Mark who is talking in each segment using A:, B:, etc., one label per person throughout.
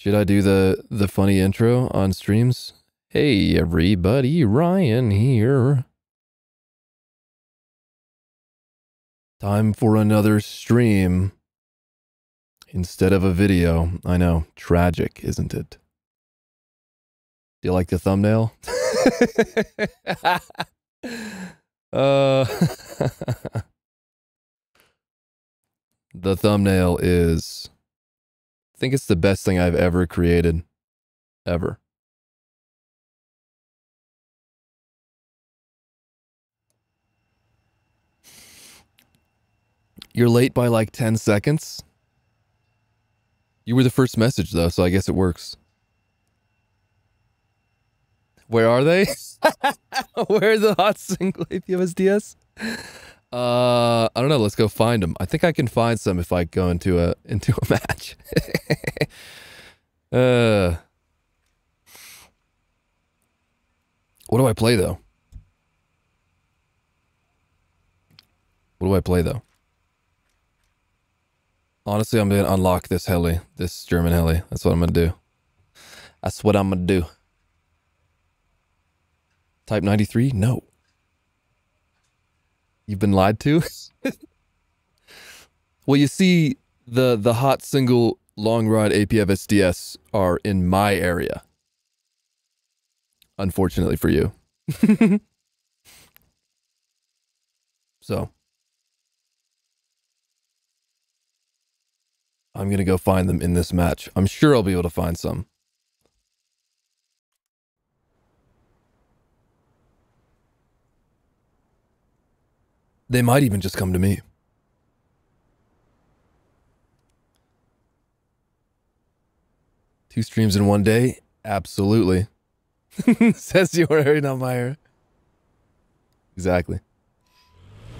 A: Should I do the the funny intro on streams? Hey everybody, Ryan here. Time for another stream. Instead of a video. I know, tragic, isn't it? Do you like the thumbnail? uh The thumbnail is think it's the best thing I've ever created ever. You're late by like 10 seconds. You were the first message though, so I guess it works. Where are they? Where are the hot single APFSDS? Uh, I don't know. Let's go find them. I think I can find some if I go into a into a match. uh, what do I play though? What do I play though? Honestly, I'm gonna unlock this heli, this German heli. That's what I'm gonna do. That's what I'm gonna do. Type 93? No. You've been lied to? well, you see, the the hot single long rod APFSDS are in my area. Unfortunately for you. so I'm gonna go find them in this match. I'm sure I'll be able to find some. They might even just come to me. Two streams in one day? Absolutely. Says you are Harry Meyer. Exactly.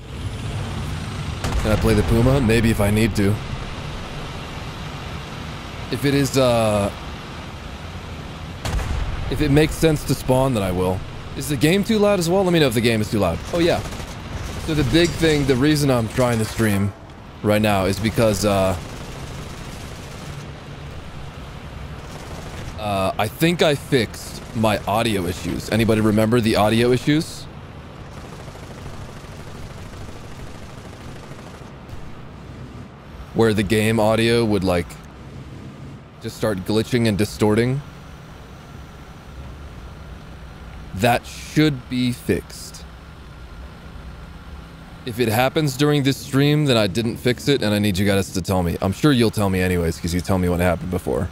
A: Can I play the Puma? Maybe if I need to. If it is, uh... If it makes sense to spawn, then I will. Is the game too loud as well? Let me know if the game is too loud. Oh, yeah. So the big thing, the reason I'm trying to stream right now is because, uh... Uh, I think I fixed my audio issues. Anybody remember the audio issues? Where the game audio would, like, just start glitching and distorting. That should be fixed. If it happens during this stream, then I didn't fix it and I need you guys to tell me. I'm sure you'll tell me anyways because you tell me what happened before.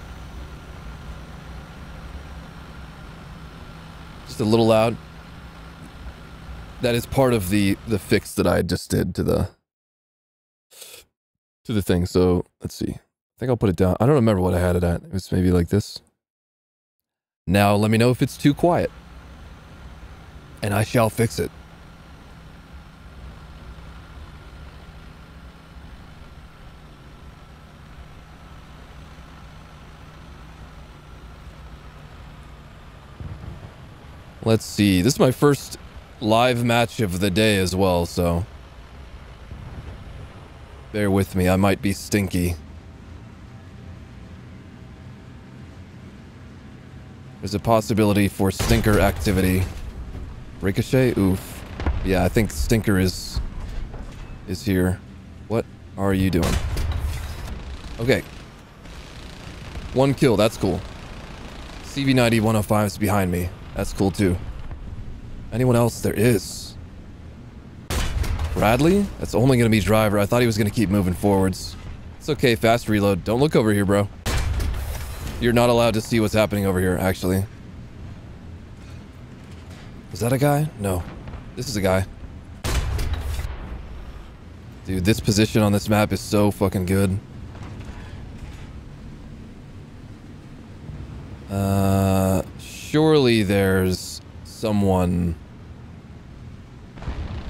A: Just a little loud. That is part of the the fix that I just did to the to the thing. So let's see. I think I'll put it down. I don't remember what I had it at. It was maybe like this. Now let me know if it's too quiet. And I shall fix it. Let's see. This is my first live match of the day as well, so... Bear with me, I might be stinky. There's a possibility for stinker activity. Ricochet? Oof. Yeah, I think stinker is... is here. What are you doing? Okay. One kill, that's cool. CV90 105 is behind me. That's cool too. Anyone else? There is. Bradley? That's only going to be driver. I thought he was going to keep moving forwards. It's okay, fast reload. Don't look over here, bro. You're not allowed to see what's happening over here, actually. Is that a guy? No. This is a guy. Dude, this position on this map is so fucking good. Uh, surely there's someone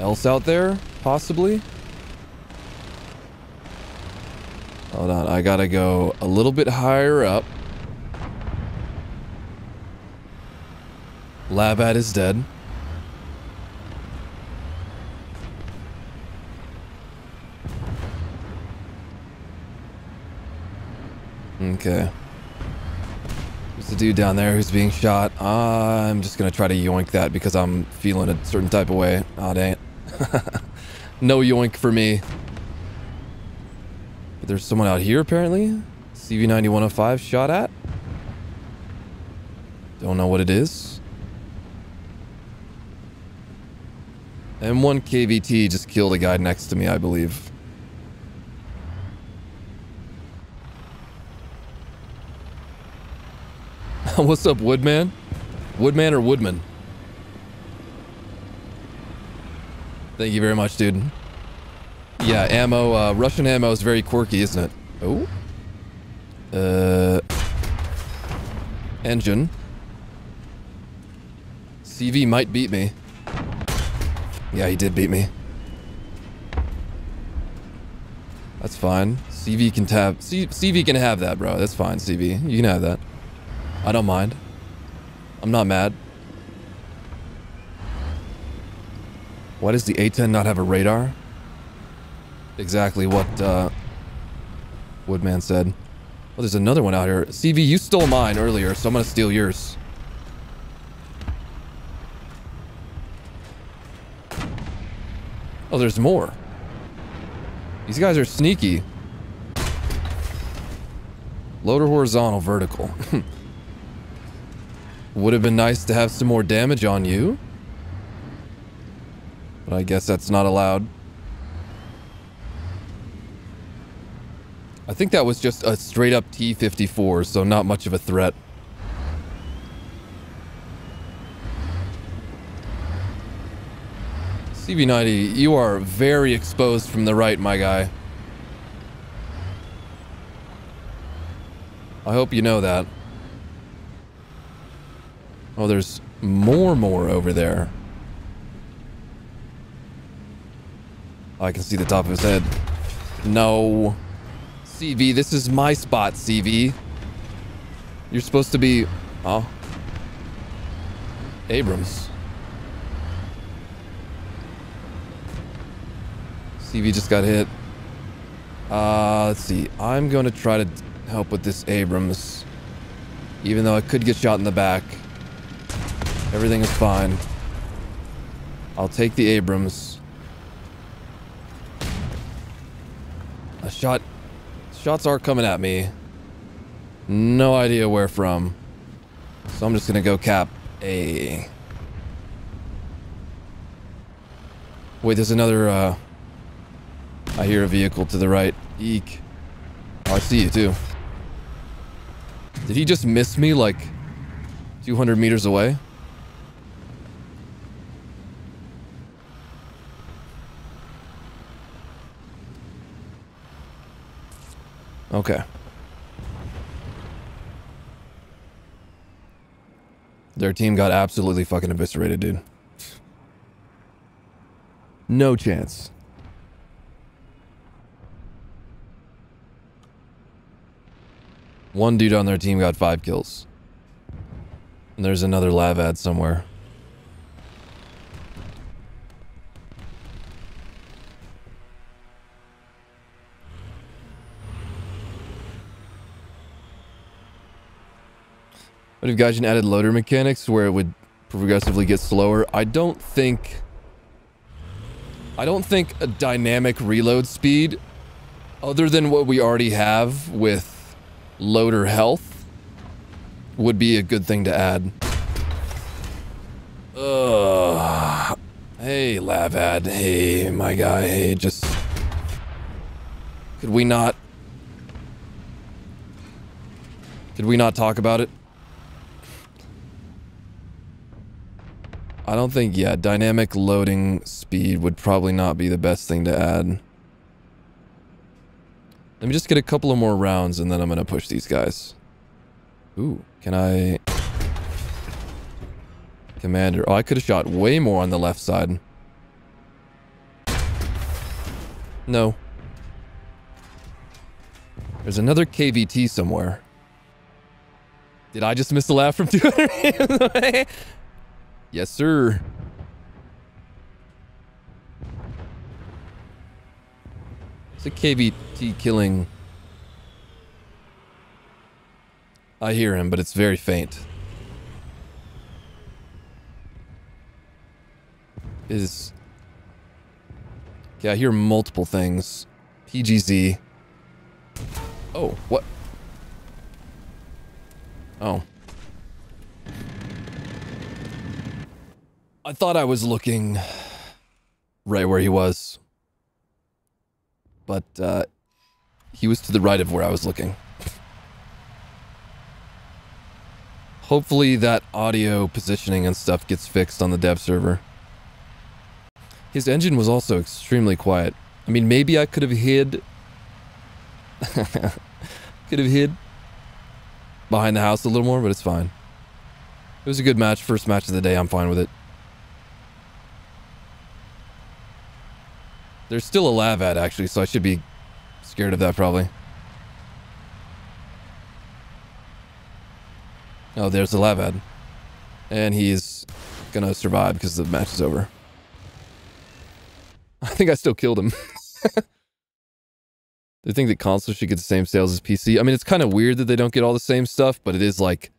A: else out there, possibly? Hold on, I gotta go a little bit higher up. LAV-AD is dead. Okay. A dude down there who's being shot. I'm just gonna try to yoink that because I'm feeling a certain type of way. Oh, dang it. no yoink for me. But there's someone out here apparently. CV9105 shot at. Don't know what it is. M1 KVT just killed a guy next to me, I believe. What's up, Woodman? Woodman or Woodman? Thank you very much, dude. Yeah, ammo, uh, Russian ammo is very quirky, isn't it? Oh? Uh... Engine. CV might beat me. Yeah, he did beat me. That's fine. CV can tab. CV can have that, bro. That's fine, CV. You can have that. I don't mind. I'm not mad. Why does the A-10 not have a radar? Exactly what uh, Woodman said. Well, there's another one out here. CV, you stole mine earlier, so I'm gonna steal yours. Oh, there's more. These guys are sneaky. Loader horizontal, vertical. Would have been nice to have some more damage on you. But I guess that's not allowed. I think that was just a straight up T-54, so not much of a threat. CV90, you are very exposed from the right, my guy. I hope you know that. Oh, there's more more over there. I can see the top of his head. No. CV, this is my spot, CV. You're supposed to be... Oh. Abrams. CV just got hit. Uh, let's see. I'm going to try to help with this Abrams. Even though I could get shot in the back. Everything is fine. I'll take the Abrams. A shot... Shots are coming at me. No idea where from. So I'm just gonna go cap A. Wait, there's another, uh... I hear a vehicle to the right. Eek. Oh, I see you too. Did he just miss me like 200 meters away? Okay. Their team got absolutely fucking eviscerated, dude. No chance. One dude on their team got five kills. There's another LAV-AD somewhere. What if Gaijin added loader mechanics where it would progressively get slower? I don't think... I don't think a dynamic reload speed, other than what we already have with loader health, would be a good thing to add. Ugh. Hey, LAV-AD. Hey, my guy. Hey, just... Could we not... Could we not talk about it? I don't think, yeah, dynamic loading speed would probably not be the best thing to add. Let me just get a couple of more rounds and then I'm going to push these guys. Ooh, can I... Commander. Oh, I could have shot way more on the left side. No. There's another KVT somewhere. Did I just miss a laugh from 200 meters Yes, sir. It's a KVT killing. I hear him, but it's very faint. Is yeah, I hear multiple things. PGZ. Oh, what? Oh. I thought I was looking right where he was. But, uh, he was to the right of where I was looking. Hopefully that audio positioning and stuff gets fixed on the dev server. His engine was also extremely quiet. I mean, maybe I could have hid... could have hid behind the house a little more, but it's fine. It was a good match. First match of the day. I'm fine with it. There's still a LAV-AD, actually, so I should be scared of that, probably. Oh, there's the LAV-AD. And he's gonna survive because the match is over. I think I still killed him. they think that console should get the same sales as PC. I mean, it's kind of weird that they don't get all the same stuff, but it is like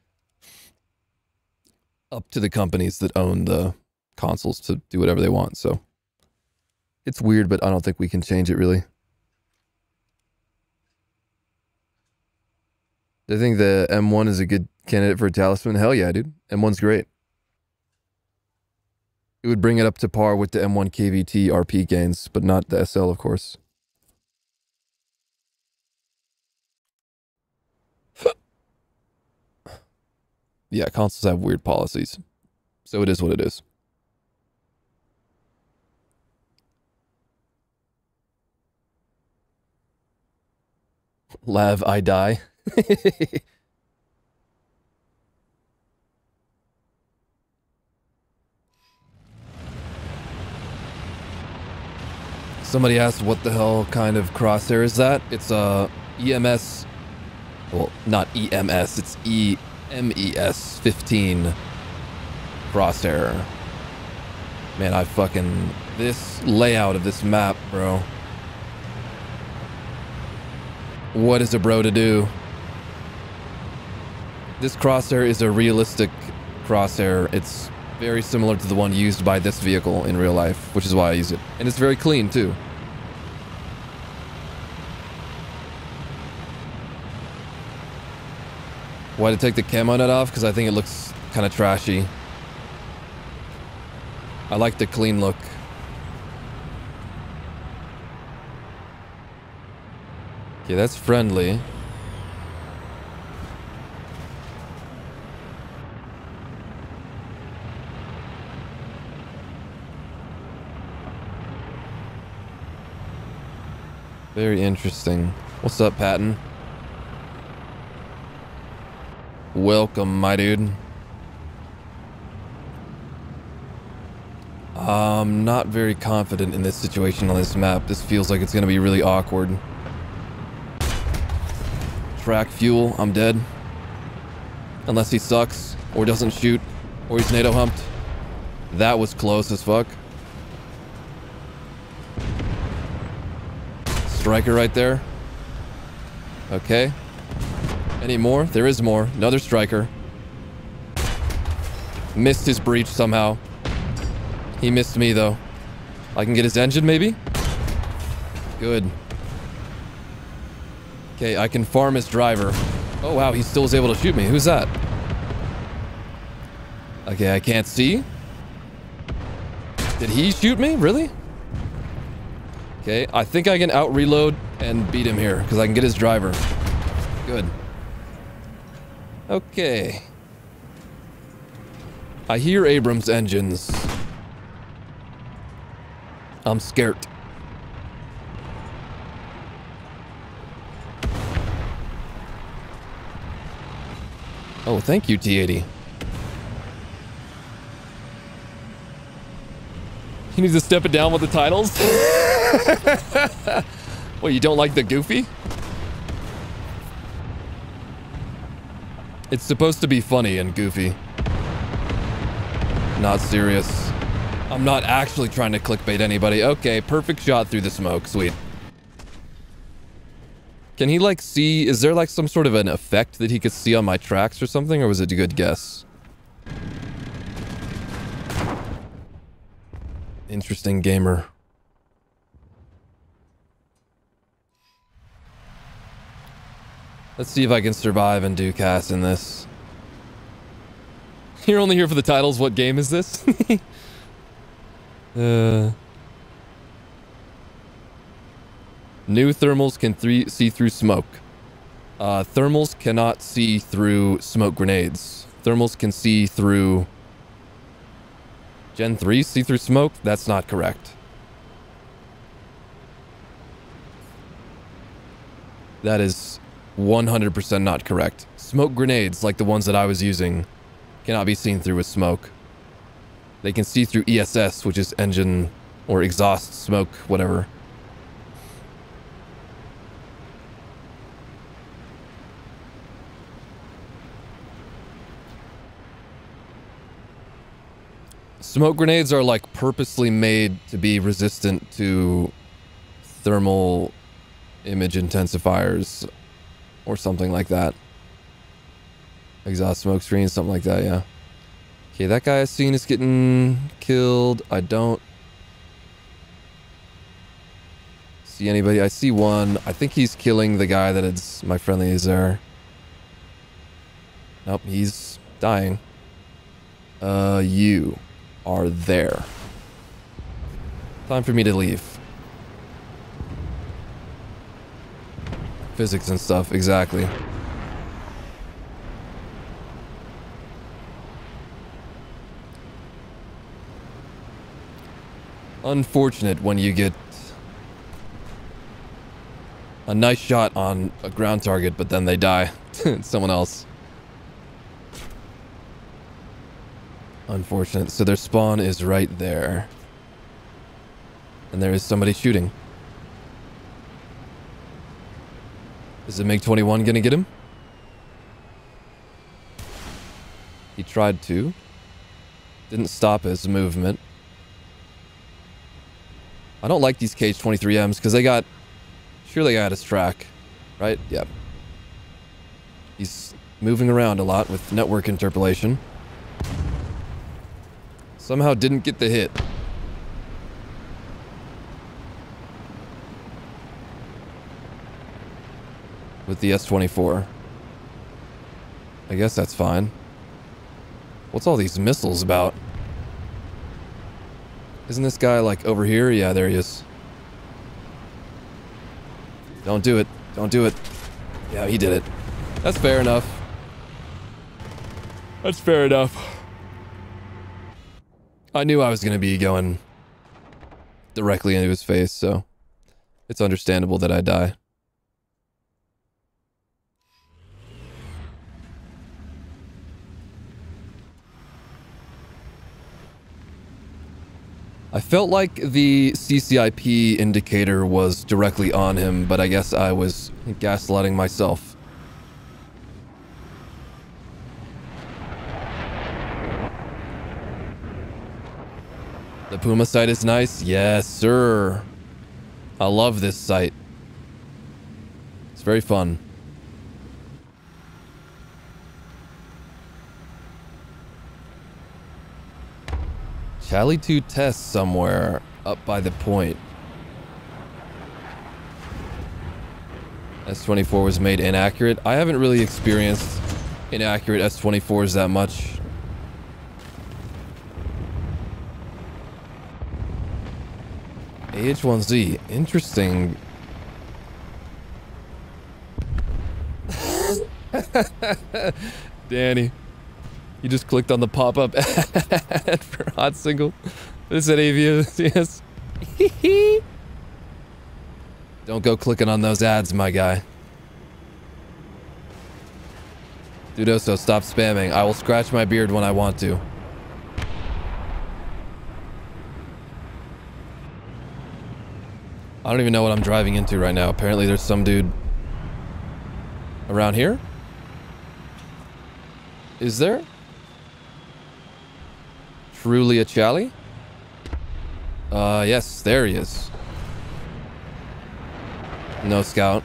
A: up to the companies that own the consoles to do whatever they want. So it's weird, but I don't think we can change it really. I think the M1 is a good candidate for a talisman. Hell yeah, dude. M1's great. It would bring it up to par with the M1 KVT RP gains, but not the SL, of course. yeah, consoles have weird policies. So it is what it is. Lav, I die. Somebody asked what the hell kind of crosshair is that? It's uh, a EMS, well, not EMS, it's EMES 15 crosshair. Man, I fucking, this layout of this map, bro. What is a bro to do? This crosshair is a realistic crosshair. It's very similar to the one used by this vehicle in real life, which is why I use it. And it's very clean, too. Why to take the camo net off? Because I think it looks kind of trashy. I like the clean look. Okay, that's friendly. Very interesting. What's up, Patton? Welcome, my dude. I'm not very confident in this situation on this map. This feels like it's going to be really awkward. Track fuel, I'm dead. Unless he sucks, or doesn't shoot, or he's NATO humped. That was close as fuck. Striker right there. Okay. Any more? There is more. Another striker. Missed his breach somehow. He missed me, though. I can get his engine, maybe? Good. Okay, I can farm his driver. Oh, wow, he still was able to shoot me. Who's that? Okay, I can't see. Did he shoot me? Really? Okay, I think I can out-reload and beat him here, because I can get his driver. Good. Okay. I hear Abrams engines. I'm scared. Oh, thank you, T80. He needs to step it down with the titles? what, you don't like the Goofy? It's supposed to be funny and goofy. Not serious. I'm not actually trying to clickbait anybody. Okay, perfect shot through the smoke. Sweet. Can he like see, is there like some sort of an effect that he could see on my tracks or something, or was it a good guess? Interesting gamer. Let's see if I can survive and do CAS in this. You're only here for the titles. What game is this? uh, new thermals can th see through smoke. Uh, thermals cannot see through smoke grenades. Thermals can see through... Gen 3 see through smoke? That's not correct. That is 100% not correct. Smoke grenades, like the ones that I was using, cannot be seen through with smoke. They can see through ESS, which is engine or exhaust smoke, whatever. Smoke grenades are like purposely made to be resistant to thermal image intensifiers or something like that. Exhaust smoke screen, something like that, yeah. Okay, that guy I've seen is getting killed. I don't see anybody. I see one. I think he's killing the guy that is my friendly is there. Nope, he's dying. Uh, you are there. Time for me to leave. Physics and stuff, exactly. Unfortunate when you get a nice shot on a ground target, but then they die. Someone else. Unfortunate. So their spawn is right there. And there is somebody shooting. Is the MiG-21 gonna get him? He tried to. Didn't stop his movement. I don't like these KH-23Ms because they got... Sure they got his track. Right? Yep. He's moving around a lot with network interpolation. Somehow didn't get the hit. With the S-24. I guess that's fine. What's all these missiles about? Isn't this guy like over here? Yeah, there he is. Don't do it. Don't do it. Yeah, he did it. That's fair enough. That's fair enough. I knew I was going to be going directly into his face, so it's understandable that I die. I felt like the CCIP indicator was directly on him, but I guess I was gaslighting myself. The Puma sight is nice? Yes, sir. I love this sight. It's very fun. Charlie 2 test somewhere up by the point. S24 was made inaccurate. I haven't really experienced inaccurate S24s that much. AH-1Z, interesting. Danny. You just clicked on the pop-up ad for Hot Single. This is AV, yes. Don't go clicking on those ads, my guy. Dudoso, stop spamming. I will scratch my beard when I want to. I don't even know what I'm driving into right now. Apparently there's some dude around here. Is there? Truly a Chally? Uh, yes, there he is. No scout.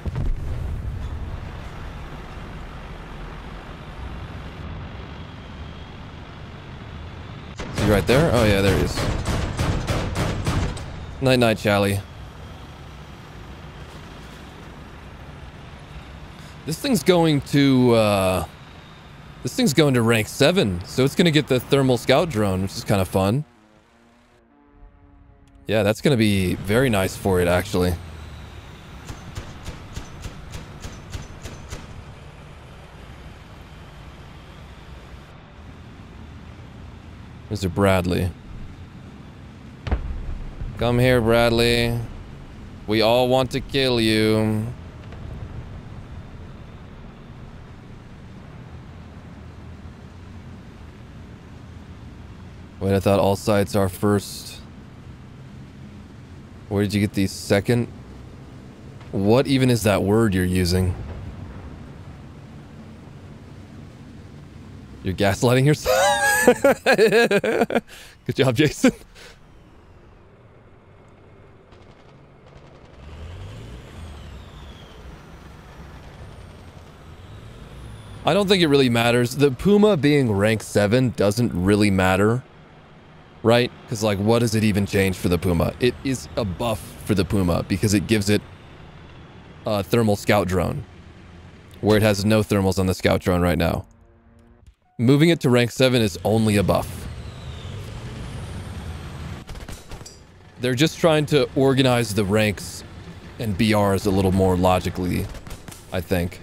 A: Is he right there? Oh yeah, there he is. Night night, Chally. This thing's going to, uh... This thing's going to rank 7, so it's going to get the thermal scout drone, which is kind of fun. Yeah, that's going to be very nice for it, actually. Mr. Bradley. Come here, Bradley. We all want to kill you. Wait, I thought all sites are first. Where did you get the second? What even is that word you're using? You're gaslighting yourself? Good job, Jason. I don't think it really matters. The Puma being rank 7 doesn't really matter. Right? Because, like, what does it even change for the Puma? It is a buff for the Puma because it gives it a thermal scout drone. Where it has no thermals on the scout drone right now. Moving it to rank 7 is only a buff. They're just trying to organize the ranks and BRs a little more logically, I think.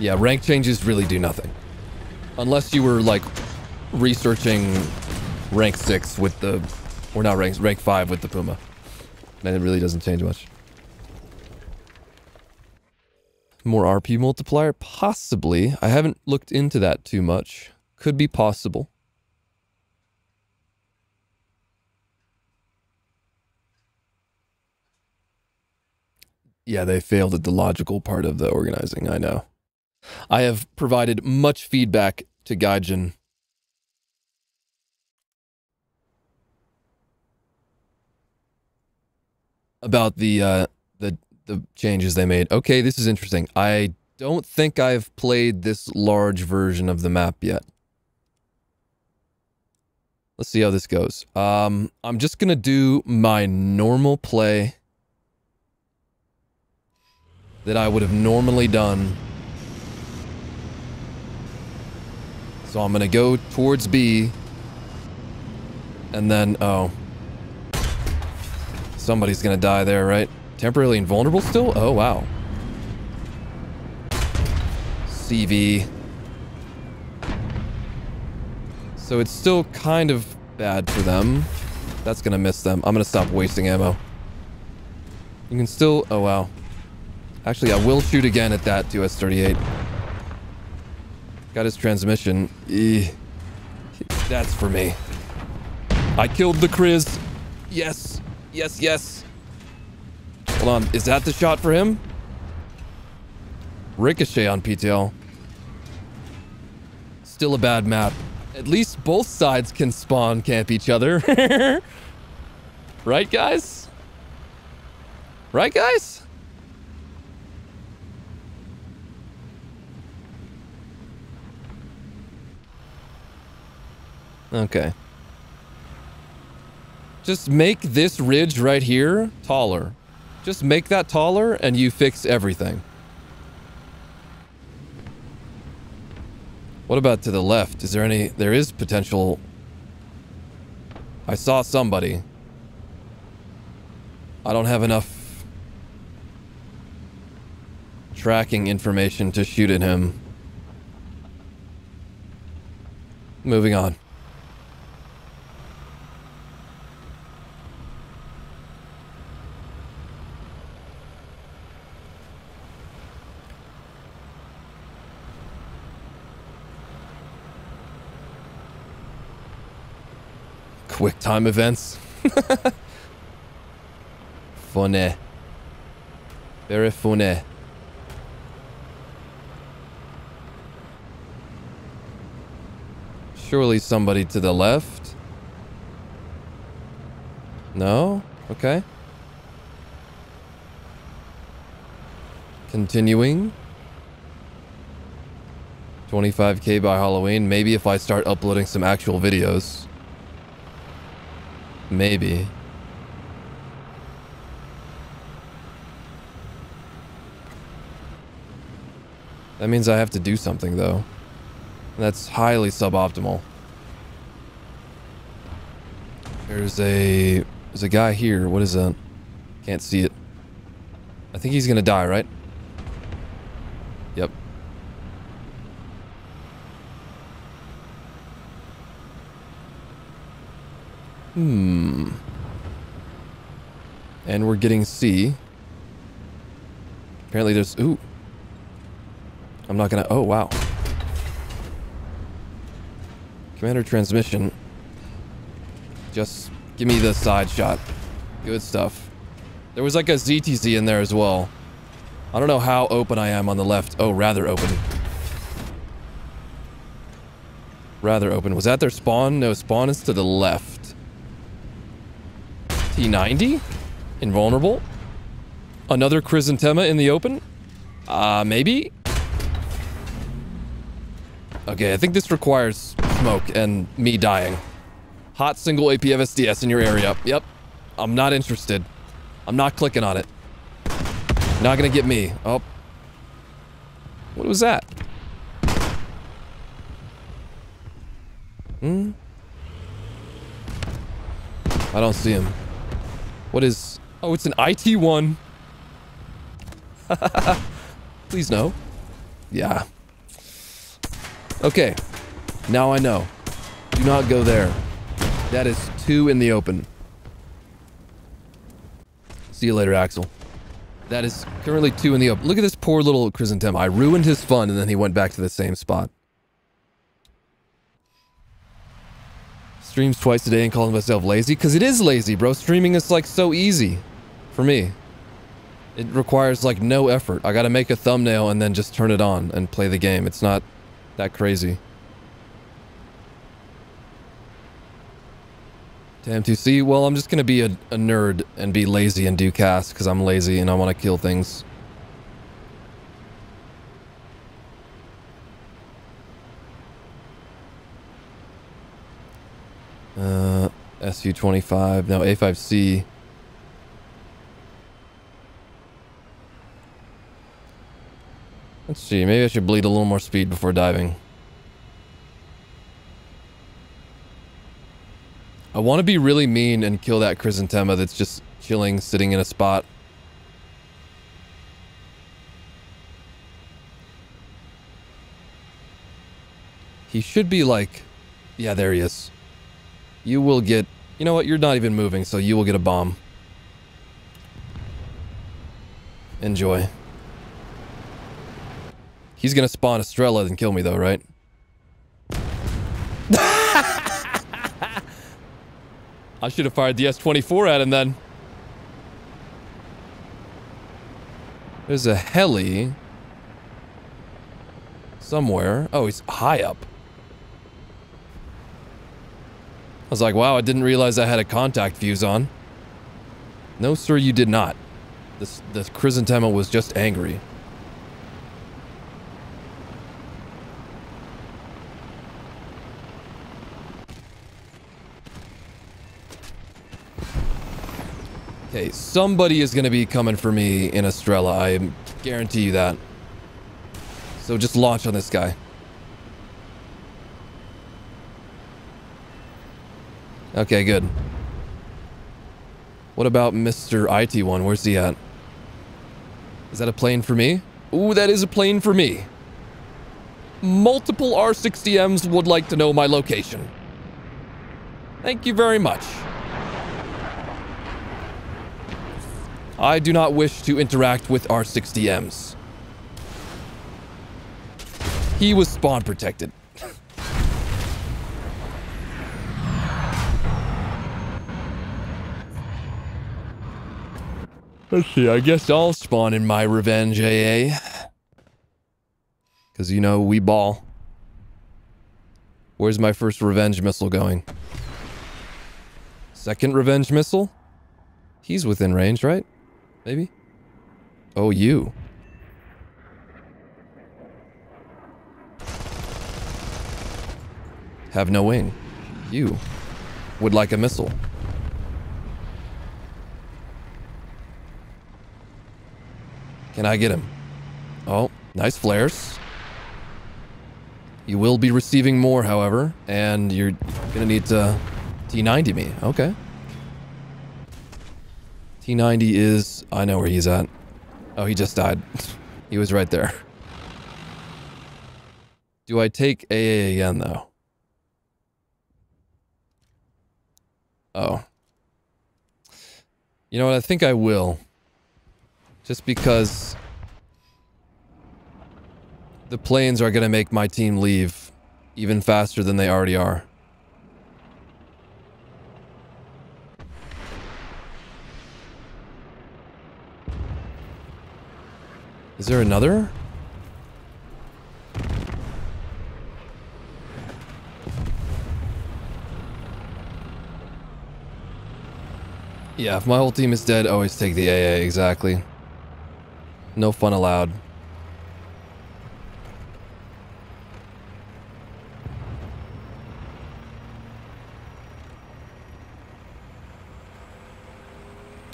A: Yeah, rank changes really do nothing. Unless you were, like, researching rank 6 with the... Or not rank, rank 5 with the Puma. Then it really doesn't change much. More RP multiplier? Possibly. I haven't looked into that too much. Could be possible. Yeah, they failed at the logical part of the organizing, I know. I have provided much feedback to Gaijin. About the uh, the the changes they made. Okay, this is interesting. I don't think I've played this large version of the map yet. Let's see how this goes. Um, I'm just gonna do my normal play that I would have normally done. So I'm gonna go towards B. And then, oh. Somebody's gonna die there, right? Temporarily invulnerable still? Oh, wow. CV. So it's still kind of bad for them. That's gonna miss them. I'm gonna stop wasting ammo. You can still... Oh, wow. Actually, I will shoot again at that 2S38. Got his transmission. Eeh. That's for me. I killed the Kriz. Yes. Yes, yes. Hold on, is that the shot for him? Ricochet on PTL. Still a bad map. At least both sides can spawn camp each other. right, guys? Right, guys? Okay. Just make this ridge right here taller. Just make that taller and you fix everything. What about to the left? Is there any... There is potential... I saw somebody. I don't have enough... tracking information to shoot at him. Moving on. Quick time events. funny. Very funny. Surely somebody to the left? No? Okay. Continuing. 25k by Halloween. Maybe if I start uploading some actual videos. Maybe. That means I have to do something though. That's highly suboptimal. There's a there's a guy here. What is that? Can't see it. I think he's gonna die, right? Hmm. And we're getting C. Apparently there's... Ooh. I'm not gonna... Oh, wow. Commander transmission. Just give me the side shot. Good stuff. There was like a ZTZ in there as well. I don't know how open I am on the left. Oh, rather open. Rather open. Was that their spawn? No, spawn is to the left. T90? Invulnerable? Another Chrysanthema in the open? Uh, maybe? Okay, I think this requires smoke and me dying. Hot single AP FSDS in your area. Yep. I'm not interested. I'm not clicking on it. Not gonna get me. Oh. What was that? Hmm? I don't see him. What is... Oh, it's an IT-1. Please no. Yeah. Okay. Now I know. Do not go there. That is two in the open. See you later, Axel. That is currently two in the open. Look at this poor little chrysanthemum. I ruined his fun and then he went back to the same spot. Streams twice a day and calling myself lazy? Because it is lazy, bro. Streaming is like so easy for me. It requires like no effort. I gotta make a thumbnail and then just turn it on and play the game. It's not that crazy. Damn to see. Well, I'm just gonna be a, a nerd and be lazy and do CAS because I'm lazy and I want to kill things. Uh, SU-25. No, A5C. Let's see. Maybe I should bleed a little more speed before diving. I want to be really mean and kill that chrysanthema that's just chilling, sitting in a spot. He should be like... Yeah, there he is. You will get... You know what? You're not even moving, so you will get a bomb. Enjoy. He's gonna spawn a Strela and kill me though, right? I should have fired the S-24 at him then. There's a heli. Somewhere. Oh, he's high up. I was like, wow, I didn't realize I had a contact fuse on. No, sir, you did not. This, the chrysanthema was just angry. Okay, somebody is going to be coming for me in a Strela. I guarantee you that. So just launch on this guy. Okay, good. What about Mr. IT-1? Where's he at? Is that a plane for me? Ooh, that is a plane for me. Multiple R60Ms would like to know my location. Thank you very much. I do not wish to interact with R60Ms. He was spawn protected. Let's see, I guess I'll spawn in my revenge AA. Because, you know, we ball. Where's my first revenge missile going? Second revenge missile? He's within range, right? Maybe? Oh, you. have no wing. You would like a missile. Can I get him? Oh, nice flares. You will be receiving more, however, and you're gonna need to T90 me. Okay. T90 is... I know where he's at. Oh, he just died. he was right there. Do I take AA again, though? Oh. You know what? I think I will. Just because the planes are going to make my team leave even faster than they already are. Is there another? Yeah, if my whole team is dead, always take the AA, exactly. No fun allowed.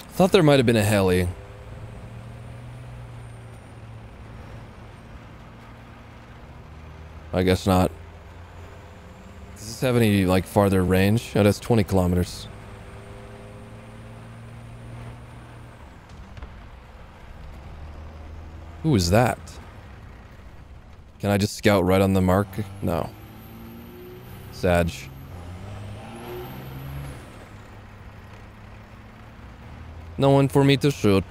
A: Thought there might have been a heli. I guess not. Does this have any, like, farther range? Oh, that's 20 kilometers. Who is that? Can I just scout right on the mark? No. Sag. No one for me to shoot.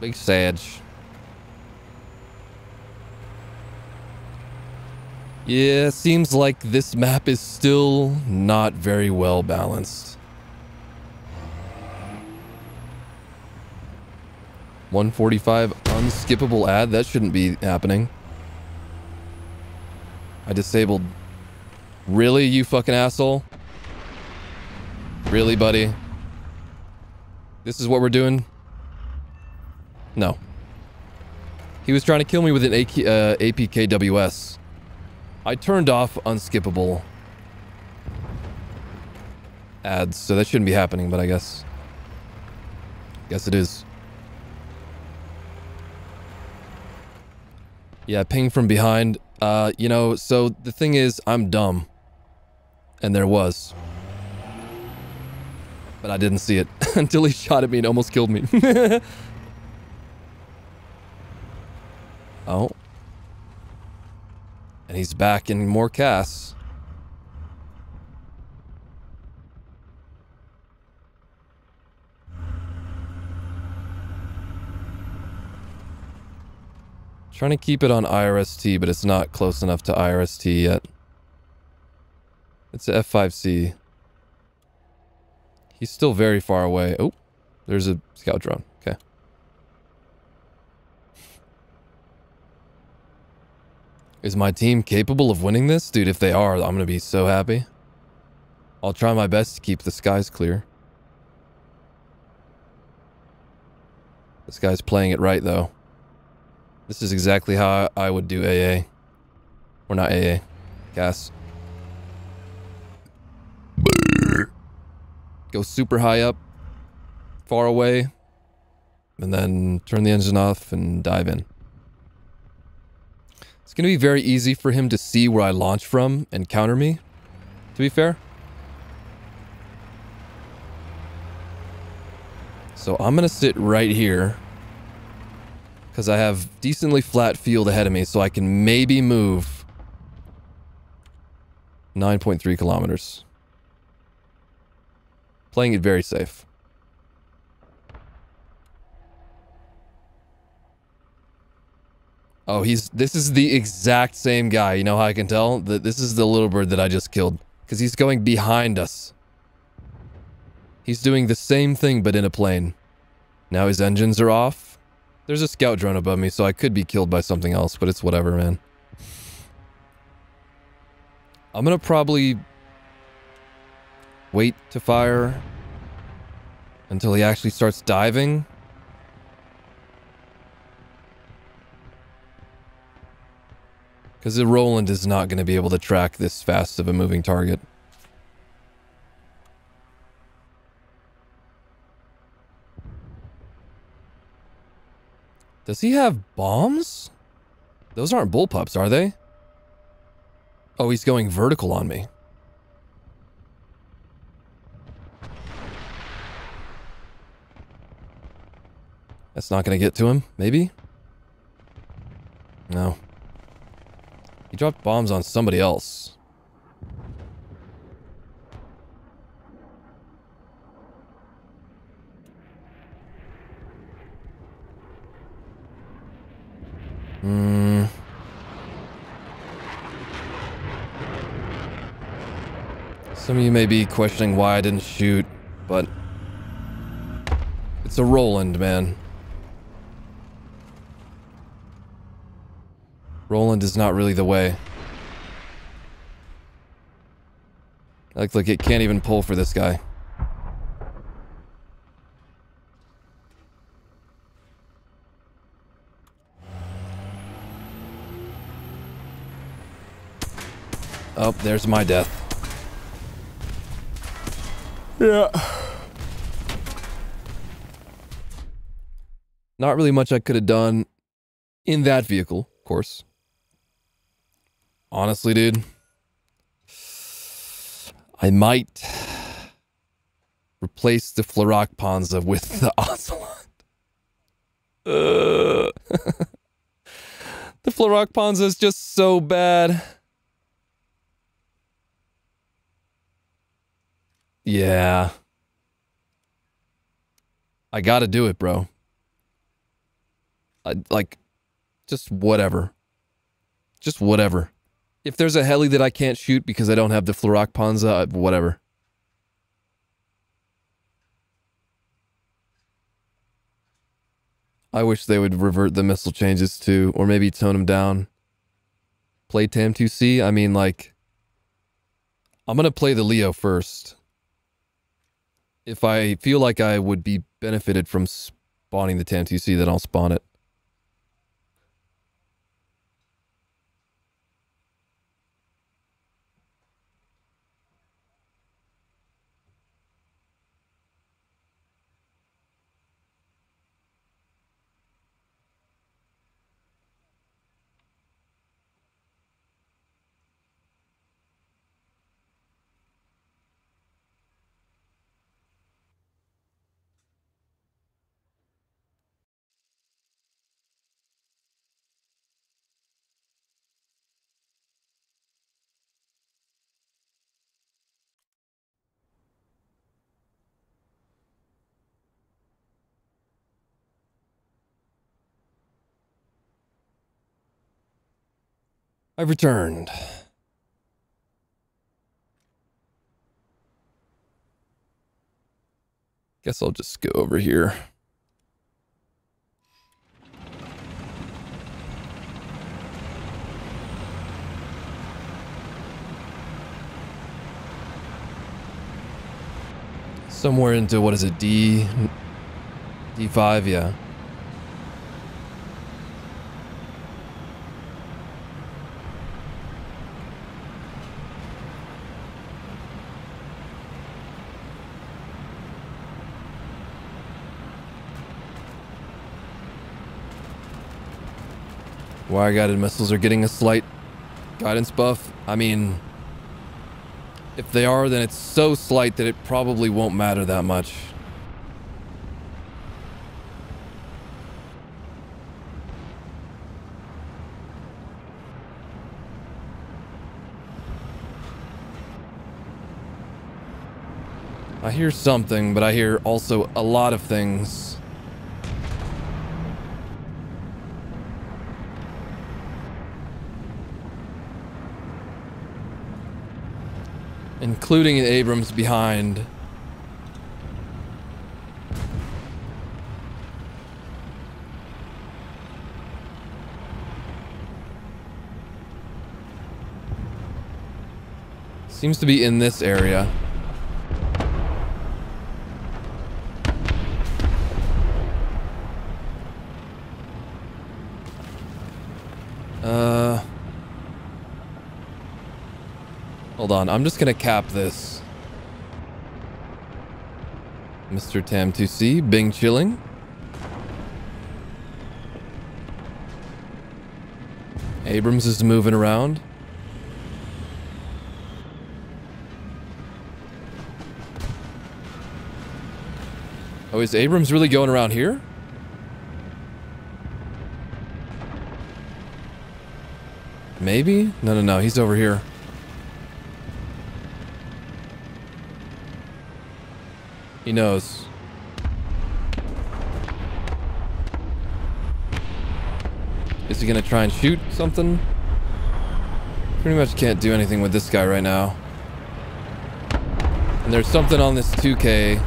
A: Big Sag. Yeah, seems like this map is still not very well balanced. 145 unskippable ad? That shouldn't be happening. I disabled. Really, you fucking asshole? Really, buddy? This is what we're doing? No. He was trying to kill me with an AK, uh, APKWS. I turned off unskippable ads, so that shouldn't be happening, but I guess... Guess it is. Yeah, ping from behind. Uh, you know, so the thing is, I'm dumb. And there was. But I didn't see it until he shot at me and almost killed me. oh. And he's back in more casts. Trying to keep it on IRST, but it's not close enough to IRST yet. It's a F5C. He's still very far away. Oh, there's a scout drone. Okay. Is my team capable of winning this? Dude, if they are, I'm going to be so happy. I'll try my best to keep the skies clear. This guy's playing it right, though. This is exactly how I would do AA. Or not AA. Gas. Go super high up. Far away. And then turn the engine off and dive in. It's going to be very easy for him to see where I launch from and counter me, to be fair. So I'm going to sit right here. Because I have decently flat field ahead of me, so I can maybe move 9.3 kilometers. Playing it very safe. Oh, he's, this is the exact same guy. You know how I can tell? That this is the little bird that I just killed. Because he's going behind us. He's doing the same thing, but in a plane. Now his engines are off. There's a scout drone above me, so I could be killed by something else, but it's whatever, man. I'm gonna probably wait to fire until he actually starts diving. Because the Roland is not going to be able to track this fast of a moving target. Does he have bombs? Those aren't bullpups, are they? Oh, he's going vertical on me. That's not going to get to him, maybe? No. He dropped bombs on somebody else. Hmm. Some of you may be questioning why I didn't shoot, but it's a Roland, man. Roland is not really the way. Like, look, it can't even pull for this guy. Oh, there's my death. Yeah. Not really much I could have done in that vehicle, of course. Honestly, dude. I might replace the Flarakpanzer with the Ozelot. Uh. the Flarakpanzer is just so bad. Yeah. I gotta do it, bro. I, like, just whatever. Just whatever. If there's a heli that I can't shoot because I don't have the Flarakpanzer, whatever. I wish they would revert the missile changes to, or maybe tone them down. Play TAM2C? I mean, like, I'm going to play the Leo first. If I feel like I would be benefited from spawning the TAM2C, then I'll spawn it. I've returned. Guess I'll just go over here. Somewhere into, what is it, D... D5, yeah. Wire guided missiles are getting a slight guidance buff. I mean, if they are, then it's so slight that it probably won't matter that much. I hear something, but I hear also a lot of things. Including Abrams behind. Seems to be in this area. Uh, Hold on, I'm just gonna cap this. Mr. Tam2C, Bing chilling. Abrams is moving around. Oh, is Abrams really going around here? Maybe? No, no, no. He's over here. He knows. Is he gonna try and shoot something? Pretty much can't do anything with this guy right now. And there's something on this 2K.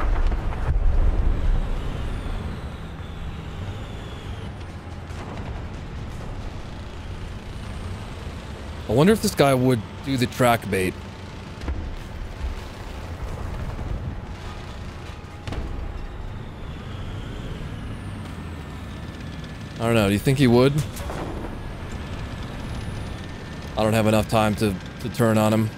A: I wonder if this guy would do the track bait. Know. Do you think he would? I don't have enough time to, to turn on him.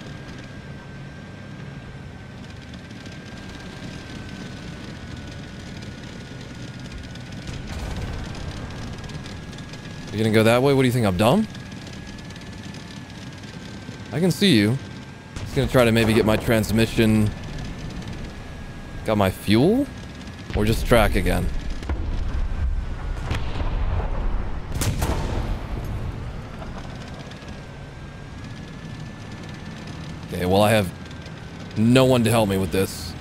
A: You gonna go that way? What do you think? I'm dumb? I can see you. Just gonna try to maybe get my transmission. Got my fuel? Or just track again? I have no one to help me with this.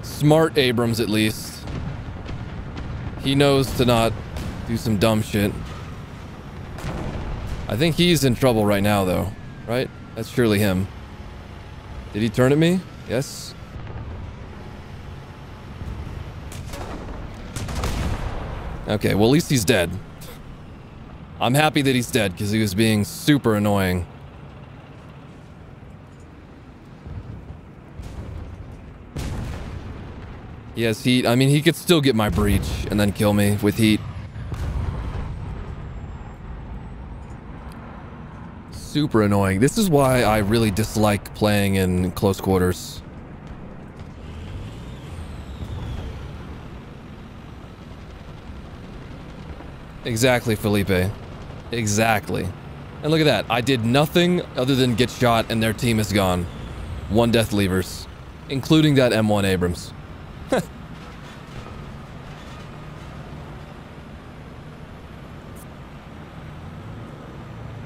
A: Smart Abrams at least. He knows to not do some dumb shit. I think he's in trouble right now though, right? That's surely him. Did he turn at me? Yes. Okay, well at least he's dead. I'm happy that he's dead because he was being super annoying. He has heat. I mean, he could still get my breach and then kill me with heat. Super annoying. This is why I really dislike playing in close quarters. Exactly, Felipe. Exactly. And look at that. I did nothing other than get shot and their team is gone. One death levers. Including that M1 Abrams.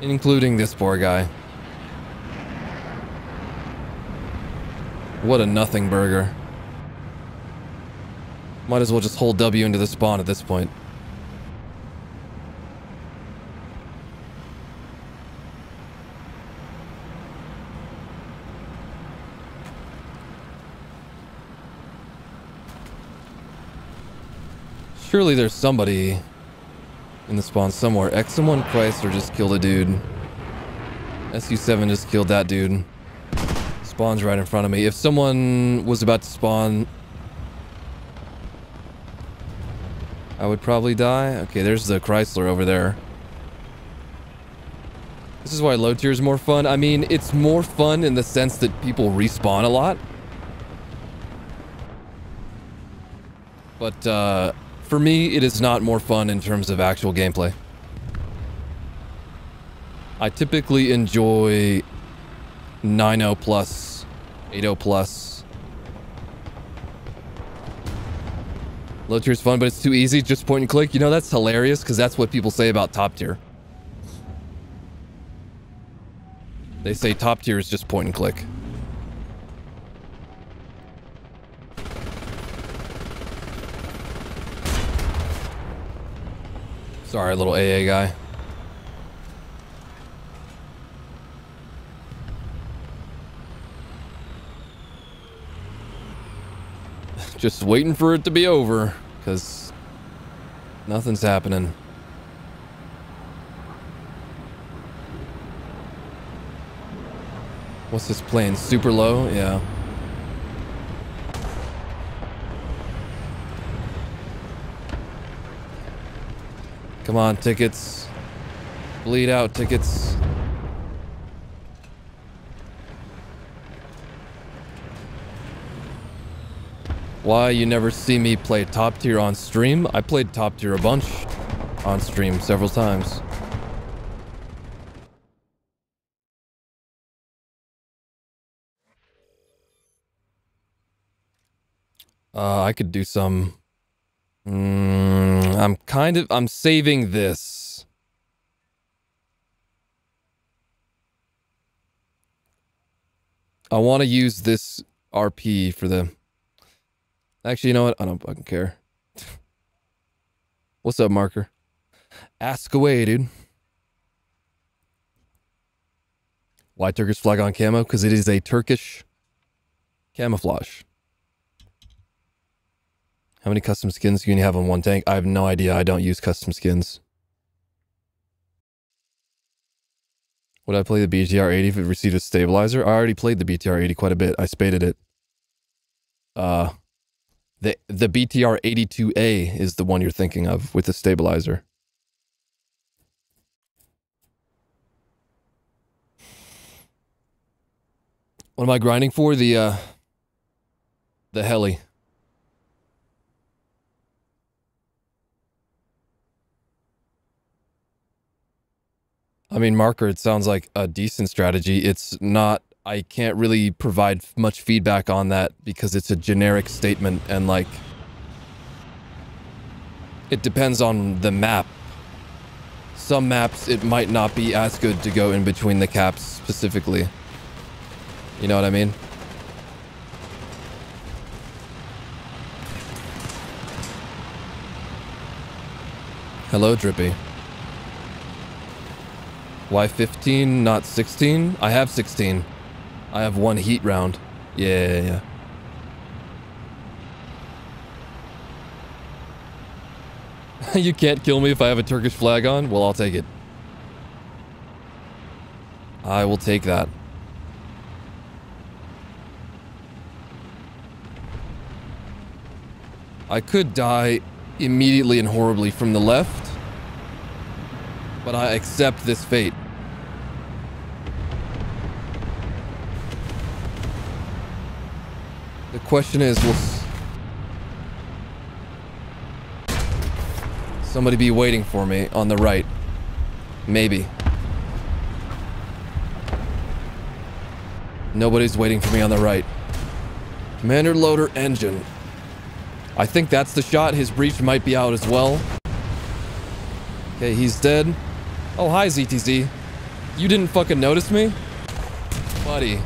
A: Including this poor guy. What a nothing burger. Might as well just hold W into the spawn at this point. Surely there's somebody in the spawn somewhere. X1 Chrysler just killed a dude. SU-7 just killed that dude. Spawns right in front of me. If someone was about to spawn... I would probably die. Okay, there's the Chrysler over there. This is why low tier is more fun. I mean, it's more fun in the sense that people respawn a lot. But, uh... For me, it is not more fun in terms of actual gameplay. I typically enjoy 9.0 plus, 8.0 plus. Low tier is fun, but it's too easy. Just point and click. You know, that's hilarious because that's what people say about top tier. They say top tier is just point and click. Sorry, little AA guy. Just waiting for it to be over, because nothing's happening. What's this plane? Super low? Yeah. Come on, tickets. Bleed out, tickets. Why you never see me play top tier on stream? I played top tier a bunch on stream several times. Uh, I could do some... Mm, I'm kind of... I'm saving this. I want to use this RP for the... Actually, you know what? I don't fucking care. What's up, Marker? Ask away, dude. Why Turkish flag on camo? Because it is a Turkish camouflage. How many custom skins can you have on one tank? I have no idea. I don't use custom skins. Would I play the BTR-80 if it received a stabilizer? I already played the BTR-80 quite a bit. I spaded it. Uh, the the BTR-82A is the one you're thinking of with the stabilizer. What am I grinding for? The uh, the heli. I mean, marker, it sounds like a decent strategy. It's not, I can't really provide much feedback on that because it's a generic statement and like, it depends on the map. Some maps, it might not be as good to go in between the caps specifically. You know what I mean? Hello, Drippy. Why 15, not 16? I have 16. I have one heat round. Yeah, yeah, yeah. you can't kill me if I have a Turkish flag on? Well, I'll take it. I will take that. I could die immediately and horribly from the left. But I accept this fate. The question is, will somebody be waiting for me on the right? Maybe. Nobody's waiting for me on the right. Commander loader engine. I think that's the shot. His breach might be out as well. Okay, he's dead. Oh, hi, ZTZ. You didn't fucking notice me? Buddy.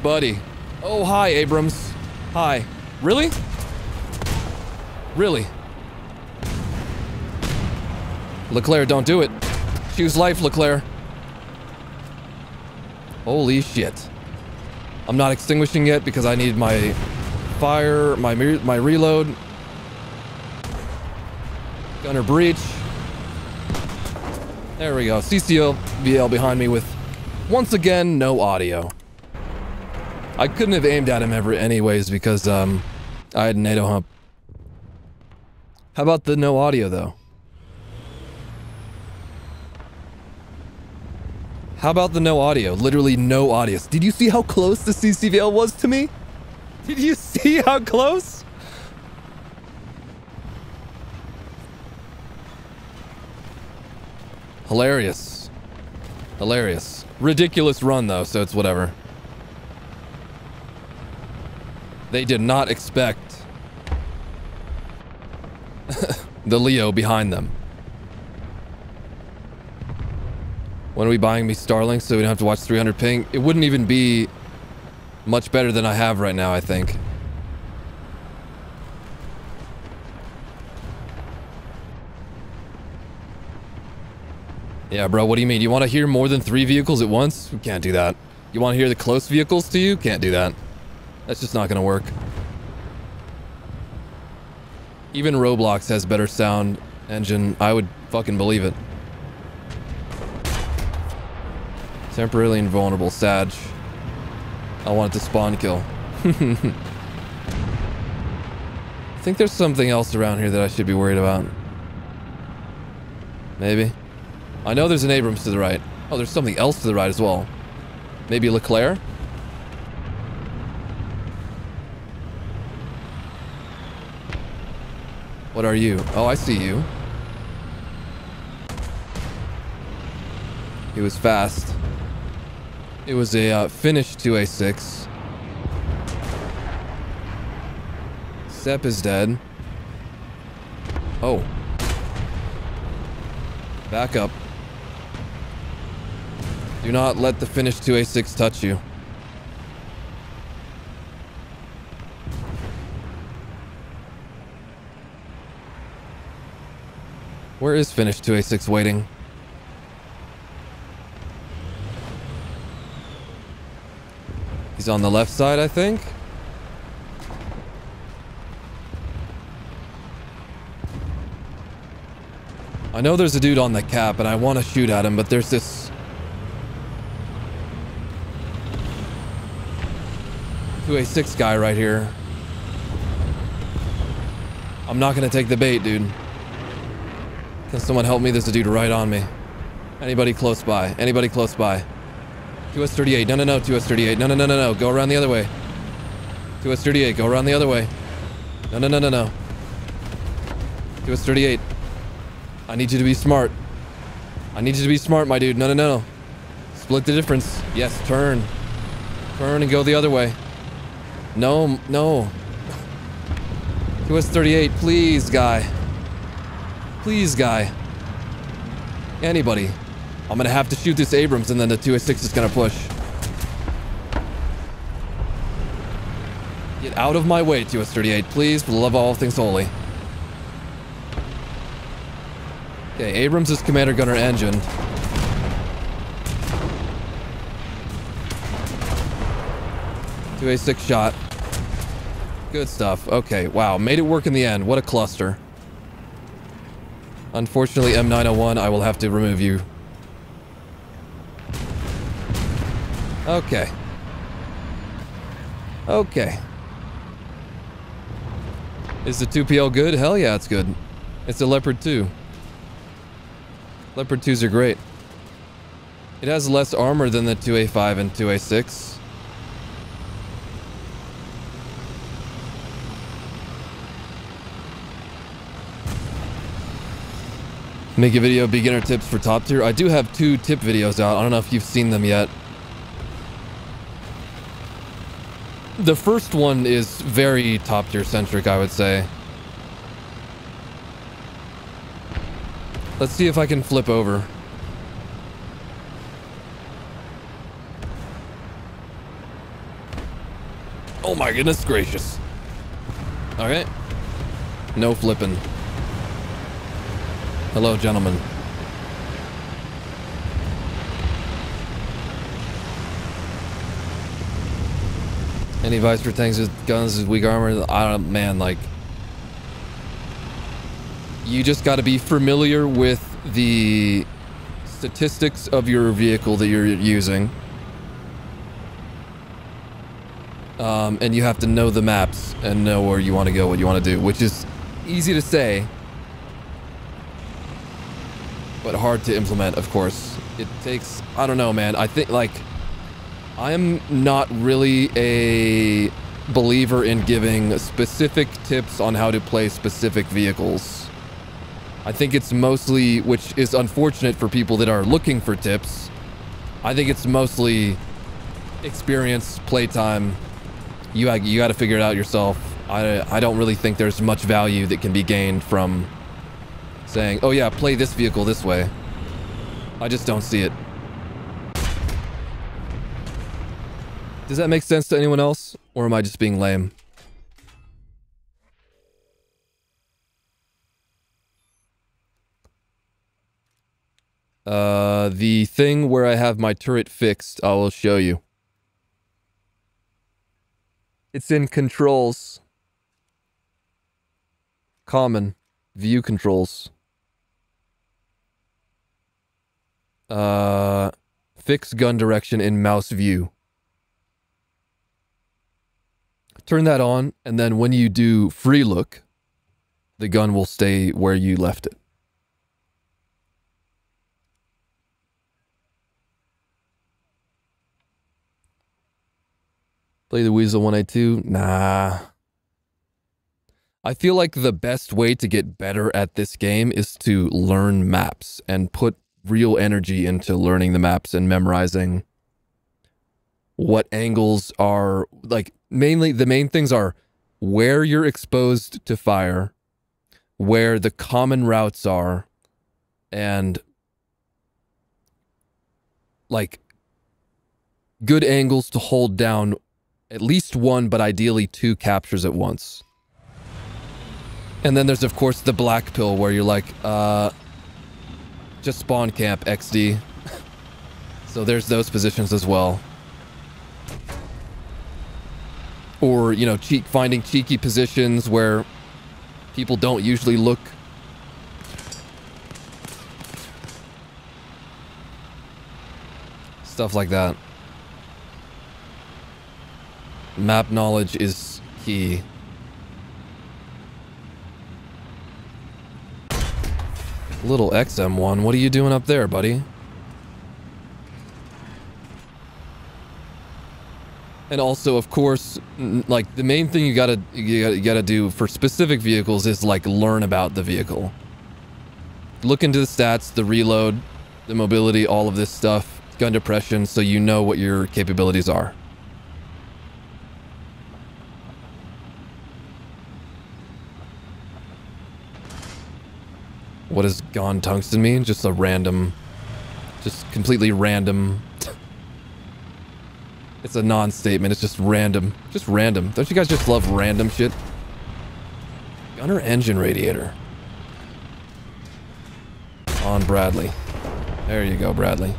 A: Buddy. Oh, hi, Abrams. Hi. Really? Really? Leclerc, don't do it. Choose life, Leclerc. Holy shit. I'm not extinguishing yet because I need my fire, my my reload. Gunner breach. There we go. CCO VL behind me with, once again, no audio. I couldn't have aimed at him ever anyways because um, I had NATO hump. How about the no audio though? How about the no audio? Literally no audio. Did you see how close the CCVL was to me? Did you see how close? Hilarious. Hilarious. Ridiculous run, though, so it's whatever. They did not expect the Leo behind them. When are we buying me Starlink so we don't have to watch 300 ping? It wouldn't even be much better than I have right now, I think. Yeah, bro, what do you mean? You want to hear more than three vehicles at once? We can't do that. You want to hear the close vehicles to you? Can't do that. That's just not going to work. Even Roblox has better sound engine. I would fucking believe it. Temporarily invulnerable, Sag. I want it to spawn kill. I think there's something else around here that I should be worried about. Maybe. I know there's an Abrams to the right. Oh, there's something else to the right as well. Maybe Leclerc? What are you? Oh, I see you. He was fast. It was a uh, Finnish 2A6. SEP is dead. Oh. Back up. Do not let the Finnish 2A6 touch you. Where is Finnish 2A6 waiting? He's on the left side, I think. I know there's a dude on the cap and I want to shoot at him, but there's this... 2A6 guy right here. I'm not to take the bait, dude. Can someone help me? There's a dude right on me. Anybody close by? Anybody close by? 2S38. No, no, no. 2S38. No, no, no, no, no. Go around the other way. 2S38. Go around the other way. No, no, no, no, no. 2S38. I need you to be smart. I need you to be smart, my dude. No, no, no. Split the difference. Yes, turn. Turn and go the other way. No, no. 2S38, please, guy. Please, guy. Anybody. I'm gonna have to shoot this Abrams and then the 2A6 is gonna push. Get out of my way, 2S38, please, for the love of all things holy. Okay, Abrams is commander gunner engine. Two A six shot. Good stuff. Okay, wow, made it work in the end. What a cluster. Unfortunately, M901, I will have to remove you. Okay. Okay. Is the 2PL good? Hell yeah, it's good. It's a Leopard 2. Leopard 2s are great. It has less armor than the 2A5 and 2A6. Make a video beginner tips for top tier. I do have two tip videos out. I don't know if you've seen them yet. The first one is very top tier centric, I would say. Let's see if I can flip over. Oh my goodness gracious. Alright. No flipping. Hello, gentlemen. Any advice for tanks with guns with weak armor? I don't, man, like... You just gotta be familiar with the statistics of your vehicle that you're using. Um, and you have to know the maps and know where you want to go, what you want to do, which is easy to say, but hard to implement, of course. It takes, I don't know, man. I think, like, I'm not really a believer in giving specific tips on how to play specific vehicles. I think it's mostly, which is unfortunate for people that are looking for tips. I think it's mostly experience, playtime. You, you got to figure it out yourself. I, I don't really think there's much value that can be gained from saying, oh yeah, play this vehicle this way. I just don't see it. Does that make sense to anyone else? Or am I just being lame? Uh, the thing where I have my turret fixed, I will show you. It's in controls. Common. View controls. Uh, fix gun direction in mouse view. Turn that on, and then when you do free look, the gun will stay where you left it. Play the Weasel 182? Nah. I feel like the best way to get better at this game is to learn maps and put real energy into learning the maps and memorizing what angles are like mainly the main things are where you're exposed to fire, where the common routes are, and like good angles to hold down at least one, but ideally two captures at once. And then there's, of course, the black pill where you're like, uh, just spawn camp XD. so there's those positions as well. Or, you know, cheek, finding cheeky positions where people don't usually look. Stuff like that. Map knowledge is key. Little XM1, what are you doing up there, buddy? And also, of course, like the main thing you gotta, you gotta you gotta do for specific vehicles is like learn about the vehicle. Look into the stats, the reload, the mobility, all of this stuff, gun depression, so you know what your capabilities are. What does gone tungsten mean? Just a random, just completely random. it's a non-statement. It's just random. Just random. Don't you guys just love random shit? Gunner engine radiator. On Bradley. There you go, Bradley.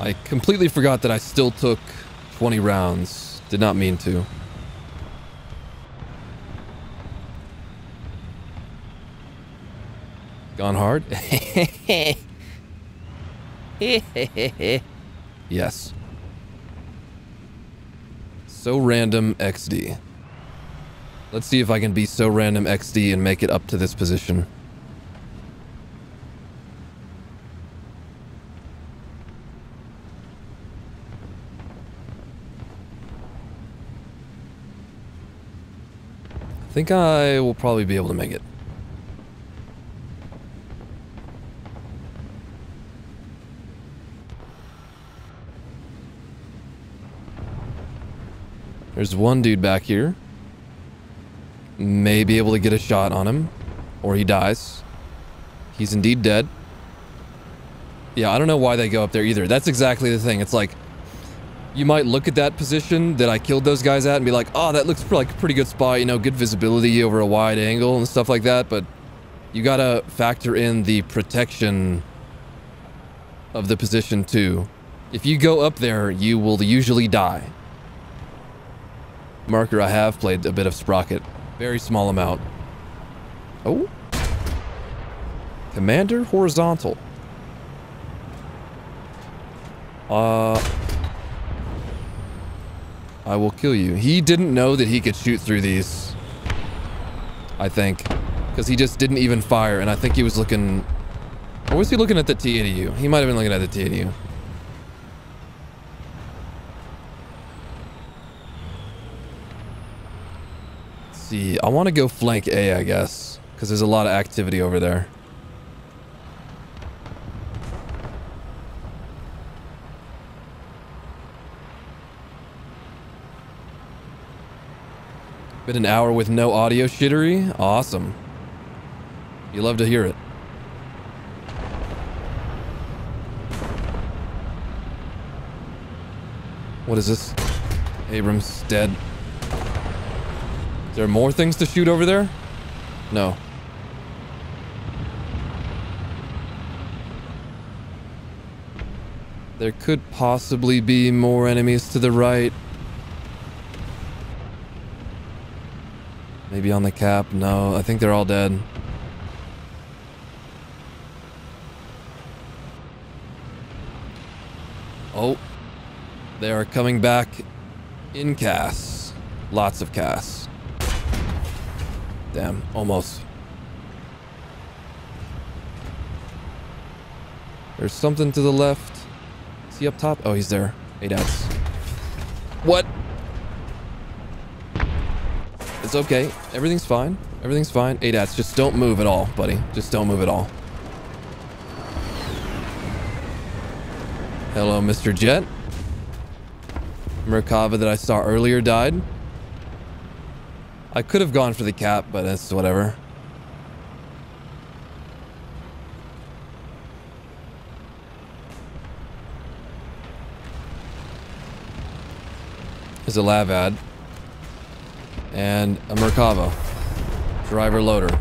A: I completely forgot that I still took 20 rounds. Did not mean to. Gone hard? yes. So random XD. Let's see if I can be so random XD and make it up to this position. I think I will probably be able to make it. There's one dude back here. May be able to get a shot on him. Or he dies. He's indeed dead. Yeah, I don't know why they go up there either. That's exactly the thing. It's like, you might look at that position that I killed those guys at and be like, oh, that looks like a pretty good spot, you know, good visibility over a wide angle and stuff like that, but you gotta factor in the protection of the position too. If you go up there, you will usually die. Marker, I have played a bit of Sprocket. Very small amount. Oh. Commander Horizontal. Uh... I will kill you. He didn't know that he could shoot through these. I think. Because he just didn't even fire, and I think he was looking... Or was he looking at the T-80U? He might have been looking at the T-80U. See. I want to go flank A, I guess. Because there's a lot of activity over there. Been an hour with no audio shittery? Awesome. You love to hear it. What is this? Abrams dead. Is there more things to shoot over there? No. There could possibly be more enemies to the right. Maybe on the cap? No, I think they're all dead. Oh. They are coming back in CAS. Lots of CAS. Damn, almost. There's something to the left. Is he up top? Oh, he's there. ADATs. What? It's okay. Everything's fine. Everything's fine. ADATs, just don't move at all, buddy. Just don't move at all. Hello, Mr. Jet. Merkava that I saw earlier died. I could have gone for the cap, but it's whatever. Is a LAV-AD. And a Merkava. Driver loader.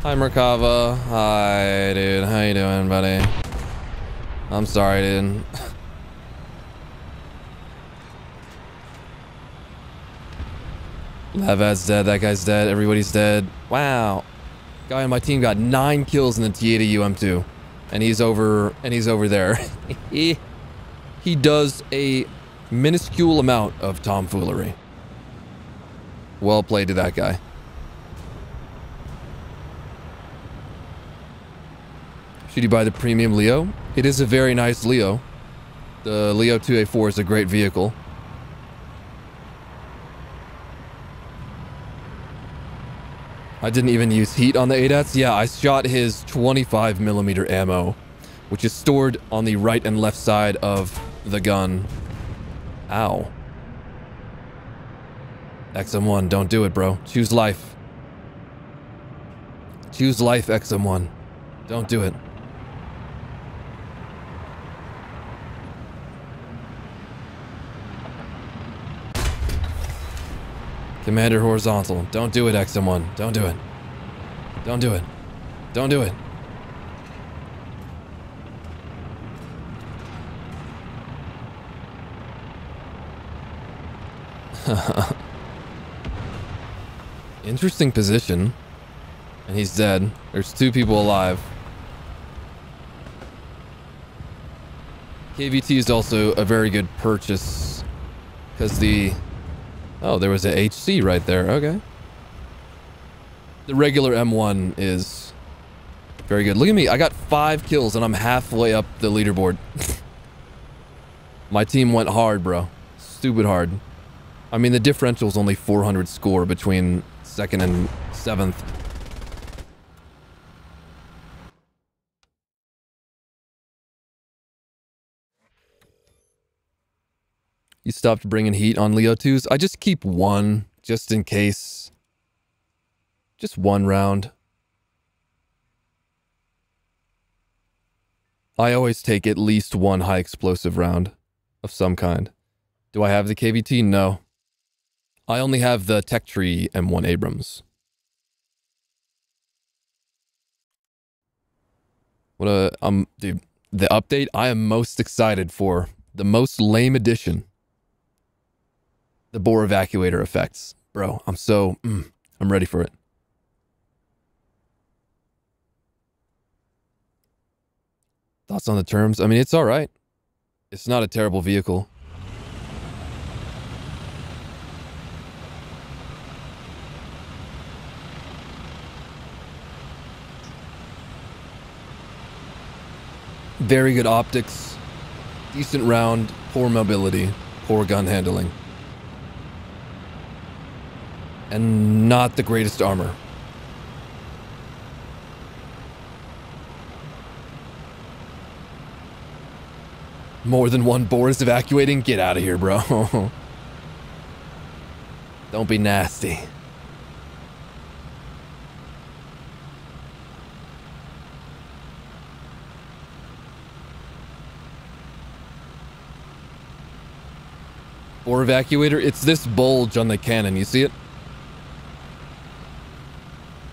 A: Hi Merkava. Hi dude. How you doing, buddy? I'm sorry, dude. LAV-AD's dead. That guy's dead. Everybody's dead. Wow. Guy on my team got nine kills in the T80 UM2. And he's over, and he's over there. he, he does a minuscule amount of tomfoolery. Well played to that guy. Should you buy the premium Leo? It is a very nice Leo. The Leo 2A4 is a great vehicle. I didn't even use heat on the ADATs. Yeah, I shot his 25 millimeter ammo, which is stored on the right and left side of the gun. Ow. XM1, don't do it, bro. Choose life. Choose life, XM1. Don't do it. Commander horizontal. Don't do it, XM1. Don't do it. Don't do it. Don't do it. Interesting position. And he's dead. There's two people alive. KVT is also a very good purchase because the Oh, there was a HC right there. Okay. The regular M1 is very good. Look at me. I got five kills and I'm halfway up the leaderboard. My team went hard, bro. Stupid hard. I mean, the differential is only 400 score between second and seventh. You stopped bringing heat on Leo 2s? I just keep one, just in case. Just one round. I always take at least one high explosive round of some kind. Do I have the KVT? No. I only have the Tech Tree M1 Abrams. What a um dude, the update I am most excited for. The most lame addition the bore evacuator effects. Bro, I'm so, mm, I'm ready for it. Thoughts on the terms? I mean, it's all right. It's not a terrible vehicle. Very good optics, decent round, poor mobility, poor gun handling and not the greatest armor. More than one bore is evacuating? Get out of here, bro. Don't be nasty. Bore evacuator, it's this bulge on the cannon, you see it?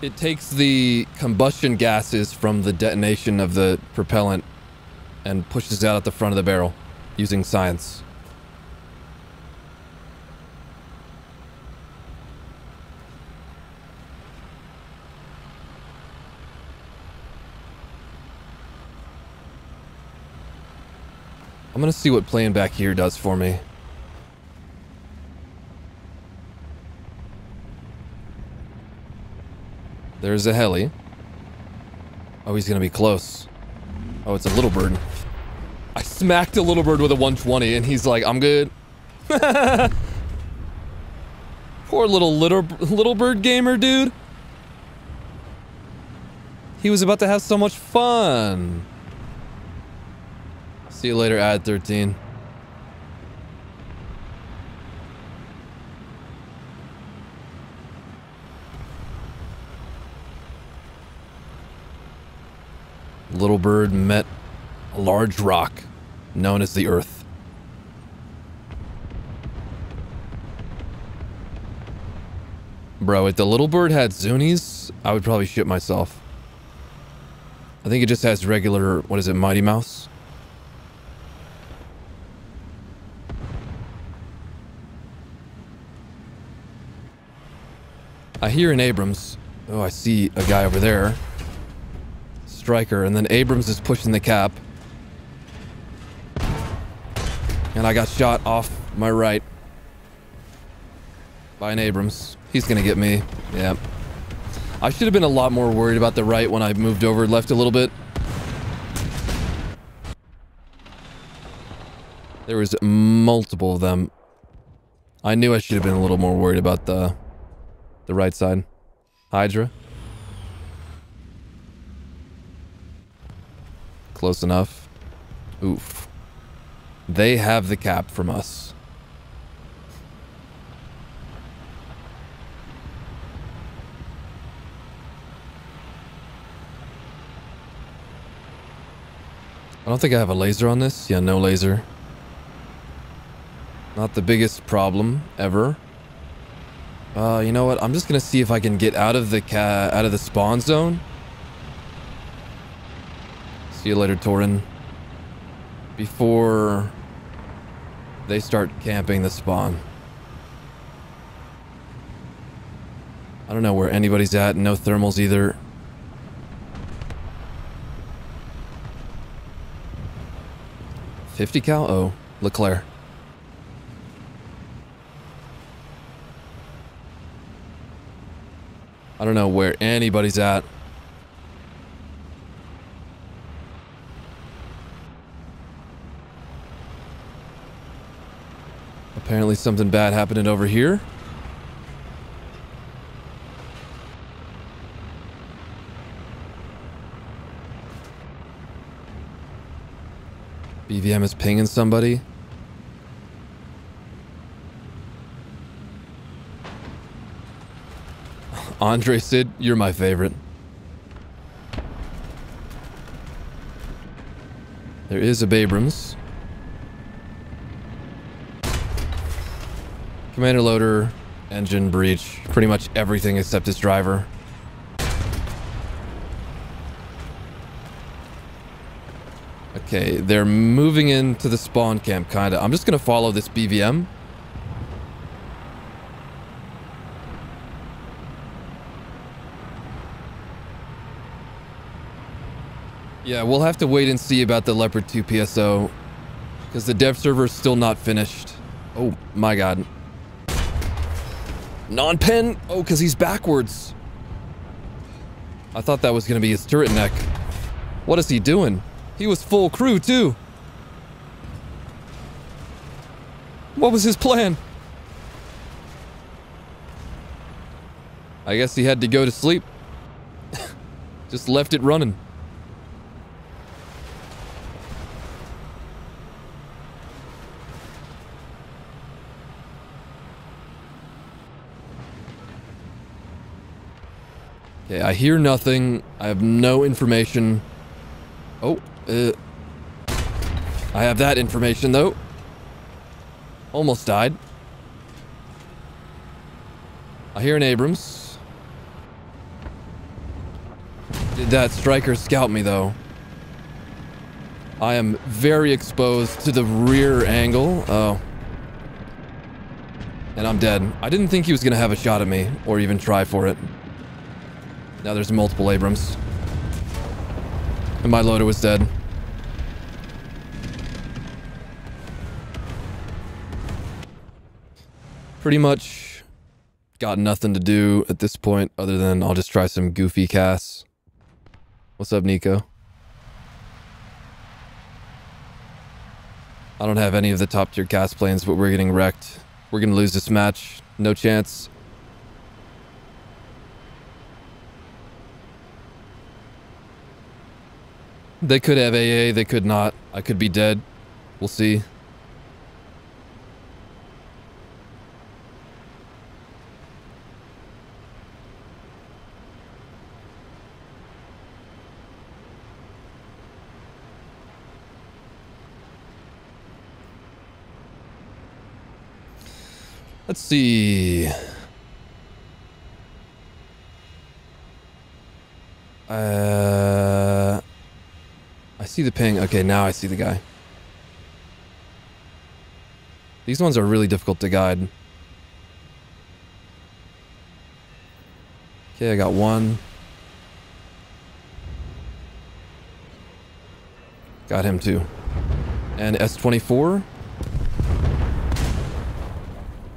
A: It takes the combustion gases from the detonation of the propellant and pushes it out at the front of the barrel using science. I'm gonna see what playing back here does for me. There's a heli. Oh, he's gonna be close. Oh, it's a little bird. I smacked a little bird with a 120 and he's like, I'm good. Poor little little little bird gamer dude. He was about to have so much fun. See you later, ad 13. Little bird met a large rock known as the Earth. Bro, if the little bird had Zunies, I would probably shit myself. I think it just has regular, what is it, Mighty Mouse? I hear an Abrams. Oh, I see a guy over there. Stryker, and then Abrams is pushing the cap. And I got shot off my right. By an Abrams. He's gonna get me. Yeah. I should have been a lot more worried about the right when I moved over left a little bit. There was multiple of them. I knew I should have been a little more worried about the the right side. Hydra. Close enough. Oof. They have the cap from us. I don't think I have a laser on this. Yeah, no laser. Not the biggest problem ever. Uh, you know what? I'm just gonna see if I can get out of the out of the spawn zone. See you later, Torin. Before they start camping the spawn. I don't know where anybody's at. No thermals either. Fifty cal? Oh, Leclerc. I don't know where anybody's at. Apparently something bad happening over here. BVM is pinging somebody. Andre Sid, you're my favorite. There is a Abrams. Commander loader, engine breach, pretty much everything except its driver. Okay, they're moving into the spawn camp, kinda. I'm just gonna follow this BVM. Yeah, we'll have to wait and see about the Leopard 2 PSO. Because the dev server is still not finished. Oh, my god. Non-pen? Oh, because he's backwards. I thought that was going to be his turret neck. What is he doing? He was full crew, too. What was his plan? I guess he had to go to sleep. Just left it running. Okay, I hear nothing. I have no information. Oh, uh, I have that information, though. Almost died. I hear an Abrams. Did that Stryker scout me, though? I am very exposed to the rear angle. Oh. And I'm dead. I didn't think he was going to have a shot at me, or even try for it. Now there's multiple Abrams. And my loader was dead. Pretty much got nothing to do at this point other than I'll just try some goofy casts. What's up, Nico? I don't have any of the top tier CAS planes, but we're getting wrecked. We're gonna lose this match. No chance. They could have AA, they could not. I could be dead. We'll see. Let's see. Uh, I see the ping. Okay, now I see the guy. These ones are really difficult to guide. Okay, I got one. Got him too. And S24.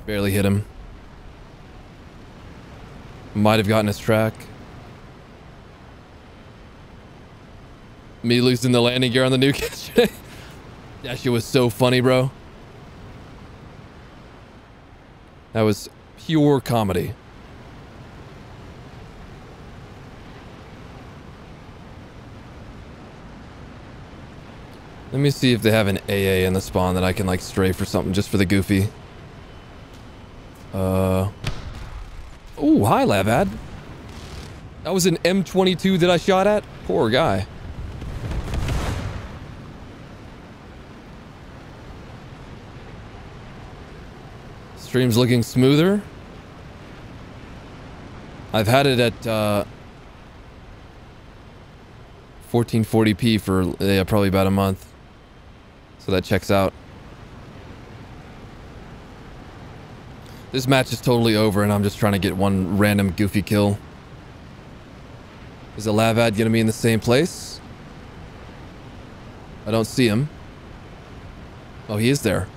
A: Barely hit him. Might have gotten his track. Me losing the landing gear on the nuke yesterday. that shit was so funny, bro. That was pure comedy. Let me see if they have an AA in the spawn that I can like stray for something just for the goofy. Uh. Oh, hi, LAV-AD. That was an M22 that I shot at? Poor guy. Stream's looking smoother. I've had it at uh, 1440p for yeah, probably about a month. So that checks out. This match is totally over and I'm just trying to get one random goofy kill. Is the LAV-AD gonna be in the same place? I don't see him. Oh, he is there.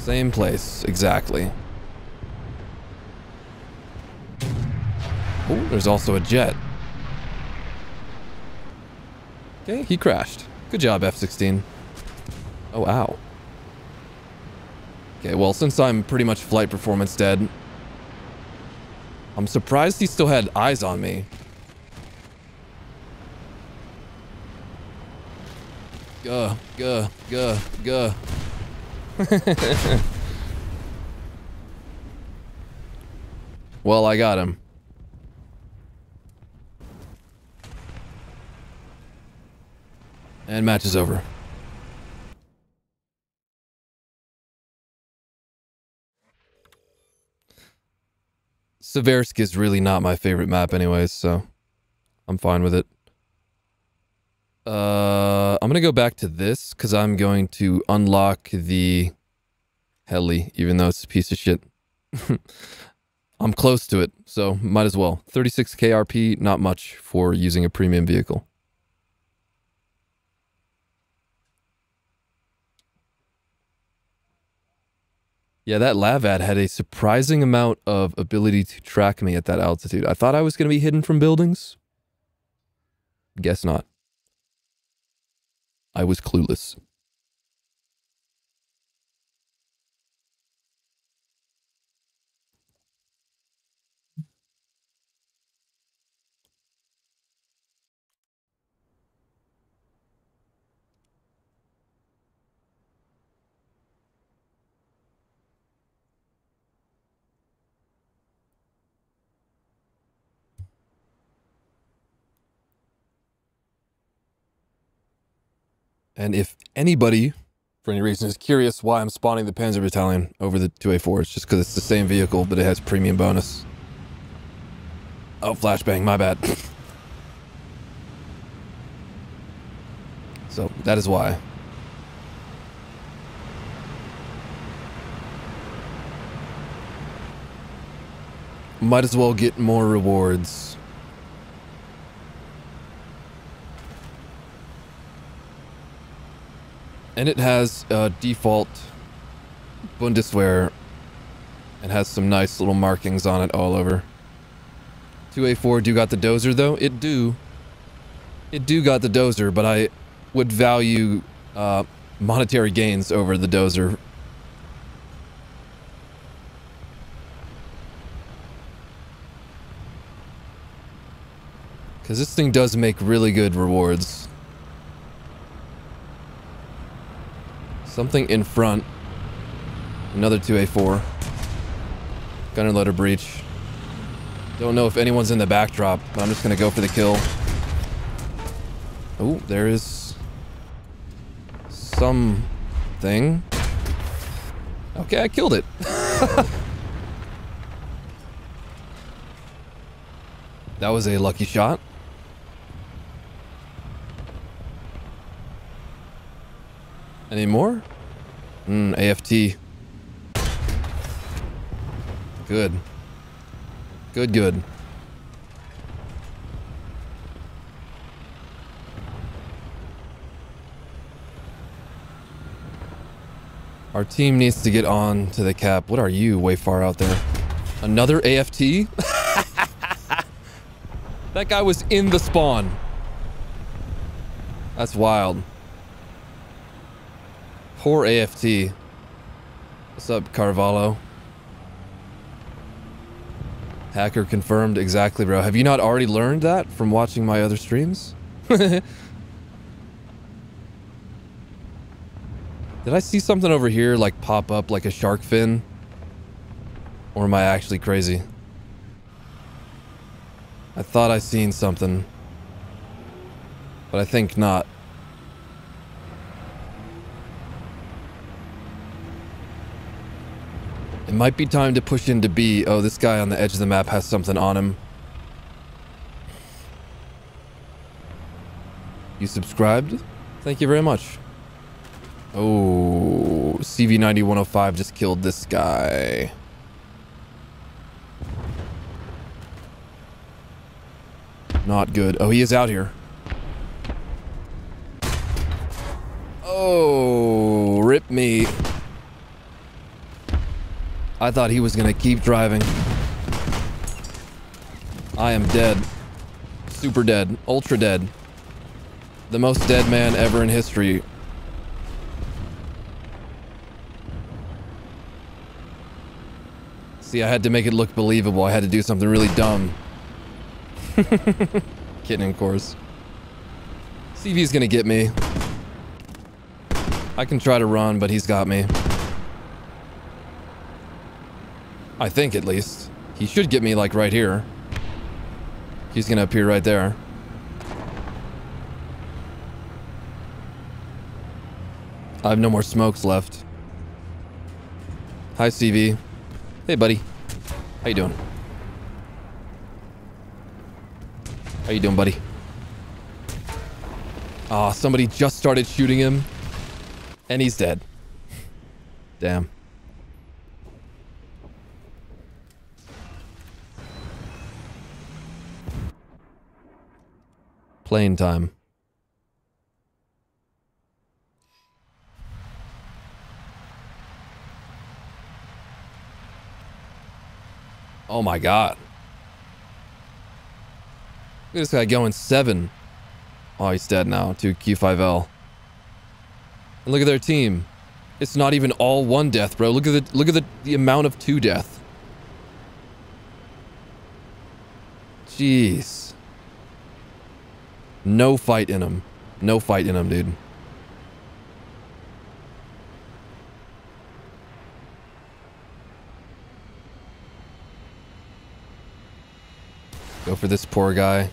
A: Same place, exactly. Oh, there's also a jet. Okay, he crashed. Good job, F-16. Oh, ow. Okay, well, since I'm pretty much flight performance dead, I'm surprised he still had eyes on me. Guh, guh, guh, guh. well, I got him. And match is over. Seversk is really not my favorite map anyways, so I'm fine with it. Uh, I'm gonna go back to this because I'm going to unlock the heli, even though it's a piece of shit. I'm close to it, so might as well. 36 KRP, not much for using a premium vehicle. Yeah, that LAV-AD had a surprising amount of ability to track me at that altitude. I thought I was going to be hidden from buildings. Guess not. I was clueless. And if anybody, for any reason, is curious why I'm spawning the Panzer Battalion over the 2A4, it's just because it's the same vehicle, but it has premium bonus. Oh, flashbang, my bad. so, that is why. Might as well get more rewards. And it has a default Bundeswehr and has some nice little markings on it all over. 2A4 do got the dozer though? It do. It do got the dozer, but I would value uh, monetary gains over the dozer. Because this thing does make really good rewards. Something in front. Another 2A4. Gunner loader breach. Don't know if anyone's in the backdrop, but I'm just going to go for the kill. Oh, there is something. Okay, I killed it. that was a lucky shot. Any more? Hmm, AFT. Good. Good, good. Our team needs to get on to the cap. What are you way far out there? Another AFT? that guy was in the spawn. That's wild. Poor AFT. What's up, Carvalho? Hacker confirmed. Exactly, bro. Have you not already learned that from watching my other streams? Did I see something over here like pop up like a shark fin? Or am I actually crazy? I thought I seen something. But I think not. It might be time to push into B. Oh, this guy on the edge of the map has something on him. You subscribed? Thank you very much. Oh, CV9105 just killed this guy. Not good. Oh, he is out here. Oh, rip me. I thought he was going to keep driving. I am dead. Super dead. Ultra dead. The most dead man ever in history. See, I had to make it look believable. I had to do something really dumb. Kidding, of course. CV's gonna get me. I can try to run, but he's got me. I think, at least. He should get me, like, right here. He's gonna appear right there. I have no more smokes left. Hi, CV. Hey, buddy. How you doing? How you doing, buddy? Aw, oh, somebody just started shooting him. And he's dead. Damn. Playing time. Oh my god. Look at this guy going seven. Oh, he's dead now to Q5L. And look at their team. It's not even all one death, bro. Look at the look at the, the amount of two death. Jeez. No fight in him. No fight in him, dude. Go for this poor guy.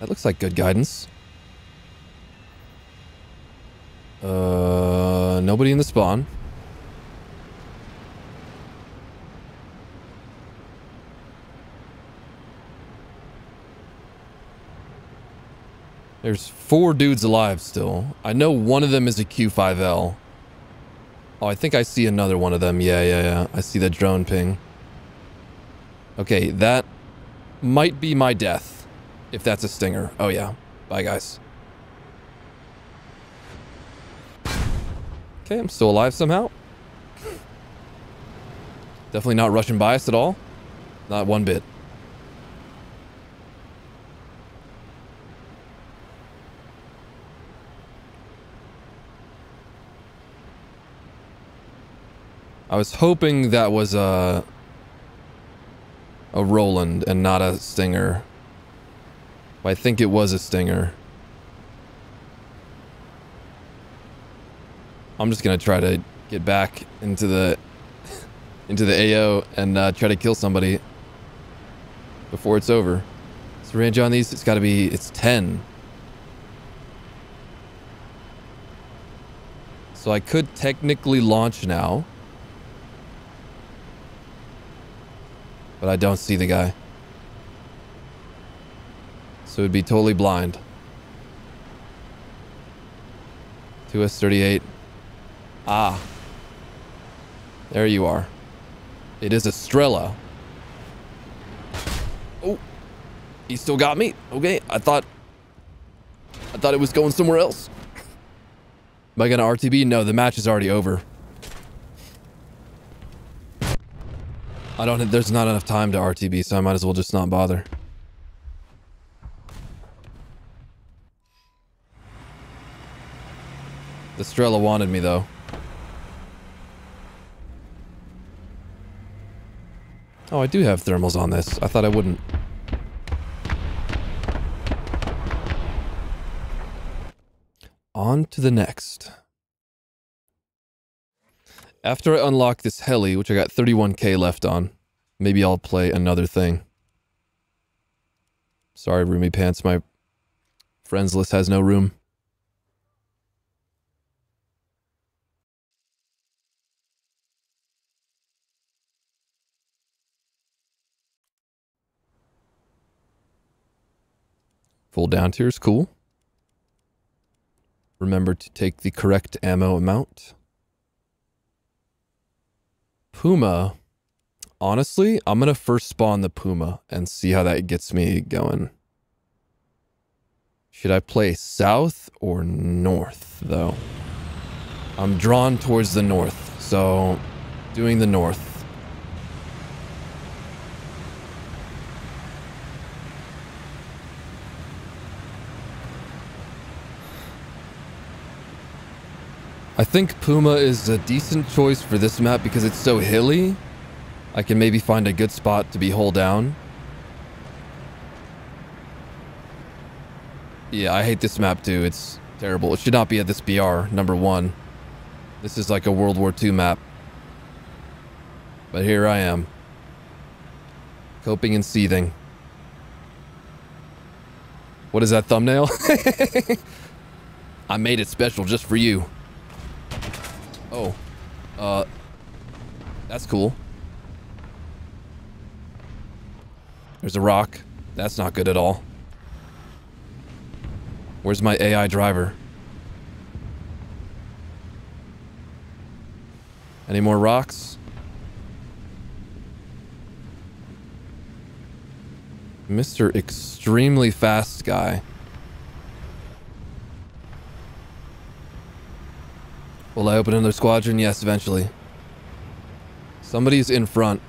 A: That looks like good guidance. Uh, nobody in the spawn. There's four dudes alive still. I know one of them is a Q5L. Oh, I think I see another one of them. Yeah, yeah, yeah. I see the drone ping. Okay, that might be my death. If that's a stinger. Oh, yeah. Bye, guys. Okay, I'm still alive somehow. Definitely not Russian biased at all. Not one bit. I was hoping that was a a Roland and not a Stinger. But I think it was a Stinger. I'm just gonna try to get back into the into the AO and uh, try to kill somebody before it's over. So range on these, it's got to be it's 10. So I could technically launch now. But I don't see the guy. So it'd be totally blind. 2S38. Ah. There you are. It is a Strela. Oh. He still got me. Okay, I thought... I thought it was going somewhere else. Am I gonna RTB? No, the match is already over. I don't... There's not enough time to RTB, so I might as well just not bother. The wanted me, though. Oh, I do have thermals on this. I thought I wouldn't. On to the next. After I unlock this heli, which I got 31k left on, maybe I'll play another thing. Sorry, roomy pants, my friends list has no room. Full down tier is cool. Remember to take the correct ammo amount. Puma. Honestly, I'm going to first spawn the Puma and see how that gets me going. Should I play south or north, though? I'm drawn towards the north, so doing the north. I think Puma is a decent choice for this map because it's so hilly. I can maybe find a good spot to be hole down. Yeah, I hate this map too. It's terrible. It should not be at this BR, number one. This is like a World War II map. But here I am. Coping and seething. What is that thumbnail? I made it special just for you. Oh. Uh. That's cool. There's a rock. That's not good at all. Where's my AI driver? Any more rocks? Mr. Extremely Fast Guy. Will I open another squadron? Yes, eventually. Somebody's in front.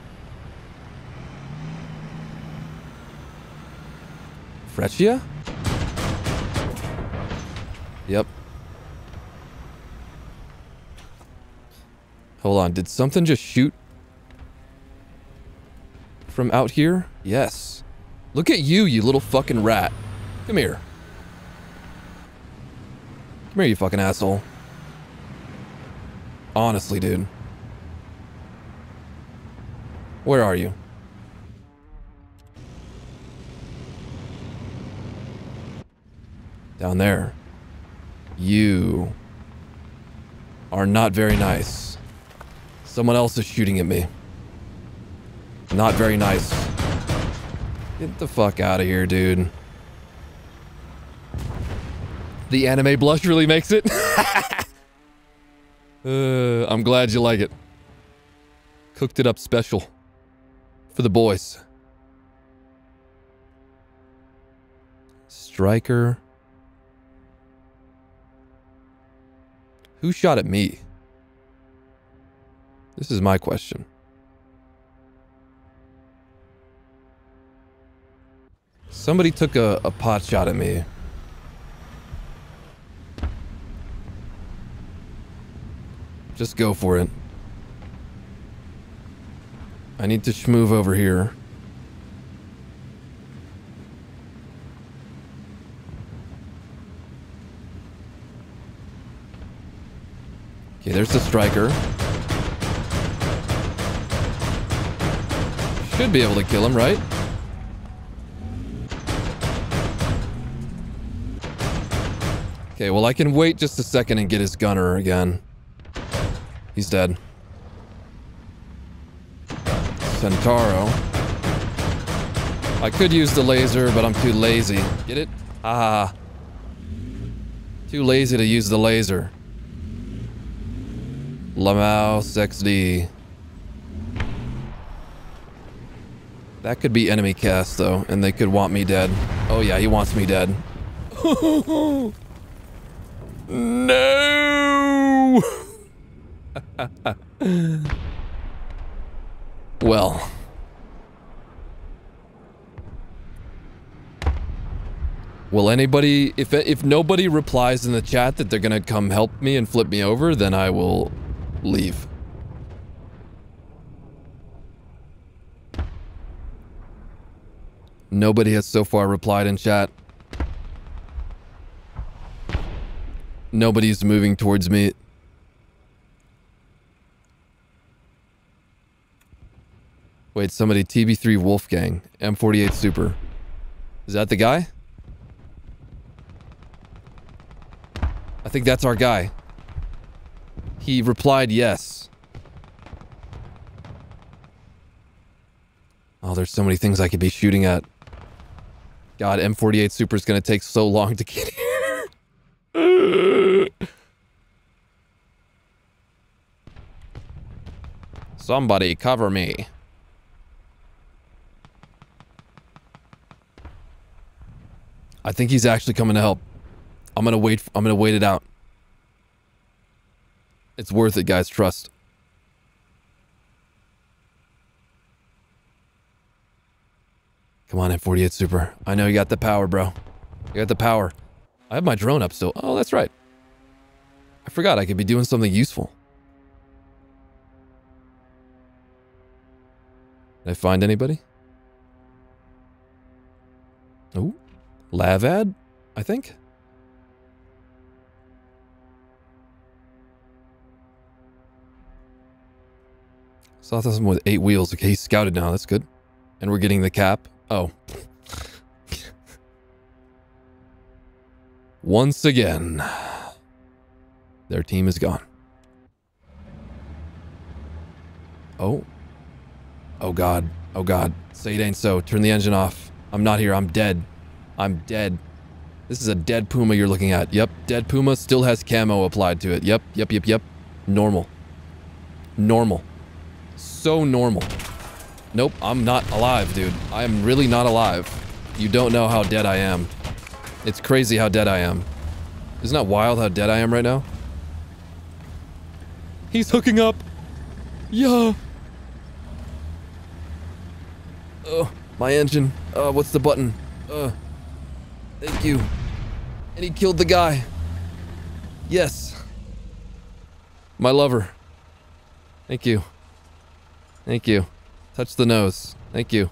A: Freccia? Yep. Hold on, did something just shoot from out here? Yes. Look at you, you little fucking rat. Come here. Come here, you fucking asshole. Honestly, dude. Where are you? Down there. You are not very nice. Someone else is shooting at me. Not very nice. Get the fuck out of here, dude. The anime blush really makes it. Uh, I'm glad you like it. Cooked it up special. For the boys. Stryker. Who shot at me? This is my question. Somebody took a, a pot shot at me. Just go for it. I need to schmove over here. Okay, there's the Stryker. Should be able to kill him, right? Okay, well I can wait just a second and get his gunner again. He's dead. Centauro. I could use the laser, but I'm too lazy. Get it? Ah. Too lazy to use the laser. Lamouse XD. That could be enemy CAS, though, and they could want me dead. Oh yeah, he wants me dead. no! well. Will anybody, if, if nobody replies in the chat that they're gonna come help me and flip me over, then I will leave. Nobody has so far replied in chat. Nobody's moving towards me. Wait, somebody, TB3 Wolfgang, M48 Super. Is that the guy? I think that's our guy. He replied yes. Oh, there's so many things I could be shooting at. God, M48 Super is going to take so long to get here. Somebody cover me. I think he's actually coming to help. I'm gonna wait. I'm gonna wait it out. It's worth it, guys. Trust. Come on, M48 Super. I know you got the power, bro. You got the power. I have my drone up still. Oh, that's right. I forgot I could be doing something useful. Did I find anybody? Oh, LAV-AD, I think. Saw someone with eight wheels. Okay, he's scouted now. That's good. And we're getting the cap. Oh. Once again, their team is gone. Oh. Oh god. Oh god. Say it ain't so. Turn the engine off. I'm not here. I'm dead. I'm dead. This is a dead Puma you're looking at. Yep. Dead Puma still has camo applied to it. Yep. Yep. Yep. Yep. Normal. Normal. So normal. Nope, I'm not alive, dude. I am really not alive. You don't know how dead I am. It's crazy how dead I am. Isn't that wild how dead I am right now? He's hooking up! Yeah! Oh, my engine. Uh, what's the button? Uh, thank you. And he killed the guy. Yes. My lover. Thank you. Thank you. Touch the nose. Thank you.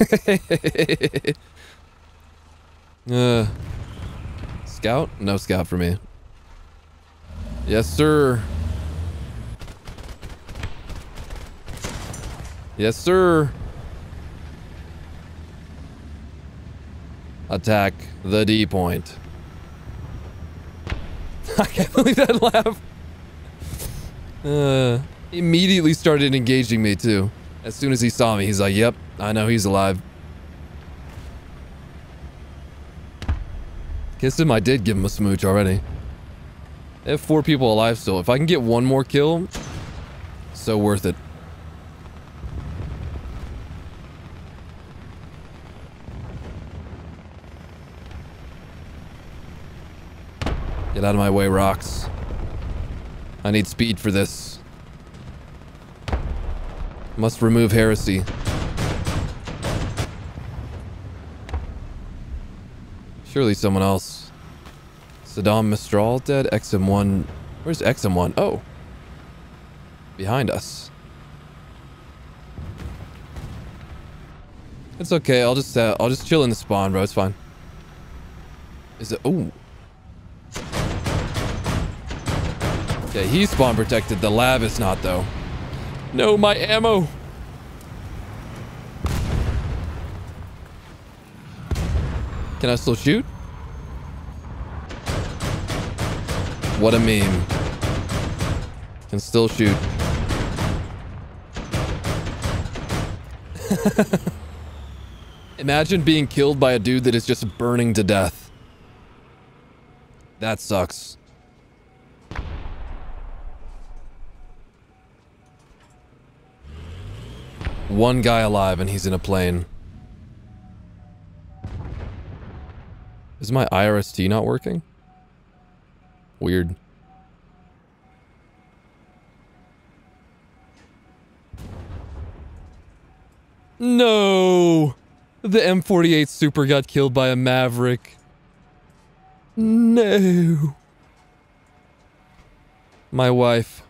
A: uh, scout? No scout for me. Yes, sir. Yes, sir. Attack the D point. I can't believe that laugh. Uh, immediately started engaging me too. As soon as he saw me, he's like, yep, I know he's alive. Kissed him, I did give him a smooch already. I have four people alive still. If I can get one more kill, so worth it. Get out of my way, rocks. I need speed for this. Must remove heresy. Surely someone else. Saddam Mistral dead? XM1. Where's XM1? Oh. behind us. It's okay. I'll just uh, I'll just chill in the spawn, bro. It's fine. Is it? Oh. Yeah, he's spawn protected. The LAV is not though. No, my ammo. Can I still shoot? What a meme. Can still shoot. Imagine being killed by a dude that is just burning to death. That sucks. One guy alive and he's in a plane. Is my IRST not working? Weird. No! The M48 Super got killed by a Maverick. No. My wife.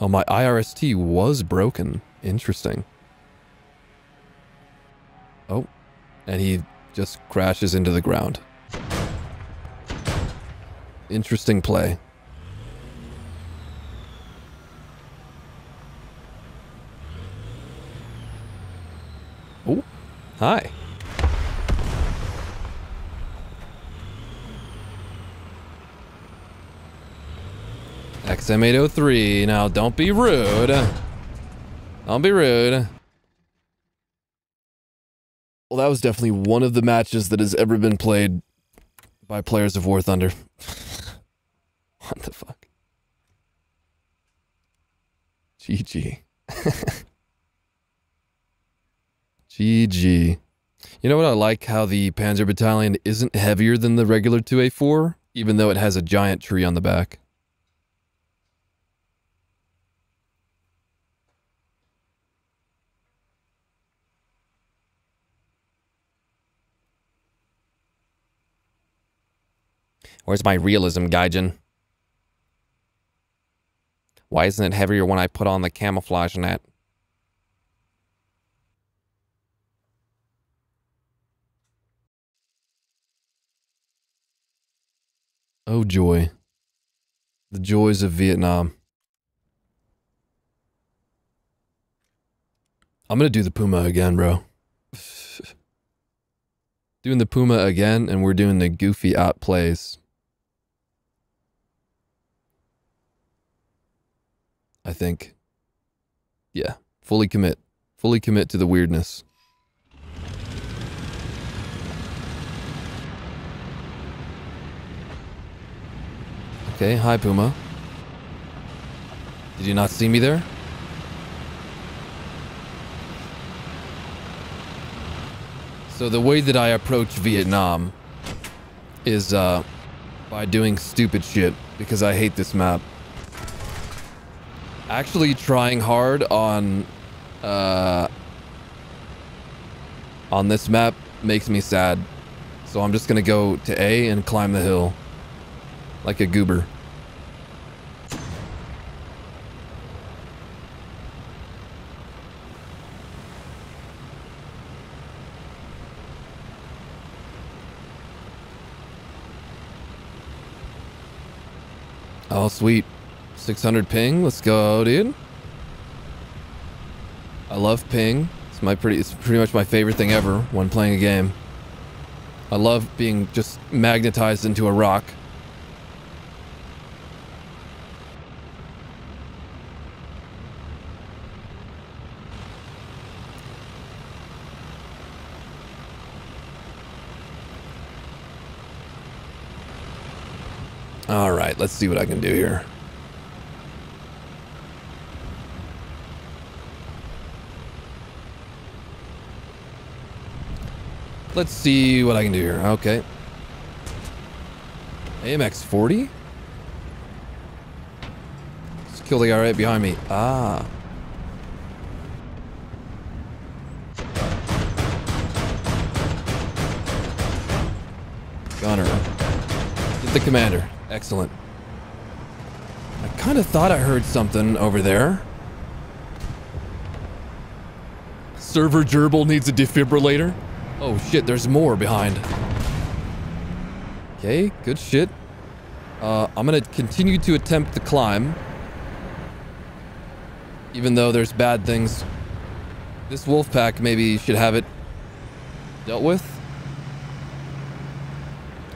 A: Oh, my IRST was broken. Interesting. Oh, and he just crashes into the ground. Interesting play. Oh, hi. XM803. Now, don't be rude. Don't be rude. Well, that was definitely one of the matches that has ever been played by players of War Thunder. what the fuck? GG. GG. You know what I like? How the Panzer Battalion isn't heavier than the regular 2A4, even though it has a giant tree on the back. Where's my realism, Gaijin? Why isn't it heavier when I put on the camouflage net? Oh joy. The joys of Vietnam. I'm gonna do the Puma again, bro. doing the Puma again, and we're doing the goofy out plays. I think. Yeah, fully commit. Fully commit to the weirdness. Okay, hi Puma. Did you not see me there? So the way that I approach Vietnam is uh, by doing stupid shit because I hate this map actually trying hard on uh, on this map makes me sad. So I'm just gonna go to A and climb the hill like a goober. Oh, sweet. 600 ping. Let's go, dude. I love ping. It's my pretty. It's pretty much my favorite thing ever when playing a game. I love being just magnetized into a rock. All right, let's see what I can do here. Let's see what I can do here. Okay. AMX 40? Just kill the guy right behind me. Ah. Gunner. Get the commander. Excellent. I kind of thought I heard something over there. Server gerbil needs a defibrillator. Oh shit, there's more behind. Okay, good shit. Uh, I'm gonna continue to attempt the climb. Even though there's bad things. This wolf pack maybe should have it dealt with.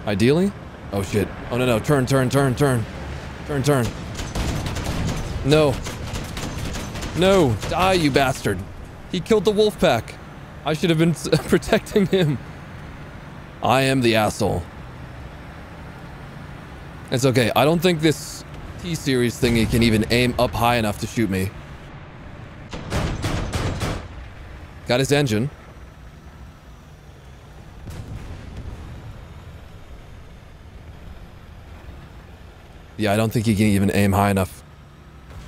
A: Ideally. Oh shit. Oh no no, turn, turn, turn, turn. Turn, turn. No. No, die you bastard. He killed the wolf pack. I should have been protecting him. I am the asshole. It's okay. I don't think this T-Series thingy can even aim up high enough to shoot me. Got his engine. Yeah, I don't think he can even aim high enough.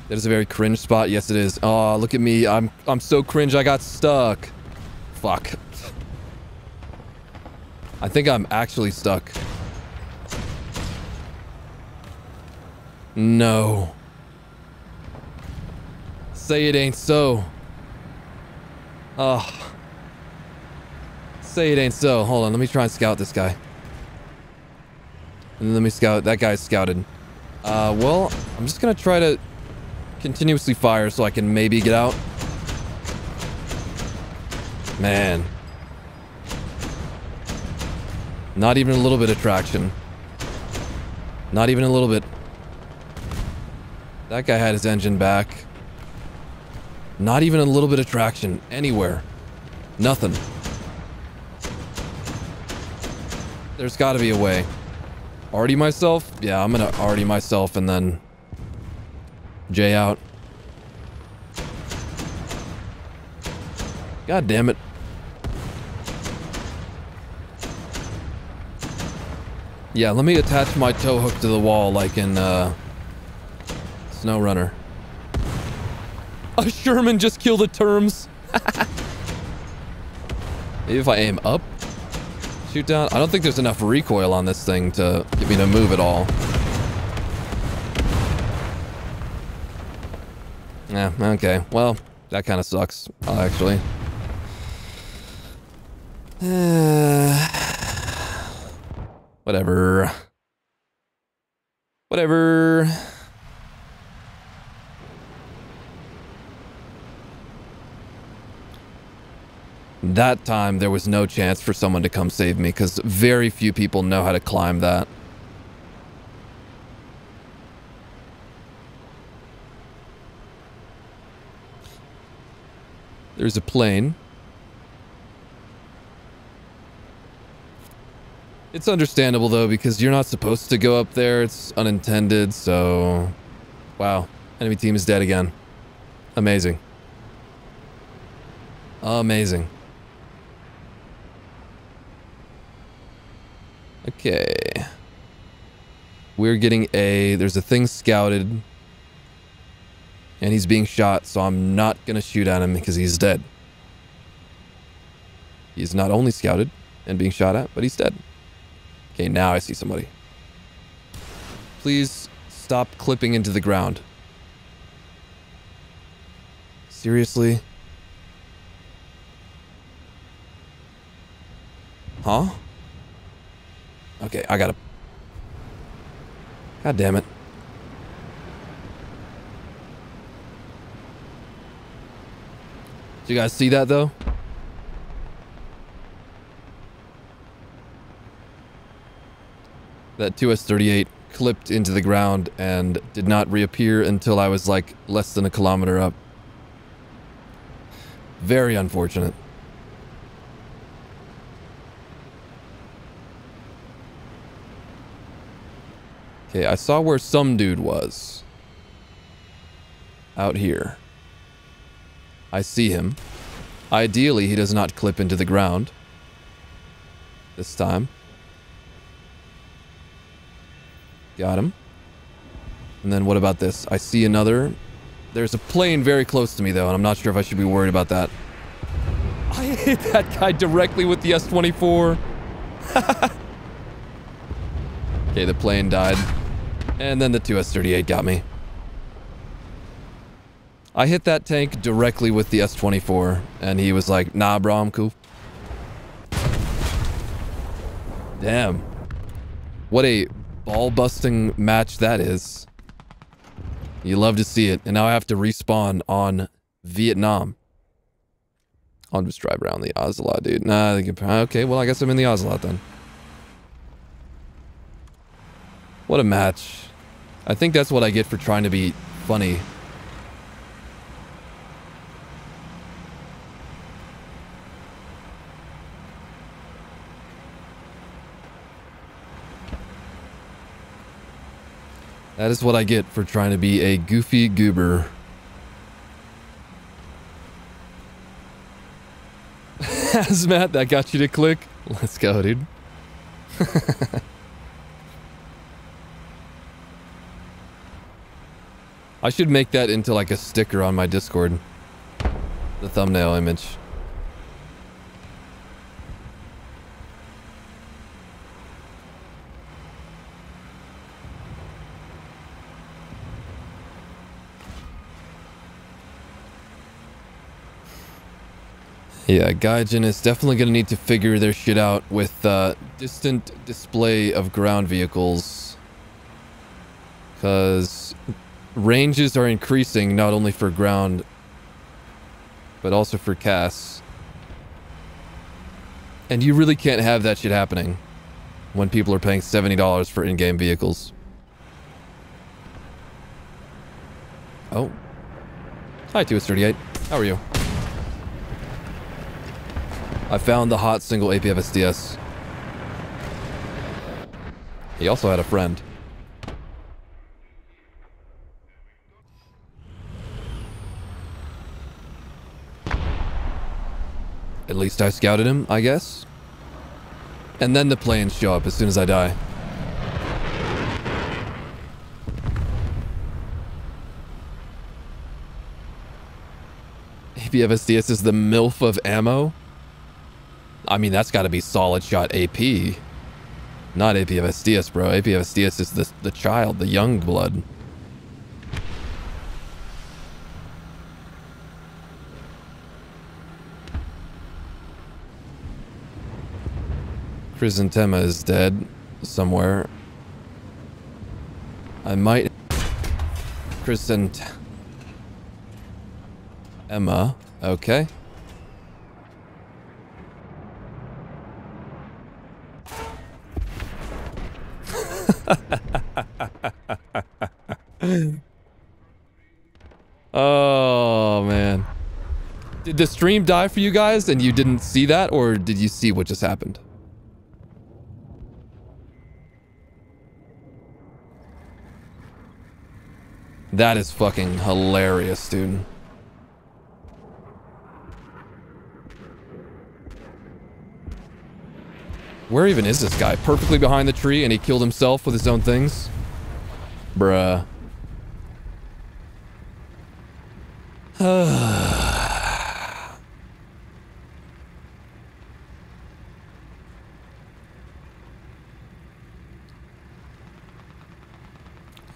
A: That is a very cringe spot. Yes, it is. Oh, look at me. I'm I'm so cringe. I got stuck. Fuck. I think I'm actually stuck. No. Say it ain't so. Oh. Say it ain't so. Hold on, let me try and scout this guy. And let me scout. That guy's scouted. Uh, well, I'm just gonna try to continuously fire so I can maybe get out. Man. Not even a little bit of traction. Not even a little bit. That guy had his engine back. Not even a little bit of traction anywhere. Nothing. There's got to be a way. Arty myself? Yeah, I'm gonna arty myself and then J out. God damn it. Yeah, let me attach my tow hook to the wall like in uh, SnowRunner. A Sherman just killed the terms. Maybe if I aim up? Shoot down? I don't think there's enough recoil on this thing to get me to move at all. Yeah, okay. Well, that kind of sucks, actually. Whatever. Whatever. That time, there was no chance for someone to come save me because very few people know how to climb that. There's a plane. It's understandable though because you're not supposed to go up there. It's unintended, so... Wow. Enemy team is dead again. Amazing. Amazing. Okay. We're getting a... There's a thing scouted. And he's being shot, so I'm not going to shoot at him because he's dead. He's not only scouted and being shot at, but he's dead. Okay, now I see somebody. Please stop clipping into the ground. Seriously? Huh? Okay, I gotta... God damn it. Did you guys see that, though? That 2S38 clipped into the ground and did not reappear until I was like less than a kilometer up. Very unfortunate. Okay, I saw where some dude was. Out here. I see him. Ideally, he does not clip into the ground. This time. Got him. And then what about this? I see another. There's a plane very close to me, though, and I'm not sure if I should be worried about that. I hit that guy directly with the S-24. okay, the plane died. And then the 2S-38 got me. I hit that tank directly with the S-24, and he was like, nah, bro, I'm cool. Damn. What a ball-busting match that is. You love to see it. And now I have to respawn on Vietnam. I'll just drive around the Ozelot, dude. Nah, okay, well, I guess I'm in the Ozelot then. What a match. I think that's what I get for trying to be funny. That is what I get for trying to be a goofy goober. Hazmat, that got you to click? Let's go, dude. I should make that into like a sticker on my Discord. The thumbnail image. Yeah, Gaijin is definitely going to need to figure their shit out with uh, distant display of ground vehicles. Because ranges are increasing not only for ground, but also for CAS. And you really can't have that shit happening when people are paying $70 for in-game vehicles. Oh. Hi, 238. How are you? I found the hot single APFSDS. He also had a friend. At least I scouted him, I guess. And then the planes show up as soon as I die. APFSDS is the MILF of ammo? I mean, that's got to be solid shot AP. Not APFSDS, bro. APFSDS is the, the child, the young blood. Chrysanthema is dead somewhere. I might... Chrysanthema. Emma. Okay. oh, man. Did the stream die for you guys and you didn't see that, or did you see what just happened? That is fucking hilarious, dude. Where even is this guy? Perfectly behind the tree and he killed himself with his own things? Bruh.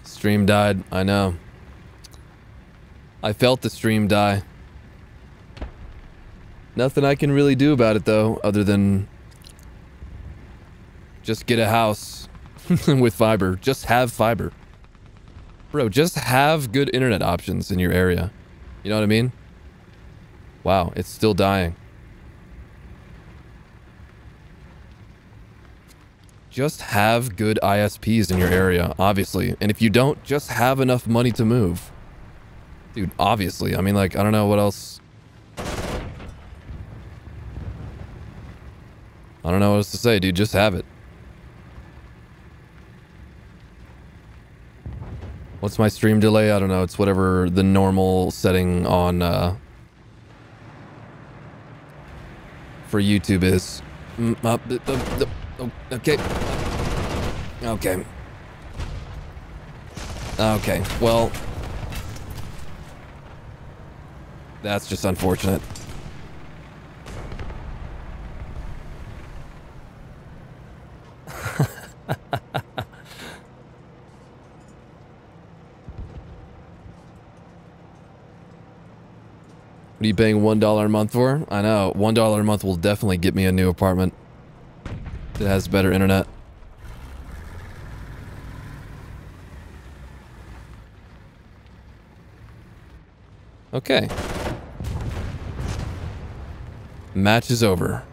A: stream died. I know. I felt the stream die. Nothing I can really do about it though, other than just get a house with fiber. Just have fiber. Bro, just have good internet options in your area. You know what I mean? Wow, it's still dying. Just have good ISPs in your area, obviously. And if you don't, just have enough money to move. Dude, obviously. I mean, like, I don't know what else... I don't know what else to say, dude. Just have it. What's my stream delay? I don't know. It's whatever the normal setting on uh, for YouTube is. Mm, uh, oh, okay. Okay. Okay. Well, that's just unfortunate. What are you paying $1 a month for? I know, $1 a month will definitely get me a new apartment that has better internet. Okay. Match is over.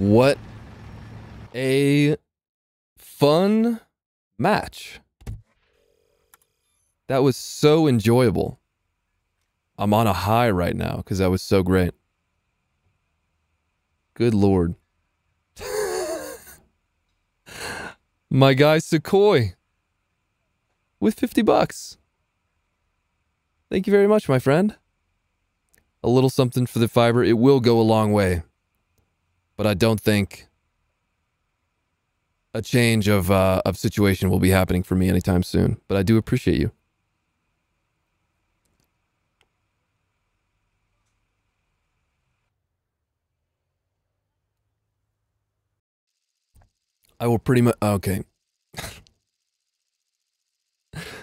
A: What a fun match. That was so enjoyable. I'm on a high right now because that was so great. Good lord. My guy Sequoy with 50 bucks. Thank you very much, my friend. A little something for the fiber. It will go a long way but I don't think a change of uh, of situation will be happening for me anytime soon. But I do appreciate you. I will pretty much okay.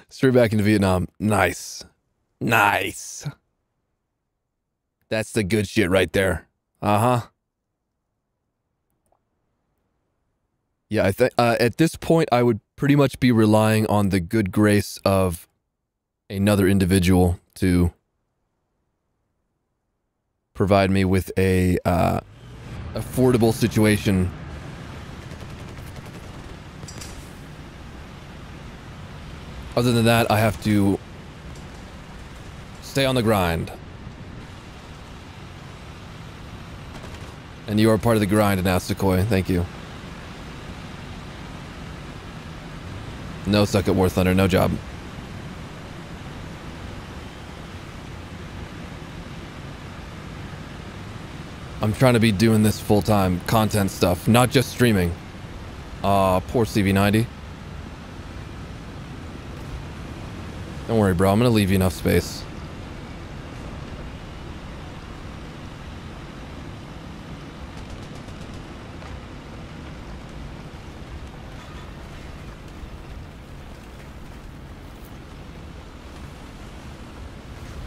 A: Straight back into Vietnam. Nice. Nice. That's the good shit right there. Uh-huh. Yeah, I think uh, at this point I would pretty much be relying on the good grace of another individual to provide me with a uh, affordable situation. Other than that, I have to stay on the grind. And you are part of the grind, Anastakoi. Thank you. No suck at War Thunder, no job. I'm trying to be doing this full-time content stuff, not just streaming. Ah, uh, poor CV90. Don't worry, bro. I'm gonna leave you enough space.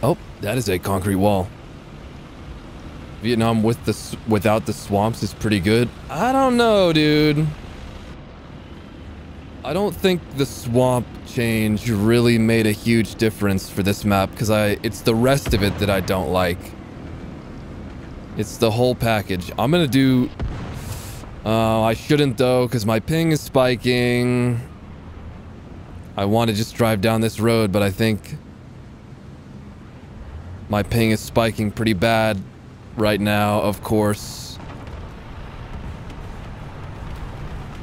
A: Oh, that is a concrete wall. Vietnam with the without the swamps is pretty good. I don't know, dude. I don't think the swamp change really made a huge difference for this map because I it's the rest of it that I don't like. It's the whole package. I'm gonna do. Uh, I shouldn't though because my ping is spiking. I want to just drive down this road, but I think my ping is spiking pretty bad right now, of course.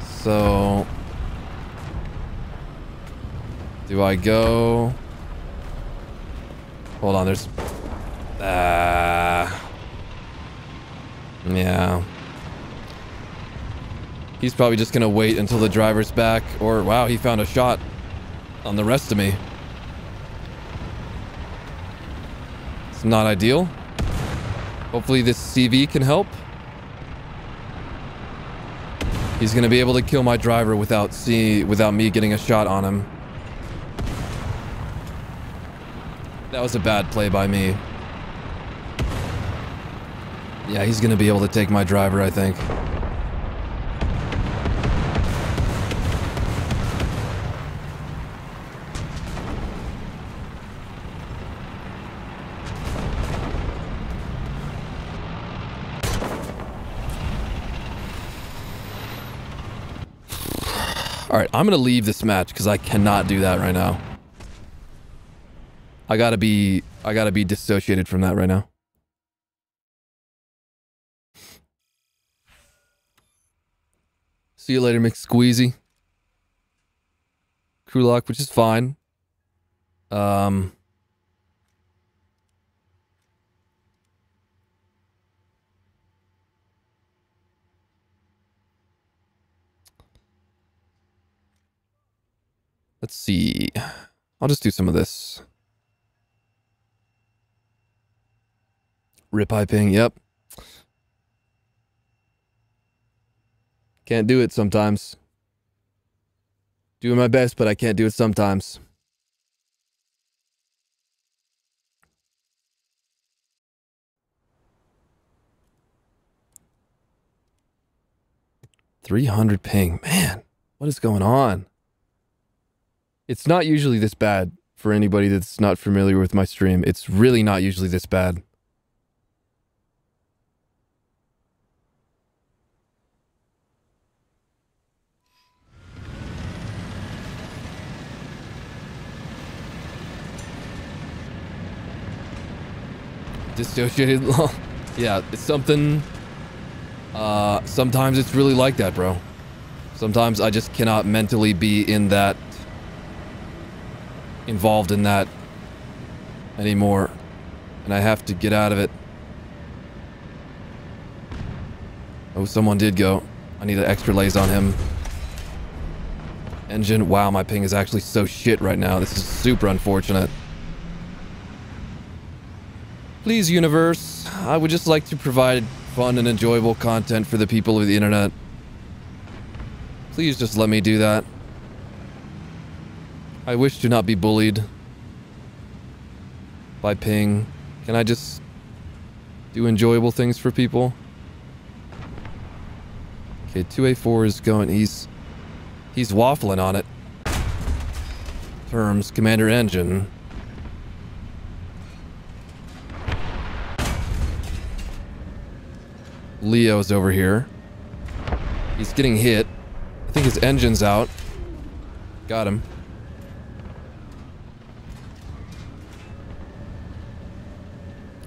A: So... Do I go... Hold on, there's... Uh, yeah. He's probably just gonna wait until the driver's back, or wow, he found a shot on the rest of me. Not ideal. Hopefully this CV can help. He's gonna be able to kill my driver without see without me getting a shot on him. That was a bad play by me. Yeah, he's gonna be able to take my driver, I think. I'm gonna leave this match because I cannot do that right now. I gotta be... I gotta be dissociated from that right now. See you later, McSqueezy. Krulok, which is fine. Um... Let's see. I'll just do some of this. Rip piping, yep. Can't do it sometimes. Doing my best, but I can't do it sometimes. Three hundred ping. Man, what is going on? It's not usually this bad for anybody that's not familiar with my stream. It's really not usually this bad. Dissociated Yeah, it's something... Uh, sometimes it's really like that, bro. Sometimes I just cannot mentally be in that... Involved in that... Anymore. And I have to get out of it. Oh, someone did go. I need an extra lays on him. Engine. Wow, my ping is actually so shit right now. This is super unfortunate. Please, universe, I would just like to provide fun and enjoyable content for the people of the internet. Please just let me do that. I wish to not be bullied by ping. Can I just do enjoyable things for people? Okay, 2A4 is going, he's, he's waffling on it. Terms, Commander Engine. Leo's over here. He's getting hit. I think his engine's out. Got him.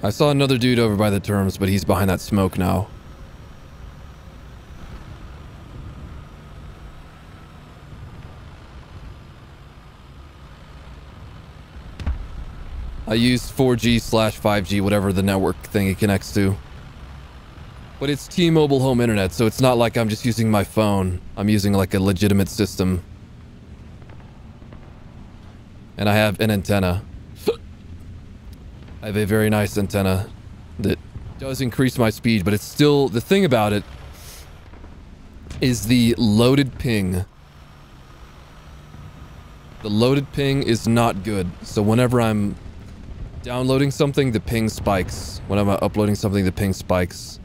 A: I saw another dude over by the terms, but he's behind that smoke now. I use 4G slash 5G, whatever the network thing it connects to. But it's T-Mobile home internet, so it's not like I'm just using my phone. I'm using like a legitimate system. And I have an antenna. I have a very nice antenna that does increase my speed, but it's still... The thing about it is the loaded ping. The loaded ping is not good. So whenever I'm downloading something, the ping spikes. When I'm uploading something, the ping spikes.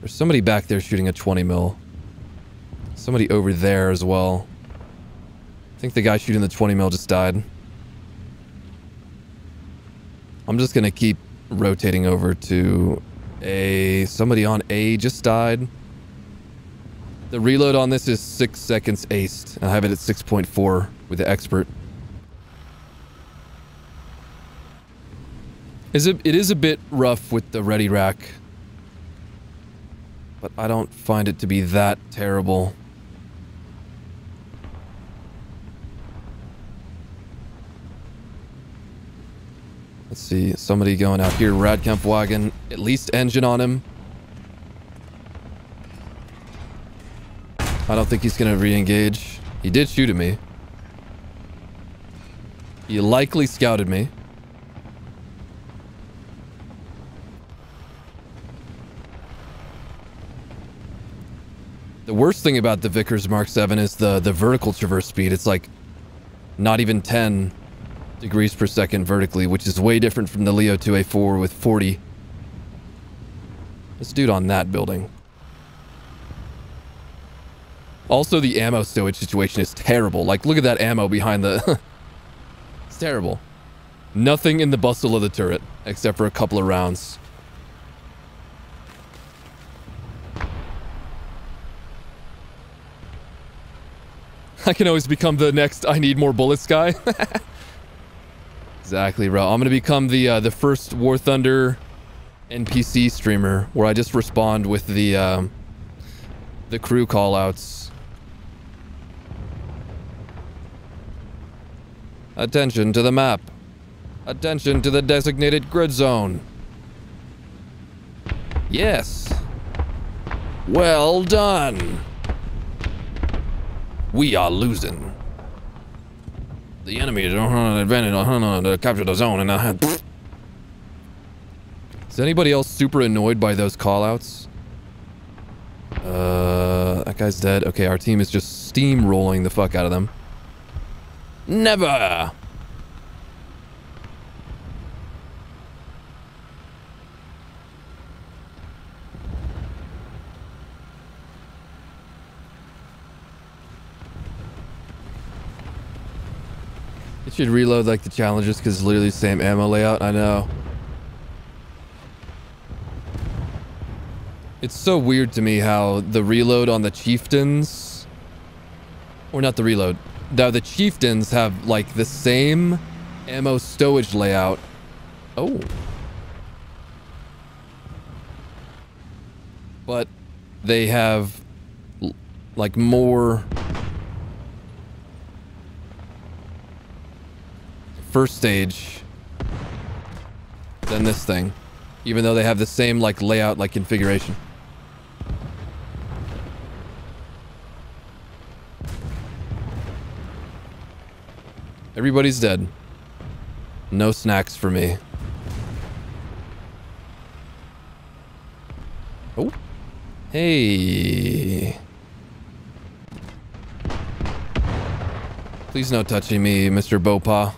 A: There's somebody back there shooting a 20 mil. Somebody over there as well. I think the guy shooting the 20 mil just died. I'm just gonna keep rotating over to a... Somebody on A just died. The reload on this is 6 seconds aced. I have it at 6.4 with the expert. Is it, it is a bit rough with the ready rack but I don't find it to be that terrible. Let's see, somebody going out here, Radkampfwagen, at least engine on him. I don't think he's gonna re-engage. He did shoot at me. He likely scouted me. The worst thing about the Vickers Mark 7 is the, the vertical traverse speed. It's like not even 10 degrees per second vertically, which is way different from the Leo 2A4 with 40. This dude on that building. Also, the ammo stowage situation is terrible. Like, look at that ammo behind the... it's terrible. Nothing in the bustle of the turret, except for a couple of rounds. I can always become the next I need more bullets guy. exactly, bro. I'm gonna become the uh, the first War Thunder NPC streamer where I just respond with the um, the crew callouts. Attention to the map. Attention to the designated grid zone. Yes. Well done. We are losing. The enemy don't have an advantage on to capture the zone and I had. Is anybody else super annoyed by those callouts? Uh, that guy's dead. Okay, our team is just steamrolling the fuck out of them. Never! Should reload like the challenges because it's literally the same ammo layout. I know. It's so weird to me how the reload on the chieftains, or not the reload, now the chieftains have like the same ammo stowage layout. Oh. But they have like more first stage than this thing. Even though they have the same like layout, like configuration. Everybody's dead. No snacks for me. Oh. Hey. Please no touching me, Mr. Bopa.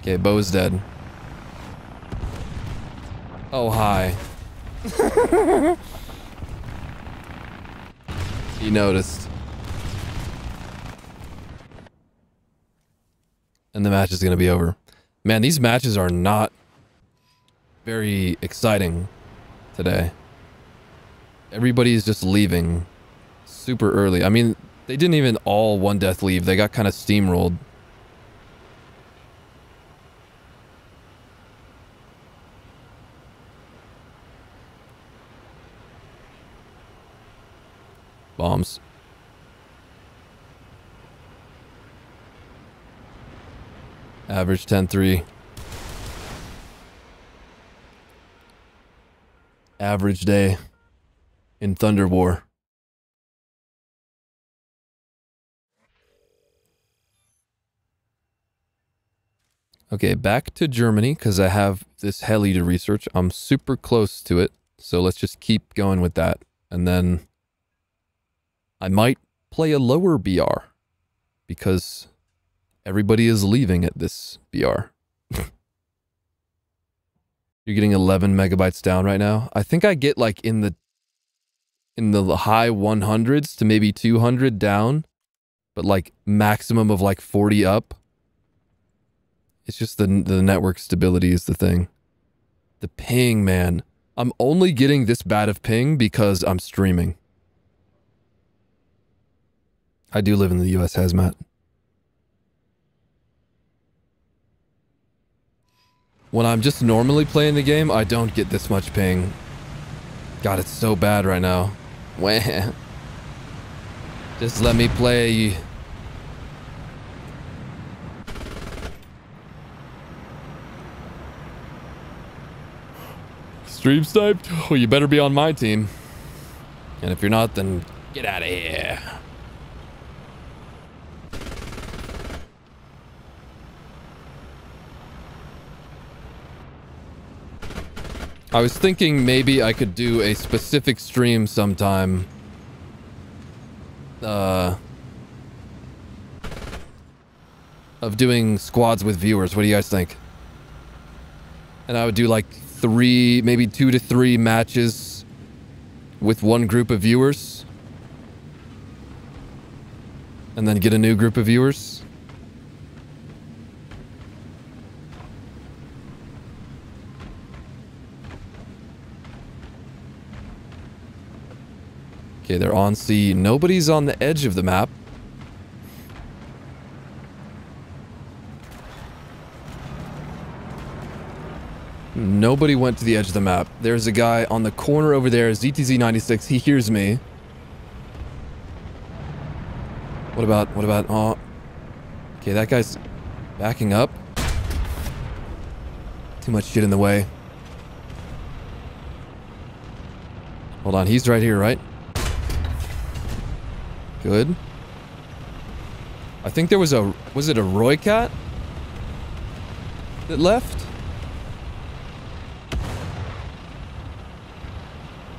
A: Okay, Bo's dead. Oh, hi. he noticed. And the match is going to be over. Man, these matches are not very exciting today. Everybody is just leaving super early. I mean, they didn't even all one death leave. They got kind of steamrolled. Bombs. Average 10-3. Average day in Thunder War. Okay, back to Germany because I have this heli to research. I'm super close to it, so let's just keep going with that. And then I might play a lower BR because everybody is leaving at this BR. You're getting 11 megabytes down right now. I think I get like in the in the high 100s to maybe 200 down, but like maximum of like 40 up. It's just the the network stability is the thing. The ping, man. I'm only getting this bad of ping because I'm streaming. I do live in the US hazmat. When I'm just normally playing the game, I don't get this much ping. God, it's so bad right now. Wah. Just let me play. Stream sniped? Well, you better be on my team. And if you're not, then get out of here. I was thinking maybe I could do a specific stream sometime. Uh, of doing squads with viewers. What do you guys think? And I would do like three, maybe two to three matches with one group of viewers. And then get a new group of viewers. Okay, they're on C. Nobody's on the edge of the map. Nobody went to the edge of the map. There's a guy on the corner over there, ZTZ96. He hears me. What about, what about, oh. Okay, that guy's backing up. Too much shit in the way. Hold on, he's right here, right? Good. I think there was a... Was it a Rooikat? That left?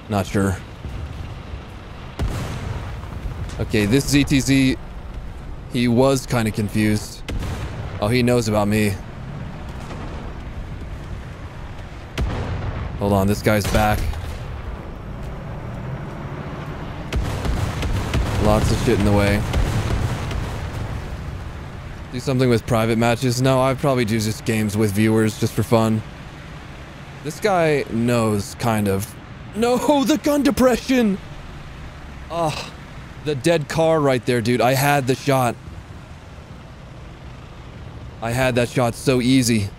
A: Not sure. Okay, this ZTZ, he was kind of confused. Oh, he knows about me. Hold on, this guy's back. Lots of shit in the way. Do something with private matches? No, I probably do just games with viewers just for fun. This guy knows, kind of. No, the gun depression! Ugh. The dead car right there, dude. I had the shot. I had that shot so easy.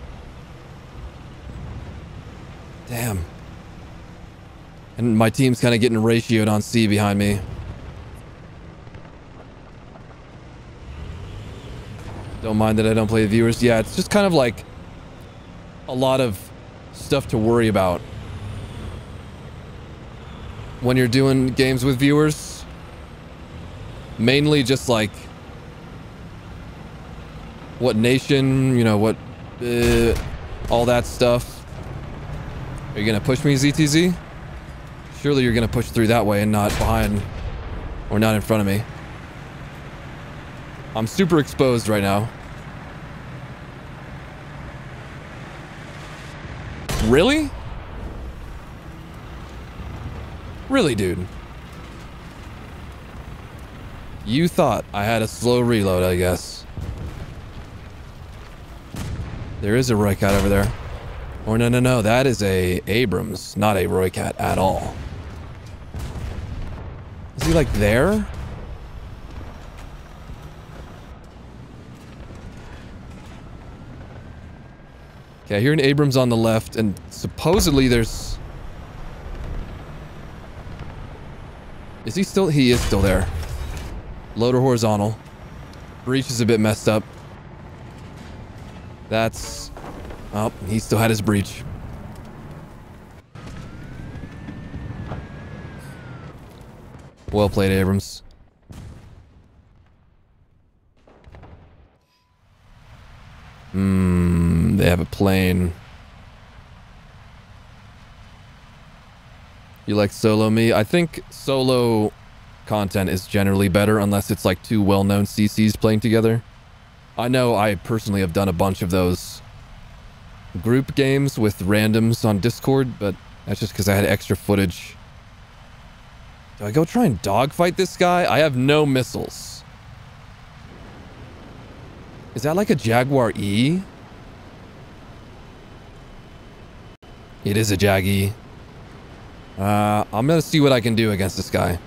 A: Damn. And my team's kind of getting ratioed on C behind me. Don't mind that I don't play the viewers. Yeah, it's just kind of like a lot of stuff to worry about when you're doing games with viewers. Mainly just like what nation, you know, what, uh, all that stuff. Are you going to push me, ZTZ? Surely you're going to push through that way and not behind or not in front of me. I'm super exposed right now. Really? Really, dude? You thought I had a slow reload, I guess. There is a Rooikat over there. Or no, no, no, that is a Abrams, not a Rooikat at all. Is he like there? Okay, here in Abrams on the left, and supposedly there's... Is he still? He is still there. Loader horizontal. Breach is a bit messed up. That's... Oh, he still had his breach. Well played, Abrams. Hmm, they have a plane. You like solo me? I think solo content is generally better unless it's like two well-known CCs playing together. I know I personally have done a bunch of those group games with randoms on Discord, but that's just because I had extra footage. Do I go try and dogfight this guy? I have no missiles. Is that like a Jaguar E? It is a Jag E. Uh, I'm gonna see what I can do against this guy.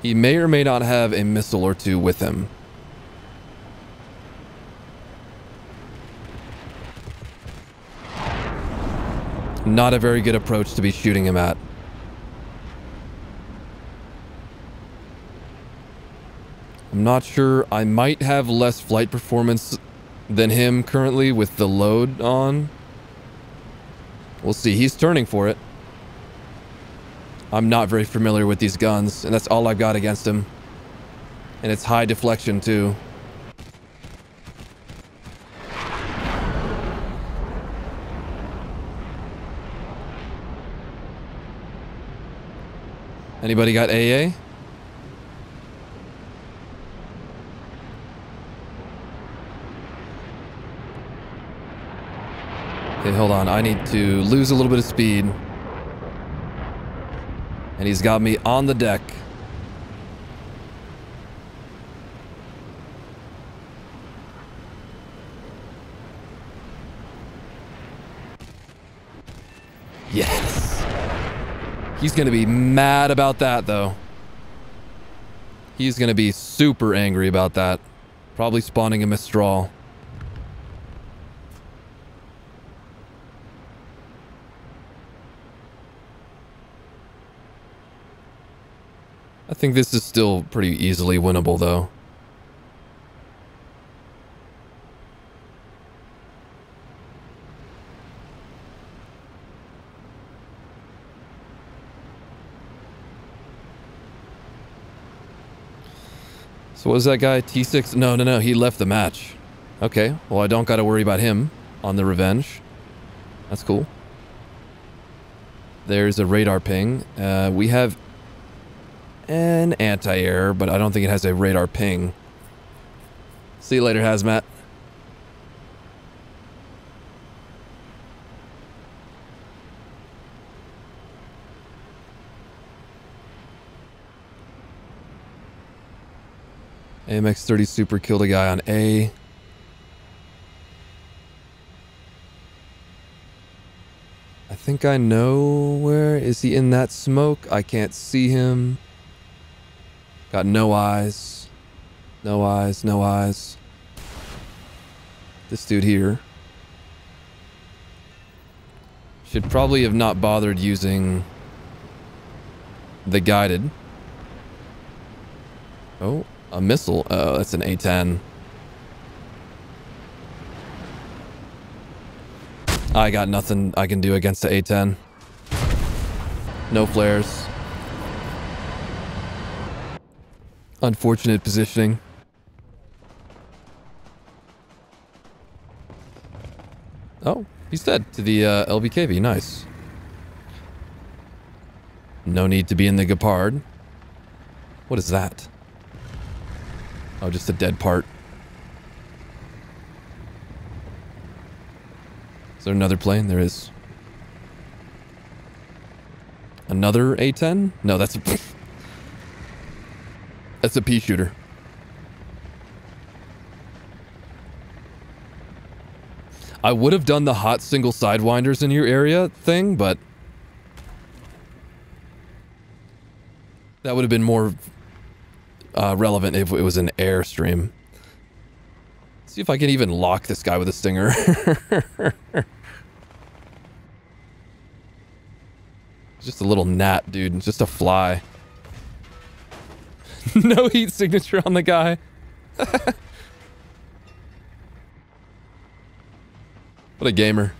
A: He may or may not have a missile or two with him. Not a very good approach to be shooting him at. I'm not sure. I might have less flight performance than him currently with the load on. We'll see. He's turning for it. I'm not very familiar with these guns, and that's all I've got against him. And it's high deflection, too. Anybody got AA? Okay, hold on. I need to lose a little bit of speed. And he's got me on the deck. Yes. He's going to be mad about that, though. He's going to be super angry about that. Probably spawning a Mistral. I think this is still pretty easily winnable, though. So what was that guy? T6? No, no, no. He left the match. Okay. Well, I don't got to worry about him on the revenge. That's cool. There's a radar ping. Uh, we have an anti-air, but I don't think it has a radar ping. See you later, Hazmat. AMX-30 Super killed a guy on A. I think I know where. Is he in that smoke? I can't see him. Got no eyes. No eyes, no eyes. This dude here. Should probably have not bothered using the guided. Oh, a missile. Oh, that's an A-10. I got nothing I can do against the A-10. No flares. Unfortunate positioning. Oh, he's dead to the uh. Nice. No need to be in the Gepard. What is that? Oh, just a dead part. Is there another plane? There is. Another A-10? No, that's a... that's a pea shooter. I would have done the hot single sidewinders in your area thing, but... That would have been more uh, relevant if it was an airstream. See if I can even lock this guy with a stinger. just a little gnat, dude. Just a fly. no heat signature on the guy. what a gamer.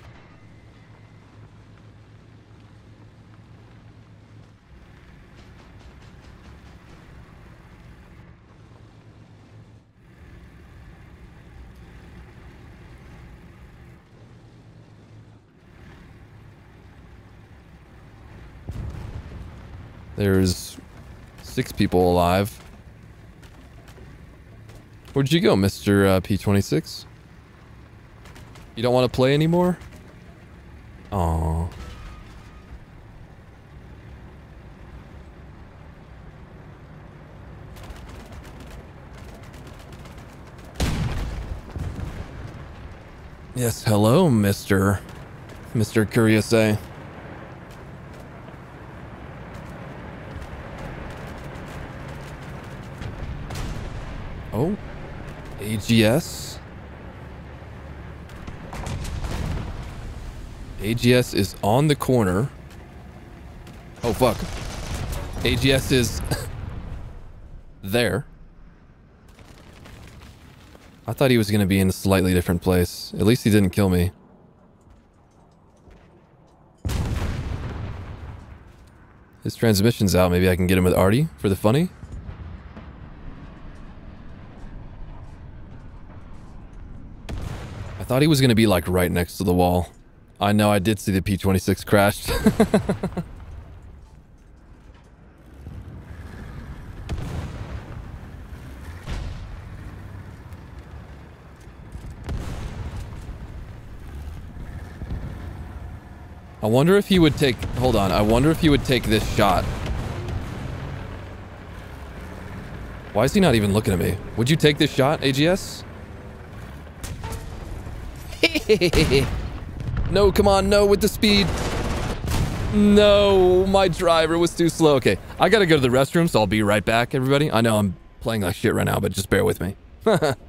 A: There's six people alive. Where'd you go, Mr. Uh, P26? You don't want to play anymore? Aww. Yes, hello, Mr. Mr. Curious Oh. AGS. AGS is on the corner. Oh, fuck. AGS is there. I thought he was going to be in a slightly different place. At least he didn't kill me. His transmission's out. Maybe I can get him with Artie for the funny. Thought he was going to be like right next to the wall. I know I did see the P-26 crashed. I wonder if he would take... Hold on. I wonder if he would take this shot. Why is he not even looking at me? Would you take this shot, AGS? no, come on, no, with the speed. No, my driver was too slow. Okay, I gotta go to the restroom, so I'll be right back, everybody. I know I'm playing like shit right now, but just bear with me.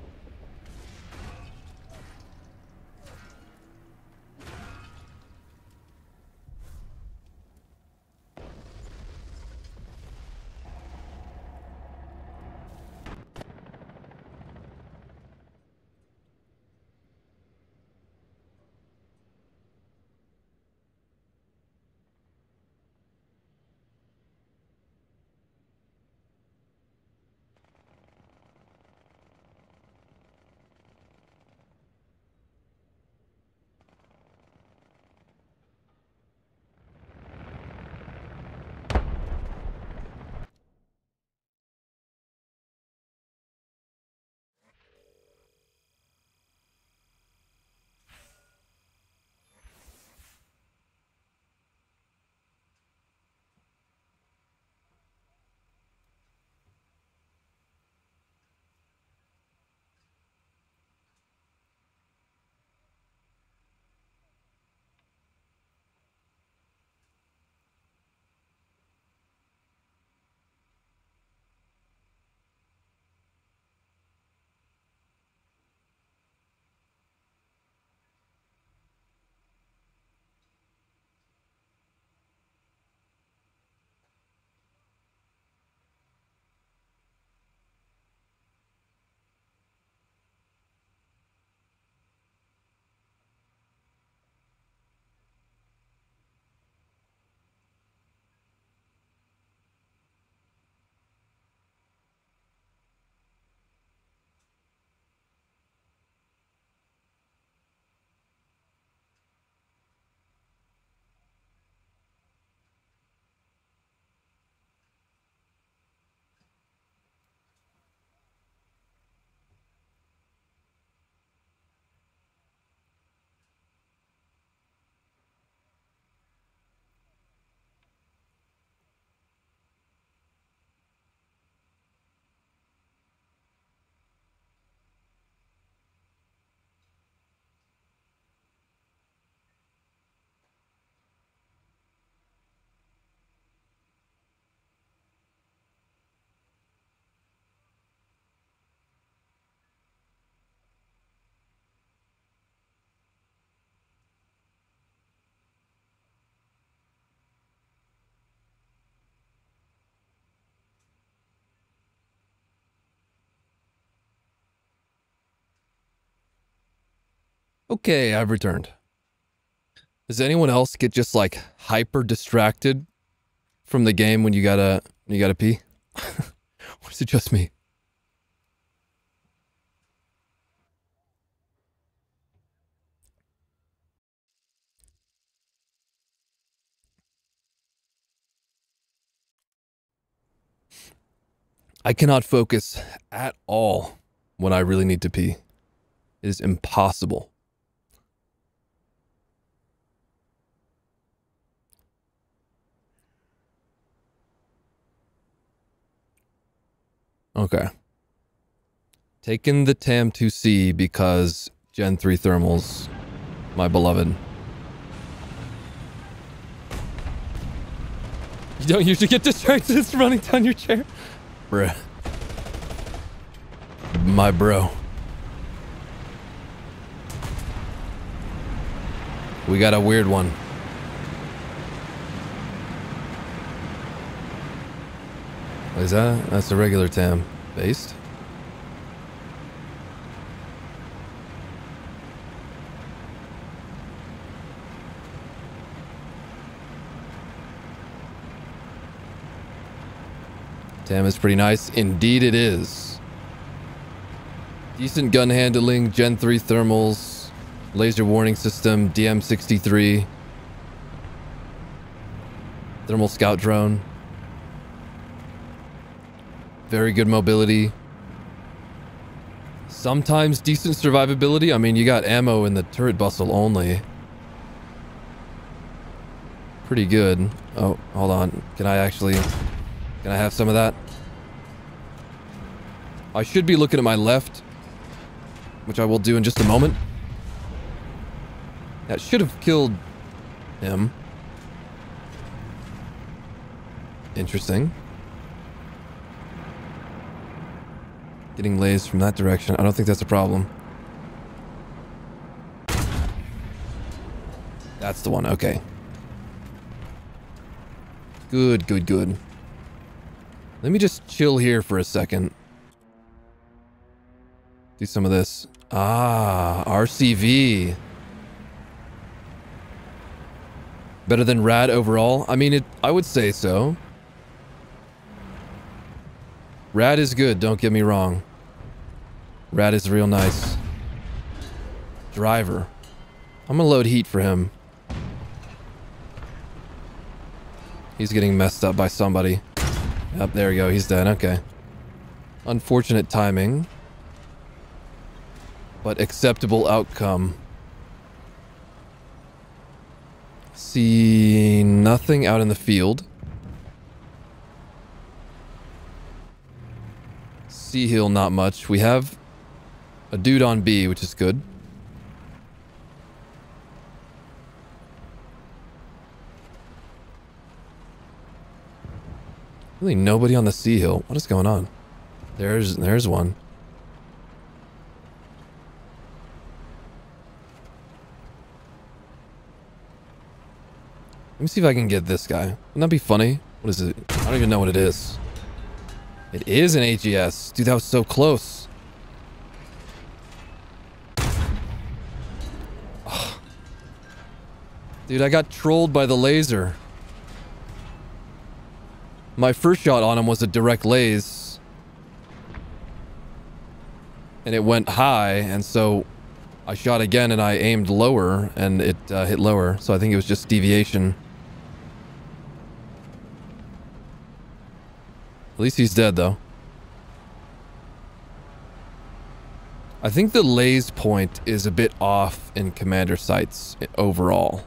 A: Okay, I've returned. Does anyone else get just like hyper distracted from the game when you gotta you gotta pee? or is it just me? I cannot focus at all when I really need to pee. It is impossible. Okay. Taking the TAM 2C because Gen 3 thermals, my beloved. You don't usually get distracted just running down your chair. Bruh. My bro. We got a weird one. Is that? That's a regular TAM. Based? TAM is pretty nice. Indeed it is. Decent gun handling, Gen 3 thermals, laser warning system, DM63, thermal scout drone. Very good mobility. Sometimes decent survivability. I mean, you got ammo in the turret bustle only. Pretty good. Oh, hold on. Can I actually... Can I have some of that? I should be looking at my left. Which I will do in just a moment. That should have killed him. Interesting. Getting lays from that direction. I don't think that's a problem. That's the one. Okay. Good, good, good. Let me just chill here for a second. Do some of this. Ah, RCV. Better than Rad overall? I mean, it. I would say so. Rad is good, don't get me wrong. Rad is real nice. Driver. I'm gonna load heat for him. He's getting messed up by somebody. Yep, there we go. He's dead. Okay. Unfortunate timing. But acceptable outcome. See nothing out in the field. C hill, not much. We have a dude on B, which is good. Really nobody on the C hill. What is going on? There's there's one. Let me see if I can get this guy. Wouldn't that be funny? What is it? I don't even know what it is. It is an AGS. Dude, that was so close. Dude, I got trolled by the laser. My first shot on him was a direct laze. And it went high, and so I shot again and I aimed lower, and it uh, hit lower. So I think it was just deviation. At least he's dead, though. I think the laze point is a bit off in commander sights overall.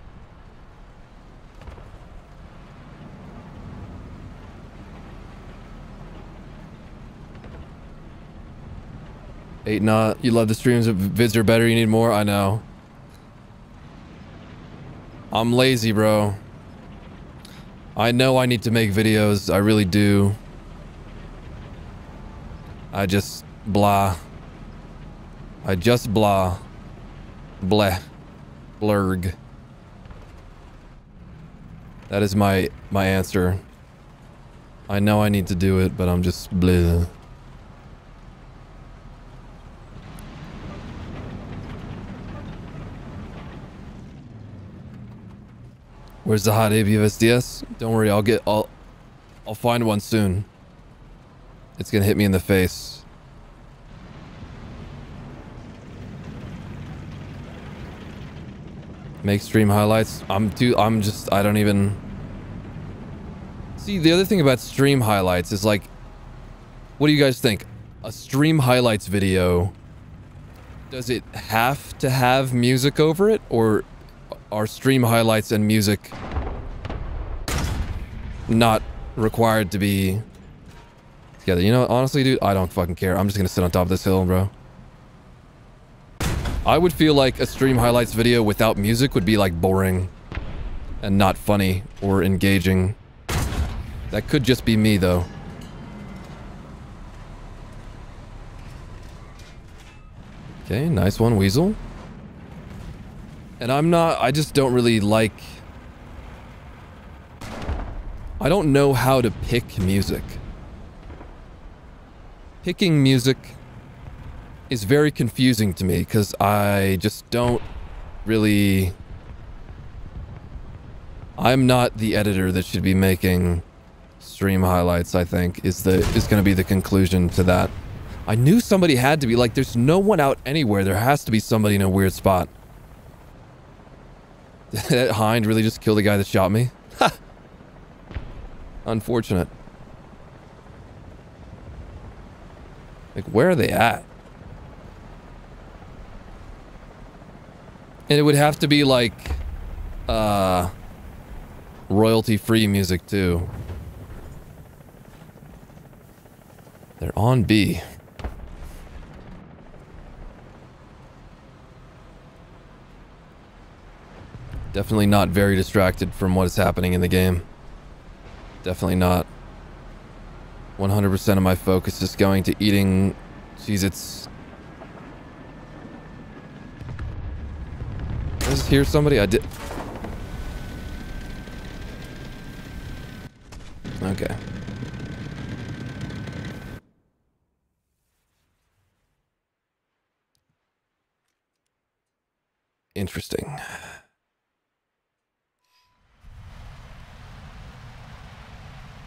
A: Eight not. You love the streams. Vids are better. You need more. I know. I'm lazy, bro. I know I need to make videos. I really do. I just blah. I just blah. Bleh. Blurg. That is my my answer. I know I need to do it, but I'm just bleh. Where's the hot APFSDS? Don't worry, I'll get I'll I'll find one soon. It's gonna hit me in the face. Make stream highlights. I'm too I'm just I don't even See, the other thing about stream highlights is like what do you guys think? A stream highlights video does it have to have music over it or are stream highlights and music not required to be together. You know, honestly, dude, I don't fucking care. I'm just gonna sit on top of this hill, bro. I would feel like a stream highlights video without music would be like boring and not funny or engaging. That could just be me, though. Okay, nice one, Weasel. And I'm not, I just don't really like... I don't know how to pick music. Picking music is very confusing to me because I just don't really... I'm not the editor that should be making stream highlights, I think, is the is going to be the conclusion to that. I knew somebody had to be, like, there's no one out anywhere. There has to be somebody in a weird spot. That hind really just killed the guy that shot me? Unfortunate. Like, where are they at? And it would have to be like, uh, royalty-free music too. They're on B. Definitely not very distracted from what is happening in the game. Definitely not. 100% of my focus is going to eating Cheez-Its. Did I just hear somebody? I did. Okay. Interesting.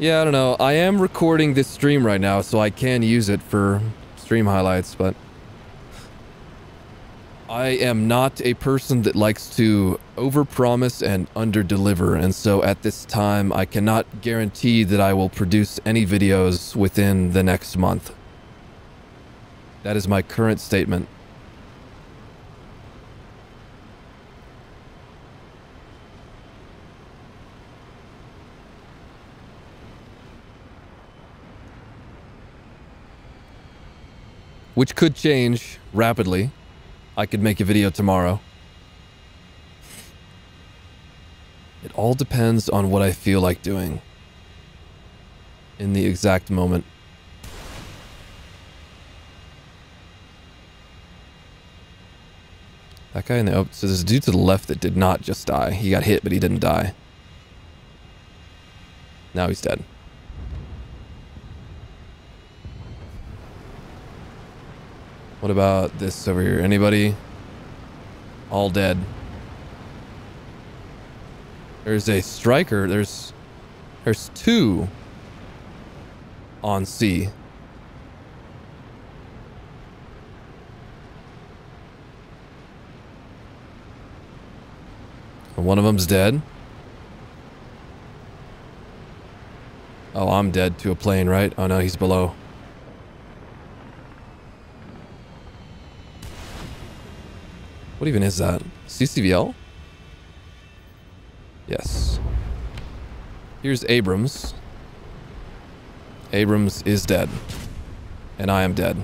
A: Yeah, I don't know. I am recording this stream right now, so I can use it for stream highlights, but... I am not a person that likes to overpromise and underdeliver, and so at this time I cannot guarantee that I will produce any videos within the next month. That is my current statement. Which could change rapidly. I could make a video tomorrow. It all depends on what I feel like doing in the exact moment. That guy in the... Oh, so there's a dude to the left that did not just die. He got hit, but he didn't die. Now he's dead. What about this over here? Anybody? All dead. There's a Stryker. There's there's two on C. One of them's dead. Oh, I'm dead to a plane, right? Oh no, he's below. What even is that? CCVL? Yes. Here's Abrams. Abrams is dead. And I am dead.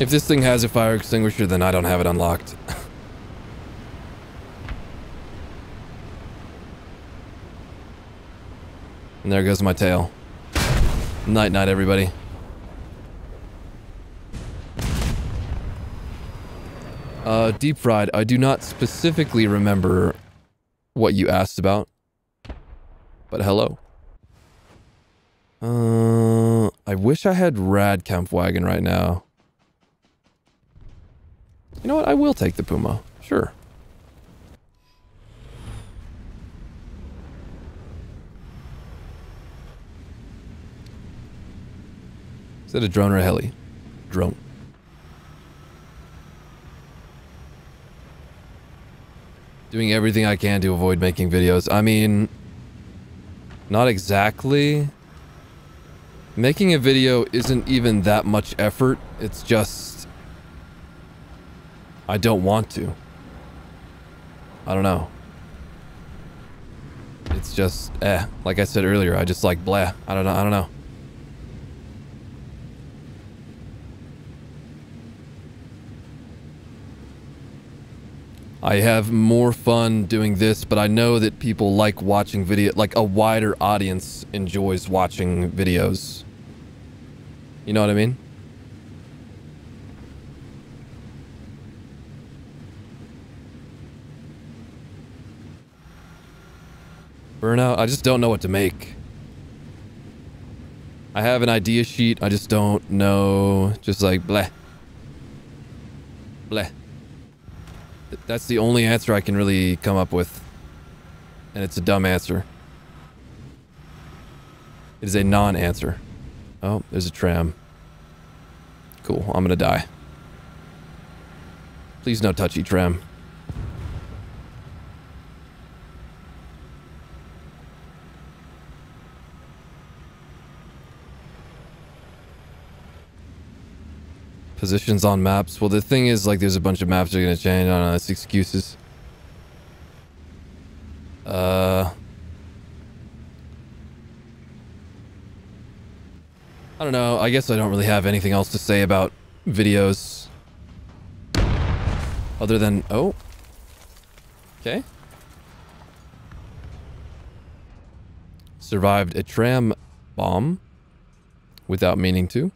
A: If this thing has a fire extinguisher, then I don't have it unlocked. and there goes my tail. Night night, everybody. Uh, deep fried. I do not specifically remember what you asked about, but hello. Uh, I wish I had Radkampfwagen right now. You know what? I will take the Puma. Sure. Is that a drone or a heli? Drone. Doing everything I can to avoid making videos. I mean, not exactly. Making a video isn't even that much effort. It's just... I don't want to. I don't know. It's just, eh. Like I said earlier, I just like blah. I don't know. I don't know. I have more fun doing this, but I know that people like watching video, like a wider audience enjoys watching videos. You know what I mean? Burnout? I just don't know what to make. I have an idea sheet, I just don't know. Just like, bleh. Bleh. That's the only answer I can really come up with. And it's a dumb answer. It is a non-answer. Oh, there's a tram. Cool, I'm gonna die. Please no touchy tram. Positions on maps. Well, the thing is, like, there's a bunch of maps that are gonna change. I don't know, it's excuses. Uh... I don't know. I guess I don't really have anything else to say about videos. Other than... Oh. Okay. Survived a tram bomb. Without meaning to.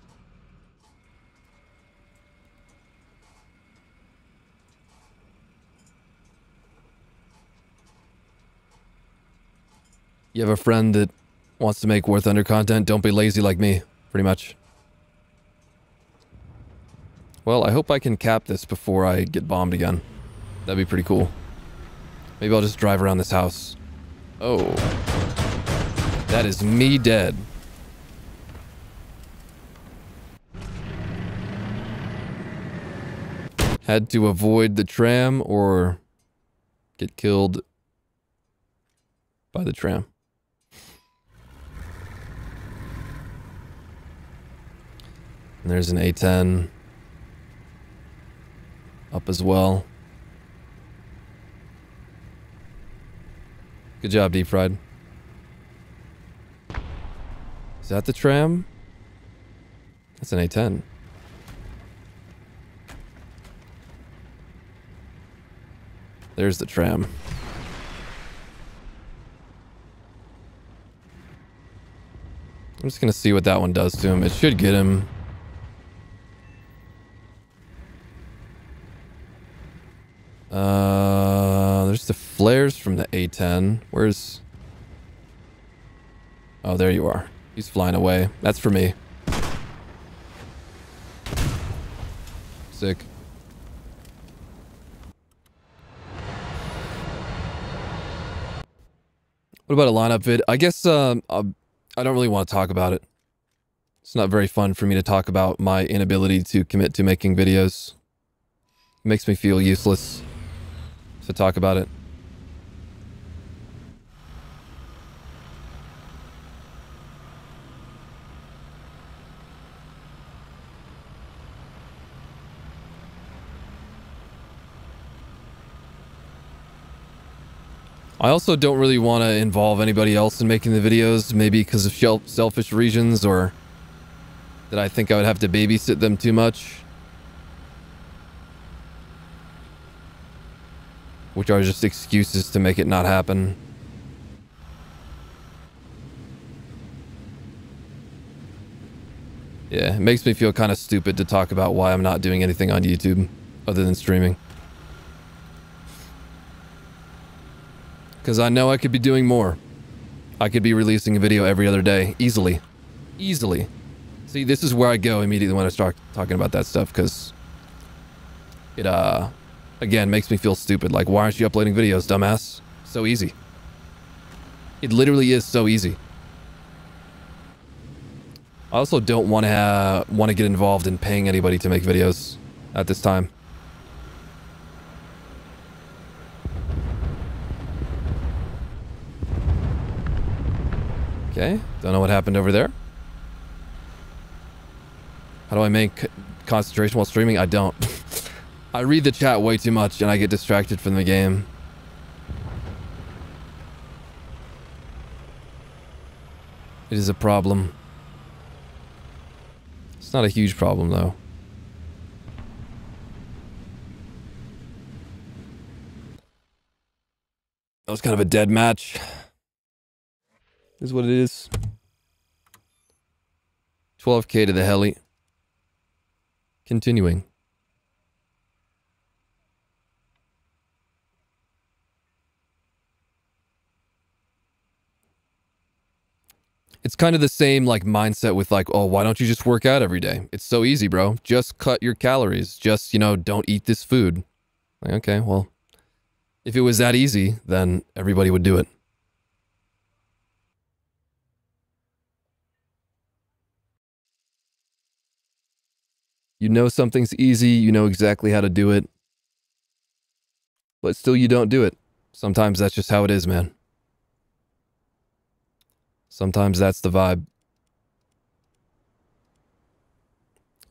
A: You have a friend that wants to make War Thunder content, don't be lazy like me, pretty much. Well, I hope I can cap this before I get bombed again. That'd be pretty cool. Maybe I'll just drive around this house. Oh. That is me dead. Had to avoid the tram or get killed by the tram. And there's an A10 up as well. Good job, Deep Fried. Is that the tram? That's an A10. There's the tram. I'm just gonna see what that one does to him. It should get him Uh, there's the flares from the A10. Where's... Oh, there you are. He's flying away. That's for me. Sick. What about a lineup vid? I guess um, uh, I don't really want to talk about it. It's not very fun for me to talk about my inability to commit to making videos. It makes me feel useless to talk about it. I also don't really want to involve anybody else in making the videos, maybe because of selfish reasons or that I think I would have to babysit them too much. Which are just excuses to make it not happen. Yeah, it makes me feel kind of stupid to talk about why I'm not doing anything on YouTube other than streaming. Because I know I could be doing more. I could be releasing a video every other day, easily. Easily. See, this is where I go immediately when I start talking about that stuff, because it, uh, Again, makes me feel stupid. Like, why aren't you uploading videos, dumbass? So easy. It literally is so easy. I also don't want to want to get involved in paying anybody to make videos at this time. Okay, don't know what happened over there. How do I make concentration while streaming? I don't. I read the chat way too much and I get distracted from the game. It is a problem. It's not a huge problem though. That was kind of a dead match. Is what it is. 12k to the heli. Continuing. It's kind of the same like mindset with like, oh, why don't you just work out every day? It's so easy, bro. Just cut your calories. Just, you know, don't eat this food. Like, okay, well, if it was that easy, then everybody would do it. You know something's easy, you know exactly how to do it, but still you don't do it. Sometimes that's just how it is, man. Sometimes that's the vibe.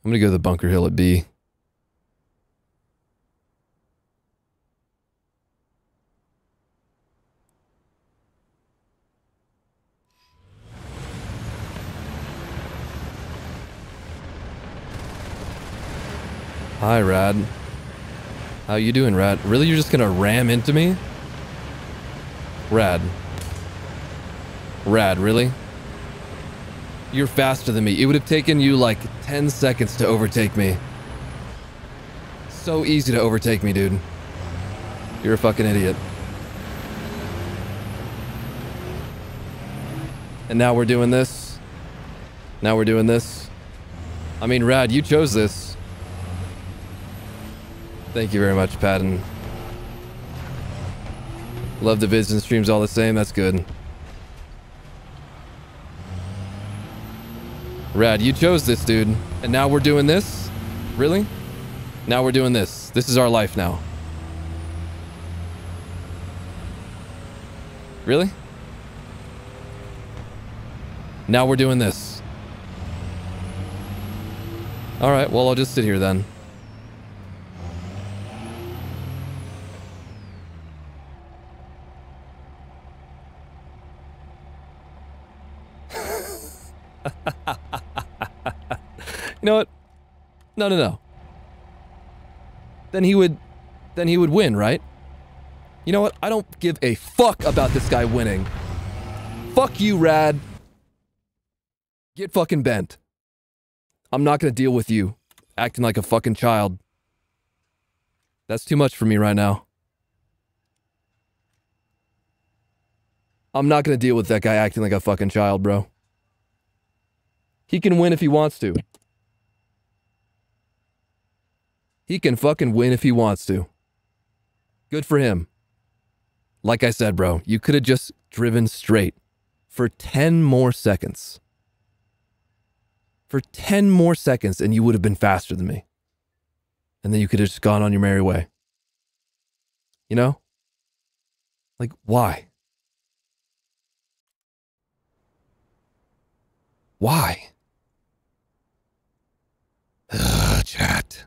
A: I'm gonna go to the Bunker Hill at B. Hi, Rad. How you doing, Rad? Really, you're just gonna ram into me? Rad. Rad, really? You're faster than me. It would have taken you like 10 seconds to overtake me. So easy to overtake me, dude. You're a fucking idiot. And now we're doing this. Now we're doing this. I mean, Rad, you chose this. Thank you very much, Patton. Love the vids and streams all the same. That's good. Rad, you chose this, dude. And now we're doing this? Really? Now we're doing this. This is our life now. Really? Now we're doing this. Alright, well, I'll just sit here then. You know what? No, no, no. Then he would, then he would win, right? You know what? I don't give a fuck about this guy winning. Fuck you, Rad. Get fucking bent. I'm not gonna deal with you acting like a fucking child. That's too much for me right now. I'm not gonna deal with that guy acting like a fucking child, bro. He can win if he wants to. He can fucking win if he wants to. Good for him. Like I said, bro, you could have just driven straight for 10 more seconds. For 10 more seconds, and you would have been faster than me. And then you could have just gone on your merry way. You know? Like, why? Why? Ugh, chat.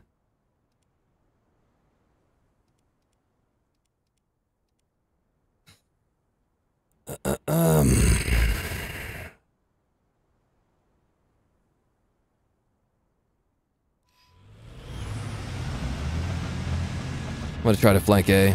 A: Uh, um. I'm gonna try to flank A.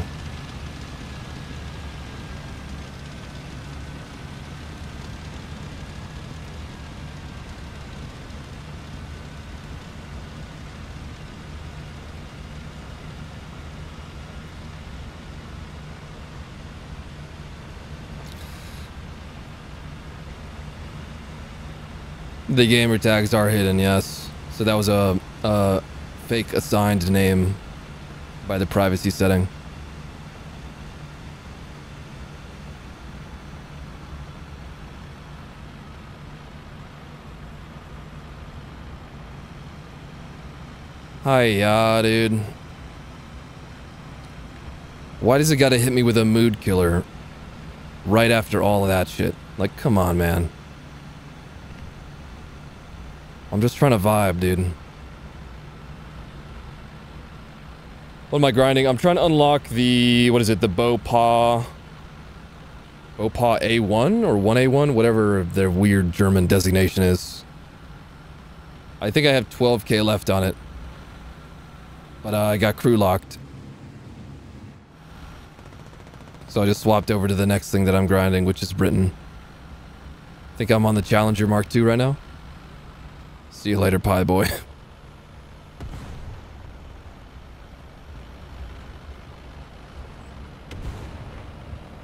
A: The gamer tags are hidden, yes. So that was a, a fake assigned name by the privacy setting. Hi, yeah, dude. Why does it gotta hit me with a mood killer right after all of that shit? Like, come on, man. I'm just trying to vibe, dude. What am I grinding? I'm trying to unlock the, what is it, the Beaupaw... Beaupaw A1 or 1A1, whatever their weird German designation is. I think I have 12k left on it. But uh, I got crew locked. So I just swapped over to the next thing that I'm grinding, which is Britain. I Think I'm on the Challenger Mark II right now? See you later, pie boy.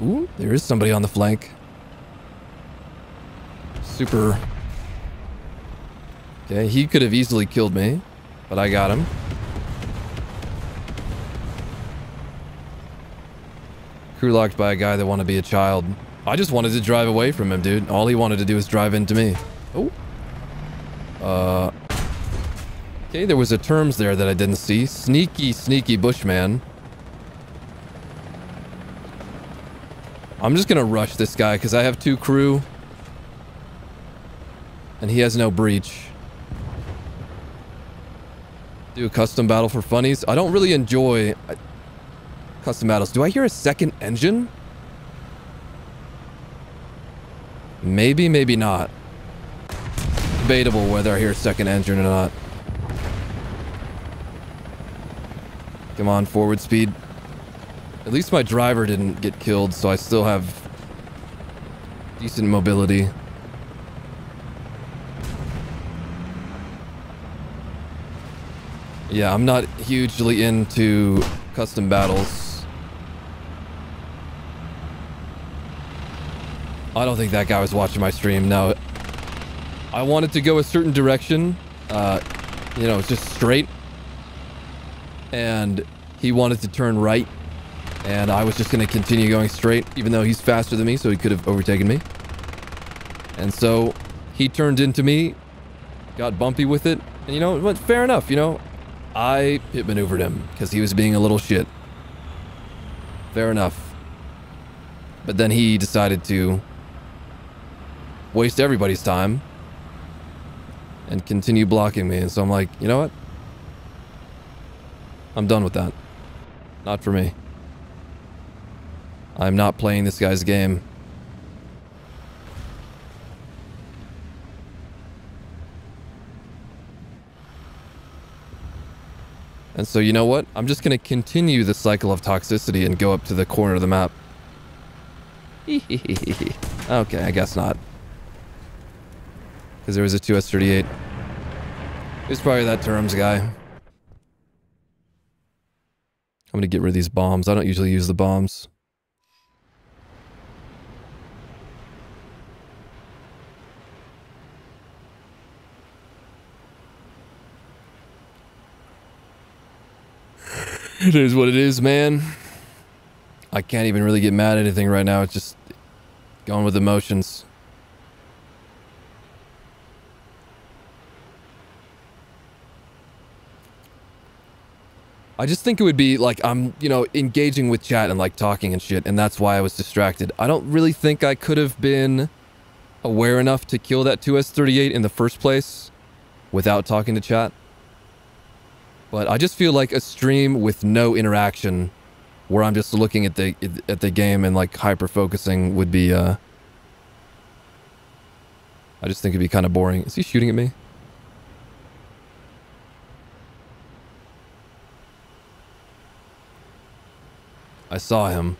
A: Ooh, there is somebody on the flank. Super. Okay, he could have easily killed me, but I got him. Crew locked by a guy that wanted to be a child. I just wanted to drive away from him, dude. All he wanted to do was drive into me. Oh. Uh. Okay, there was a terms there that I didn't see. Sneaky, sneaky bushman. I'm just gonna rush this guy because I have two crew. And he has no breach. Do a custom battle for funnies. I don't really enjoy custom battles. Do I hear a second engine? Maybe, maybe not. Debatable whether I hear second engine or not. Come on, forward speed. At least my driver didn't get killed, so I still have decent mobility. Yeah, I'm not hugely into custom battles. I don't think that guy was watching my stream. No. I wanted to go a certain direction. Uh, you know, just straight. And he wanted to turn right. And I was just going to continue going straight, even though he's faster than me, so he could have overtaken me. And so he turned into me, got bumpy with it, and you know, it went fair enough, you know. I pit maneuvered him because he was being a little shit. Fair enough. But then he decided to waste everybody's time and continue blocking me. And so I'm like, you know what? I'm done with that. Not for me. I'm not playing this guy's game. And so you know what? I'm just going to continue the cycle of toxicity and go up to the corner of the map. okay, I guess not. Because there was a 2S38. It's probably that terms guy. I'm to get rid of these bombs. I don't usually use the bombs. It is what it is, man. I can't even really get mad at anything right now. It's just going with emotions. I just think it would be like I'm, you know, engaging with chat and like talking and shit, and that's why I was distracted. I don't really think I could have been aware enough to kill that 2S38 in the first place without talking to chat. But I just feel like a stream with no interaction where I'm just looking at the at the game and like hyper focusing would be uh I just think it'd be kind of boring. Is he shooting at me? I saw him.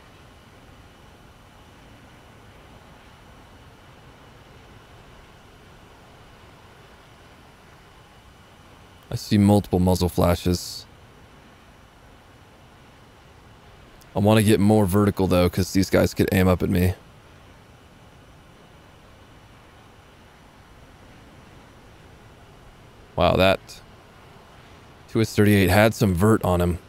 A: I see multiple muzzle flashes. I want to get more vertical though, because these guys could aim up at me. Wow, that 2S38 had some vert on him.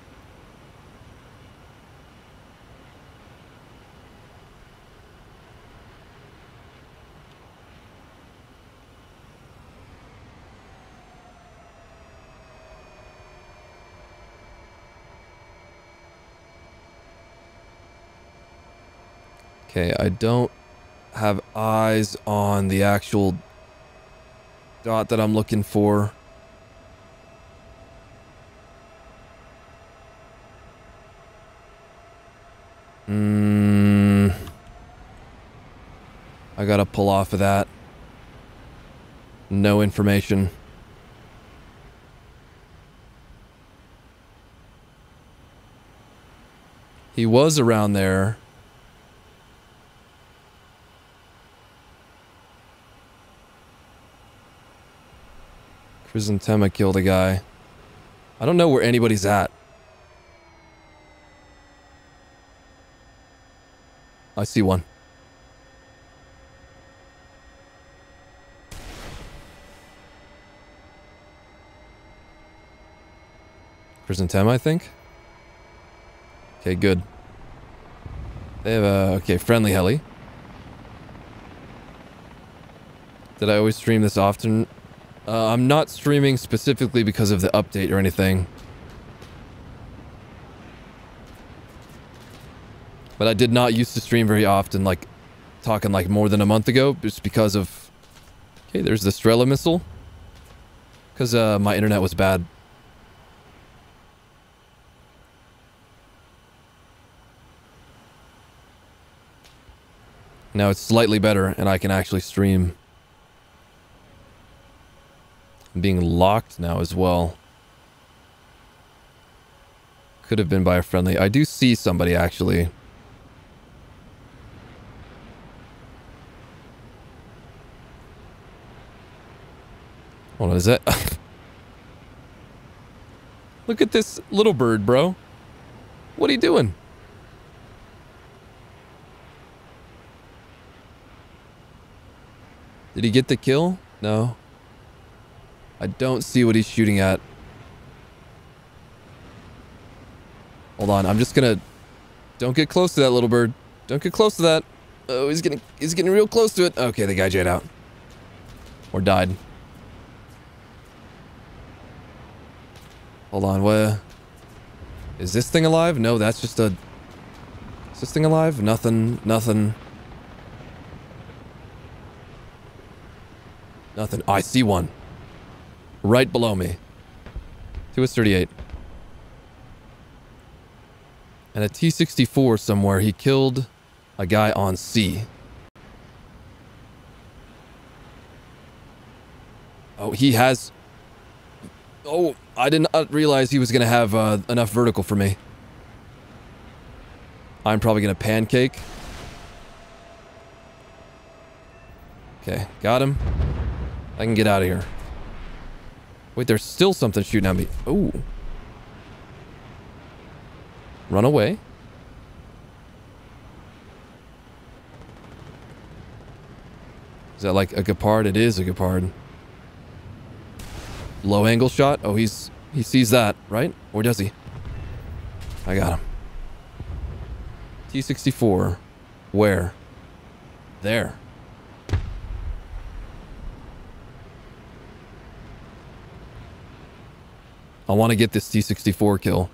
A: Okay, I don't have eyes on the actual dot that I'm looking for. Hmm. I gotta pull off of that. No information. He was around there. Chrysanthema killed a guy. I don't know where anybody's at. I see one. Chrysanthema, I think? Okay, good. They have a... Okay, friendly heli. Did I always stream this often? Uh, I'm not streaming specifically because of the update or anything. But I did not used to stream very often, like, talking like more than a month ago, just because of... Okay, there's the Strela missile. Because uh, my internet was bad. Now it's slightly better, and I can actually stream. Being locked now as well. Could have been by a friendly. I do see somebody, actually. Hold on, is that... Look at this little bird, bro. What are you doing? Did he get the kill? No. I don't see what he's shooting at. Hold on, I'm just gonna... Don't get close to that little bird. Don't get close to that. Oh, he's getting he's getting real close to it. Okay, the guy jet out. Or died. Hold on, what? Is this thing alive? No, that's just a... Is this thing alive? Nothing, nothing. Nothing. Oh, I see one. Right below me. 2 38. And a T-64 somewhere. He killed a guy on C. Oh, he has... Oh, I did not realize he was going to have uh, enough vertical for me. I'm probably going to pancake. Okay, got him. I can get out of here. Wait, there's still something shooting at me. Oh. Run away. Is that like a Gepard? It is a Gepard. Low angle shot? Oh, he's he sees that, right? Or does he? I got him. T-64. Where? There. I want to get this T-64 kill.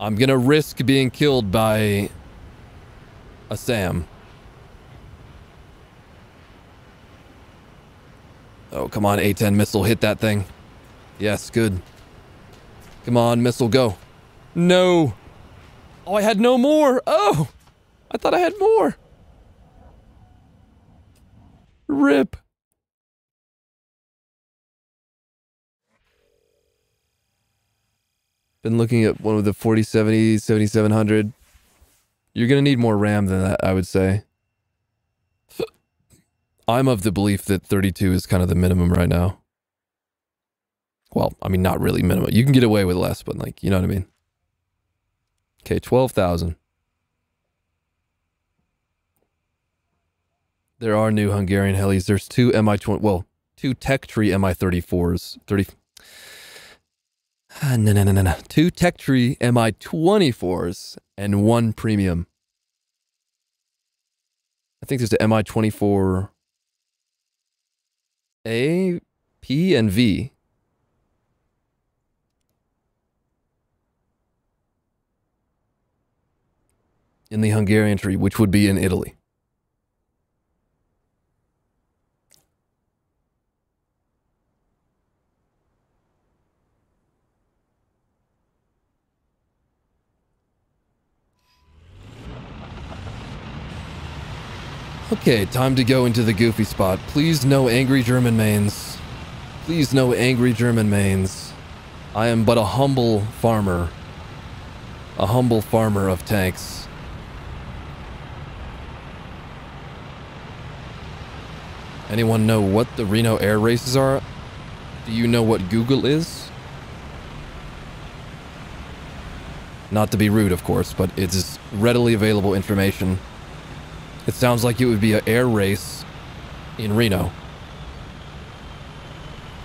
A: I'm going to risk being killed by a SAM. Oh, come on, A-10 missile, hit that thing. Yes, good. Come on, missile, go. No. Oh, I had no more. Oh, I thought I had more. Rip. Been looking at one of the 4070, 7700. You're going to need more RAM than that, I would say. I'm of the belief that 32 is kind of the minimum right now. Well, I mean, not really minimum. You can get away with less, but like, you know what I mean? Okay, 12,000. There are new Hungarian helis. There's two Mi-20, well, two Tech Tree Mi-34s. 30, Ah, no, no, no, no, no. Two Tech Tree Mi-24s and one premium. I think there's the Mi-24 A, P, and V. In the Hungarian tree, which would be in Italy. Okay, time to go into the goofy spot. Please no angry German mains. Please no angry German mains. I am but a humble farmer. A humble farmer of tanks. Anyone know what the Reno air races are? Do you know what Google is? Not to be rude, of course, but it's readily available information. It sounds like it would be an air race in Reno,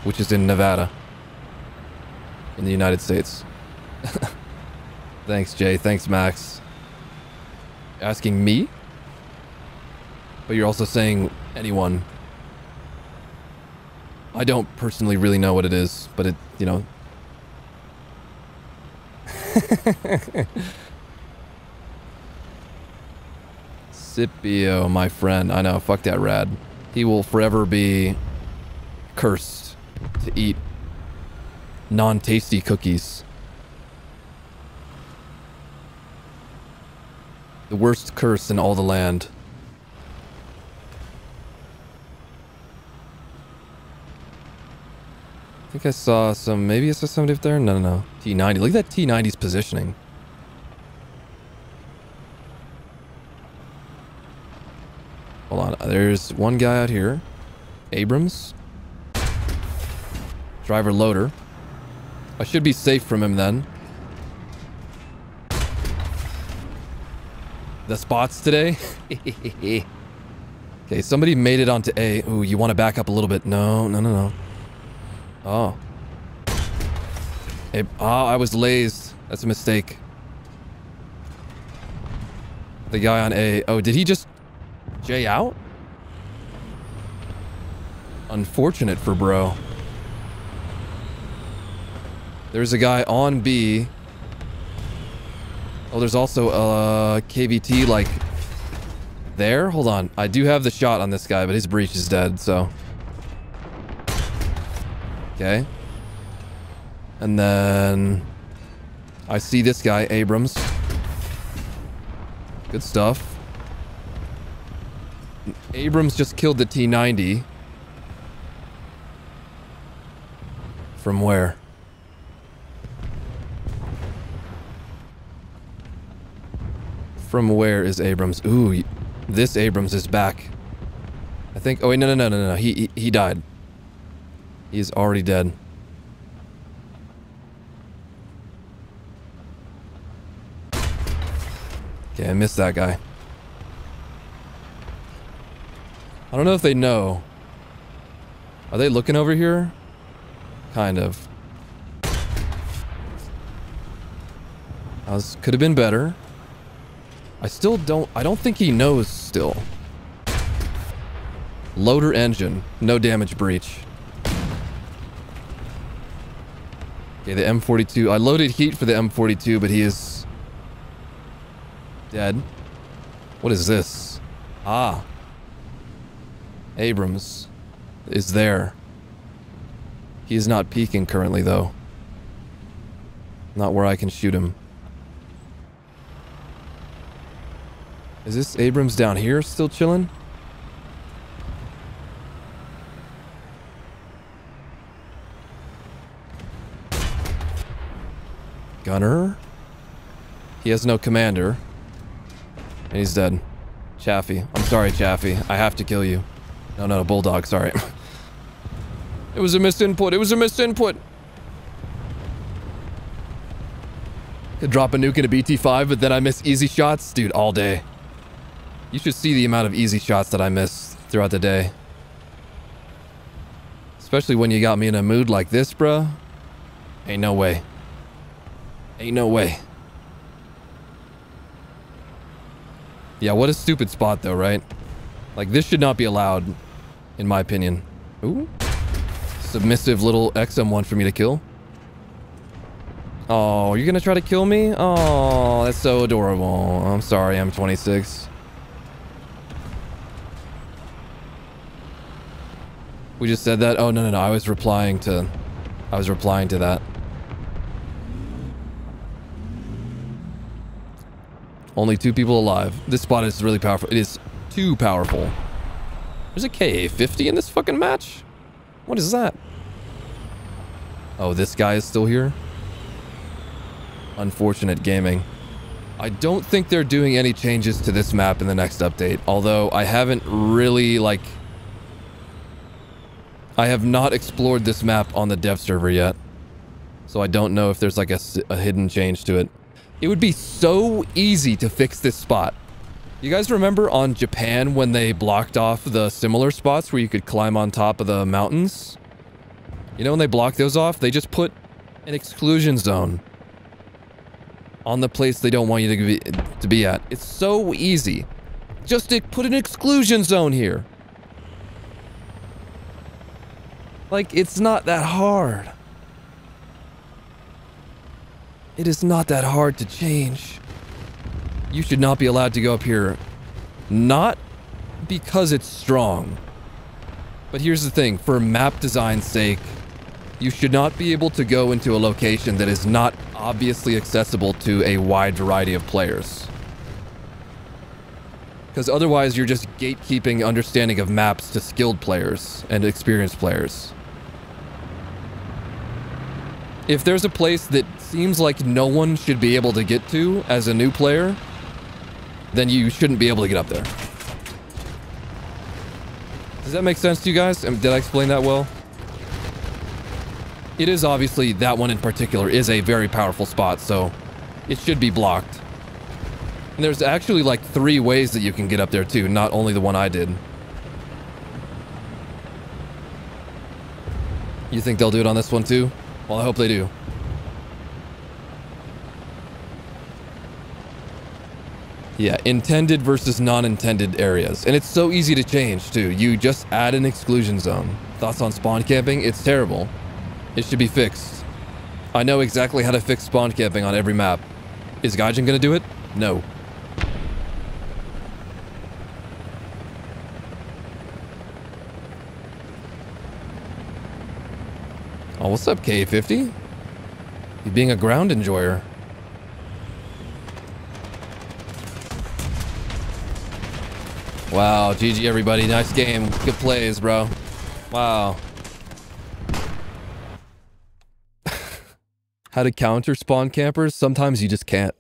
A: which is in Nevada, in the United States. Thanks, Jay. Thanks, Max. Asking me? But you're also saying anyone. I don't personally really know what it is, but it, you know. Scipio, oh, my friend. I know, fuck that rad. He will forever be cursed to eat non-tasty cookies. The worst curse in all the land. I think I saw some, maybe I saw somebody up there? No, no, no. T90. Look at that T90's positioning. Hold on. There's one guy out here. Abrams. Driver loader. I should be safe from him then. The spots today? okay, somebody made it onto A. Ooh, you want to back up a little bit. No, no, no, no. Oh. Hey, oh, ah, I was lazed. That's a mistake. The guy on A. Oh, did he just J out? Unfortunate for bro. There's a guy on B. Oh, there's also a uh, KVT like there. Hold on. I do have the shot on this guy, but his breach is dead, so. Okay. And then I see this guy, Abrams. Good stuff. Abrams just killed the T-90. From where? From where is Abrams? Ooh, this Abrams is back. I think. Oh wait, no, no, no, no, no. He he, he died. He's already dead. Okay, I missed that guy. I don't know if they know. Are they looking over here? Kind of. That could have been better. I still don't... I don't think he knows still. Loader engine. No damage breach. Okay, the M42. I loaded heat for the M42, but he is... Dead. What is this? Ah. Abrams is there. He is not peeking currently, though. Not where I can shoot him. Is this Abrams down here still chilling? Gunner? He has no commander. And he's dead. Chaffee. I'm sorry, Chaffee. I have to kill you. No, no, Bulldog, sorry. it was a missed input. It was a missed input. Could drop a nuke in a BT5, but then I miss easy shots? Dude, all day. You should see the amount of easy shots that I miss throughout the day. Especially when you got me in a mood like this, bruh. Ain't no way. Ain't no way. Yeah, what a stupid spot though, right? Like, this should not be allowed, in my opinion. Ooh. Submissive little XM1 for me to kill. Oh, you're gonna try to kill me? Oh, that's so adorable. I'm sorry, I'm 26. We just said that? Oh, no, no, no. I was replying to... I was replying to that. Only two people alive. This spot is really powerful. It is too powerful. There's a KA-50 in this fucking match? What is that? Oh, this guy is still here? Unfortunate gaming. I don't think they're doing any changes to this map in the next update, although I haven't really, like... I have not explored this map on the dev server yet, so I don't know if there's like a, a hidden change to it. It would be so easy to fix this spot. You guys remember on Japan when they blocked off the similar spots where you could climb on top of the mountains? You know when they blocked those off, they just put an exclusion zone on the place they don't want you to be, to be at. It's so easy. Just to put an exclusion zone here. Like, it's not that hard. It is not that hard to change. You should not be allowed to go up here. Not because it's strong. But here's the thing, for map design's sake, you should not be able to go into a location that is not obviously accessible to a wide variety of players. Because otherwise you're just gatekeeping understanding of maps to skilled players and experienced players. If there's a place that seems like no one should be able to get to as a new player, then you shouldn't be able to get up there. Does that make sense to you guys? Did I explain that well? It is obviously, that one in particular is a very powerful spot, so it should be blocked. And there's actually like three ways that you can get up there too, not only the one I did. You think they'll do it on this one too? Well, I hope they do. Yeah, intended versus non-intended areas. And it's so easy to change, too. You just add an exclusion zone. Thoughts on spawn camping? It's terrible. It should be fixed. I know exactly how to fix spawn camping on every map. Is Gaijin gonna do it? No. Oh, what's up, K50? You being a ground enjoyer. Wow, GG everybody. Nice game. Good plays, bro. Wow. How to counter spawn campers? Sometimes you just can't.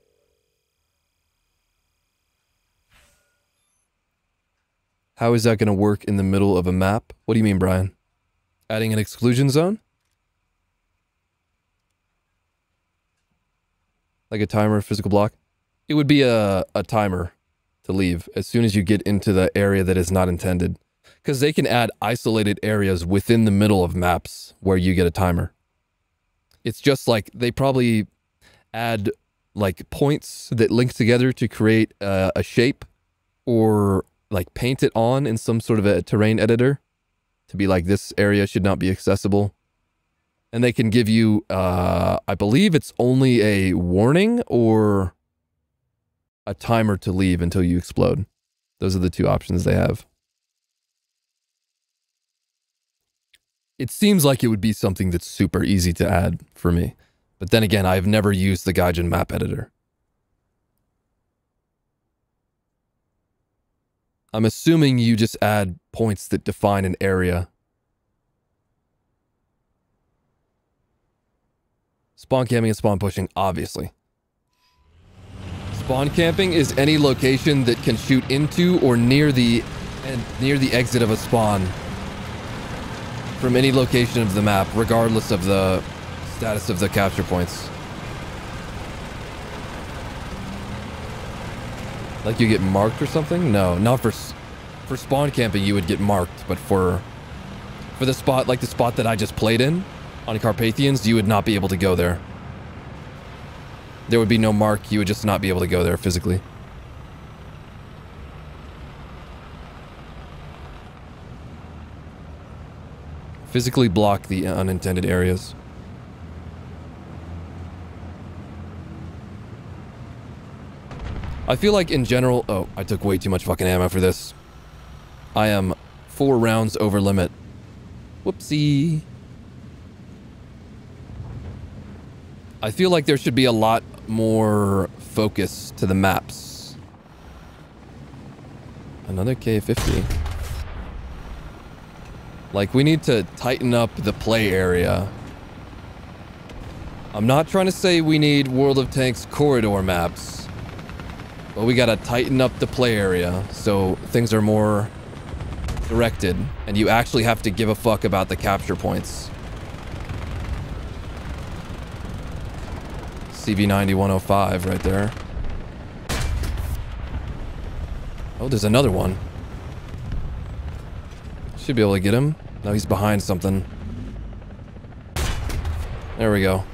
A: How is that going to work in the middle of a map? What do you mean, Brian? Adding an exclusion zone? Like a timer, physical block? It would be a, a timer to leave as soon as you get into the area that is not intended. Because they can add isolated areas within the middle of maps where you get a timer. It's just like they probably add like points that link together to create a shape or like paint it on in some sort of a terrain editor to be like this area should not be accessible. And they can give you, uh, I believe it's only a warning or a timer to leave until you explode. Those are the two options they have. It seems like it would be something that's super easy to add for me. But then again, I've never used the Gaijin map editor. I'm assuming you just add points that define an area. Spawn camping and spawn pushing, obviously. Spawn camping is any location that can shoot into or near the near the exit of a spawn from any location of the map, regardless of the status of the capture points. Like you get marked or something? No, not for for spawn camping you would get marked, but for for the spot like the spot that I just played in on Carpathians, you would not be able to go there. There would be no mark. You would just not be able to go there physically. Physically block the unintended areas. I feel like in general... Oh, I took way too much fucking ammo for this. I am four rounds over limit. Whoopsie. I feel like there should be a lot more focus to the maps. Another K50. Like, we need to tighten up the play area. I'm not trying to say we need World of Tanks corridor maps. But we gotta tighten up the play area so things are more directed. And you actually have to give a fuck about the capture points. CV9105 right there. Oh, there's another one. Should be able to get him. No, he's behind something. There we go.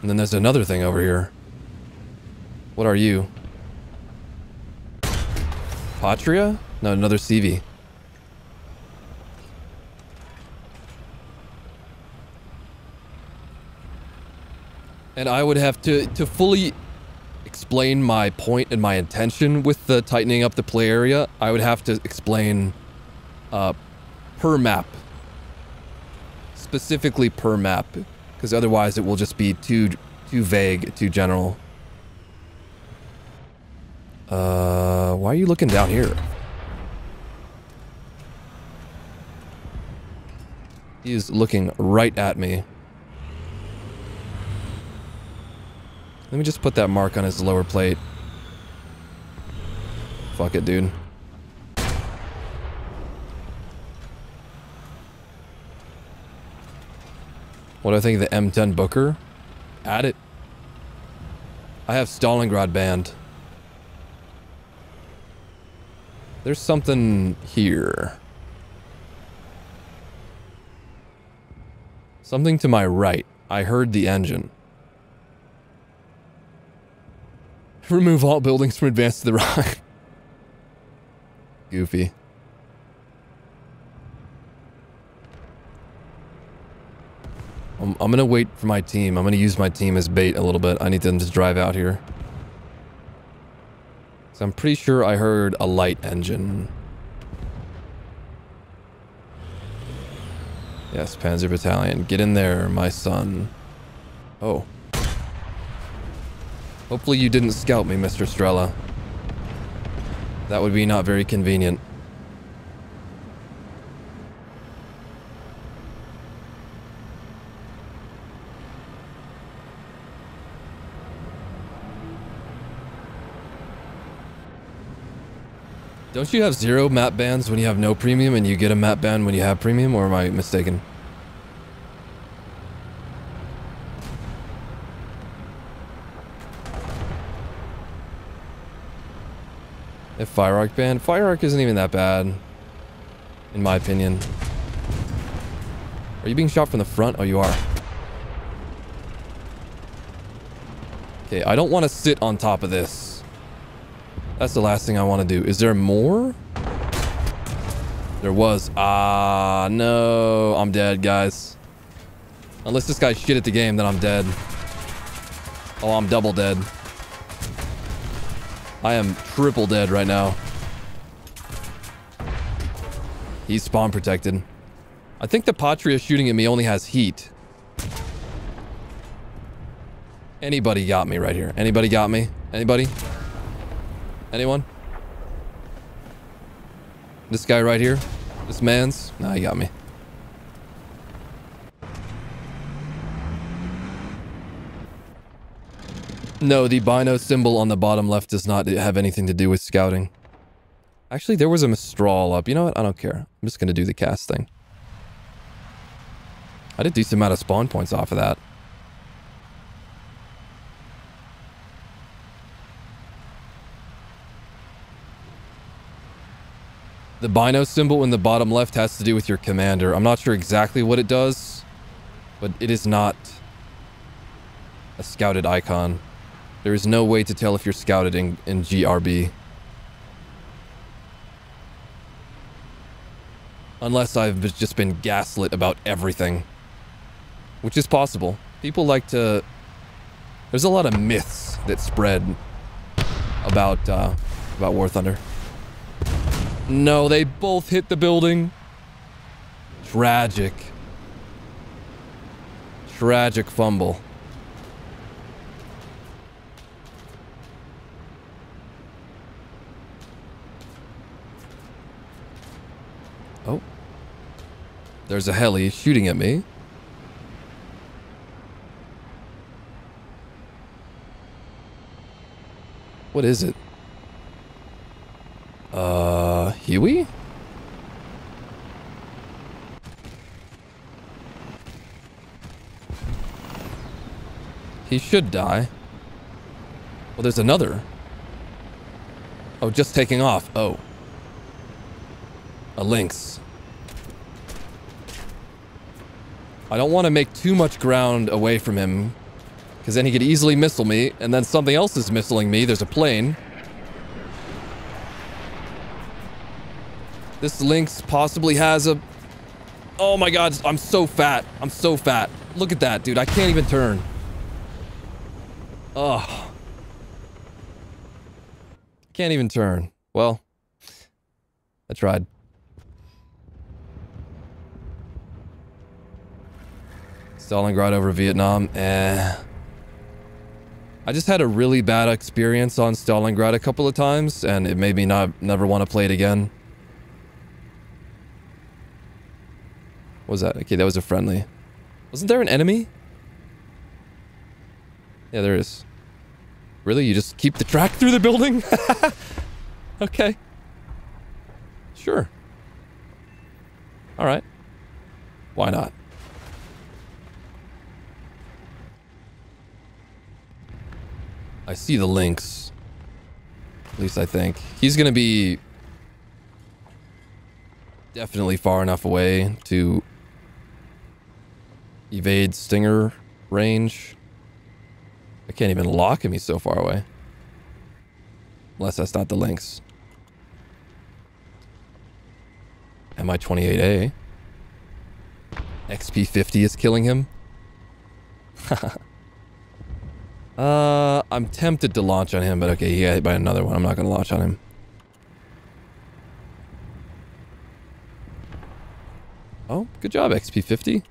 A: And then there's another thing over here. What are you? Patria? No, another CV. And I would have to, to fully explain my point and my intention with the tightening up the play area, I would have to explain uh, per map. Specifically per map. Because otherwise it will just be too, too vague, too general. Uh, why are you looking down here? He's looking right at me. Let me just put that mark on his lower plate. Fuck it, dude. What do I think of the M10 Booker? Add it. I have Stalingrad banned. There's something here. Something to my right. I heard the engine. Remove all buildings from advance to the rock. Goofy. I'm, I'm gonna wait for my team. I'm gonna use my team as bait a little bit. I need them to drive out here. So I'm pretty sure I heard a light engine. Yes, Panzer Battalion. Get in there, my son. Oh. Hopefully you didn't scout me, Mr. Strela. That would be not very convenient. Don't you have zero map bans when you have no premium and you get a map ban when you have premium, or am I mistaken? If Fire Arc banned? Fire Arc isn't even that bad. In my opinion. Are you being shot from the front? Oh, you are. Okay, I don't want to sit on top of this. That's the last thing I want to do. Is there more? There was. Ah, no. I'm dead, guys. Unless this guy shit at the game, then I'm dead. Oh, I'm double dead. I am triple dead right now. He's spawn protected. I think the Patria shooting at me only has heat. Anybody got me right here? Anybody got me? Anybody? Anyone? This guy right here? This man's? Nah, he got me. No, the Bino symbol on the bottom left does not have anything to do with scouting. Actually, there was a Mistral up. You know what? I don't care. I'm just going to do the CAS thing. I did a decent amount of spawn points off of that. The Bino symbol in the bottom left has to do with your commander. I'm not sure exactly what it does, but it is not a scouted icon. There is no way to tell if you're scouted in, in GRB. Unless I've just been gaslit about everything. Which is possible. People like to... There's a lot of myths that spread about, uh, about War Thunder. No, they both hit the building. Tragic. Tragic fumble. There's a heli shooting at me. What is it? Uh, Huey? He should die. Well, there's another. Oh, just taking off. Oh. A lynx. I don't want to make too much ground away from him. Because then he could easily missile me, and then something else is missiling me. There's a plane. This lynx possibly has a... Oh my god, I'm so fat. I'm so fat. Look at that, dude. I can't even turn. Ugh. Can't even turn. Well, I tried. Stalingrad over Vietnam. Eh. I just had a really bad experience on Stalingrad a couple of times, and it made me not never want to play it again. What was that? Okay, that was a friendly. Wasn't there an enemy? Yeah, there is. Really? You just keep the track through the building? okay. Sure. Alright. Why not? I see the lynx. At least I think. He's gonna be... Definitely far enough away to... Evade Stinger range. I can't even lock him, he's so far away. Unless that's not the lynx. Mi-28A. XP-50 is killing him. uh, I'm tempted to launch on him, but okay, he got hit by another one. I'm not going to launch on him. Oh, good job, XP-50.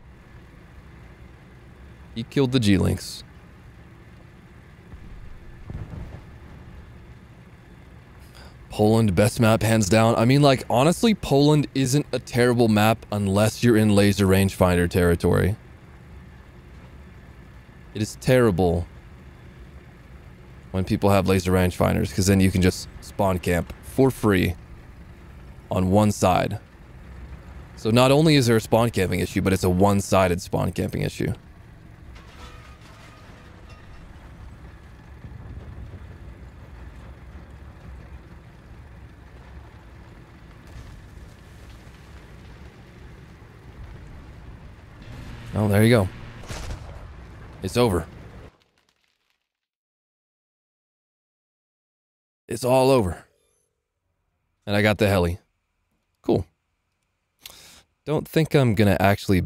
A: He killed the G-Lynx. Poland, best map, hands down. I mean, like, honestly, Poland isn't a terrible map unless you're in laser rangefinder territory. It is terrible when people have laser rangefinders, because then you can just spawn camp for free on one side. So not only is there a spawn camping issue, but it's a one-sided spawn camping issue. Oh, there you go. It's over. It's all over. And I got the heli. Cool. Don't think I'm gonna actually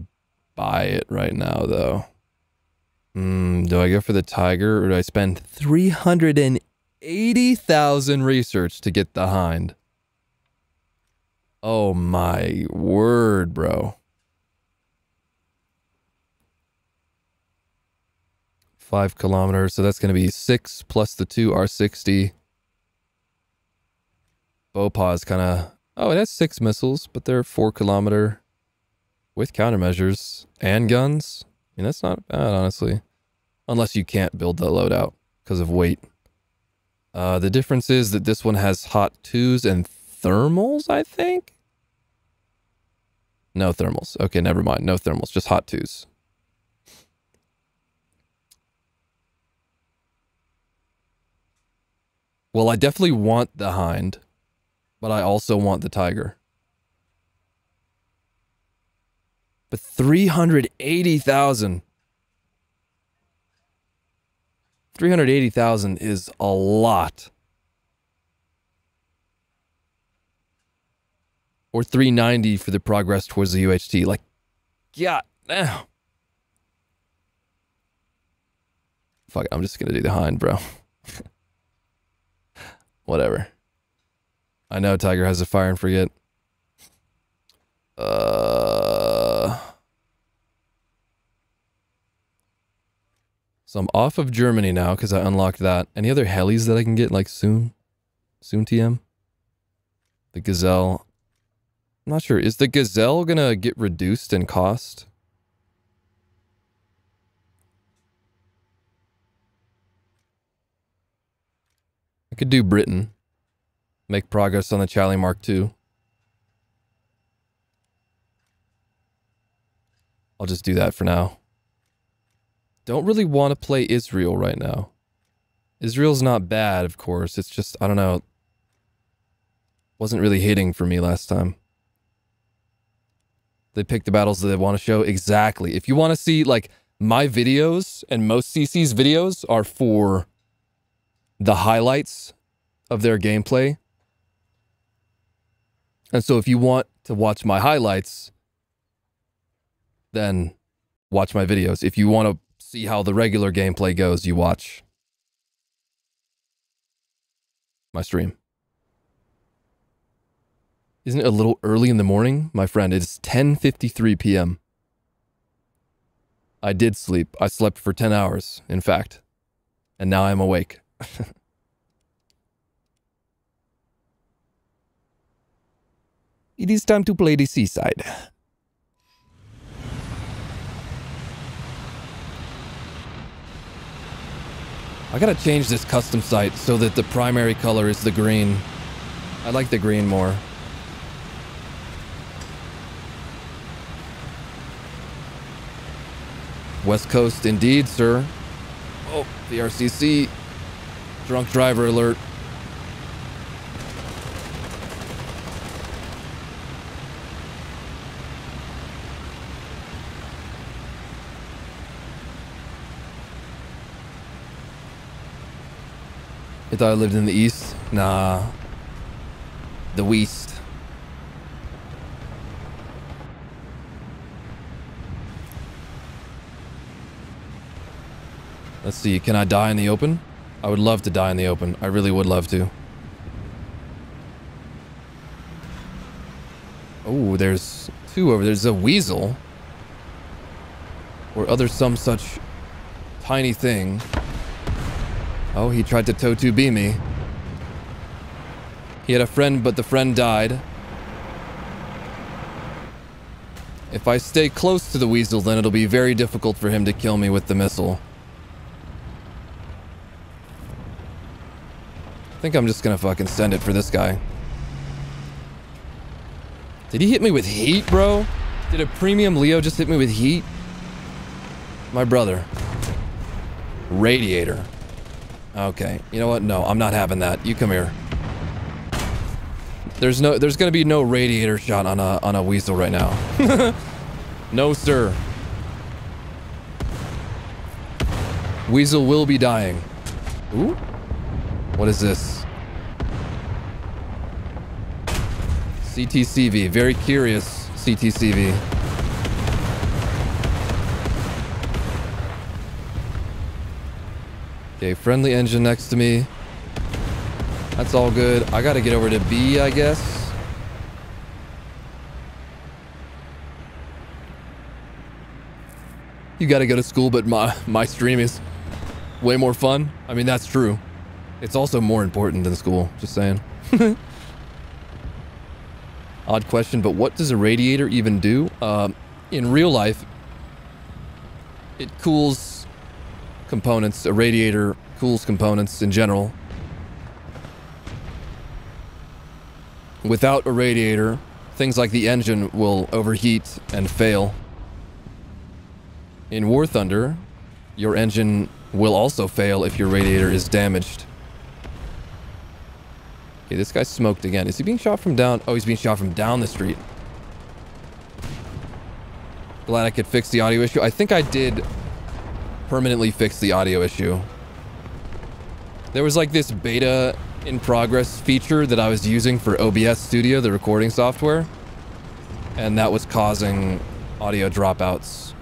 A: buy it right now, though. Hmm, do I go for the Tiger, or do I spend 380,000 research to get the Hind? Oh my word, bro. five kilometers. So that's going to be six plus the two R60. Is kind of, oh, it has six missiles, but they're four kilometer with countermeasures and guns. I mean, that's not bad, honestly. Unless you can't build the loadout because of weight. Uh, the difference is that this one has hot twos and thermals, I think? No thermals. Okay, never mind. No thermals, just hot twos. Well, I definitely want the hind, but I also want the tiger. But 380,000. 380,000 is a lot. Or 390 for the progress towards the UHT. Like, yeah, now. Fuck it, I'm just gonna do the hind, bro. Whatever. I know Tiger has a fire and forget. Uh. So I'm off of Germany now because I unlocked that. Any other helis that I can get like soon? Soon TM? The Gazelle. I'm not sure. Is the Gazelle gonna get reduced in cost? I could do Britain. Make progress on the Charlie Mark II. I'll just do that for now. Don't really want to play Israel right now. Israel's not bad, of course. It's just, I don't know. Wasn't really hitting for me last time. They pick the battles that they want to show. Exactly. If you want to see, like, my videos and most CC's videos are for the highlights of their gameplay. And so if you want to watch my highlights, then watch my videos. If you want to see how the regular gameplay goes, you watch my stream. Isn't it a little early in the morning? My friend, it is 10.53 p.m. I did sleep. I slept for 10 hours, in fact. And now I'm awake. it is time to play the seaside. I gotta change this custom sight so that the primary color is the green. I like the green more. West Coast indeed, sir. Oh, the RCC. Drunk driver alert. You thought I lived in the east? Nah. The west. Let's see, can I die in the open? I would love to die in the open. I really would love to. Oh, there's two over There's a weasel. Or other some such tiny thing. Oh, he tried to TOW-2B me. He had a friend, but the friend died. If I stay close to the weasel, then it'll be very difficult for him to kill me with the missile. I think I'm just gonna fucking send it for this guy. Did he hit me with heat, bro? Did a premium Leo just hit me with heat? My brother. Radiator. Okay. You know what? No, I'm not having that. You come here. There's no there's gonna be no radiator shot on a on a weasel right now. no sir. Weasel will be dying. Ooh. What is this? CTCV. Very curious CTCV. Okay, friendly engine next to me. That's all good. I gotta get over to B, I guess. You gotta go to school, but my, my stream is way more fun. I mean, that's true. It's also more important than school, just saying. Odd question, but what does a radiator even do? Uh, in real life, it cools components, a radiator cools components in general. Without a radiator, things like the engine will overheat and fail. In War Thunder, your engine will also fail if your radiator is damaged. Okay, this guy smoked again. Is he being shot from down? Oh, he's being shot from down the street. Glad I could fix the audio issue. I think I did permanently fix the audio issue. There was like this beta in progress feature that I was using for OBS Studio, the recording software, and that was causing audio dropouts.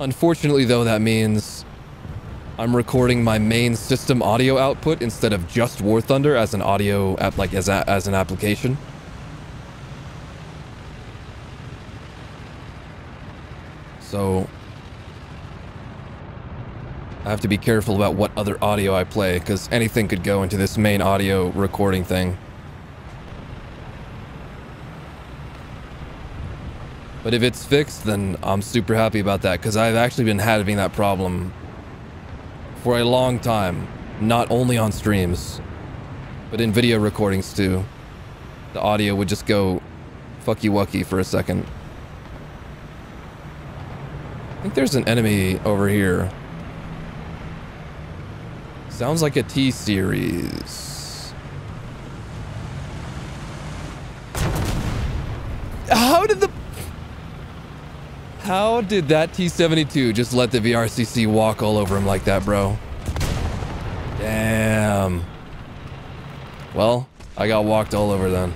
A: Unfortunately though, that means I'm recording my main system audio output instead of just War Thunder as an audio app, like as, a, as an application. So I have to be careful about what other audio I play because anything could go into this main audio recording thing. But if it's fixed, then I'm super happy about that because I've actually been having that problem for a long time, not only on streams, but in video recordings too. The audio would just go fucky wucky for a second. I think there's an enemy over here. Sounds like a T-series. How did the... How did that T-72 just let the VRCC walk all over him like that, bro? Damn. Well, I got walked all over then.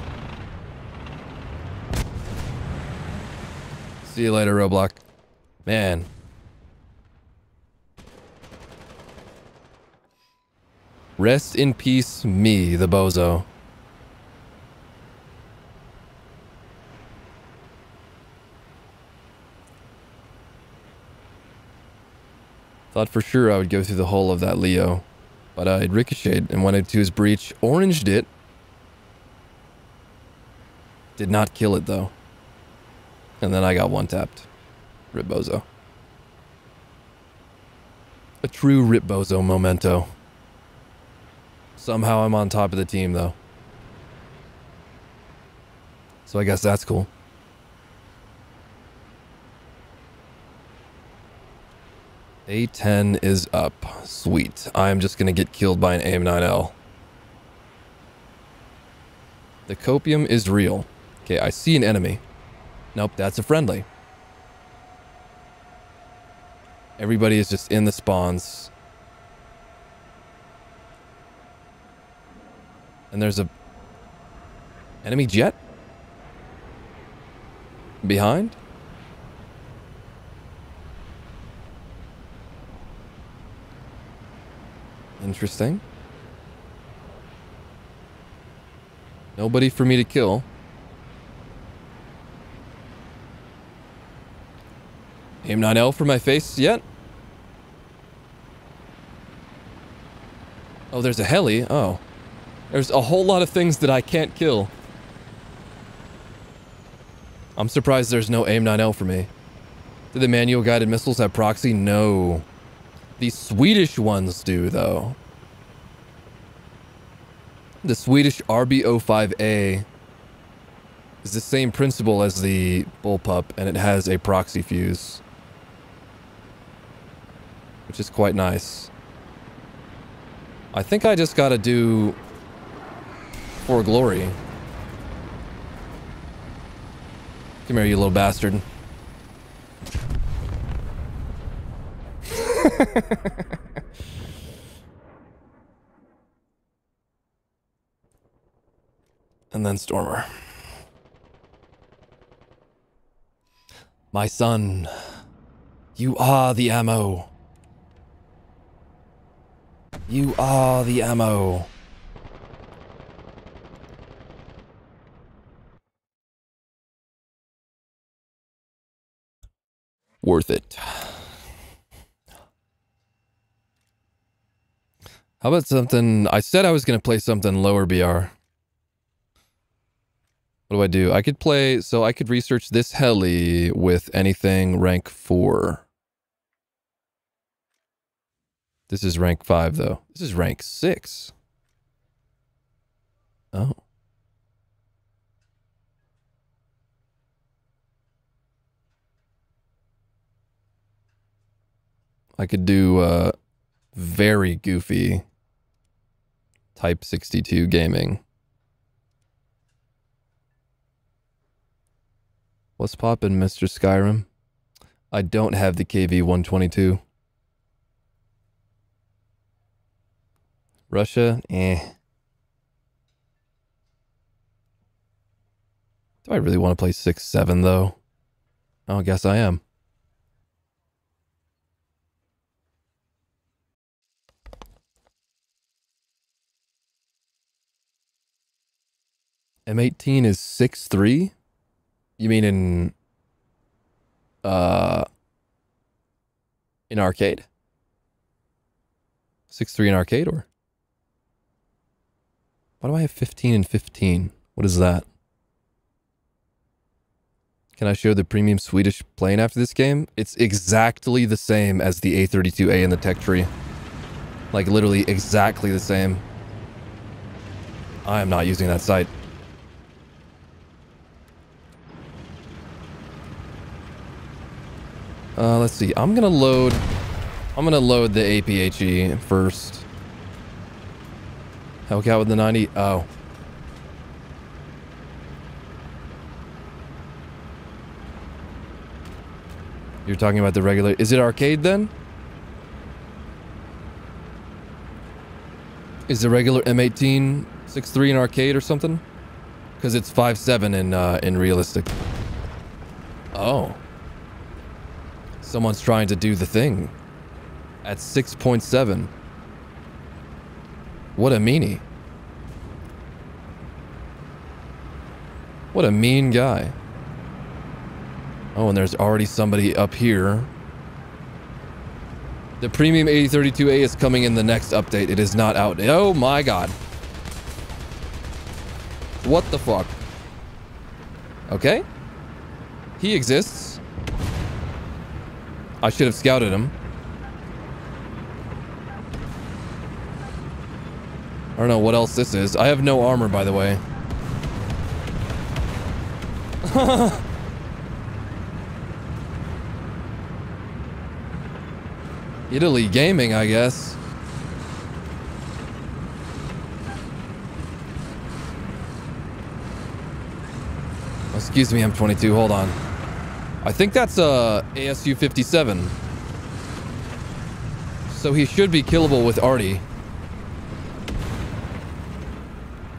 A: See you later, Roblox. Man. Rest in peace, me, the bozo. Thought for sure I would go through the hull of that Leo, but I'd ricocheted and went into his breech, oranged it. Did not kill it though. And then I got one tapped. Rip Bozo. A true Rip Bozo memento. Somehow I'm on top of the team though. So I guess that's cool. A10 is up. Sweet. I'm just going to get killed by an AIM-9L. The copium is real. Okay, I see an enemy. Nope, that's a friendly. Everybody is just in the spawns. And there's a enemy jet behind. Interesting. Nobody for me to kill. Aim 9L for my face yet? Oh, there's a heli. Oh. There's a whole lot of things that I can't kill. I'm surprised there's no AIM 9L for me. Do the manual guided missiles have proxy? No. The Swedish ones do, though. The Swedish RB05A is the same principle as the Bullpup, and it has a proxy fuse. Which is quite nice. I think I just gotta do... For glory. Come here, you little bastard. and then Stormer. My son, you are the ammo. You are the ammo. Worth it. How about something... I said I was going to play something lower BR. What do I do? I could play... So I could research this heli with anything rank 4. This is rank 5, though. This is rank 6. Oh. I could do uh, very goofy Type 62 gaming. What's poppin', Mr. Skyrim? I don't have the KV-122. Russia? Eh. Do I really want to play 6-7, though? Oh, I guess I am. M18 is six three. You mean in uh in arcade? Six three in arcade or why do I have 15 and 15? What is that? Can I show the premium Swedish plane after this game? It's exactly the same as the A32A in the tech tree. Like literally exactly the same. I am not using that sight. Uh, let's see. I'm gonna load. I'm gonna load the APHE first. Hellcat with the 90. Oh. You're talking about the regular. Is it arcade then? Is the regular M18 6.3 in arcade or something? Because it's 5.7 in uh, in realistic. Oh. Someone's trying to do the thing. At 6.7. What a meanie. What a mean guy. Oh, and there's already somebody up here. The premium A32A is coming in the next update. It is not out. Oh my god. What the fuck? Okay. He exists. I should have scouted him. I don't know what else this is. I have no armor, by the way. Italy Gaming, I guess. Excuse me, M22, hold on. I think that's uh, ASU 57. So he should be killable with Artie.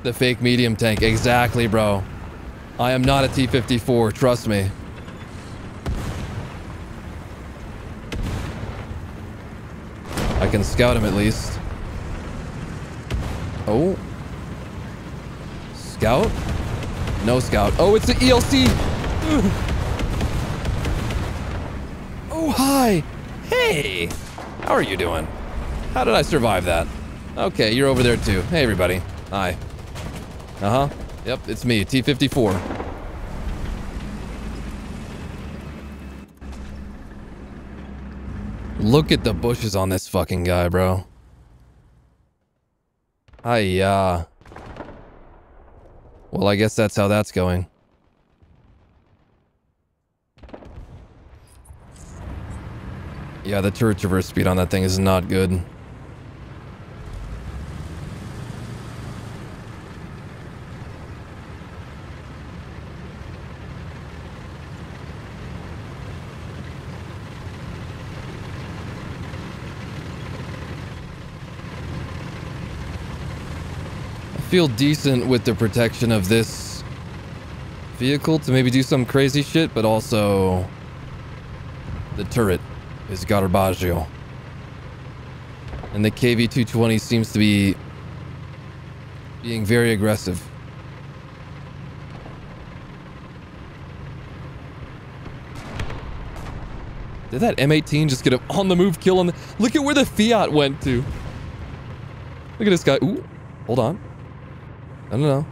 A: The fake medium tank. Exactly, bro. I am not a T-54, trust me. I can scout him at least. Oh. Scout? No scout. Oh, it's the ELC! Oh, hi! Hey! How are you doing? How did I survive that? Okay, you're over there too. Hey, everybody. Hi. Uh-huh. Yep, it's me, T-54. Look at the bushes on this fucking guy, bro. Hiya. Well, I guess that's how that's going. Yeah, the turret traverse speed on that thing is not good. Feel decent with the protection of this vehicle to maybe do some crazy shit, but also the turret is Garbaggio. And the KV-220 seems to be being very aggressive. Did that M18 just get an on-the-move kill on the... Look at where the Fiat went to. Look at this guy. Ooh, hold on. I don't know.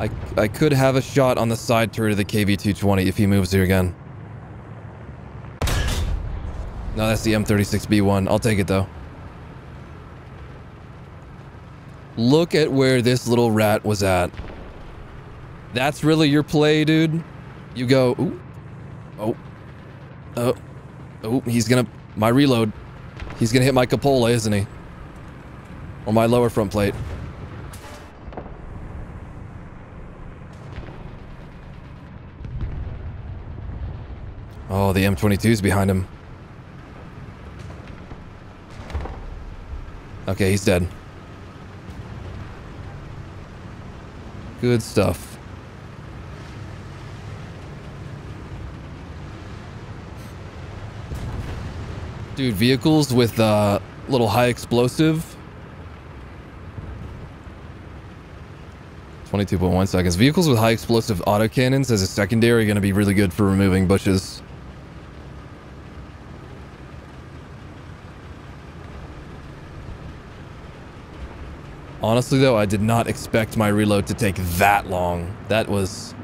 A: I, I could have a shot on the side turret of the KV-220 if he moves here again. No, that's the M36B1. I'll take it though. Look at where this little rat was at. That's really your play, dude? You go, ooh. Oh. Oh. Oh, he's gonna... My reload. He's gonna hit my cupola, isn't he? Or my lower front plate. Oh, the M22's behind him. Okay, he's dead. Good stuff. Dude, vehicles with uh, little high explosive 22.1 seconds. Vehicles with high explosive autocannons as a secondary are going to be really good for removing bushes. Honestly, though, I did not expect my reload to take that long. That was...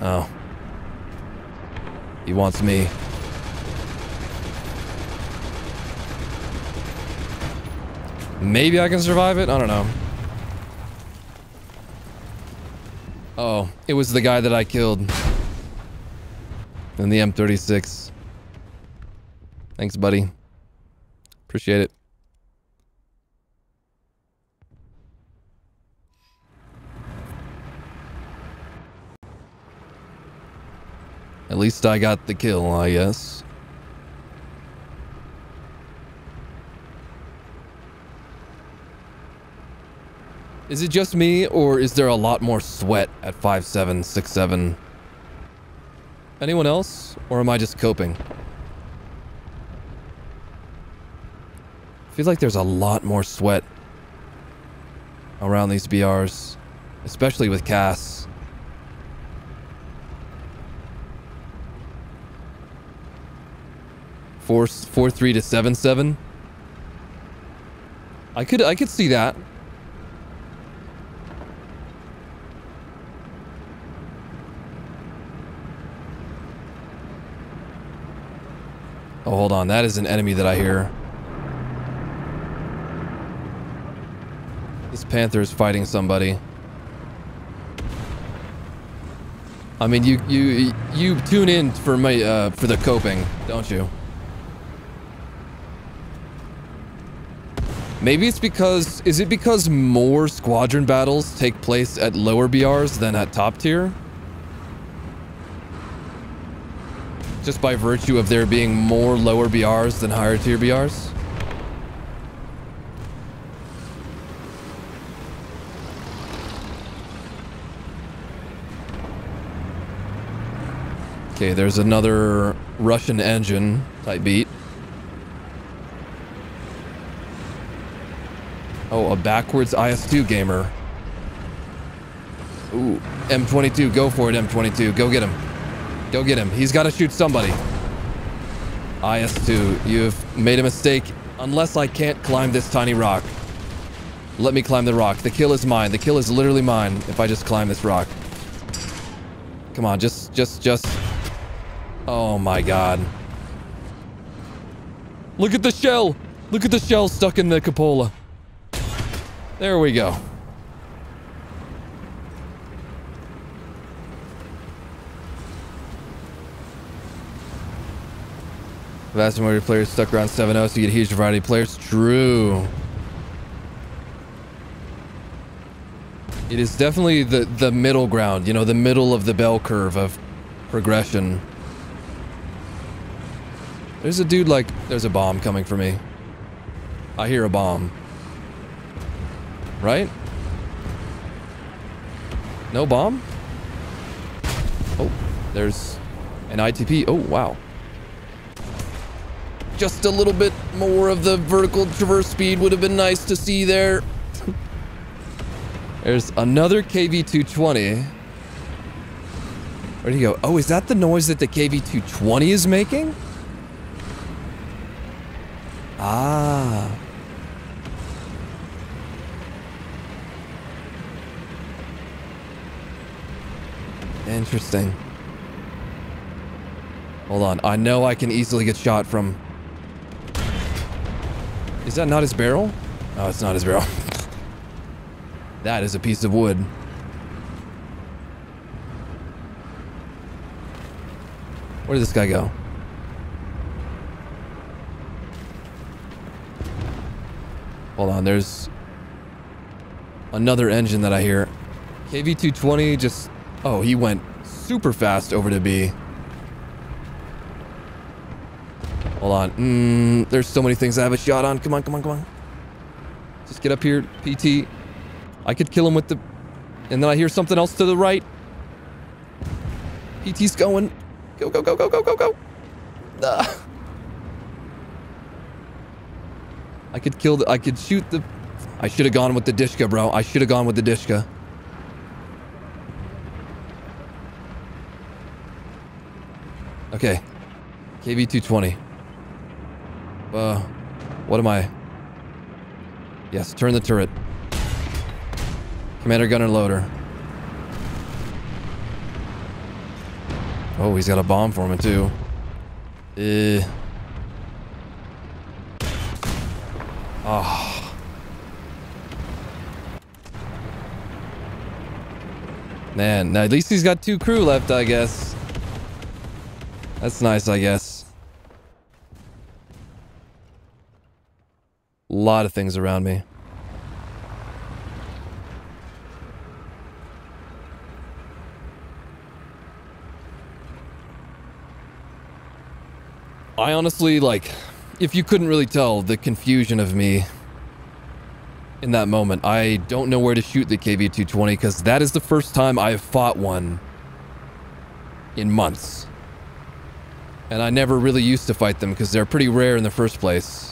A: Oh. He wants me. Maybe I can survive it? I don't know. Oh, it was the guy that I killed. In the M36. Thanks, buddy. Appreciate it. At least I got the kill, I guess. Is it just me, or is there a lot more sweat at five seven six seven? Anyone else? Or am I just coping? I feel like there's a lot more sweat around these BRs, especially with CAS. Four, four, three to seven, seven. I could, I could see that. Oh, hold on. That is an enemy that I hear. This panther is fighting somebody. I mean, you you you tune in for my uh, for the coping, don't you? Maybe it's because is it because more squadron battles take place at lower BRs than at top tier? Just by virtue of there being more lower BRs than higher tier BRs? Okay, there's another Russian engine type beat. Oh, a backwards IS-2 gamer. Ooh, M22, go for it, M22. Go get him. Go get him. He's got to shoot somebody. IS-2, you've made a mistake. Unless I can't climb this tiny rock. Let me climb the rock. The kill is mine. The kill is literally mine if I just climb this rock. Come on, just, just, just... Oh my god. Look at the shell! Look at the shell stuck in the cupola. There we go. Vast majority of players stuck around 7-0, so you get a huge variety of players. True. It is definitely the, the middle ground, you know, the middle of the bell curve of progression. There's a dude like, there's a bomb coming for me. I hear a bomb. Right? No bomb? Oh, there's an ITP. Oh, wow just a little bit more of the vertical traverse speed would have been nice to see there. There's another KV-220. Where'd he go? Oh, is that the noise that the KV-220 is making? Ah. Interesting. Hold on. I know I can easily get shot from is that not his barrel? Oh, it's not his barrel. that is a piece of wood. Where did this guy go? Hold on, there's another engine that I hear. KV-220 just... Oh, he went super fast over to B. Hold on. Mm, there's so many things I have a shot on. Come on, come on, come on. Just get up here, PT. I could kill him with the... And then I hear something else to the right. PT's going. Go, go, go, go, go, go, go. Ah. I could kill the... I could shoot the... I should have gone with the Dishka, bro. I should have gone with the Dishka. Okay. KV-220. Uh, what am I? Yes, turn the turret. Commander gunner loader. Oh, he's got a bomb for me too. Uh. Oh. Man, now at least he's got two crew left, I guess. That's nice, I guess. Lot of things around me. I honestly, like, if you couldn't really tell the confusion of me in that moment, I don't know where to shoot the KV-220 because that is the first time I've fought one in months. And I never really used to fight them because they're pretty rare in the first place.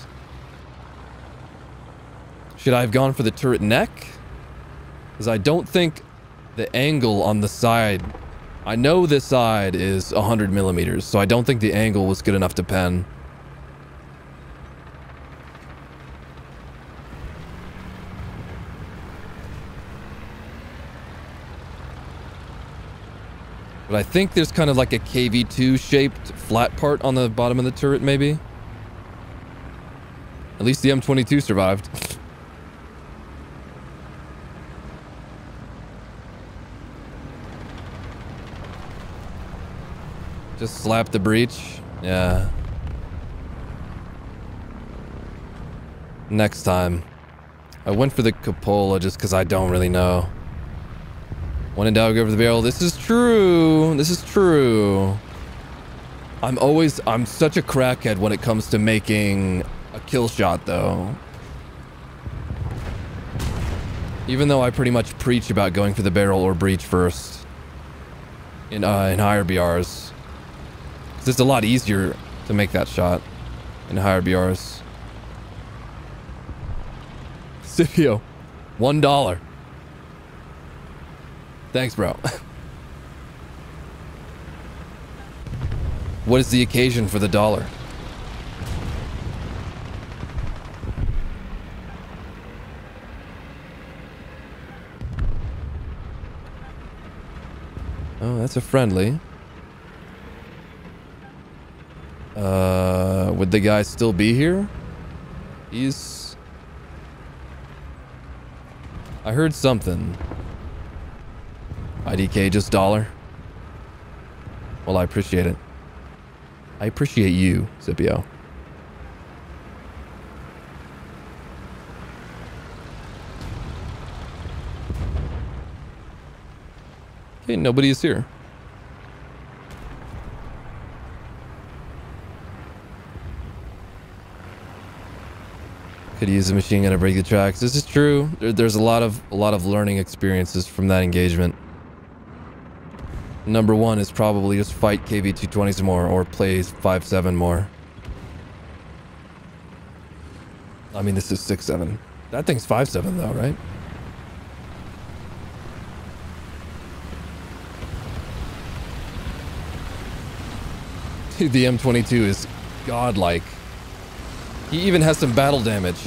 A: Should I have gone for the turret neck? Because I don't think the angle on the side... I know this side is 100 millimeters, so I don't think the angle was good enough to pen. But I think there's kind of like a KV-2 shaped flat part on the bottom of the turret, maybe? At least the M22 survived. Just slap the breech. Yeah. Next time. I went for the cupola just because I don't really know. When in doubt, go for the barrel. This is true. This is true. I'm always... I'm such a crackhead when it comes to making a kill shot, though. Even though I pretty much preach about going for the barrel or breech first. In, uh, in higher BRs. It's a lot easier to make that shot in higher BRs. Scipio, one dollar. Thanks, bro. what is the occasion for the dollar? Oh, that's a friendly. Uh, would the guy still be here? He's... I heard something. IDK, just dollar. Well, I appreciate it. I appreciate you, Scipio. Okay, nobody is here. Could use a machine gun to break the tracks. This is true. There, there's a lot of a lot of learning experiences from that engagement. Number one is probably just fight KV-220s more or play 5-7 more. I mean, this is 6-7. That thing's 5-7 though, right? Dude, the M22 is godlike. He even has some battle damage.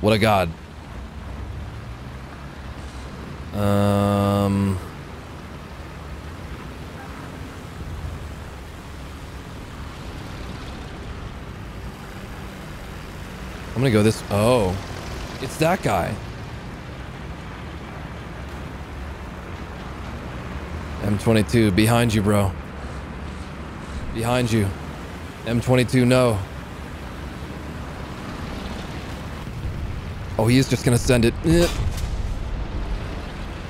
A: What a god. Um... I'm gonna go this... Oh. It's that guy. M22, behind you, bro. Behind you. M22, no. Oh, he is just gonna send it. Eh.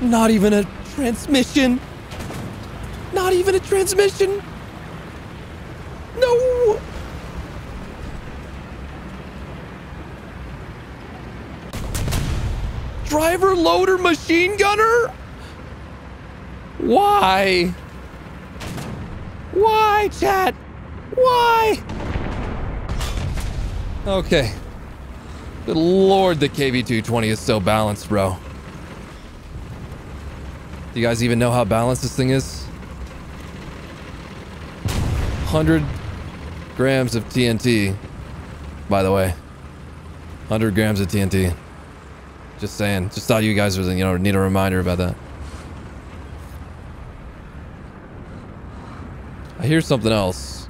A: Not even a transmission. Not even a transmission. No. Driver loader machine gunner? Why? Why, chat? Why? Okay. Good lord, the KV-220 is so balanced, bro. Do you guys even know how balanced this thing is? 100 grams of TNT, by the way. 100 grams of TNT. Just saying. Just thought you guys was you know need a reminder about that. I hear something else.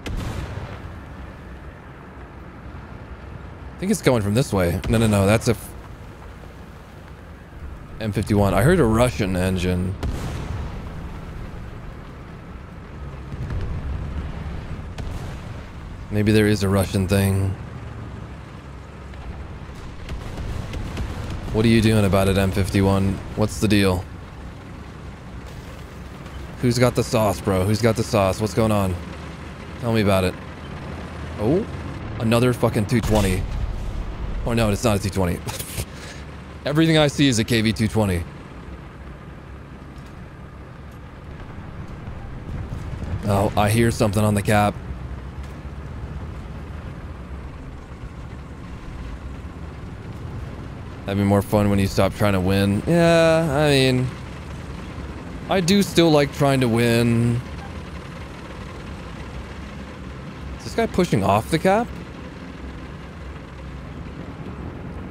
A: Think it's going from this way. No, no, no. That's a M51. I heard a Russian engine. Maybe there is a Russian thing. What are you doing about it, M51? What's the deal? Who's got the sauce, bro? Who's got the sauce? What's going on? Tell me about it. Oh, another fucking 220. Oh no, it's not a 220. Everything I see is a KV-220. Oh, I hear something on the cap. That'd be more fun when you stop trying to win. Yeah, I mean... I do still like trying to win. Is this guy pushing off the cap?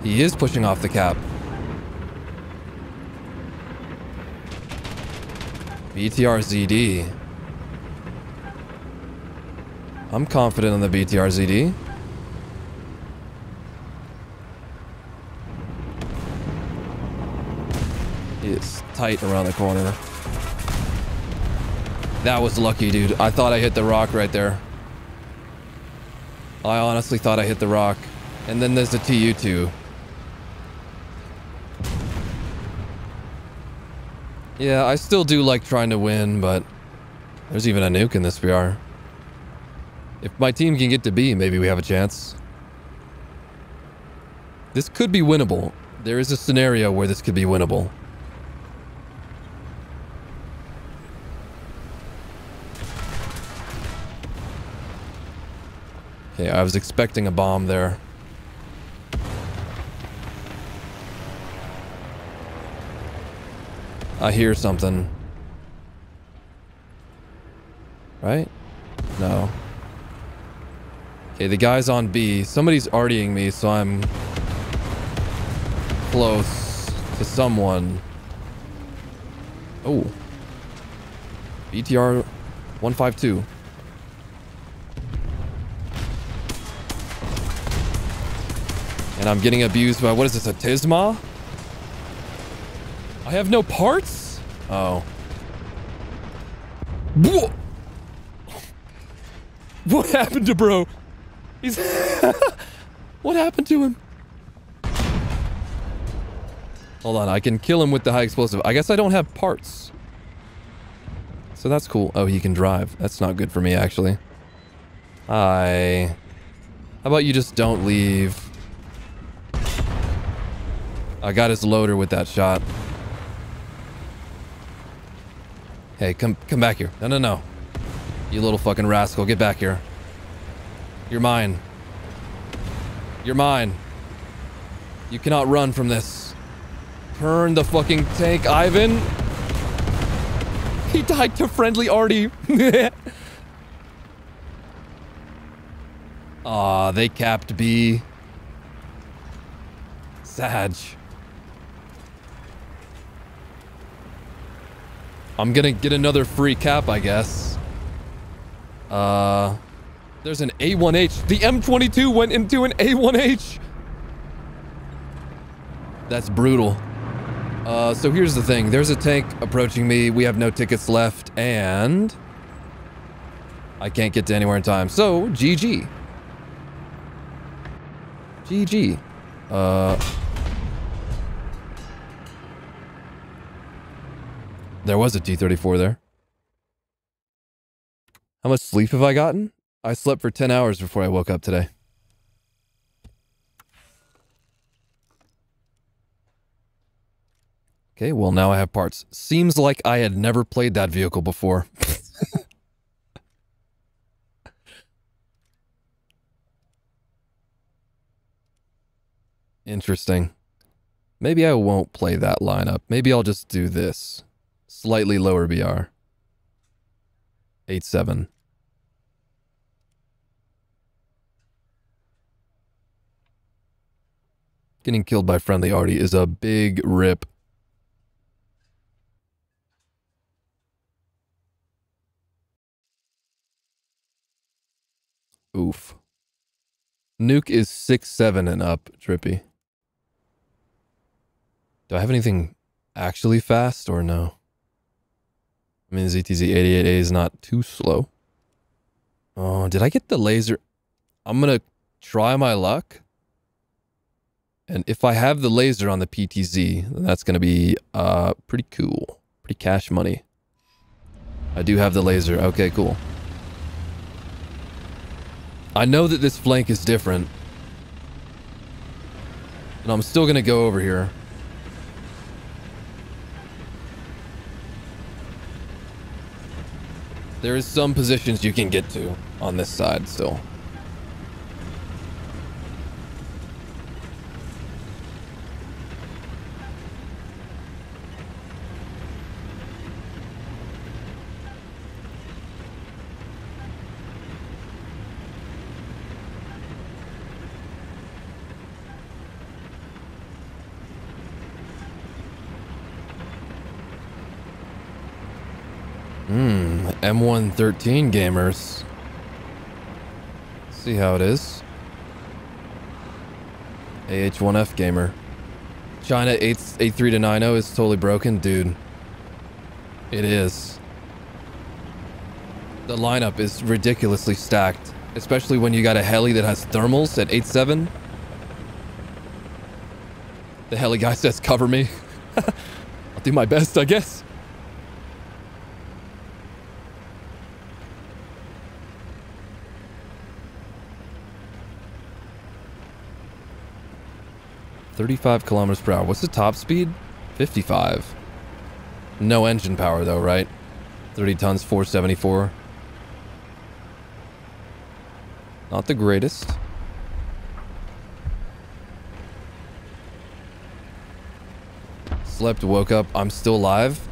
A: He is pushing off the cap. BTR ZD. I'm confident in the BTR ZD. It's tight around the corner. That was lucky, dude. I thought I hit the rock right there. I honestly thought I hit the rock. And then there's the TU2. Yeah, I still do like trying to win, but there's even a nuke in this VR. If my team can get to B, maybe we have a chance. This could be winnable. There is a scenario where this could be winnable. Okay, I was expecting a bomb there. I hear something. Right? No. Okay, the guy's on B. Somebody's RDing me, so I'm close to someone. Oh. BTR 152. And I'm getting abused by, what is this, a Tisma? I have no parts? Oh. What? What happened to bro? He's... what happened to him? Hold on, I can kill him with the high explosive. I guess I don't have parts. So that's cool. Oh, he can drive. That's not good for me, actually. Hi. How about you just don't leave? I got his loader with that shot. Hey, come come back here. No, no, no. You little fucking rascal. Get back here. You're mine. You're mine. You cannot run from this. Turn the fucking tank, Ivan. He died to friendly Artie. Aw, they capped B. Sag. I'm gonna get another free cap, I guess. Uh, there's an A1H. The M22 went into an A1H. That's brutal. Uh, so here's the thing. There's a tank approaching me. We have no tickets left, and I can't get to anywhere in time. So, GG. GG. Uh... There was a T-34 there. How much sleep have I gotten? I slept for 10 hours before I woke up today. Okay, well now I have parts. Seems like I had never played that vehicle before. Interesting. Maybe I won't play that lineup. Maybe I'll just do this. Slightly lower BR. 8-7. Getting killed by friendly Artie is a big rip. Oof. Nuke is six seven and up, Trippy. Do I have anything actually fast or no? I mean, ZTZ 88A is not too slow. Oh, did I get the laser? I'm going to try my luck. And if I have the laser on the PTZ, that's going to be uh, pretty cool. Pretty cash money. I do have the laser. Okay, cool. I know that this flank is different. And I'm still going to go over here. There is some positions you can get to on this side still. Hmm, M113 gamers. See how it is. AH1F gamer. China 83 to 90 is totally broken, dude. It is. The lineup is ridiculously stacked, especially when you got a heli that has thermals at 87. The heli guy says cover me. I'll do my best, I guess. 35 kilometers per hour. What's the top speed? 55. No engine power though, right? 30 tons, 474. Not the greatest. Slept, woke up. I'm still live.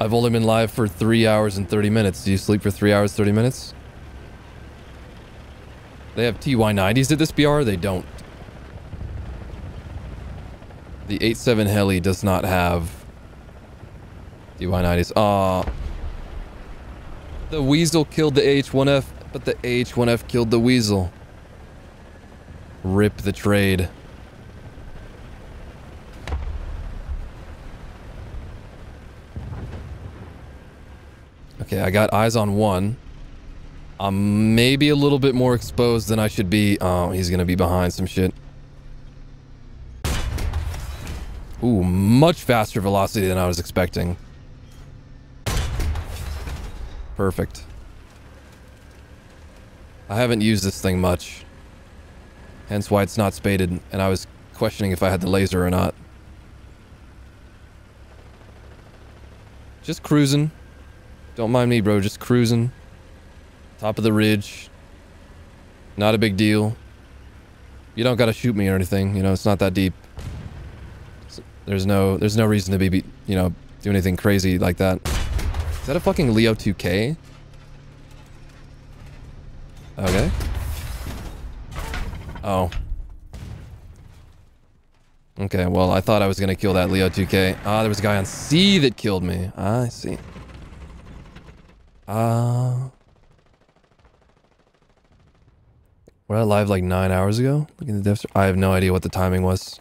A: I've only been live for 3 hours and 30 minutes. Do you sleep for 3 hours, 30 minutes? They have TY90s at this BR? They don't. The 8.7 heli does not have TY90s. Aw. Uh, the Weasel killed the AH-1F, but the AH-1F killed the Weasel. Rip the trade. Okay, I got eyes on one. I'm maybe a little bit more exposed than I should be. Oh, he's gonna be behind some shit. Ooh, much faster velocity than I was expecting. Perfect. I haven't used this thing much. Hence why it's not spaded, and I was questioning if I had the laser or not. Just cruising. Don't mind me, bro. Just cruising. Top of the ridge. Not a big deal. You don't gotta shoot me or anything. You know, it's not that deep. There's no there's no reason to be, you know, do anything crazy like that. Is that a fucking Leo 2K? Okay. Oh. Okay, well, I thought I was gonna kill that Leo 2K. Ah, there was a guy on C that killed me. Ah, I see. Ah. Uh, were I live like nine hours ago? At the dev I have no idea what the timing was.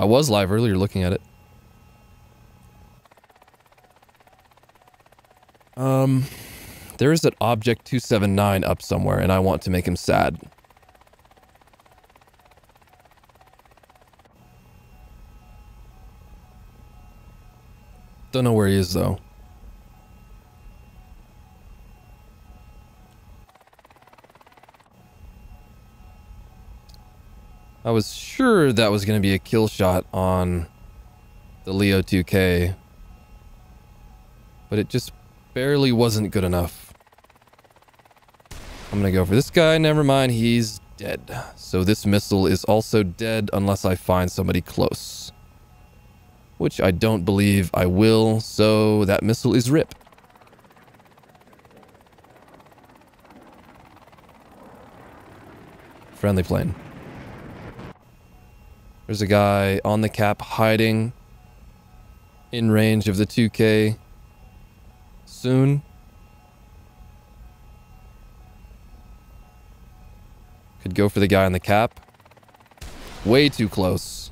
A: I was live earlier looking at it. Um, there is an object 279 up somewhere and I want to make him sad. Don't know where he is though. I was sure that was going to be a kill shot on the Leo 2K. But it just barely wasn't good enough. I'm going to go for this guy. Never mind, he's dead. So this missile is also dead unless I find somebody close. Which I don't believe I will, so that missile is RIP. Friendly plane. There's a guy on the cap hiding in range of the 2K soon. Could go for the guy on the cap. Way too close.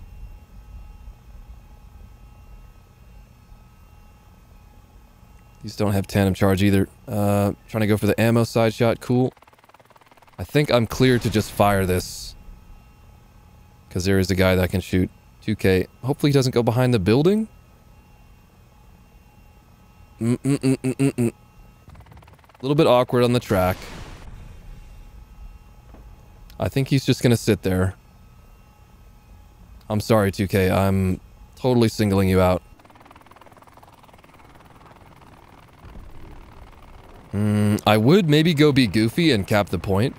A: These don't have tandem charge either. Uh, trying to go for the ammo side shot. Cool. I think I'm clear to just fire this. Because there is a guy that can shoot 2K. Hopefully he doesn't go behind the building. Mm -mm -mm a little bit awkward on the track. I think he's just going to sit there. I'm sorry, 2K. I'm totally singling you out. Mm, I would maybe go be goofy and cap the point.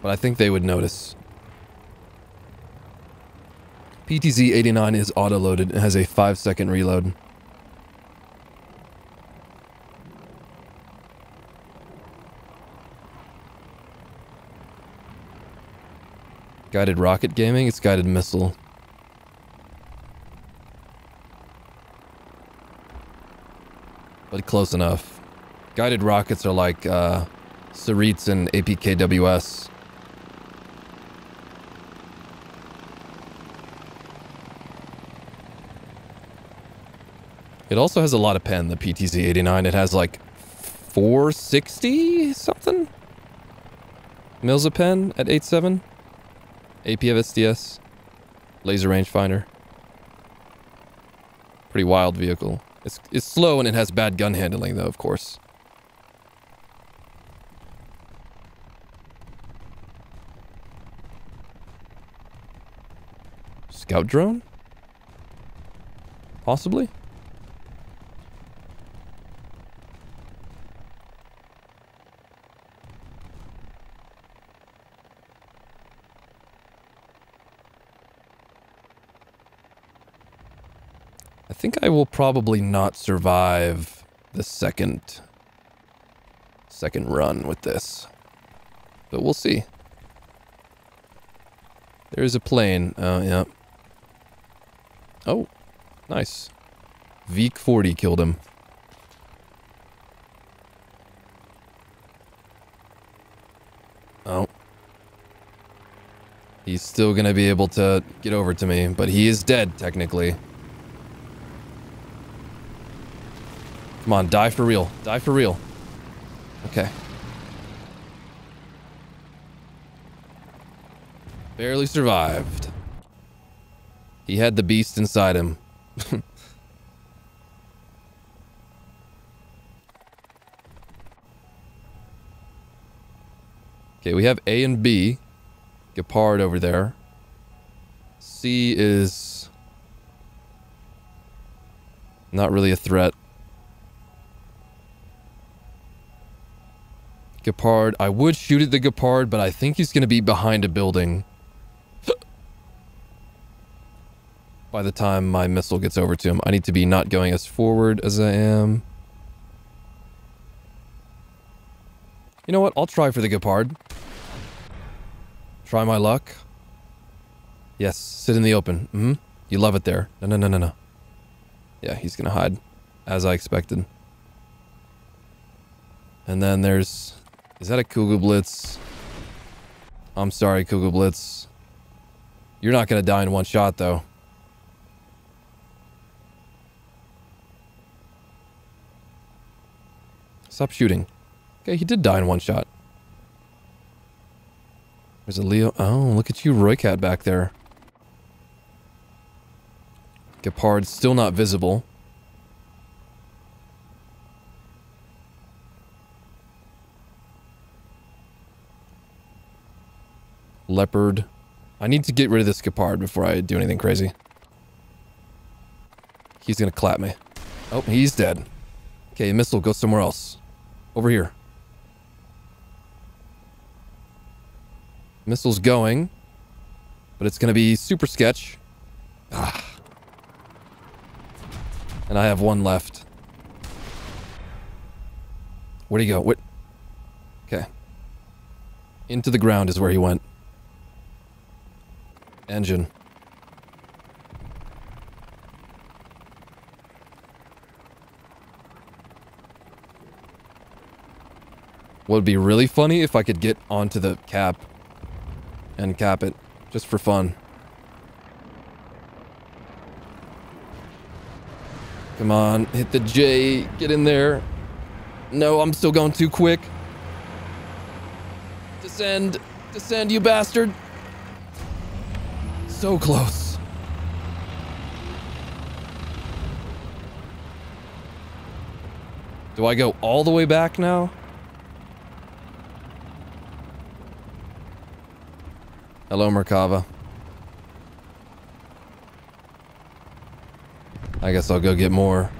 A: But I think they would notice. PTZ 89 is auto-loaded and has a 5 second reload. Guided rocket gaming? It's guided missile. But close enough. Guided rockets are like, uh, and APKWS. It also has a lot of pen, the PTZ-89. It has like 460 something? Mils a pen at 8.7? APFSDS. Laser rangefinder. Pretty wild vehicle. It's, it's slow and it has bad gun handling though, of course. Scout drone? Possibly? Think I will probably not survive the second second run with this. But we'll see. There's a plane. Oh, uh, yeah. Oh, nice. VEAK 40 killed him. Oh. He's still gonna be able to get over to me, but he is dead, technically. Come on, die for real. Die for real. Okay. Barely survived. He had the beast inside him. okay, we have A and B. Gepard over there. C is... Not really a threat. Gepard. I would shoot at the Gepard, but I think he's going to be behind a building. By the time my missile gets over to him, I need to be not going as forward as I am. You know what? I'll try for the Gepard. Try my luck. Yes, sit in the open. Mm hmm You love it there. No, no, no, no, no. Yeah, he's gonna hide. As I expected. And then there's is that a Kugelblitz? I'm sorry, Kugelblitz. You're not gonna die in one shot, though. Stop shooting. Okay, he did die in one shot. There's a Leo. Oh, look at you, Rooikat, back there. Gepard still not visible. Leopard. I need to get rid of this Gepard before I do anything crazy. He's gonna clap me. Oh, he's dead. Okay, missile, go somewhere else. Over here. Missile's going. But it's gonna be super sketch. Ah. And I have one left. Where'd he go? What? Okay. Into the ground is where he went engine. What would be really funny if I could get onto the cap and cap it just for fun. Come on, hit the J, get in there. No, I'm still going too quick. Descend, descend, you bastard. So close. Do I go all the way back now? Hello, Merkava. I guess I'll go get more.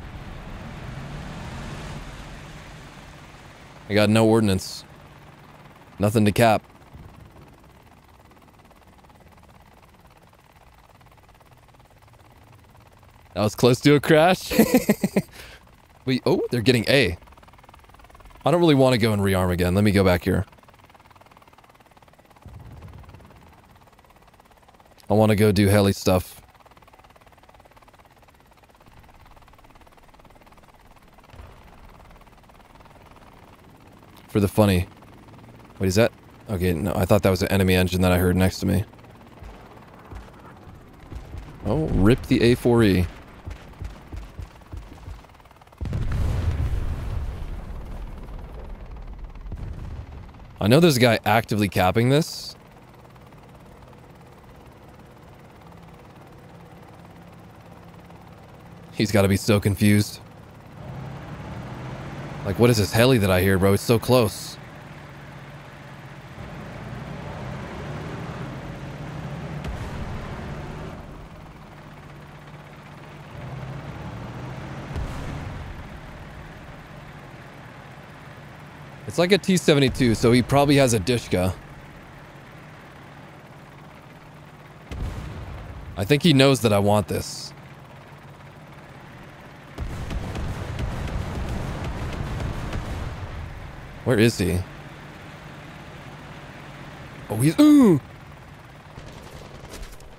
A: I got no ordnance. Nothing to cap. That was close to a crash. Wait, oh, they're getting A. I don't really want to go and rearm again. Let me go back here. I want to go do heli stuff. For the funny. Wait, is that? Okay, no, I thought that was an enemy engine that I heard next to me. Oh, rip the A4E. I know there's a guy actively capping this. He's got to be so confused. Like, what is this heli that I hear, bro? It's so close. Like a T-72, so he probably has a Dishka. I think he knows that I want this. Where is he? Oh, he's... Ooh!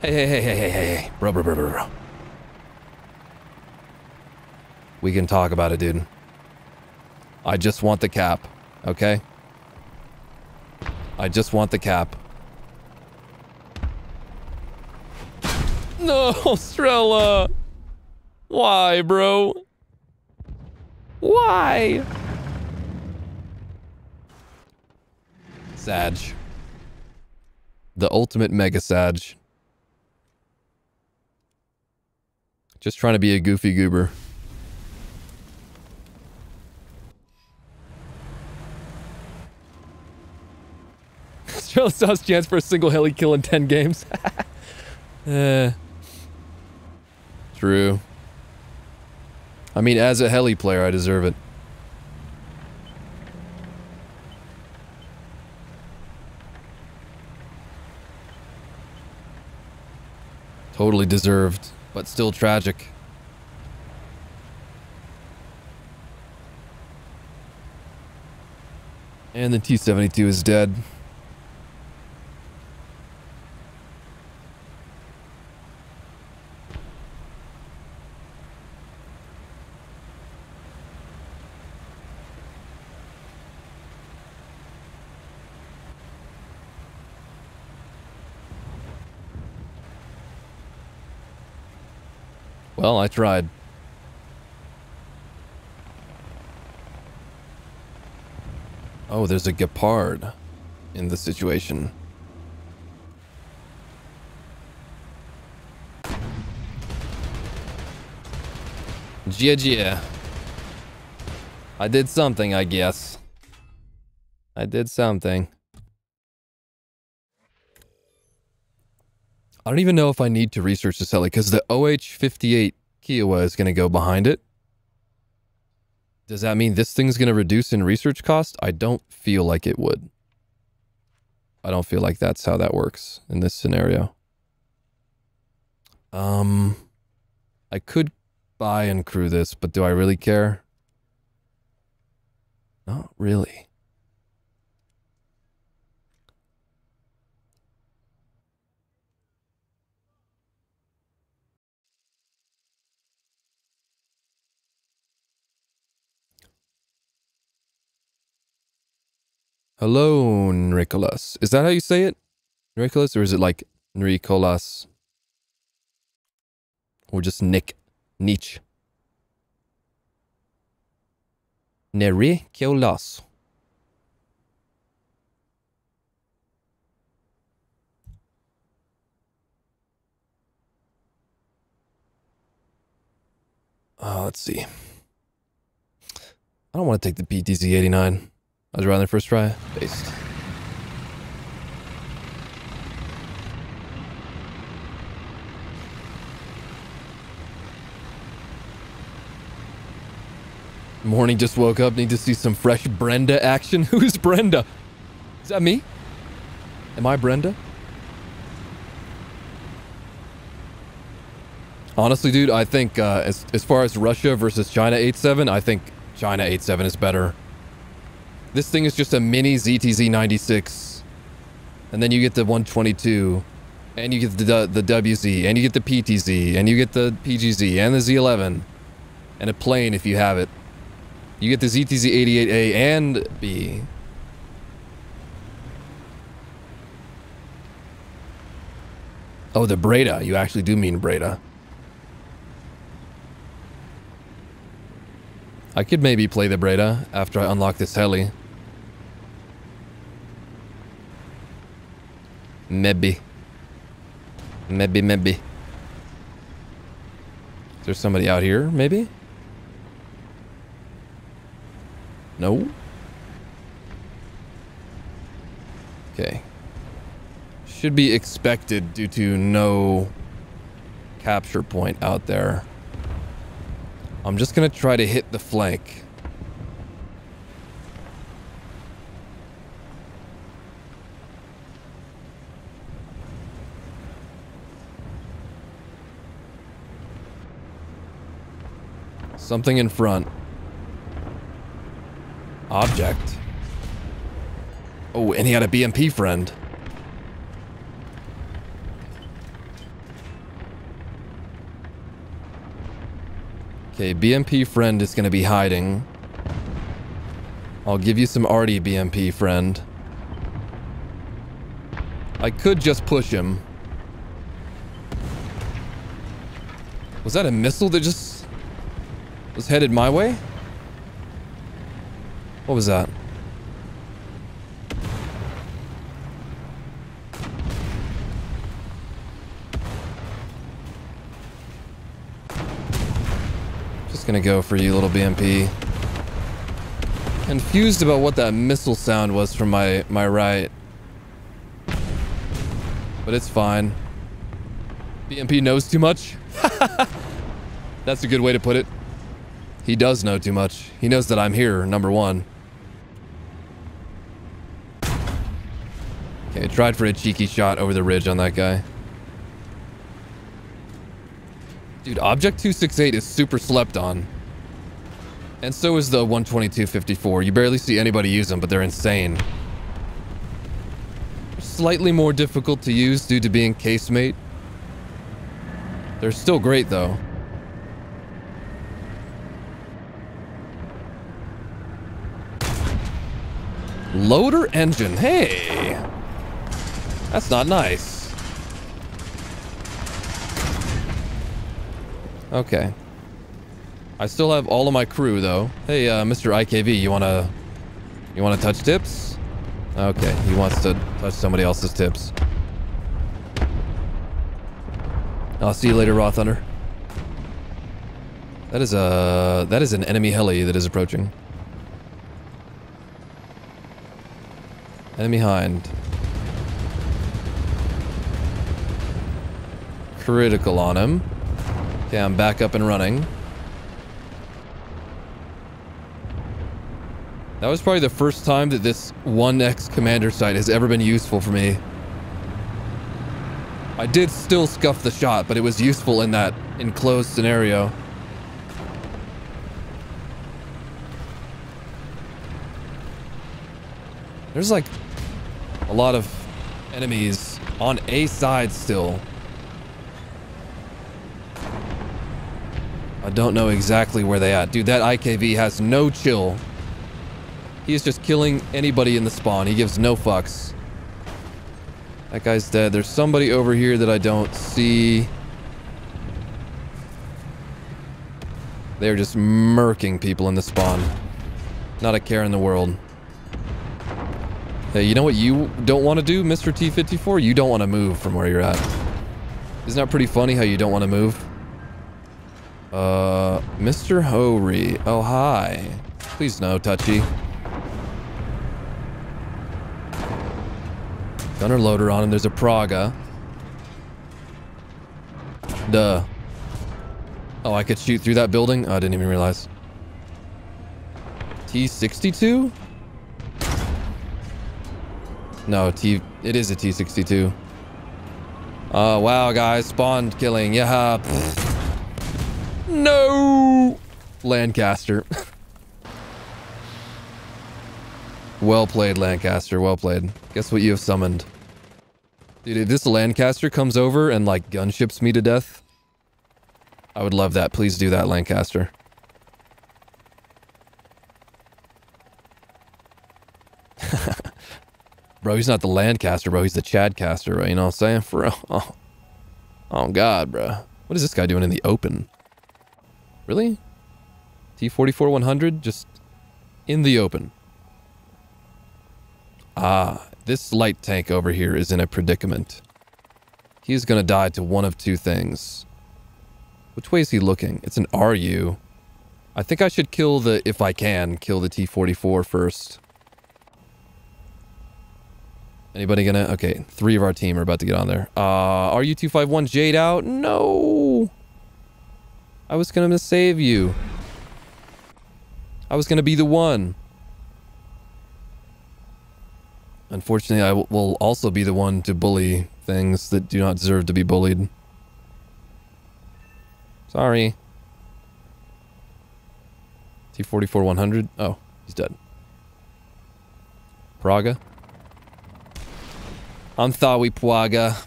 A: Hey, hey, hey, hey, hey, hey, hey. Bro, bro, bro, bro, bro. We can talk about it, dude. I just want the cap, okay? I just want the cap. No, Strela! Why, bro? Why? Sag. The ultimate Mega Sag. Just trying to be a goofy goober. Strelostov's chance for a single heli kill in 10 games. uh, true. I mean, as a heli player, I deserve it. Totally deserved, but still tragic. And the T-72 is dead. Well, I tried. Oh, there's a Gepard in the situation. Gia Gia. I did something, I guess. I did something. I don't even know if I need to research this heli because the OH-58 Kiowa is going to go behind it. Does that mean this thing's going to reduce in research cost? I don't feel like it would. I don't feel like that's how that works in this scenario. Um, I could buy and crew this, but do I really care? Not really. Hello, Nicholas. Is that how you say it? Nicholas, or is it like Nicolas? Or just Nick? Nietzsche? Nicolas. Uh, let's see. I don't want to take the PTZ 89. I was rather first try. Based. Morning, just woke up. Need to see some fresh Brenda action. Who's Brenda? Is that me? Am I Brenda? Honestly, dude, I think uh, as, as far as Russia versus China 8.7, I think China 8.7 is better. This thing is just a mini ZTZ 96. And then you get the 122. And you get the, the WZ. And you get the PTZ. And you get the PGZ. And the Z11. And a plane if you have it. You get the ZTZ 88A and B. Oh, the Breda. You actually do mean Breda. I could maybe play the Breda after I unlock this heli. Maybe. Maybe, maybe. Is there somebody out here, maybe? No? Okay. Should be expected due to no capture point out there. I'm just gonna try to hit the flank. Something in front. Object. Oh, and he had a BMP friend. Okay, BMP friend is going to be hiding. I'll give you some arty BMP friend. I could just push him. Was that a missile that just was headed my way? What was that? Just gonna go for you, little BMP. Confused about what that missile sound was from my, my right. But it's fine. BMP knows too much? That's a good way to put it. He does know too much. He knows that I'm here, number one. Okay, tried for a cheeky shot over the ridge on that guy. Dude, Object 268 is super slept on. And so is the 122-54. You barely see anybody use them, but they're insane. Slightly more difficult to use due to being casemate. They're still great, though. Loader engine. Hey! That's not nice. Okay. I still have all of my crew, though. Hey, uh, Mr. IKV, you wanna... You wanna touch tips? Okay, he wants to touch somebody else's tips. I'll see you later, Raw Thunder. That is a... That is an enemy heli that is approaching. Enemy hind. Critical on him. Okay, I'm back up and running. That was probably the first time that this 1X commander sight has ever been useful for me. I did still scuff the shot, but it was useful in that enclosed scenario. There's like a lot of enemies on A side still. I don't know exactly where they at. Dude, that IKV has no chill. He is just killing anybody in the spawn. He gives no fucks. That guy's dead. There's somebody over here that I don't see. They're just murking people in the spawn. Not a care in the world. Hey, you know what you don't want to do, Mr. T-54? You don't want to move from where you're at. Isn't that pretty funny how you don't want to move? Uh, Mr. Hori. Oh, hi. Please no, Touchy. Gunner loader on and there's a Praga. Duh. Oh, I could shoot through that building? Oh, I didn't even realize. T-62? No, T... It is a T-62. Oh, wow, guys. Spawn killing. Yeah. No! Lancaster. well played, Lancaster. Well played. Guess what you have summoned? Dude, if this Lancaster comes over and, like, gunships me to death, I would love that. Please do that, Lancaster. bro, he's not the Lancaster, bro. He's the Chadcaster, bro. You know what I'm saying? For real. Oh. oh, God, bro. What is this guy doing in the open? Really? T-44-100? Just in the open. Ah, this light tank over here is in a predicament. He's gonna die to one of two things. Which way is he looking? It's an RU. I think I should kill the, if I can, kill the T-44 first. Anybody gonna? Okay, three of our team are about to get on there. Uh, RU-251 Jade out? No! I was gonna save you. I was gonna be the one. Unfortunately, I will also be the one to bully things that do not deserve to be bullied. Sorry. T-44-100? Oh, he's dead. Praga? I'm Thawi Praga,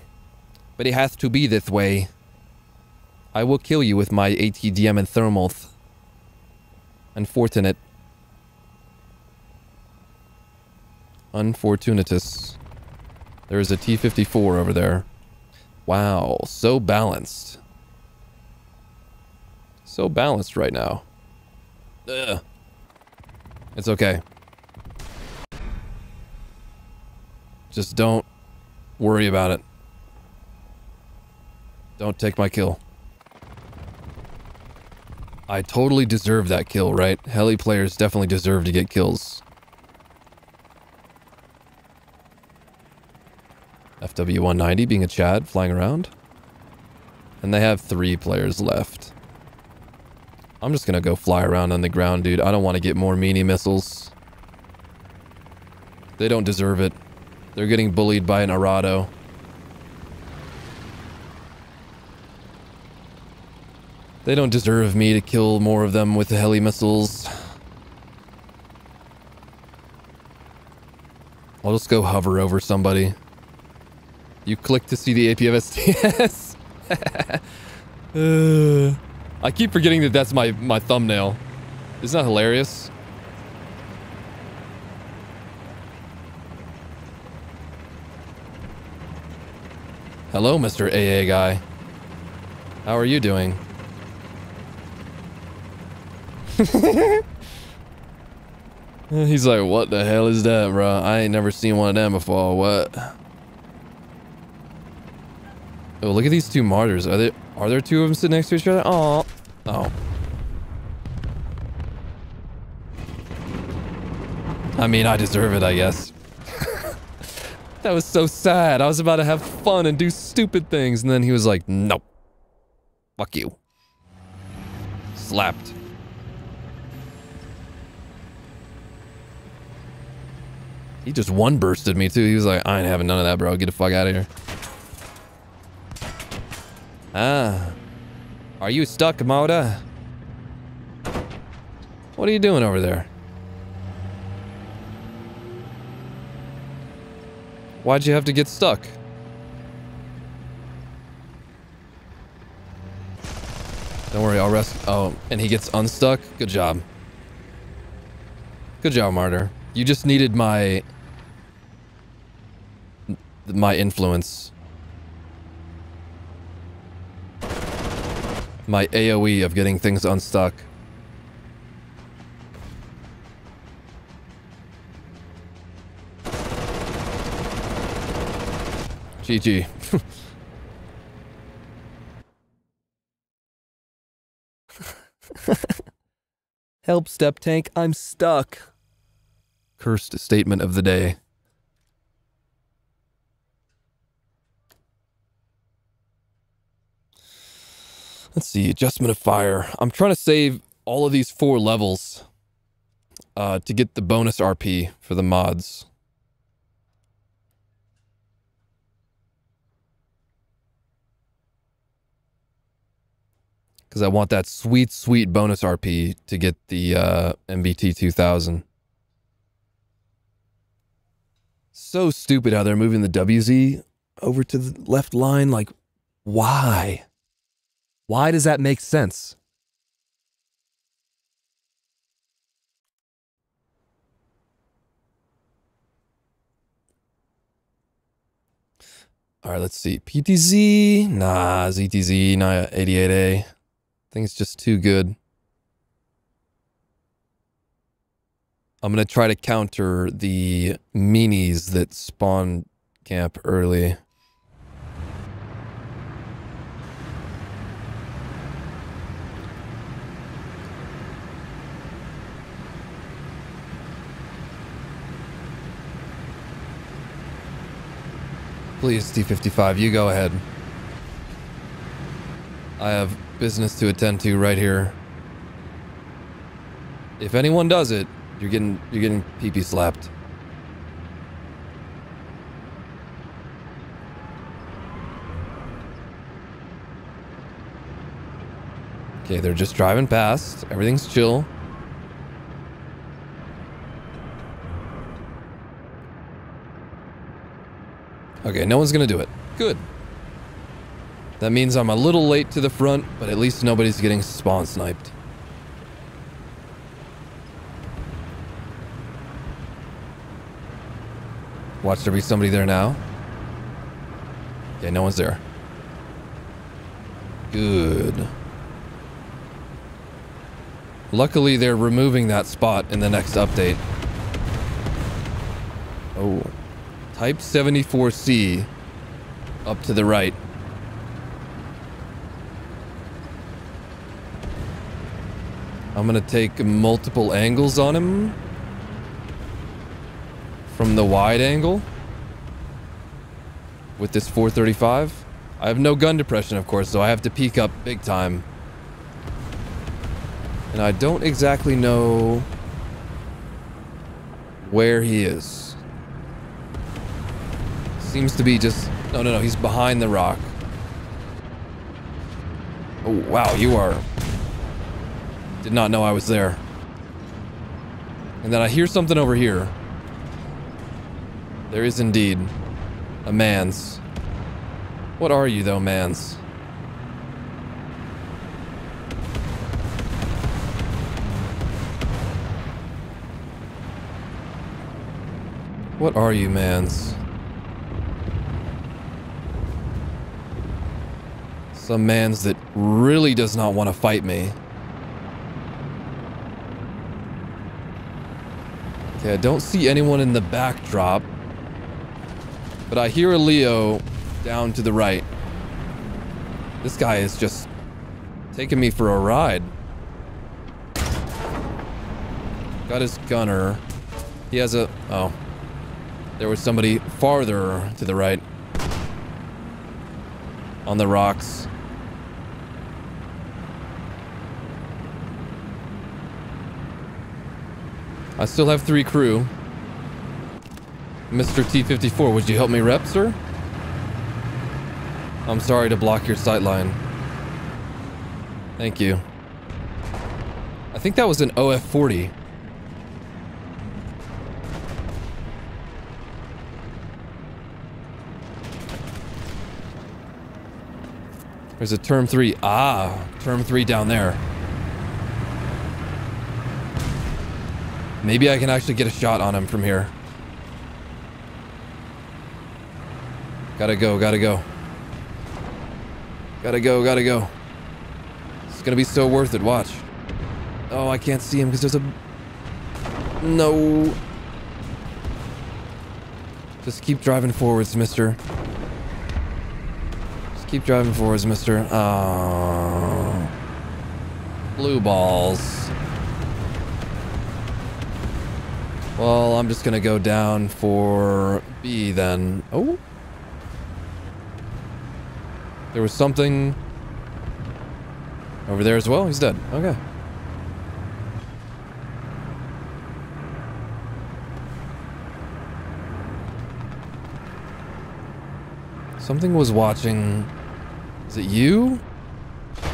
A: but it has to be this way. I will kill you with my ATGM and thermals. Unfortunate. Unfortunatus. There is a T-54 over there. Wow, so balanced. So balanced right now. Ugh. It's okay. Just don't worry about it. Don't take my kill. I totally deserve that kill, right? Heli players definitely deserve to get kills. FW-190 being a Chad flying around. And they have three players left. I'm just gonna go fly around on the ground, dude. I don't want to get more meanie missiles. They don't deserve it. They're getting bullied by an Arado. They don't deserve me to kill more of them with the heli missiles. I'll just go hover over somebody. You click to see the APFSDS. uh. I keep forgetting that that's my, my thumbnail. Isn't that hilarious? Hello, Mr. AA guy. How are you doing? He's like, what the hell is that, bro? I ain't never seen one of them before. What? Oh, look at these two martyrs. Are there are there two of them sitting next to each other? Oh. Oh. I mean, I deserve it, I guess. That was so sad. I was about to have fun and do stupid things, and then he was like, nope. Fuck you. Slapped. He just one bursted me too. He was like, I ain't having none of that, bro. Get the fuck out of here. Ah. Are you stuck, Moda? What are you doing over there? Why'd you have to get stuck? Don't worry, I'll rest. Oh, and he gets unstuck? Good job. Good job, Marder. You just needed my... My influence. My AoE of getting things unstuck. GG. Help, Step Tank, I'm stuck. Cursed statement of the day. Let's see, adjustment of fire. I'm trying to save all of these four levels uh, to get the bonus RP for the mods. Because I want that sweet, sweet bonus RP to get the uh, MBT 2000. So stupid how they're moving the WZ over to the left line. Like, why? Why does that make sense? All right, let's see. PTZ, nah, ZTZ, nah, 88A. It's just too good. I'm going to try to counter the meanies that spawn camp early. Please, T55, you go ahead. I have business to attend to right here. If anyone does it, you're getting you're getting pee-pee slapped. Okay, they're just driving past. Everything's chill. Okay, no one's gonna do it. Good. That means I'm a little late to the front, but at least nobody's getting spawn sniped. Watch there be somebody there now. Okay, no one's there. Good. Luckily, they're removing that spot in the next update. Oh. Type 74C up to the right. I'm gonna take multiple angles on him. From the wide angle. With this 435. I have no gun depression, of course, so I have to peek up big time. And I don't exactly know where he is. Seems to be just... No, no, no. He's behind the rock. Oh, wow. You are... Did not know I was there. And then I hear something over here. There is indeed a man's. What are you, though, man's? What are you, man's? Some mans that really does not want to fight me. Okay, I don't see anyone in the backdrop. But I hear a Leo down to the right. This guy is just taking me for a ride. Got his gunner. He has a... Oh. There was somebody farther to the right. On the rocks. I still have three crew. Mr. T-54, would you help me rep, sir? I'm sorry to block your sight line. Thank you. I think that was an OF-40. There's a term three. Ah, term three down there. Maybe I can actually get a shot on him from here. Gotta go, gotta go. Gotta go, gotta go. It's gonna be so worth it, watch. Oh, I can't see him because there's a... No. Just keep driving forwards, mister. Just keep driving forwards, mister. Oh. Blue balls. Well, I'm just gonna go down for B then. Oh. There was something over there as well. He's dead. Okay. Something was watching. Is it you?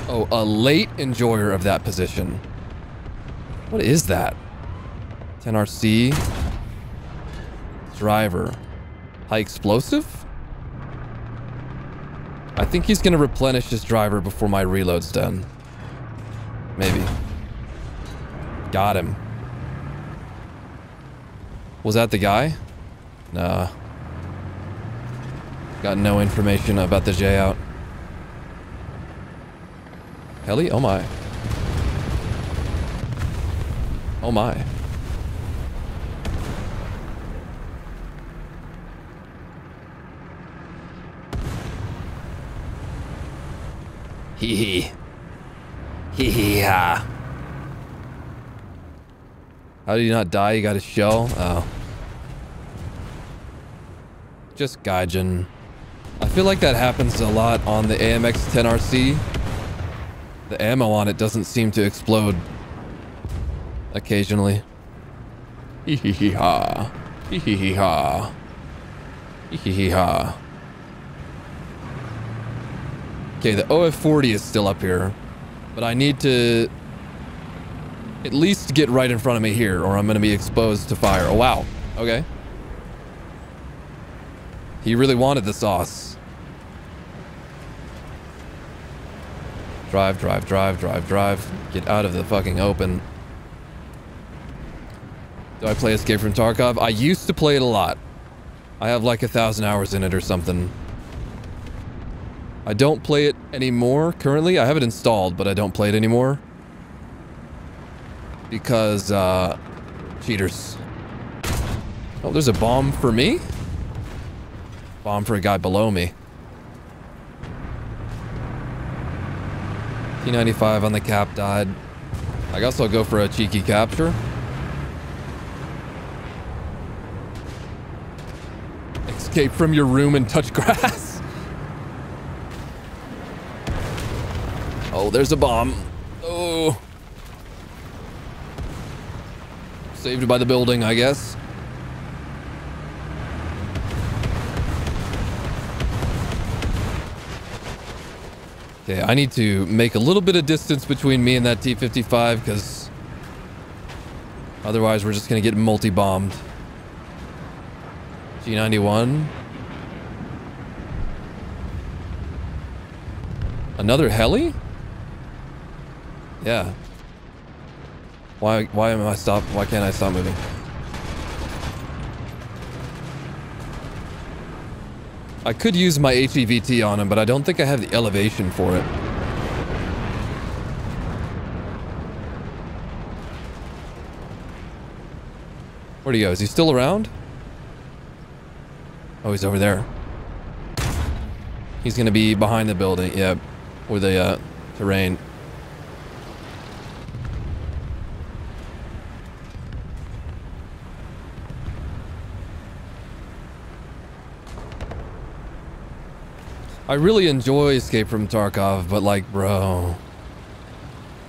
A: Oh, a late enjoyer of that position. What is that? 10RC. Driver. High explosive? I think he's going to replenish his driver before my reload's done. Maybe. Got him. Was that the guy? Nah. Got no information about the J out. Heli? Oh my. Oh my. Hee hee. Hee hee ha. How did you not die? You got a shell? Oh. Just Gaijin. I feel like that happens a lot on the AMX 10RC. The ammo on it doesn't seem to explode occasionally. Hee hee hee ha. Hee hee hee ha. Hee hee hee ha. Okay, the OF-40 is still up here, but I need to at least get right in front of me here or I'm going to be exposed to fire. Oh, wow. Okay. He really wanted the sauce. Drive, drive, drive, drive, drive. Get out of the fucking open. Do I play Escape from Tarkov? I used to play it a lot. I have like a thousand hours in it or something. I don't play it anymore currently. I have it installed, but I don't play it anymore. Because, uh, cheaters. Oh, there's a bomb for me? Bomb for a guy below me. P95 on the cap died. I guess I'll go for a cheeky capture. Escape from your room and touch grass. Oh, there's a bomb. Oh. Saved by the building, I guess. Okay, I need to make a little bit of distance between me and that T-55 because otherwise we're just going to get multi-bombed. G91. Another heli? Yeah. Why why am I stop why can't I stop moving? I could use my HEVT on him, but I don't think I have the elevation for it. Where'd he go? Is he still around? Oh, he's over there. He's gonna be behind the building, yeah, or the uh, terrain. I really enjoy Escape from Tarkov, but like, bro.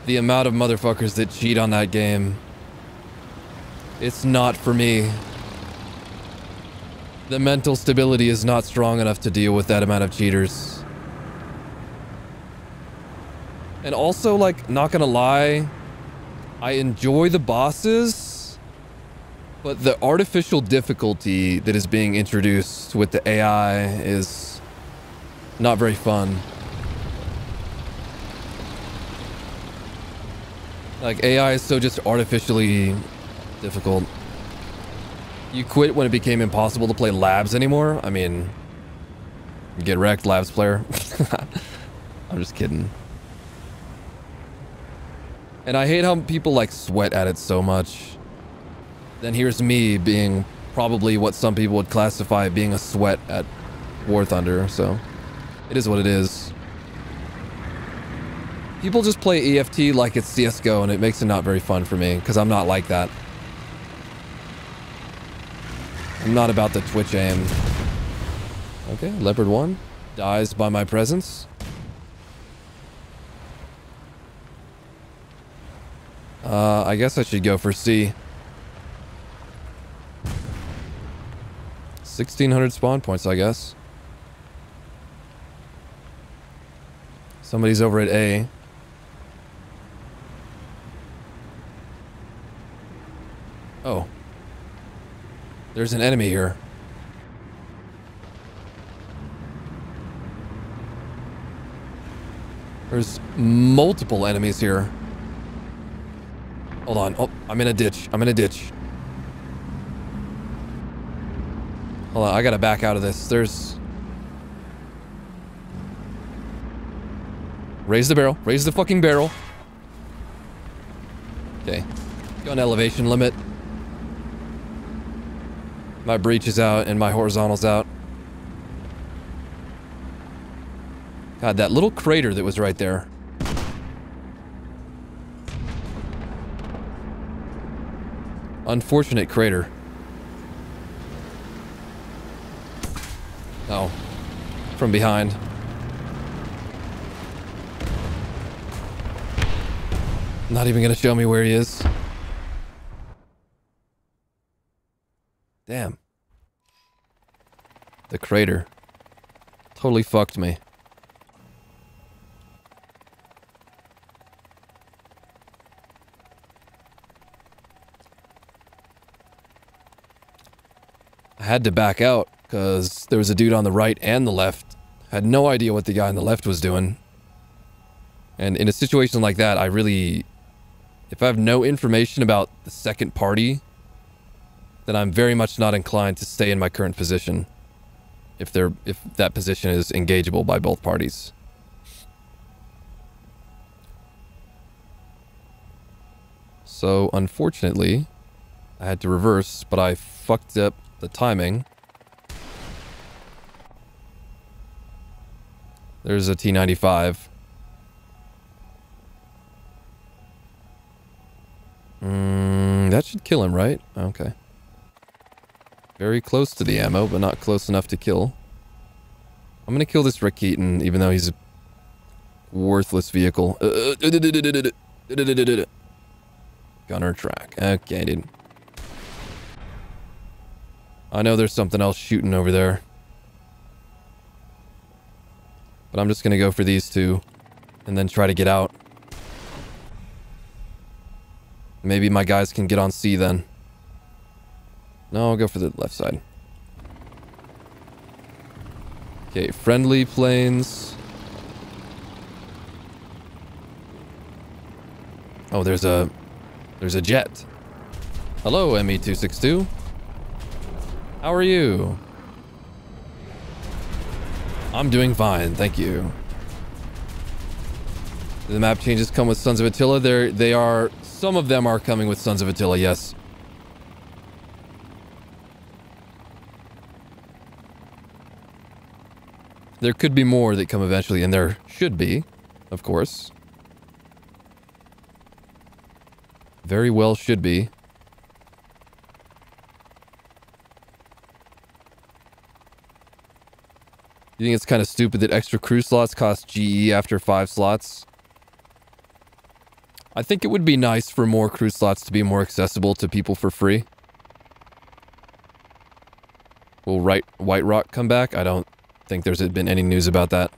A: The amount of motherfuckers that cheat on that game. It's not for me. The mental stability is not strong enough to deal with that amount of cheaters. And also, like, not gonna lie, I enjoy the bosses, but the artificial difficulty that is being introduced with the AI is not very fun. Like, AI is so just artificially difficult. You quit when it became impossible to play labs anymore? I mean, get wrecked, labs player. I'm just kidding. And I hate how people like sweat at it so much. Then here's me being probably what some people would classify being a sweat at War Thunder, so it is what it is. People just play EFT like it's CSGO and it makes it not very fun for me because I'm not like that. I'm not about the Twitch aim. Okay, Leopard 1 dies by my presence. Uh, I guess I should go for C. 1600 spawn points, I guess. Somebody's over at A. Oh. There's an enemy here. There's multiple enemies here. Hold on. Oh, I'm in a ditch. I'm in a ditch. Hold on. I gotta back out of this. There's... Raise the barrel. Raise the fucking barrel. Okay. Gun elevation limit. My breech is out and my horizontal's out. God, that little crater that was right there. Unfortunate crater. Oh. From behind. Not even gonna show me where he is. Damn. The crater. Totally fucked me. I had to back out because there was a dude on the right and the left. Had no idea what the guy on the left was doing. And in a situation like that, I really... If I have no information about the second party then I'm very much not inclined to stay in my current position if there if that position is engageable by both parties. So unfortunately, I had to reverse, but I fucked up the timing. There's a T95. Mm, that should kill him, right? Okay. Very close to the ammo, but not close enough to kill. I'm gonna kill this Rick Rakitin, even though he's a worthless vehicle. Gunner track. Okay, dude. I know there's something else shooting over there. But I'm just gonna go for these two. And then try to get out. Maybe my guys can get on C then. No, I'll go for the left side. Okay, friendly planes. Oh, there's a... There's a jet. Hello, ME-262. How are you? I'm doing fine, thank you. The map changes come with Sons of Attila. They're, they are... Some of them are coming with Sons of Attila, yes. There could be more that come eventually, and there should be, of course. Very well should be. You think it's kind of stupid that extra crew slots cost GE after five slots? I think it would be nice for more crew slots to be more accessible to people for free. Will right White Rock come back? I don't think there's been any news about that.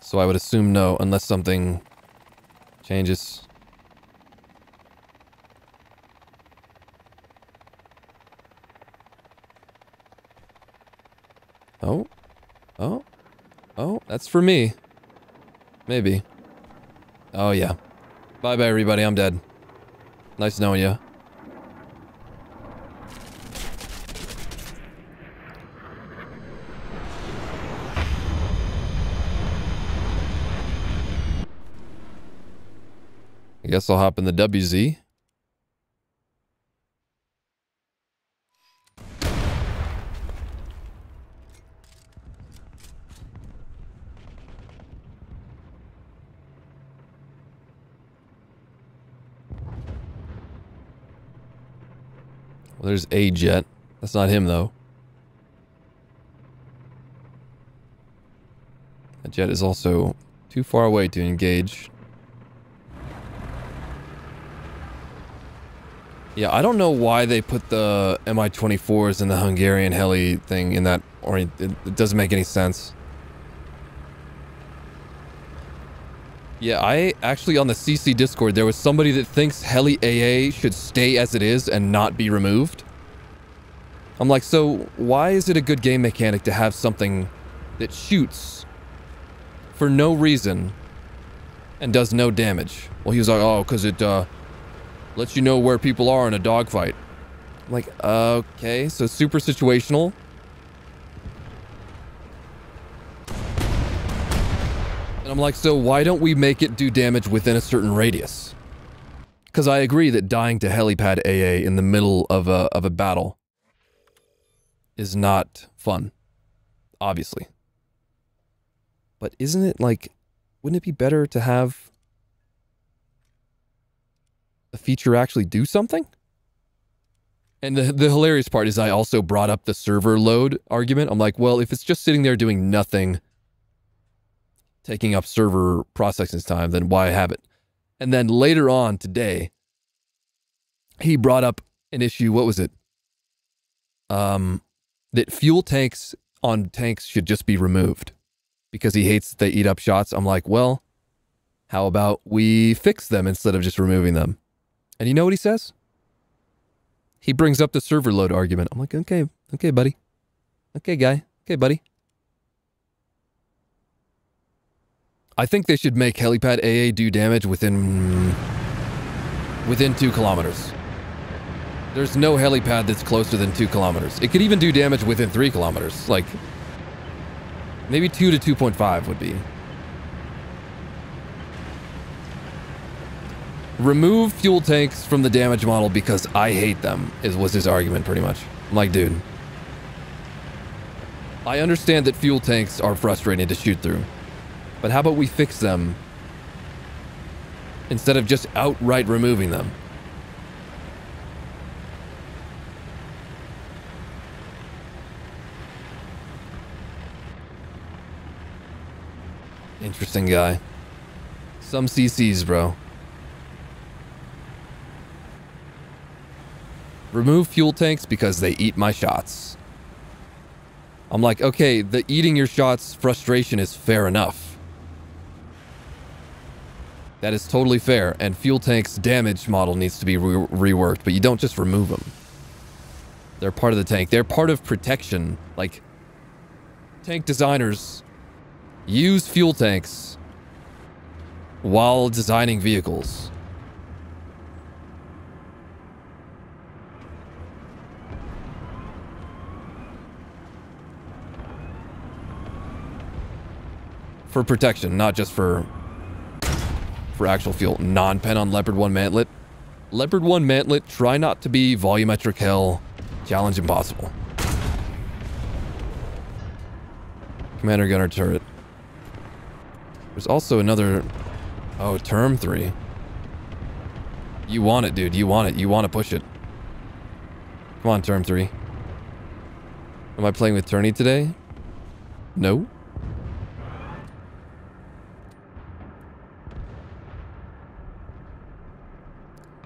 A: So I would assume no, unless something changes. Oh? Oh? Oh, that's for me. Maybe. Oh, yeah. Bye-bye, everybody. I'm dead. Nice knowing you. I guess I'll hop in the WZ. There's a jet. That's not him, though. That jet is also too far away to engage. Yeah, I don't know why they put the Mi-24s and the Hungarian heli thing in that, or it, it doesn't make any sense. Yeah, I actually on the CC Discord, there was somebody that thinks Heli AA should stay as it is and not be removed. I'm like, so why is it a good game mechanic to have something that shoots for no reason and does no damage? Well, he was like, oh, because it uh, lets you know where people are in a dogfight. I'm like, okay, so super situational. And I'm like, so why don't we make it do damage within a certain radius? Because I agree that dying to helipad AA in the middle of a, of a battle is not fun. Obviously. But isn't it like, wouldn't it be better to have a feature actually do something? And the, the hilarious part is I also brought up the server load argument. I'm like, well, if it's just sitting there doing nothing, taking up server processing time, then why have it? And then later on today, he brought up an issue. What was it? Um, that fuel tanks on tanks should just be removed because he hates that they eat up shots. I'm like, well, how about we fix them instead of just removing them? And you know what he says? He brings up the server load argument. I'm like, okay, okay, buddy. Okay, guy. Okay, buddy. I think they should make helipad AA do damage within within two kilometers. There's no helipad that's closer than two kilometers. It could even do damage within three kilometers. Like maybe two to 2.5 would be. Remove fuel tanks from the damage model because I hate them, is was his argument pretty much. I'm like, dude. I understand that fuel tanks are frustrating to shoot through. But how about we fix them instead of just outright removing them? Interesting guy. Some CCs, bro. Remove fuel tanks because they eat my shots. I'm like, okay, the eating your shots frustration is fair enough. That is totally fair, and fuel tank's damage model needs to be re reworked, but you don't just remove them. They're part of the tank. They're part of protection. Like, tank designers use fuel tanks while designing vehicles. For protection, not just for for actual fuel. Non-pen on Leopard 1 Mantlet. Leopard 1 Mantlet, try not to be volumetric hell. Challenge impossible. Commander Gunner turret. There's also another... Oh, term 3. You want it, dude. You want it. You want to push it. Come on, term 3. Am I playing with Turney today? No.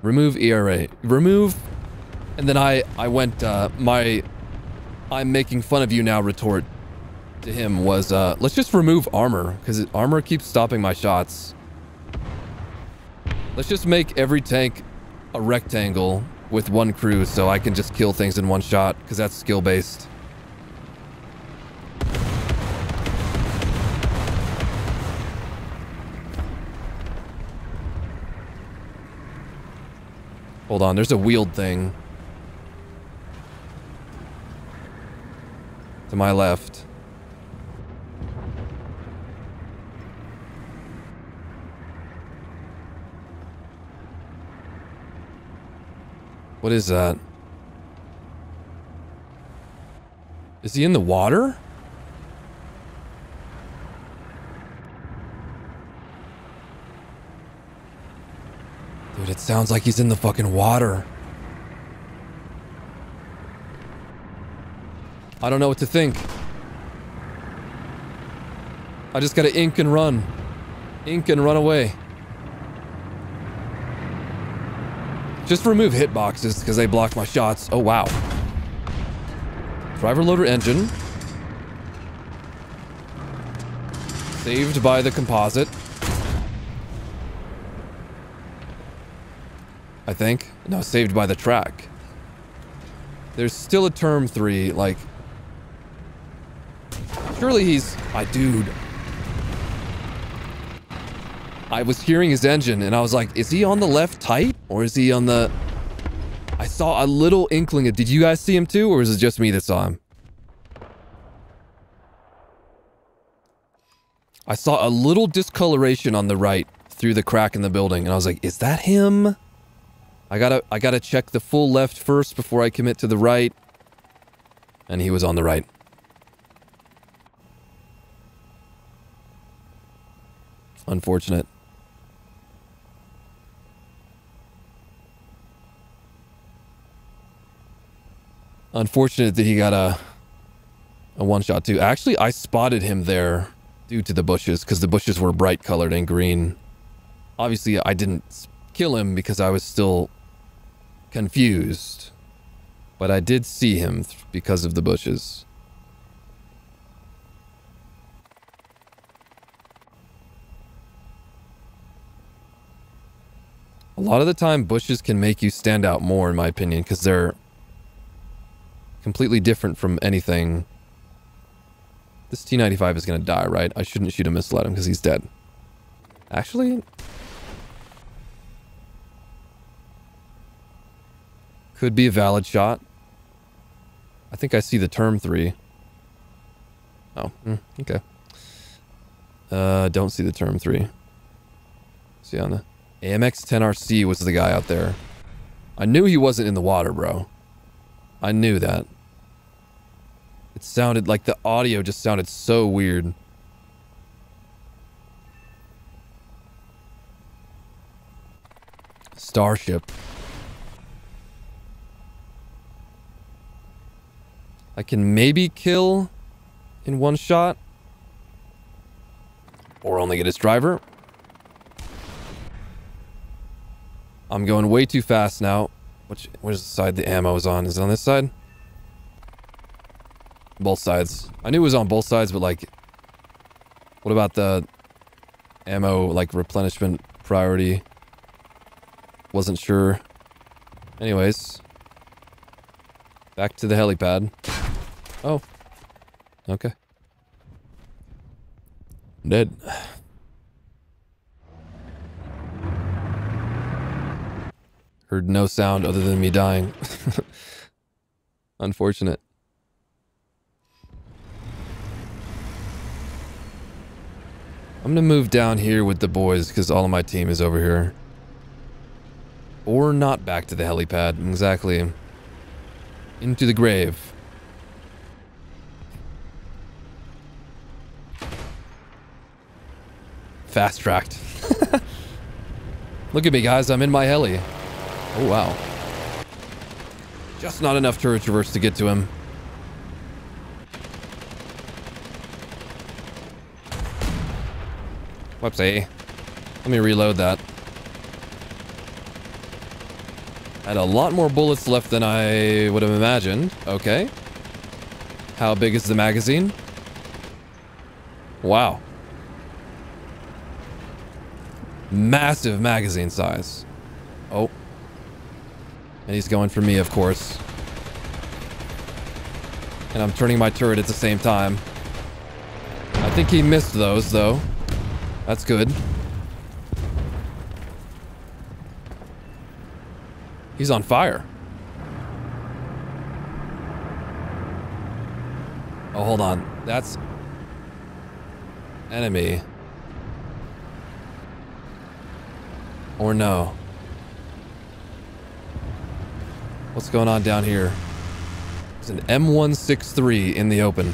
A: Remove ERA. Remove, and then I, I went, uh, my, I'm making fun of you now retort to him was, uh, let's just remove armor, because armor keeps stopping my shots. Let's just make every tank a rectangle with one crew so I can just kill things in one shot, because that's skill-based. Hold on, there's a wheeled thing. To my left. What is that? Is he in the water? Dude, it sounds like he's in the fucking water. I don't know what to think. I just gotta ink and run. Ink and run away. Just remove hitboxes because they block my shots. Oh, wow. Driver loader engine. Saved by the composite. I think. No, saved by the track. There's still a term three, like... Surely he's... My dude. I was hearing his engine and I was like, is he on the left tight? Or is he on the... I saw a little inkling of... Did you guys see him too? Or is it just me that saw him? I saw a little discoloration on the right through the crack in the building. And I was like, is that him? I gotta, I gotta check the full left first before I commit to the right. And he was on the right. Unfortunate. Unfortunate that he got a a one shot too. Actually, I spotted him there due to the bushes because the bushes were bright colored and green. Obviously, I didn't kill him because I was still confused. But I did see him because of the bushes. A lot of the time, bushes can make you stand out more, in my opinion, because they're completely different from anything. This T-95 is going to die, right? I shouldn't shoot a missile at him because he's dead. Actually, Could be a valid shot. I think I see the term three. Oh, mm, okay. Uh, don't see the term three. See on the AMX 10RC was the guy out there. I knew he wasn't in the water, bro. I knew that. It sounded like the audio just sounded so weird. Starship. I can maybe kill in one shot. Or only get his driver. I'm going way too fast now. Which, which side the ammo is on? Is it on this side? Both sides. I knew it was on both sides, but like... What about the ammo, like, replenishment priority? Wasn't sure. Anyways. Back to the helipad. Oh. Okay. dead. Heard no sound other than me dying. Unfortunate. I'm gonna move down here with the boys because all of my team is over here. Or not back to the helipad. Exactly. Into the grave. Fast tracked. Look at me, guys. I'm in my heli. Oh, wow. Just not enough turret traverse to get to him. Whoopsie. Eh? Let me reload that. Had a lot more bullets left than I would have imagined. Okay. How big is the magazine? Wow. Massive magazine size. Oh. And he's going for me, of course. And I'm turning my turret at the same time. I think he missed those, though. That's good. He's on fire. Oh, hold on. That's enemy. Or no. What's going on down here? There's an M163 in the open.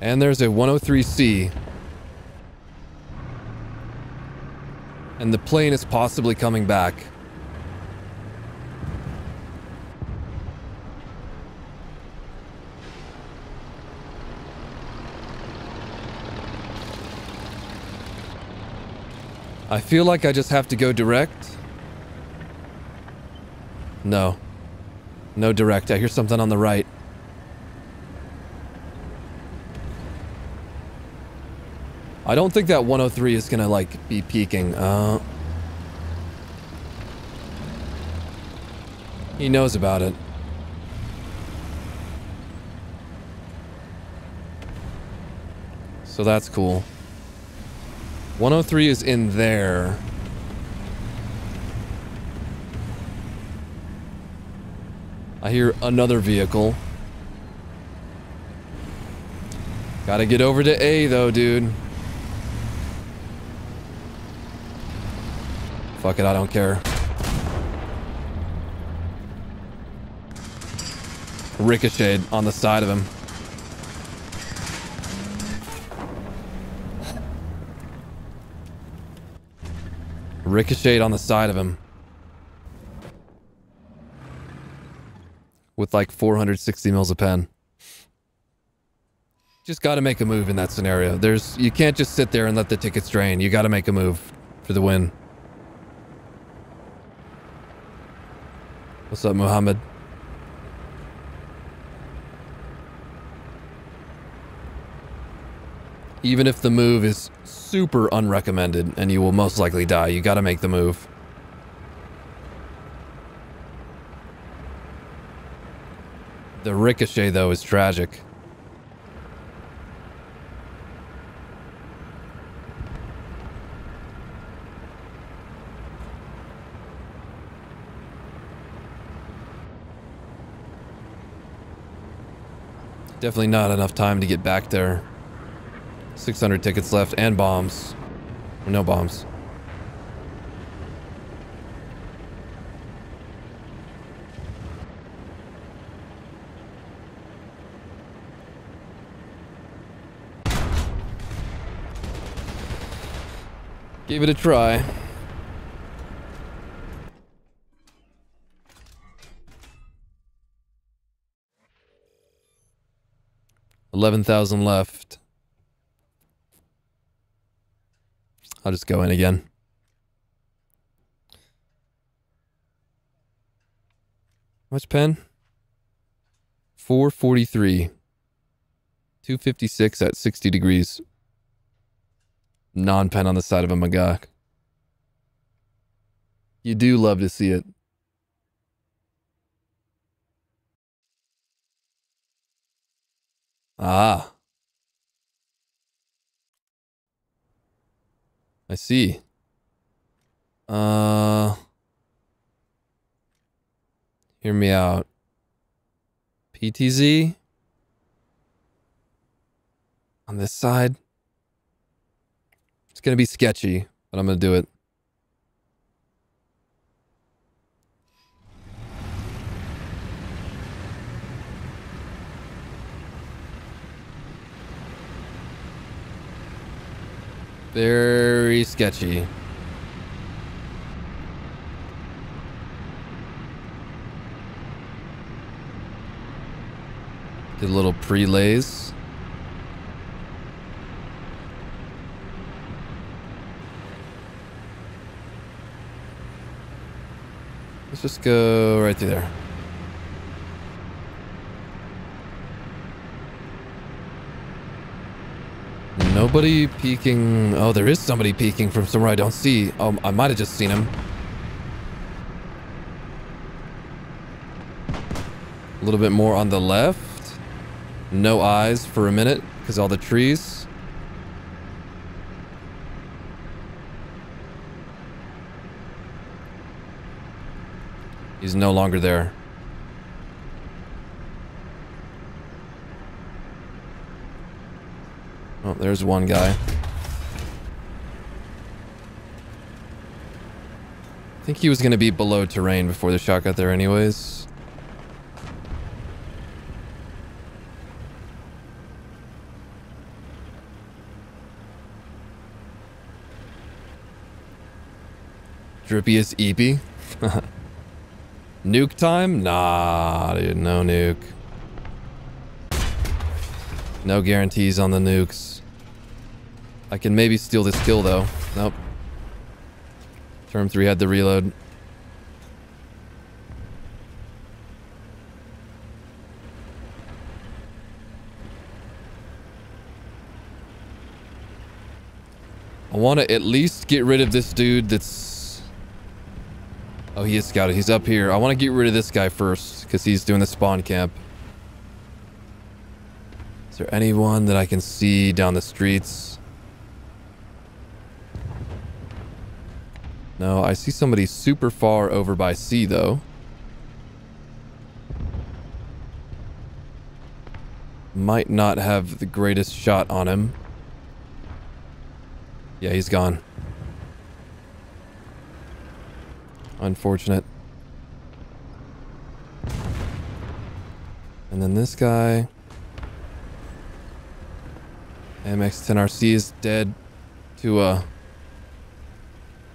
A: And there's a 103C. And the plane is possibly coming back. I feel like I just have to go direct. No. No direct. I hear something on the right. I don't think that 103 is gonna, like, be peeking. Uh... He knows about it. So that's cool. 103 is in there. I hear another vehicle. Gotta get over to A though, dude. Fuck it, I don't care. Ricocheted on the side of him. Ricocheted on the side of him. With like 460 mils a pen. Just gotta make a move in that scenario. There's, you can't just sit there and let the tickets drain. You gotta make a move for the win. What's up, Muhammad? Even if the move is super unrecommended and you will most likely die. You gotta make the move. The ricochet, though, is tragic. Definitely not enough time to get back there. 600 tickets left and bombs. No bombs. Give it a try. Eleven thousand left. I'll just go in again. Much pen? 443. 256 at 60 degrees. Non-pen on the side of a Magach. You do love to see it. Ah. I see. Uh, hear me out. PTZ on this side. It's gonna be sketchy, but I'm gonna do it. Very sketchy. Did a little prelays. Let's just go right through there. Nobody peeking. Oh, there is somebody peeking from somewhere I don't see. Oh, I might have just seen him. A little bit more on the left. No eyes for a minute because all the trees. He's no longer there. Oh, there's one guy. I think he was going to be below terrain before the shot got there anyways. Drippiest EP? nuke time? Nah, dude, no nuke. No guarantees on the nukes. I can maybe steal this kill though. Nope. Term 3 had the reload. I want to at least get rid of this dude that's... Oh, he is scouted. He's up here. I want to get rid of this guy first because he's doing the spawn camp. Is there anyone that I can see down the streets? No, I see somebody super far over by C, though. Might not have the greatest shot on him. Yeah, he's gone. Unfortunate. And then this guy. MX-10RC is dead to, uh...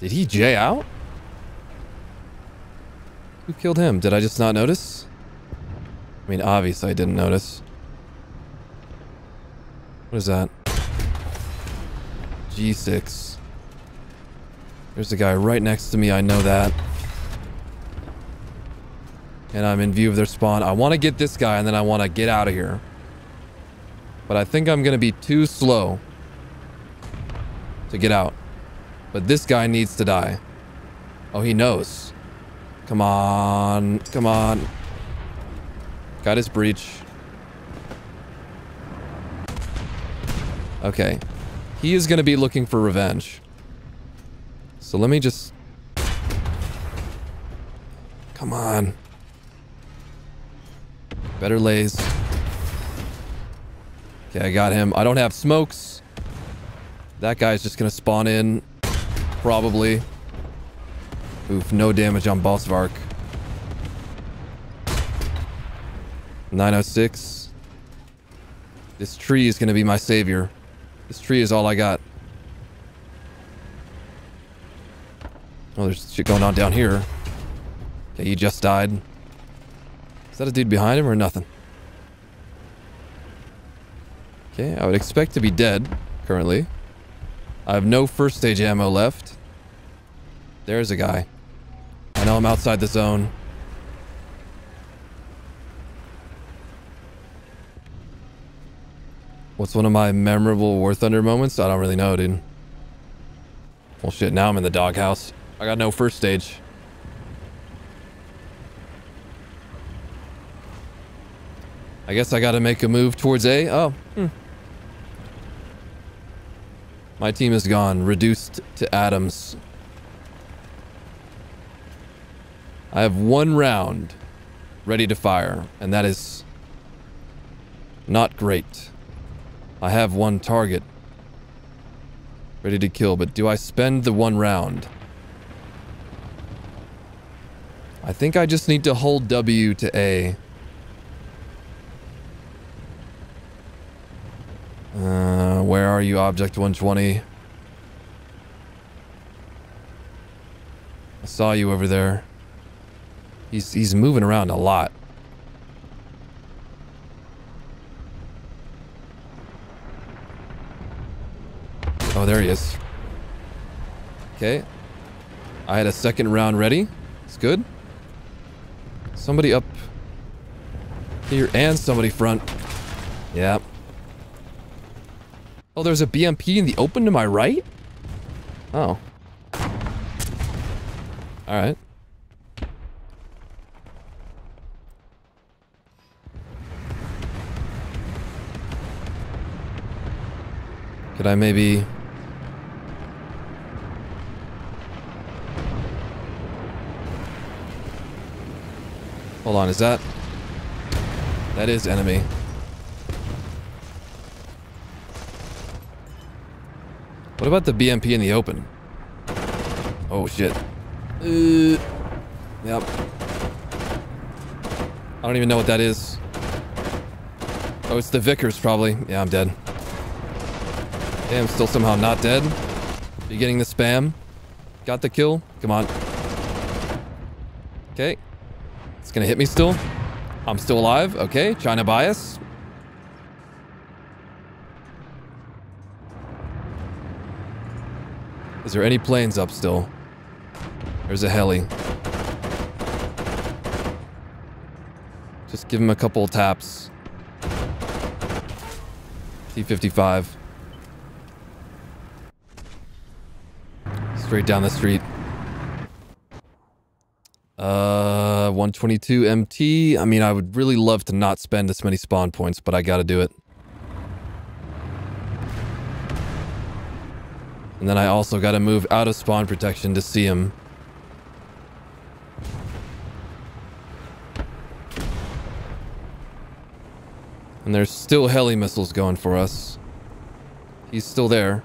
A: Did he J out? Who killed him? Did I just not notice? I mean, obviously I didn't notice. What is that? G6. There's a guy right next to me, I know that. And I'm in view of their spawn. I want to get this guy and then I want to get out of here. But I think I'm going to be too slow to get out. But this guy needs to die. Oh, he knows. Come on. Come on. Got his breech. Okay. He is going to be looking for revenge. So let me just... Come on. Better lays. Okay, I got him. I don't have smokes. That guy's just going to spawn in. Probably. Oof, no damage on Bosvark. 906. This tree is going to be my savior. This tree is all I got. Oh, there's shit going on down here. Okay, he just died. Is that a dude behind him or nothing? Okay, I would expect to be dead currently. I have no first stage ammo left. There's a guy. I know I'm outside the zone. What's one of my memorable War Thunder moments? I don't really know, dude. Well, shit, now I'm in the doghouse. I got no first stage. I guess I gotta make a move towards A. Oh, hmm. My team is gone, reduced to atoms. I have one round ready to fire, and that is not great. I have one target ready to kill, but do I spend the one round? I think I just need to hold W to A. Uh, where are you, Object 120? I saw you over there. He's, he's moving around a lot. Oh, there he is. Okay. I had a second round ready. It's good. Somebody up here and somebody front. Yeah. Oh, there's a BMP in the open to my right? Oh. Alright. Could I maybe Hold on, is that... That is enemy. What about the BMP in the open? Oh, shit. Uh, yep. I don't even know what that is. Oh, it's the Vickers, probably. Yeah, I'm dead. Damn, still somehow not dead. Beginning the spam. Got the kill. Come on. Okay. It's gonna hit me still. I'm still alive. Okay, China bias. Is there any planes up still? There's a heli. Just give him a couple taps. T-55. Straight down the street. Uh, 122 MT. I mean, I would really love to not spend this many spawn points, but I gotta do it. And then I also gotta move out of spawn protection to see him. And there's still heli missiles going for us. He's still there.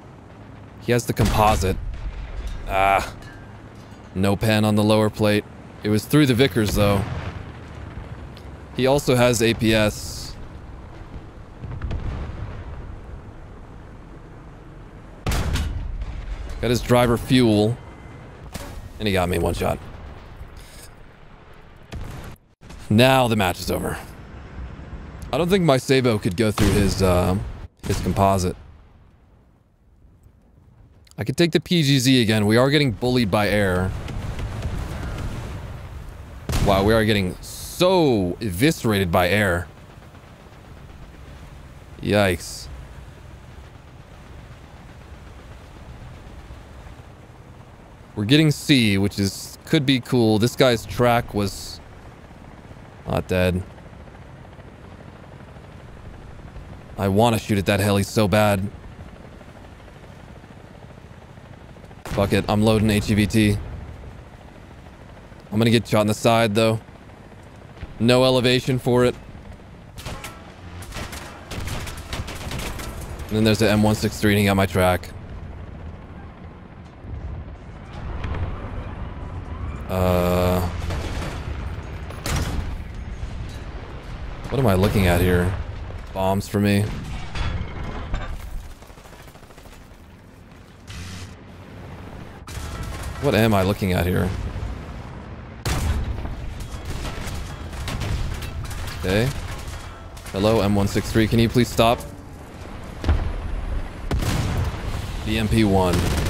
A: He has the composite. Ah. No pen on the lower plate. It was through the Vickers, though. He also has APS. Got his driver fuel. And he got me one shot. Now the match is over. I don't think my sabot could go through his, uh, his composite. I could take the PGZ again. We are getting bullied by air. Wow, we are getting so eviscerated by air. Yikes. We're getting C, which is could be cool. This guy's track was not dead. I want to shoot at that heli so bad. Fuck it, I'm loading HEVT. I'm gonna get shot in the side, though. No elevation for it. And then there's the M163 and he got my track. Uh... What am I looking at here? Bombs for me. What am I looking at here? Okay. Hello, M163. Can you please stop? BMP-1.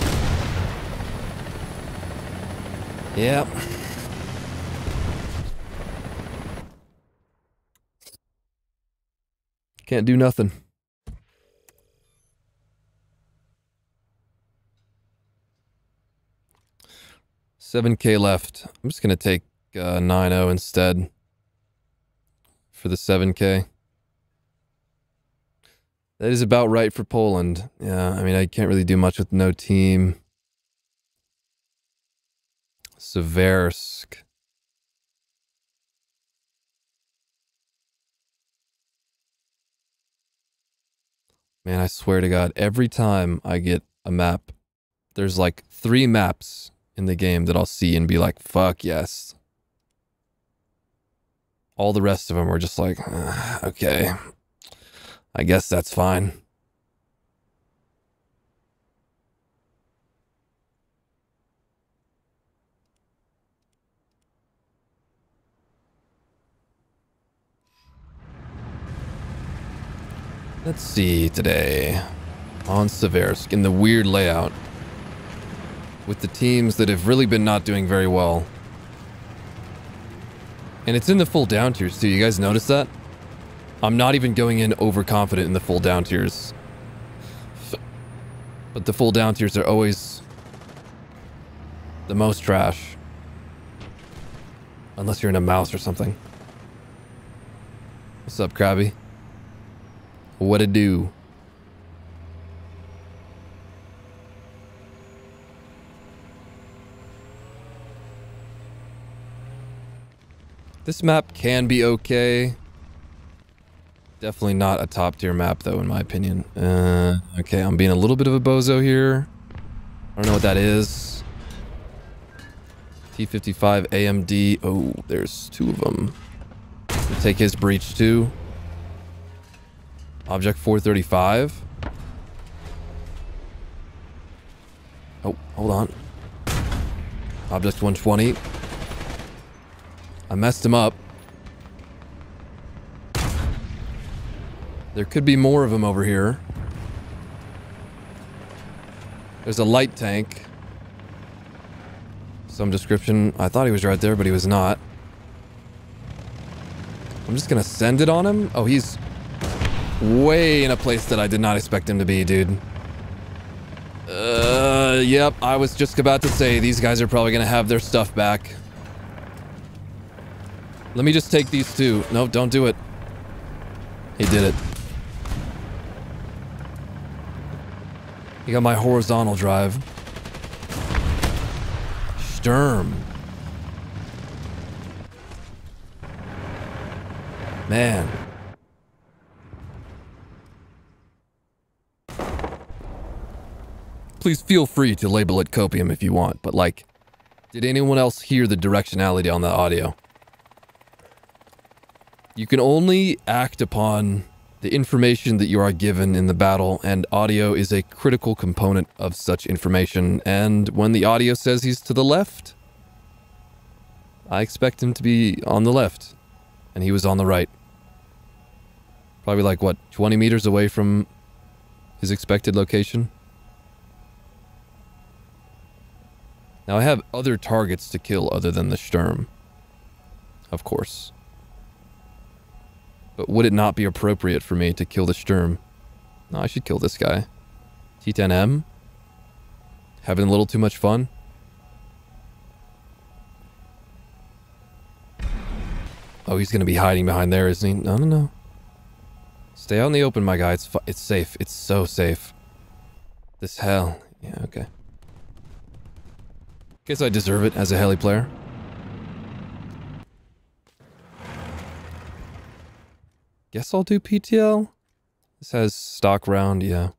A: Yep. Can't do nothing. 7k left. I'm just to take uh, 9-0 instead for the 7k. That is about right for Poland. Yeah, I mean, I can't really do much with no team. Seversk. Man, I swear to God, every time I get a map, there's like three maps in the game that I'll see and be like, fuck yes. All the rest of them are just like, okay, I guess that's fine. Let's see today on Seversk in the weird layout with the teams that have really been not doing very well. And it's in the full down tiers too. You guys notice that? I'm not even going in overconfident in the full down tiers. But the full down tiers are always the most trash. Unless you're in a Maus or something. What's up, Krabby? What it do? This map can be okay. Definitely not a top tier map though, in my opinion. Uh, okay, I'm being a little bit of a bozo here. I don't know what that is. T55 AMD. Oh, there's two of them. take his breech too. Object 435. Oh, hold on. Object 120. I messed him up. There could be more of them over here. There's a light tank. Some description. I thought he was right there, but he was not. I'm just gonna send it on him. Oh, he's way in a place that I did not expect him to be, dude. Uh, yep, I was just about to say these guys are probably gonna have their stuff back. Let me just take these two. No, don't do it. He did it. He got my horizontal drive. Sturm. Man. Please feel free to label it copium if you want, but like, did anyone else hear the directionality on the audio? You can only act upon the information that you are given in the battle, and audio is a critical component of such information. And when the audio says he's to the left, I expect him to be on the left, and he was on the right. Probably like, what, 20 meters away from his expected location? Now I have other targets to kill other than the Sturm. Of course. But would it not be appropriate for me to kill the Sturm? No, I should kill this guy. T10M? Having a little too much fun? Oh, he's gonna be hiding behind there, isn't he? No, no, no. Stay out in the open, my guy. It's it's safe. It's so safe. This hell. Yeah, okay. Guess I deserve it as a heli player. Guess I'll do PTL. This has stock round, yeah.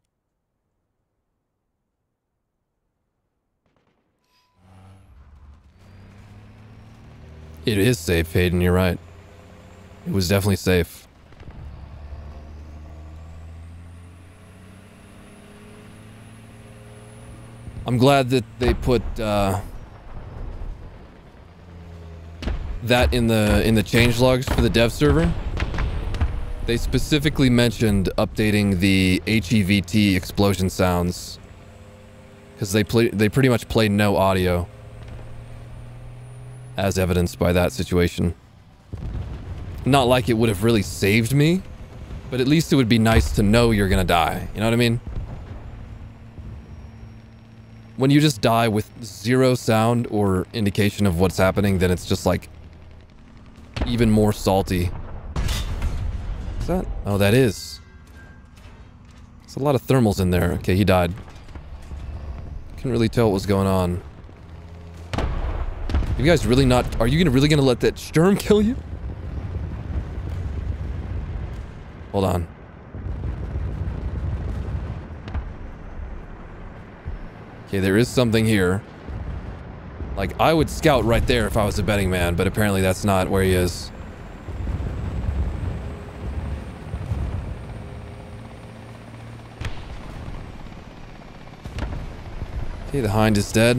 A: It is safe, Hayden, you're right. It was definitely safe. I'm glad that they put uh, that in the in the change logs for the dev server. They specifically mentioned updating the HEVT explosion sounds because they play they pretty much play no audio, as evidenced by that situation. Not like it would have really saved me, but at least it would be nice to know you're gonna die. You know what I mean? When you just die with zero sound or indication of what's happening, then it's just like even more salty. Is that? Oh, that is. There's a lot of thermals in there. Okay, he died. Couldn't really tell what was going on. You guys really not... Are you gonna really gonna let that Sturm kill you? Hold on. Okay, there is something here. Like, I would scout right there if I was a betting man, but apparently that's not where he is. Okay, the hind is dead.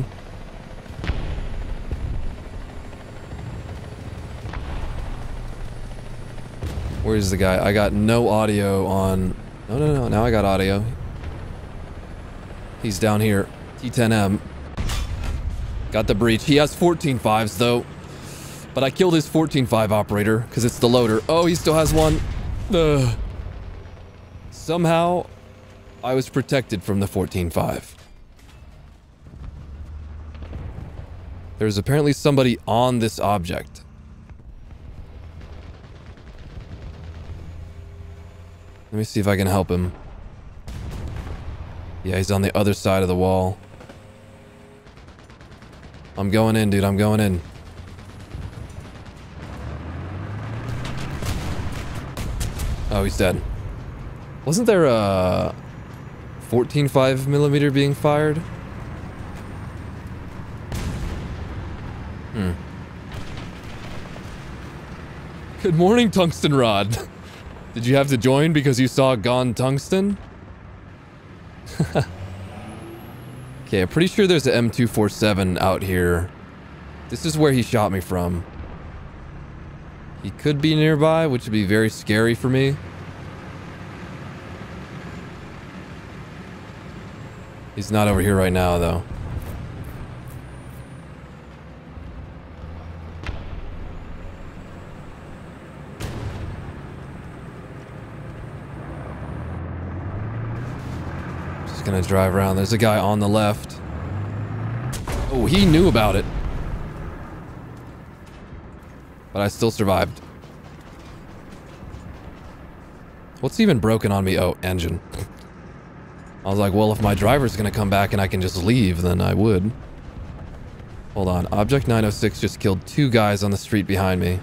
A: Where's the guy? I got no audio on... No, no, no. Now I got audio. He's down here. T10M. Got the breech. He has 14 fives though. But I killed his 14-5 operator because it's the loader. Oh, he still has one. Ugh. Somehow, I was protected from the 14-5. There's apparently somebody on this object. Let me see if I can help him. Yeah, he's on the other side of the wall. I'm going in, dude. I'm going in. Oh, he's dead. Wasn't there a fourteen-five millimeter being fired? Hmm. Good morning, Tungsten Rod. Did you have to join because you saw Gone Tungsten? okay, I'm pretty sure there's an M247 out here. This is where he shot me from. He could be nearby, which would be very scary for me. He's not over here right now, though. Just gonna drive around. There's a guy on the left. Oh, he knew about it. But I still survived. What's even broken on me? Oh, engine. I was like, well, if my driver's gonna come back and I can just leave, then I would. Hold on. Object 906 just killed two guys on the street behind me.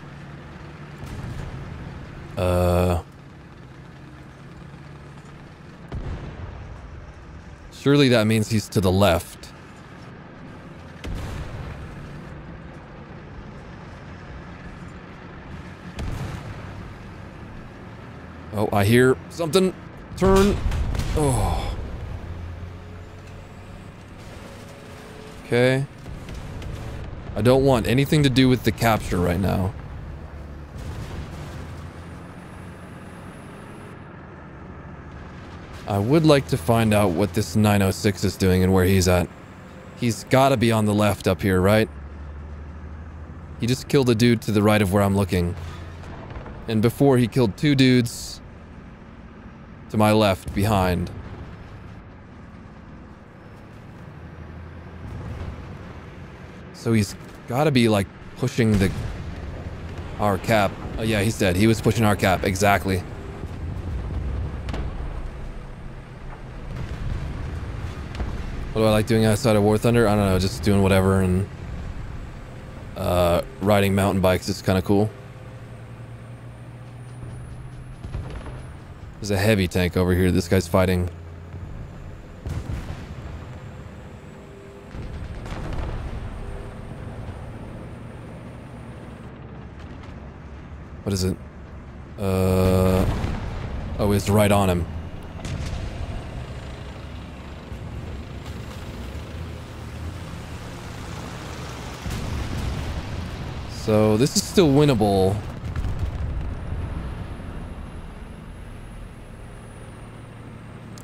A: Uh... Surely that means he's to the left. Oh, I hear something. Turn. Oh. Okay. I don't want anything to do with the capture right now. I would like to find out what this 906 is doing and where he's at. He's gotta be on the left up here, right? He just killed a dude to the right of where I'm looking. And before he killed two dudes to my left behind. So he's got to be like pushing the our cap. Oh yeah, he's dead. He was pushing our cap exactly. What do I like doing outside of War Thunder? I don't know, just doing whatever and uh, riding mountain bikes is kind of cool. There's a heavy tank over here. This guy's fighting. What is it? Uh... Oh, it's right on him. So, this is still winnable.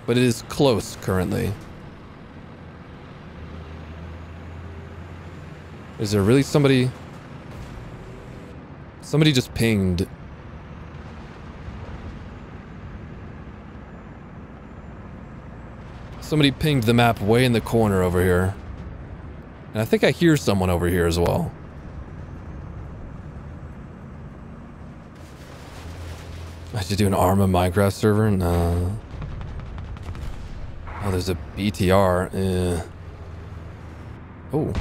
A: But it is close currently. Is there really somebody... Somebody just pinged. Somebody pinged the map way in the corner over here. And I think I hear someone over here as well. I should do an ARMA Minecraft server? No. Oh, there's a BTR. Eh. Oh.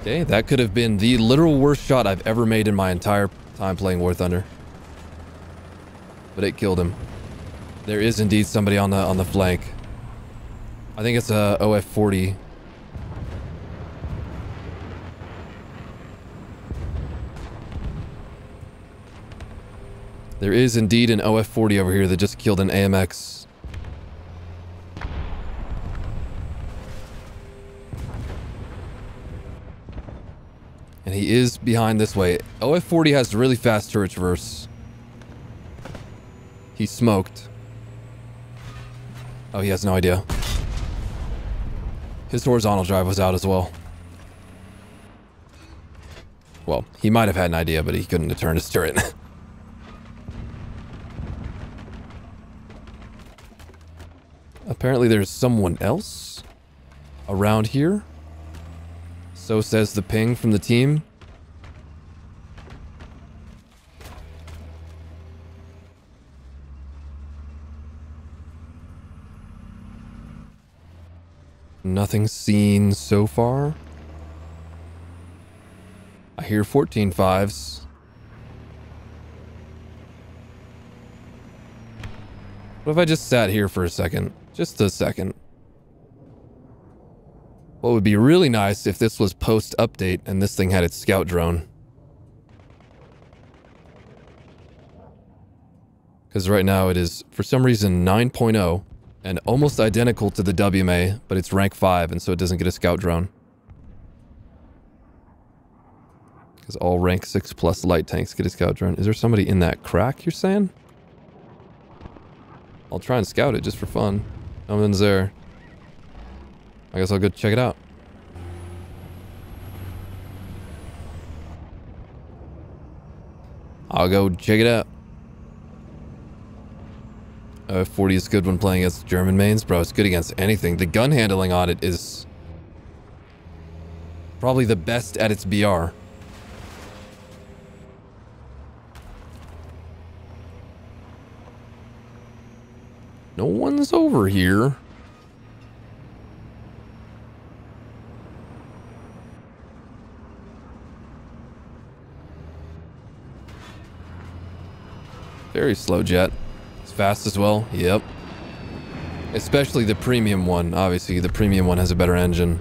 A: Okay, that could have been the literal worst shot I've ever made in my entire time playing War Thunder. But it killed him. There is indeed somebody on the on the flank. I think it's a OF-40. There is indeed an OF-40 over here that just killed an AMX. And he is behind this way. OF-40 has really fast turret traverse. He smoked. Oh, he has no idea. His horizontal drive was out as well. Well, he might have had an idea, but he couldn't have turned his turret. Apparently there's someone else around here. So says the ping from the team. Nothing seen so far. I hear 14 fives. What if I just sat here for a second? Just a second. What would be really nice if this was post-update and this thing had its scout drone. Because right now it is, for some reason, 9.0 and almost identical to the WMA, but it's rank 5 and so it doesn't get a scout drone. Because all rank 6 plus light tanks get a scout drone. Is there somebody in that crack, you're saying? I'll try and scout it just for fun. Nothing's there. I guess I'll go check it out. I'll go check it out. Uh, 40 is good when playing against German mains. Bro, it's good against anything. The gun handling on it is probably the best at its BR. No one's over here. Very slow jet. It's fast as well. Yep. Especially the premium one. Obviously, the premium one has a better engine.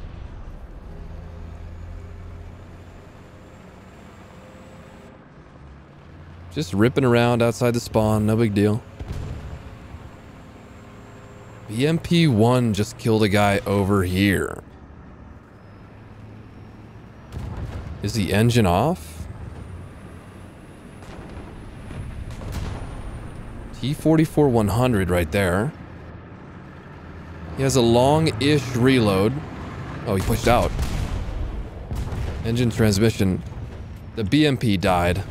A: Just ripping around outside the spawn. No big deal. BMP-1 just killed a guy over here. Is the engine off? T-44-100 right there. He has a long-ish reload. Oh, he pushed out. Engine transmission. The BMP died.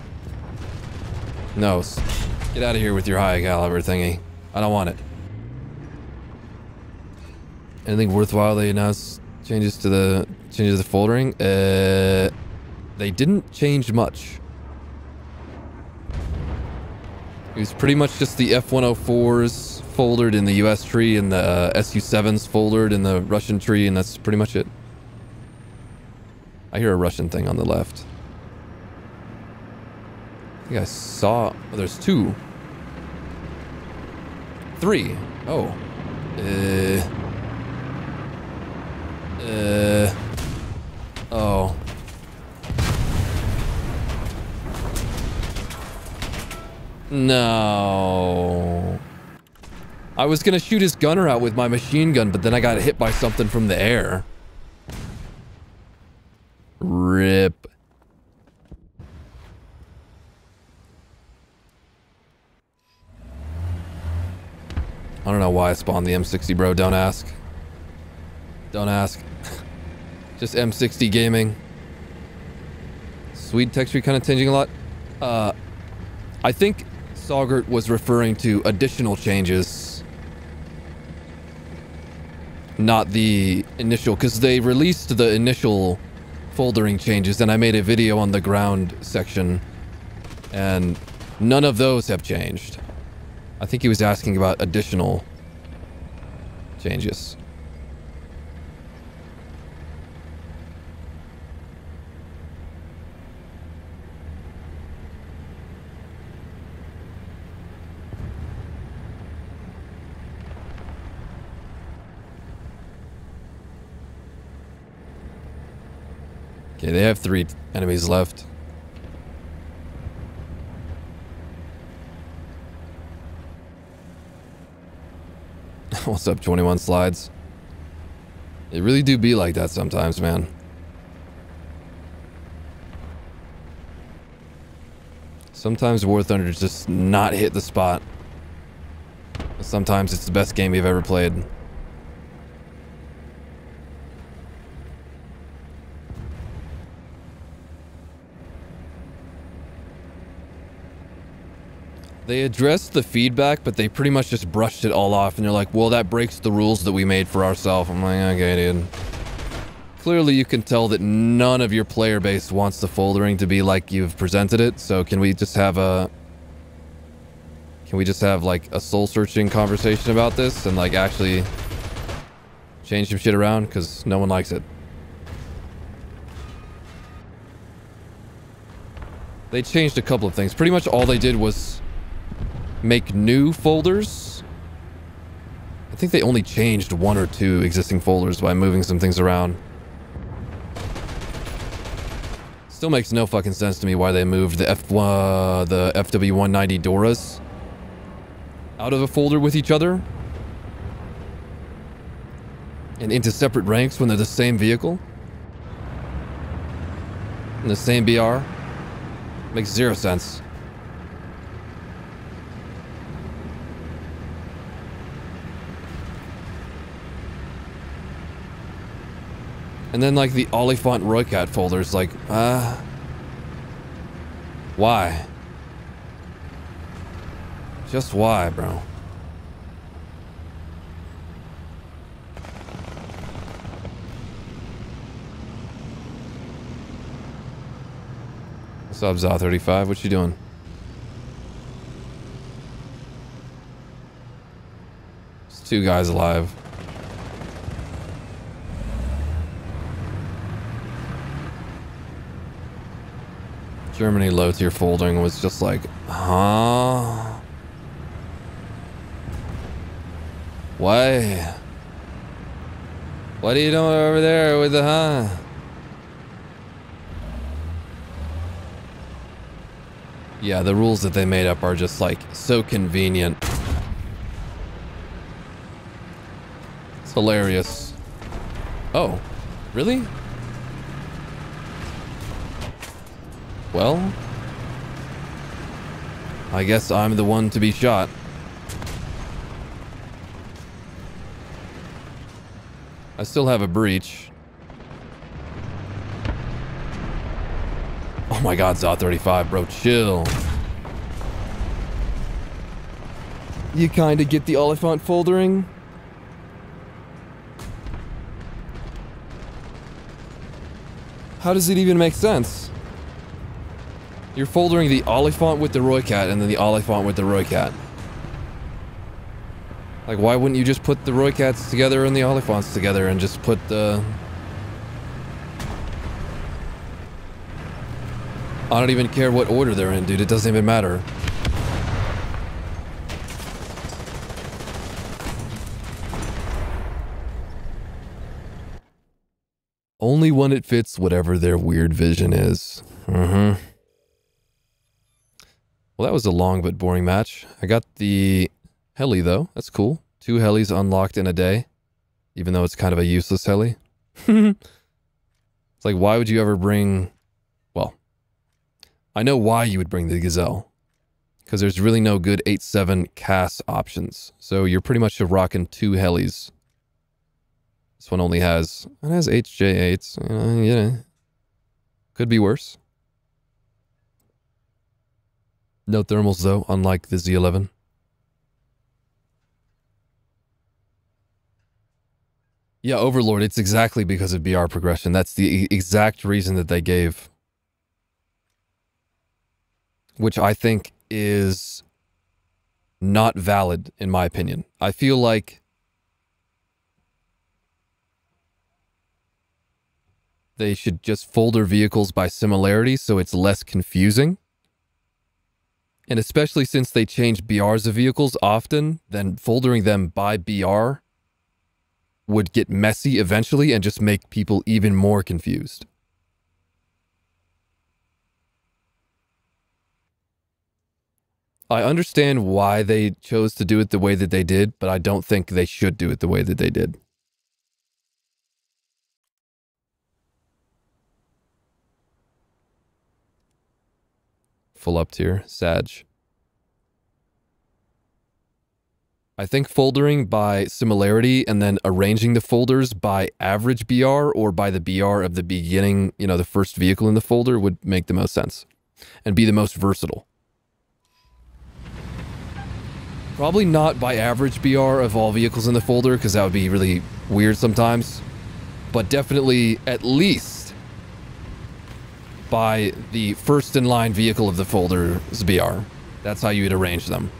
A: No. Get out of here with your high caliber thingy. I don't want it. Anything worthwhile they announced changes to the changes to the foldering? Uh, they didn't change much. It was pretty much just the F-104s foldered in the US tree and the uh, Su-7s foldered in the Russian tree, and that's pretty much it. I hear a Russian thing on the left. I think I saw... Oh, there's two. Three. Oh. Uh... Uh. Oh. No. I was gonna shoot his gunner out with my machine gun, but then I got hit by something from the air. Rip. I don't know why I spawned the M60, bro. Don't ask. Don't ask. Just M60 gaming. Swede texture kind of tinging a lot. Uh, I think Sogert was referring to additional changes. Not the initial, because they released the initial foldering changes, and I made a video on the ground section, and none of those have changed. I think he was asking about additional changes. Okay, they have three enemies left. What's up, 21 slides? It really do be like that sometimes, man. Sometimes War Thunder just not hit the spot. Sometimes it's the best game you've ever played. They addressed the feedback, but they pretty much just brushed it all off, and they're like, well, that breaks the rules that we made for ourselves. I'm like, okay, dude. Clearly, you can tell that none of your player base wants the foldering to be like you've presented it, so can we just have a... Can we just have, like, a soul-searching conversation about this, and, like, actually change some shit around? Because no one likes it. They changed a couple of things. Pretty much all they did was make new folders I think they only changed one or two existing folders by moving some things around. Still makes no fucking sense to me why they moved the F uh, the FW190 Doras out of a folder with each other and into separate ranks when they're the same vehicle in the same BR. Makes zero sense. And then like the Olifant Rooikat folders, like, uh, why? Just why, bro? What's up, Zaw35? What you doing? There's two guys alive. Germany low tier folding was just like, huh? Why? What are you doing over there with the huh? Yeah, the rules that they made up are just like so convenient. It's hilarious. Oh, really? Well, I guess I'm the one to be shot. I still have a breech. Oh my god, Zaw 35, bro, chill. You kinda get the Olifant foldering? How does it even make sense? You're foldering the Olifant with the Rooikat and then the Olifant with the Rooikat. Like, why wouldn't you just put the Rooikats together and the Olifants together and just put the... I don't even care what order they're in, dude. It doesn't even matter. Only when it fits whatever their weird vision is. Mm-hmm. Well, that was a long but boring match. I got the heli, though. That's cool. Two helis unlocked in a day, even though it's kind of a useless heli. it's like, why would you ever bring... Well, I know why you would bring the Gazelle. Because there's really no good 8-7 CAS options. So you're pretty much rocking two helis. This one only has... It has HJ8s. You know, yeah. Could be worse. No thermals though, unlike the Z11. Yeah, Overlord, it's exactly because of BR progression. That's the exact reason that they gave. Which I think is not valid, in my opinion. I feel like they should just folder vehicles by similarity so it's less confusing. And especially since they change BRs of vehicles often, then foldering them by BR would get messy eventually and just make people even more confused. I understand why they chose to do it the way that they did, but I don't think they should do it the way that they did. Full up tier, Sag. I think foldering by similarity and then arranging the folders by average BR or by the BR of the beginning, you know, the first vehicle in the folder would make the most sense and be the most versatile. Probably not by average BR of all vehicles in the folder because that would be really weird sometimes, but definitely at least by the first in line vehicle of the folder's BR. That's how you'd arrange them.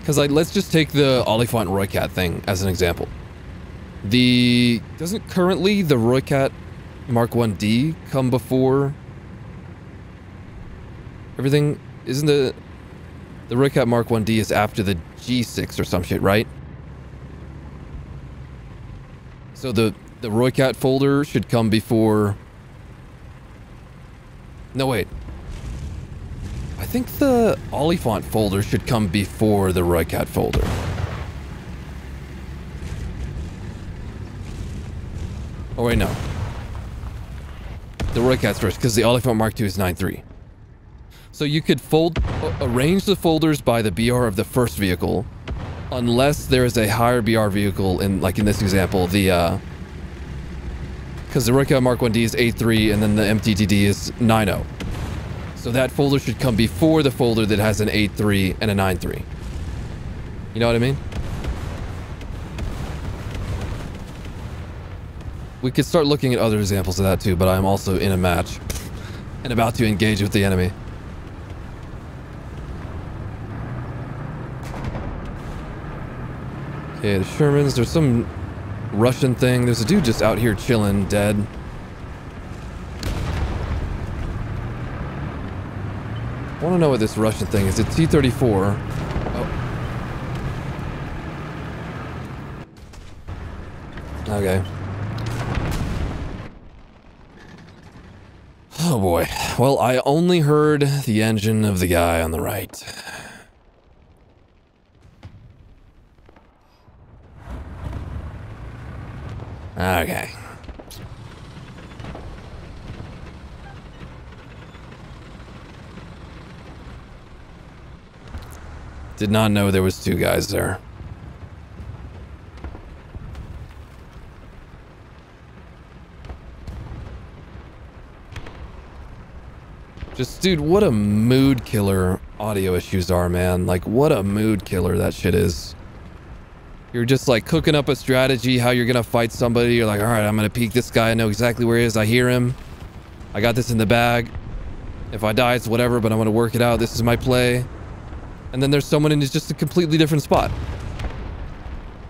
A: Because like, let's just take the Olifant Rooikat thing as an example. The doesn't currently the Rooikat Mark 1D come before everything? Isn't the the Rooikat Mark 1D is after the G6 or some shit, right? So the the Rooikat folder should come before. No wait. I think the Olifant folder should come before the Rooikat folder. Oh wait, no. The Rooikat's first, because the Olifant Mark II is 9.3. So you could fold, arrange the folders by the BR of the first vehicle, unless there is a higher BR vehicle in, like in this example, the, uh, because the Rooikat Mark 1D is 8.3 and then the MTTD is 9.0. So that folder should come before the folder that has an 8.3 and a 9.3. You know what I mean? We could start looking at other examples of that too, but I'm also in a match and about to engage with the enemy. Okay, the Shermans, there's some Russian thing. There's a dude just out here chilling, dead. I want to know what this Russian thing is. It's T-34. Oh. Okay. Oh boy. Well, I only heard the engine of the guy on the right. Okay. Did not know there was two guys there. Just, dude, what a mood killer audio issues are, man. Like, what a mood killer that shit is. You're just like cooking up a strategy, how you're gonna fight somebody. You're like, all right, I'm gonna peek this guy. I know exactly where he is. I hear him. I got this in the bag. If I die, it's whatever, but I'm gonna work it out. This is my play. And then there's someone in just a completely different spot.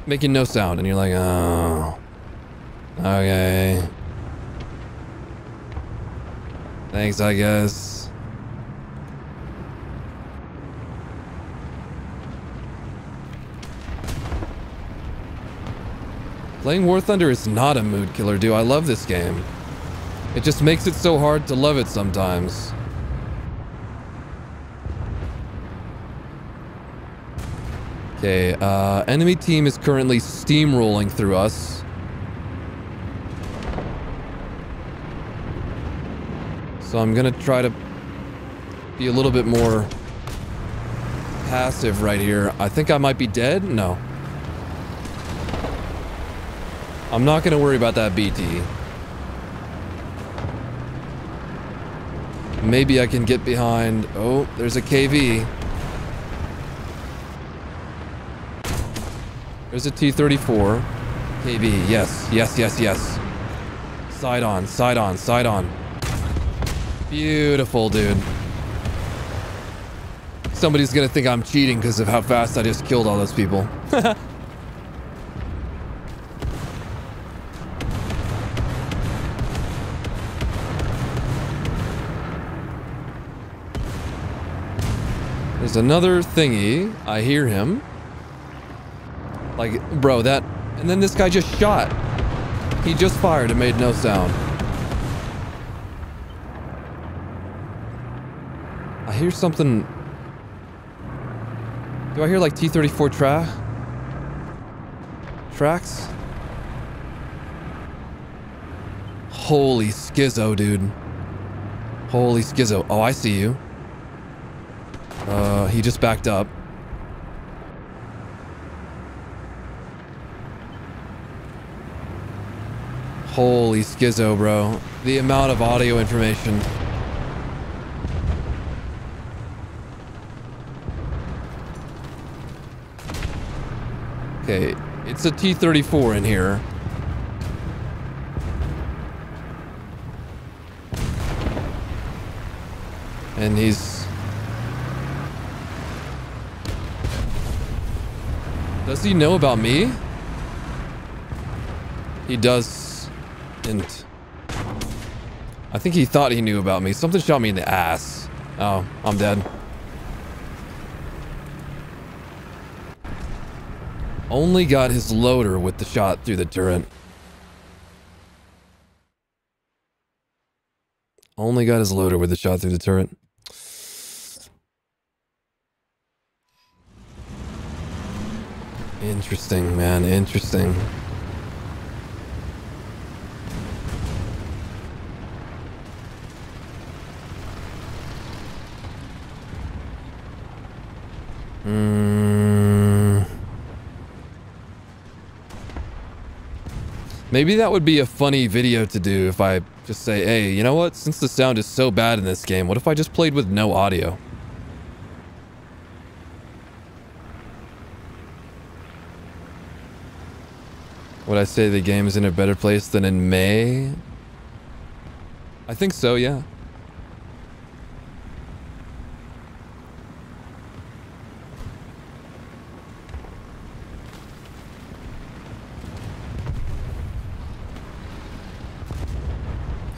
A: Making no sound. And you're like, oh. Okay. Thanks, I guess. Playing War Thunder is not a mood killer, dude. I love this game. It just makes it so hard to love it sometimes. Okay, uh, enemy team is currently steamrolling through us. So I'm gonna try to be a little bit more passive right here. I think I might be dead? No. I'm not going to worry about that BT. Maybe I can get behind... Oh, there's a KV. There's a T-34. KV, yes, yes, yes, yes. Side on, side on, side on. Beautiful, dude. Somebody's gonna think I'm cheating because of how fast I just killed all those people. There's another thingy. I hear him. Like, bro, that... And then this guy just shot. He just fired and made no sound. I hear something... Do I hear like T-34 tra... Tracks? Holy schizo, dude. Holy schizo. Oh, I see you. He just backed up. Holy schizo, bro. The amount of audio information. Okay, it's a T-34 in here. And he's Does he know about me? He does. And I think he thought he knew about me. Something shot me in the ass. Oh, I'm dead. Only got his loader with the shot through the turret. Only got his loader with the shot through the turret. Interesting, man. Interesting. Mm. Maybe that would be a funny video to do if I just say, hey, you know what? Since the sound is so bad in this game, what if I just played with no audio? Would I say the game is in a better place than in May? I think so, yeah.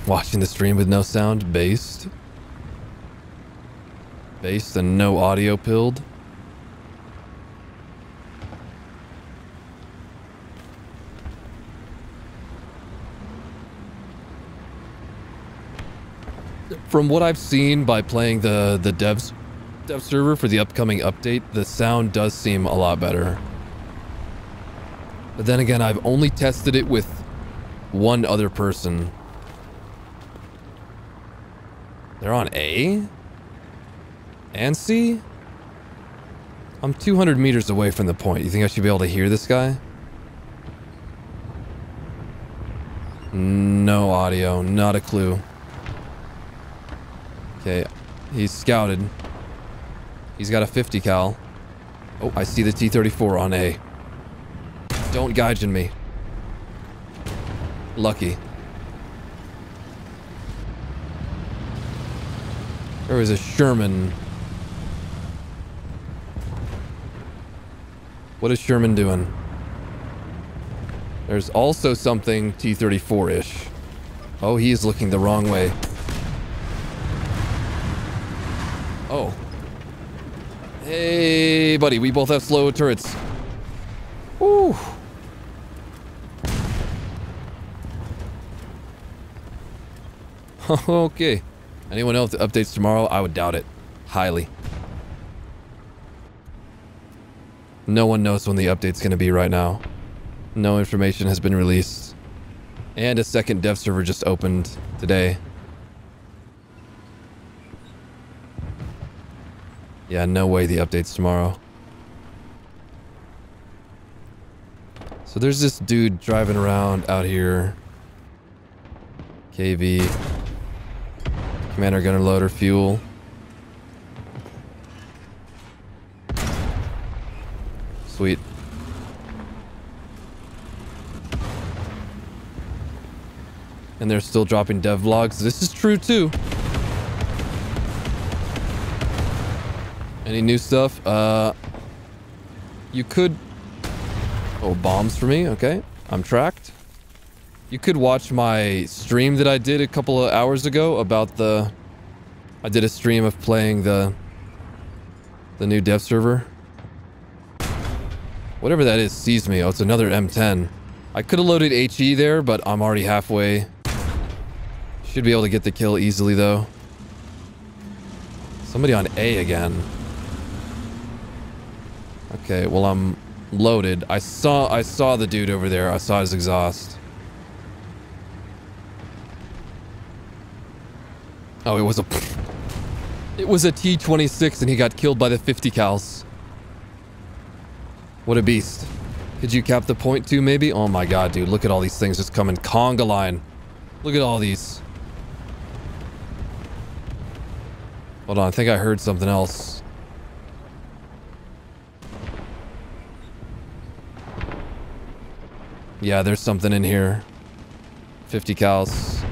A: Watching the stream with no sound, based. Based and no audio pilled. From what I've seen by playing the, the devs, dev server for the upcoming update, the sound does seem a lot better. But then again, I've only tested it with one other person. They're on A? And C? I'm 200 meters away from the point. You think I should be able to hear this guy? No audio. Not a clue. He's scouted. He's got a 50 cal. Oh, I see the T-34 on A. Don't Gaijin me. Lucky. There was a Sherman. What is Sherman doing? There's also something T-34-ish. Oh, he's looking the wrong way. Oh. Hey, buddy, we both have slow turrets. Ooh. okay. Anyone else updates tomorrow? I would doubt it. Highly. No one knows when the update's going to be right now. No information has been released. And a second dev server just opened today. Yeah, no way the update's tomorrow. So there's this dude driving around out here. KV. Commander gunner loader fuel. Sweet. And they're still dropping dev vlogs. This is true too. Any new stuff? Uh, you could... Oh, bombs for me. Okay. I'm tracked. You could watch my stream that I did a couple of hours ago about the... I did a stream of playing the... The new dev server. Whatever that is sees me. Oh, it's another M10. I could have loaded HE there, but I'm already halfway. Should be able to get the kill easily, though. Somebody on A again. Okay, well, I'm loaded. I saw I saw the dude over there. I saw his exhaust. Oh, it was a... It was a T-26 and he got killed by the 50 cals. What a beast. Could you cap the point too, maybe? Oh my god, dude. Look at all these things just coming. Conga line. Look at all these. Hold on, I think I heard something else. Yeah, there's something in here. 50 cals.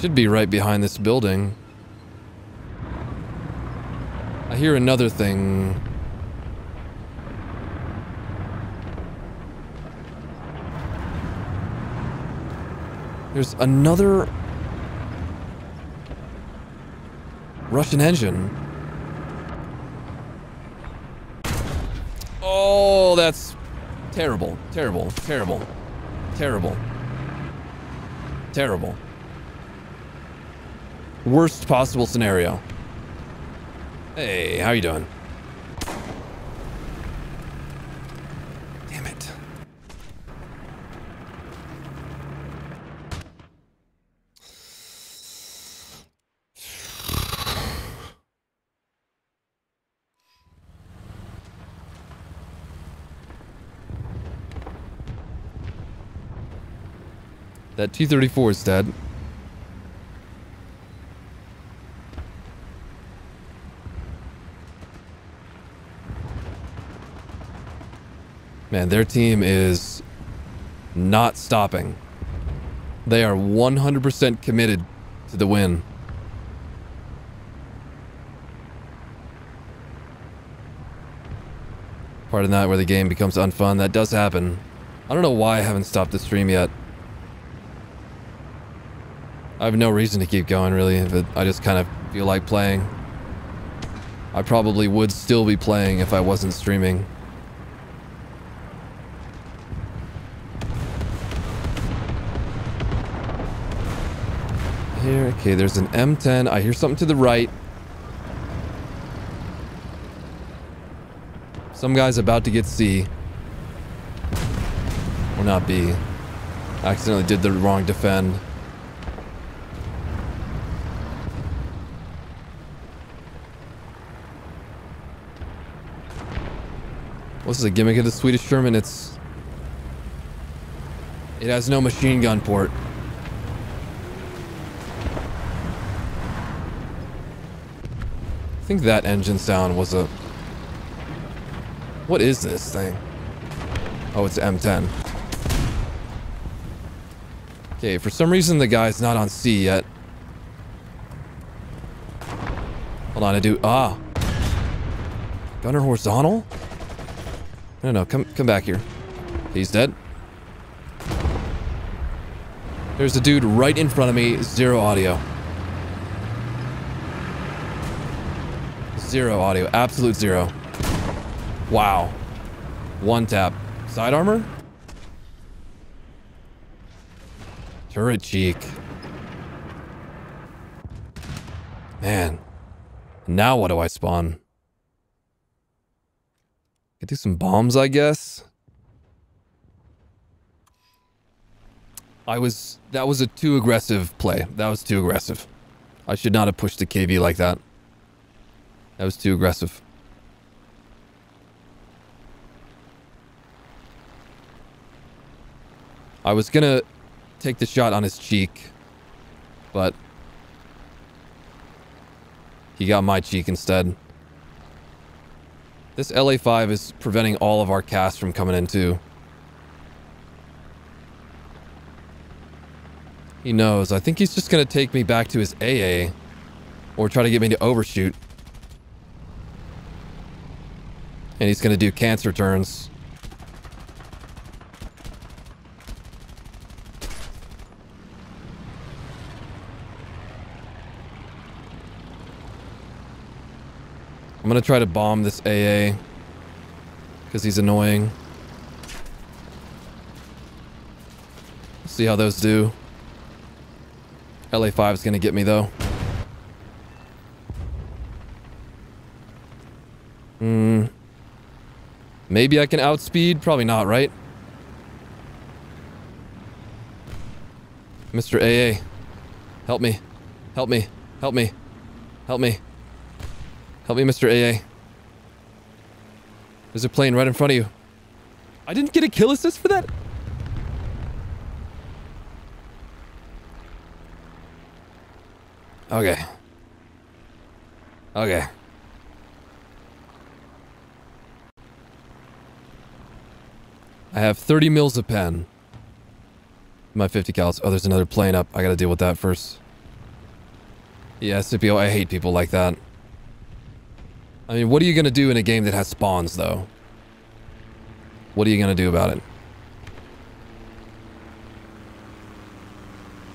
A: Should be right behind this building. I hear another thing. There's another Russian engine. Oh, that's terrible, terrible, terrible, terrible, terrible. Worst possible scenario. Hey, how you doing? Damn it. That T-34 is dead. Man, their team is not stopping. They are 100% committed to the win. Part of that where the game becomes unfun. That does happen. I don't know why I haven't stopped the stream yet. I have no reason to keep going, really, but I just kind of feel like playing. I probably would still be playing if I wasn't streaming. Here, okay, there's an M10. I hear something to the right. Some guy's about to get C. Or not B. Accidentally did the wrong defend. What's the gimmick of the Swedish Sherman? It's... It has no machine gun port. I think that engine sound was a... What is this thing? Oh, it's M10. Okay, for some reason the guy's not on C yet. Hold on, I do... Ah! Gunner horizontal? No, no, come, come back here. He's dead. There's a dude right in front of me, zero audio. Zero audio, absolute zero. Wow. One tap. Side armor? Turret cheek. Man. Now what do I spawn? Do some bombs, I guess. I was... That was a too aggressive play. That was too aggressive. I should not have pushed the KV like that. That was too aggressive. I was gonna take the shot on his cheek, but he got my cheek instead. This LA5 is preventing all of our CAS from coming in too. He knows. I think he's just gonna take me back to his AA. Or try to get me to overshoot. And he's gonna do cancer turns. I'm gonna try to bomb this AA. Because he's annoying. See how those do. LA5 is gonna get me though. Hmm. Maybe I can outspeed? Probably not, right? Mr. AA. Help me. Help me. Help me. Help me. Help me, Mr. AA. There's a plane right in front of you. I didn't get a kill assist for that? Okay. Okay. I have 30 mils of pen. My 50 cals. Oh, there's another plane up. I gotta deal with that first. Yeah, Scipio, I hate people like that. I mean, what are you gonna do in a game that has spawns, though? What are you gonna do about it?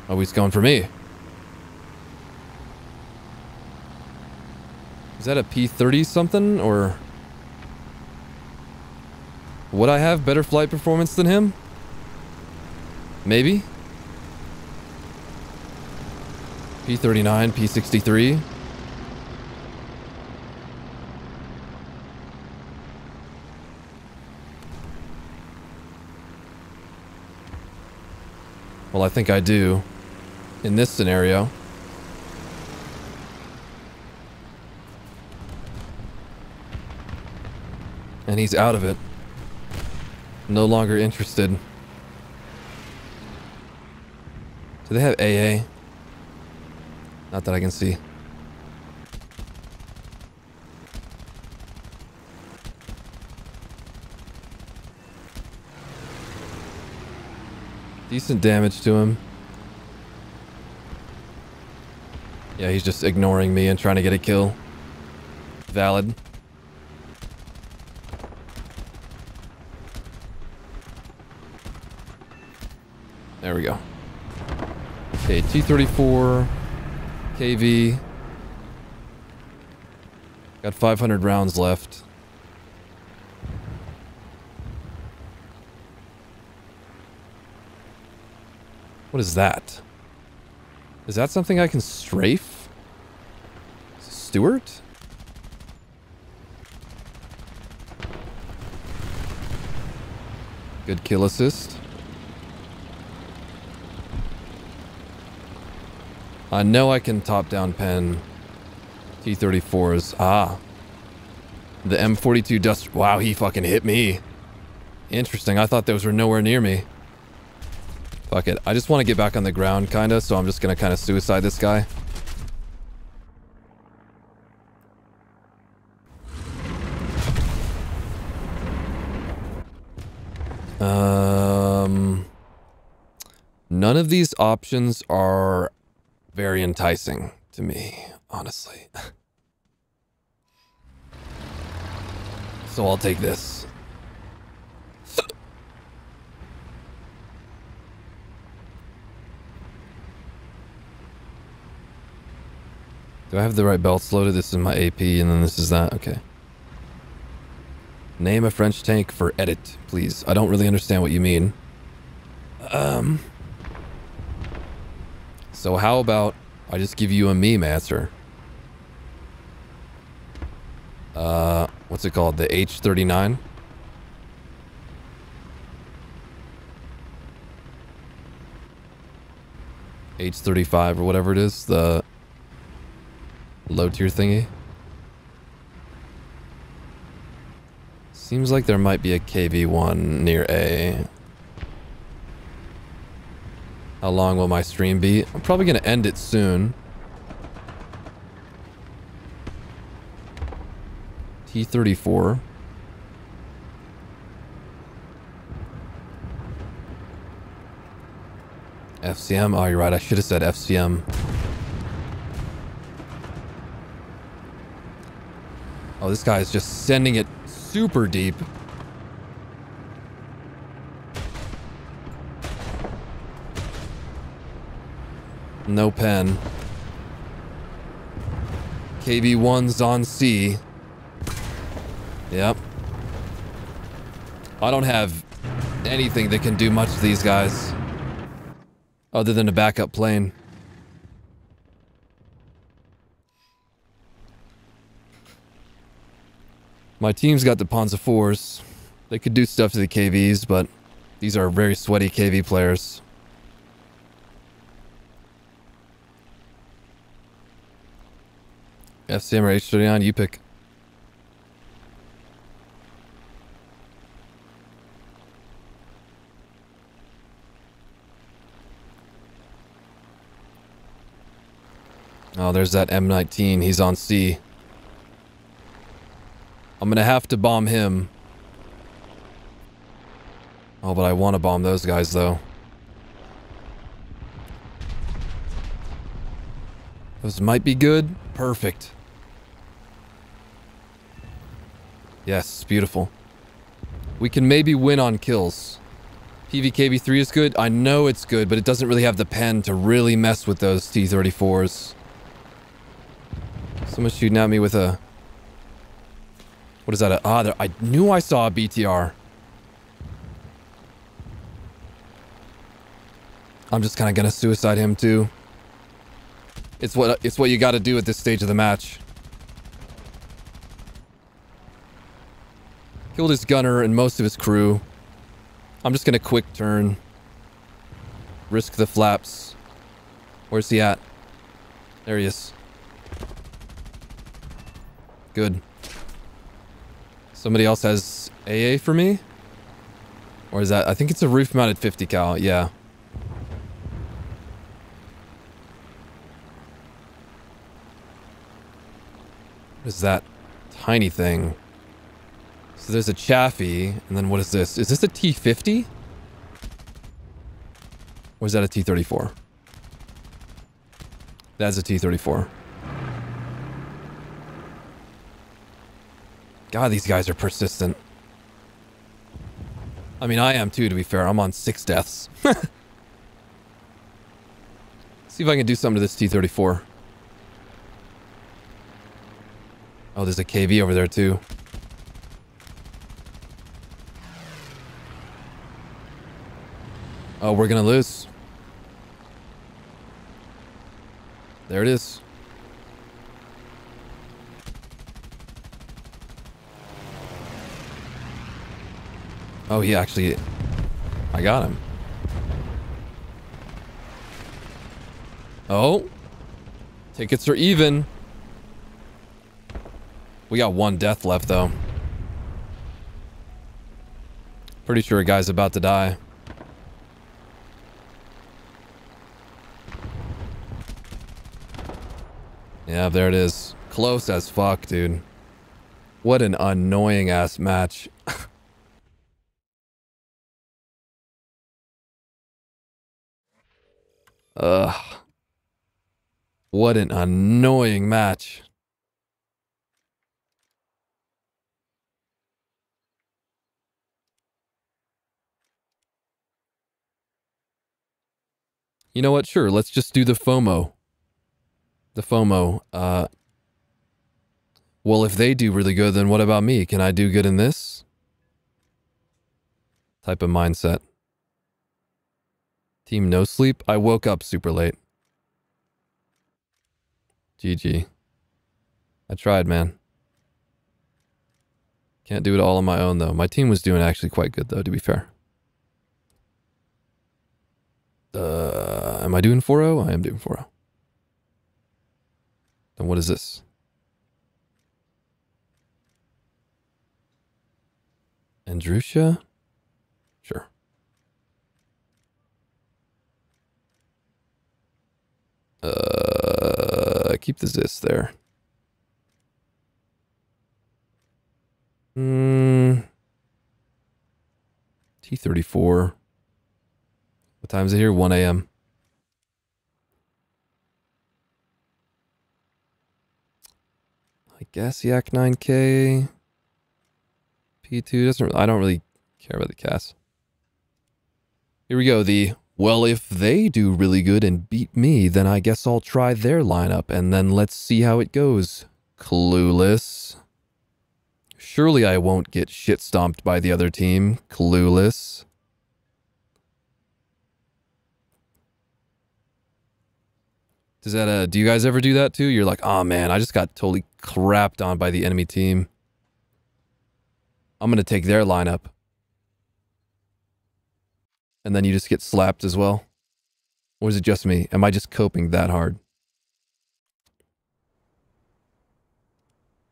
A: Oh, he's going for me. Is that a P30 something, or... Would I have better flight performance than him? Maybe? P39, P63. Well, I think I do. In this scenario. And he's out of it. No longer interested. Do they have AA? Not that I can see. Decent damage to him. Yeah, he's just ignoring me and trying to get a kill. Valid. There we go. Okay, T-34, KV. Got 500 rounds left. What is that? Is that something I can strafe? Stuart? Good kill assist. I know I can top down pen T-34s. Ah. The M42 dust. Wow, he fucking hit me. Interesting. I thought those were nowhere near me. Fuck it. I just want to get back on the ground, kinda, so I'm just gonna kind of suicide this guy. Um... None of these options are very enticing to me, honestly. so I'll take this. Do I have the right belts loaded? This is my AP and then this is that. Okay. Name a French tank for edit, please. I don't really understand what you mean. Um... So how about I just give you a meme answer? Uh, what's it called? The H39? H35 or whatever it is, the low tier thingy. Seems like there might be a KV-1 near A. How long will my stream be? I'm probably going to end it soon. T34. FCM? Oh, you're right. I should have said FCM. This guy is just sending it super deep. No pen. KV-1's on C. Yep. I don't have anything that can do much to these guys. Other than a backup plane. My team's got the Panzer IVs. They could do stuff to the KVs, but these are very sweaty KV players. FCM or H39, you pick. Oh, there's that M19. He's on C. I'm gonna have to bomb him. Oh, but I want to bomb those guys, though. Those might be good. Perfect. Yes, beautiful. We can maybe win on kills. PVKB3 is good. I know it's good, but it doesn't really have the pen to really mess with those T-34s. Someone's shooting at me with a... What is that? Ah, there, I knew I saw a BTR. I'm just kind of gonna suicide him too. It's what it's what you got to do at this stage of the match. Killed his gunner and most of his crew. I'm just gonna quick turn. Risk the flaps. Where's he at? There he is. Good. Somebody else has AA for me? Or is that... I think it's a roof-mounted 50 cal. Yeah. What is that tiny thing? So there's a Chaffee, and then what is this? Is this a T50? Or is that a T34? That's a T34. God, these guys are persistent. I mean, I am too, to be fair. I'm on six deaths. See if I can do something to this T-34. Oh, there's a KV over there too. Oh, we're gonna lose. There it is. Oh, he actually... I got him. Oh. Tickets are even. We got one death left, though. Pretty sure a guy's about to die. Yeah, there it is. Close as fuck, dude. What an annoying ass match. Ugh. What an annoying match. You know what? Sure, let's just do the FOMO. The FOMO. Uh, well, if they do really good, then what about me? Can I do good in this? Type of mindset. Team no sleep. I woke up super late. GG. I tried, man. Can't do it all on my own, though. My team was doing actually quite good, though, to be fair. Uh, am I doing 4-0? I am doing 4-0. Then what is this? Andrusha? Sure. Uh, keep the Zis there. Hmm. T34. What time is it here? 1 a.m. I guess Yak 9K. P2 doesn't. I don't really care about the CAS. Here we go. The well, if they do really good and beat me, then I guess I'll try their lineup and then let's see how it goes. Clueless. Surely I won't get shit stomped by the other team. Clueless. Does that, uh, do you guys ever do that too? You're like, oh man, I just got totally crapped on by the enemy team. I'm going to take their lineup and then you just get slapped as well? Or is it just me? Am I just coping that hard?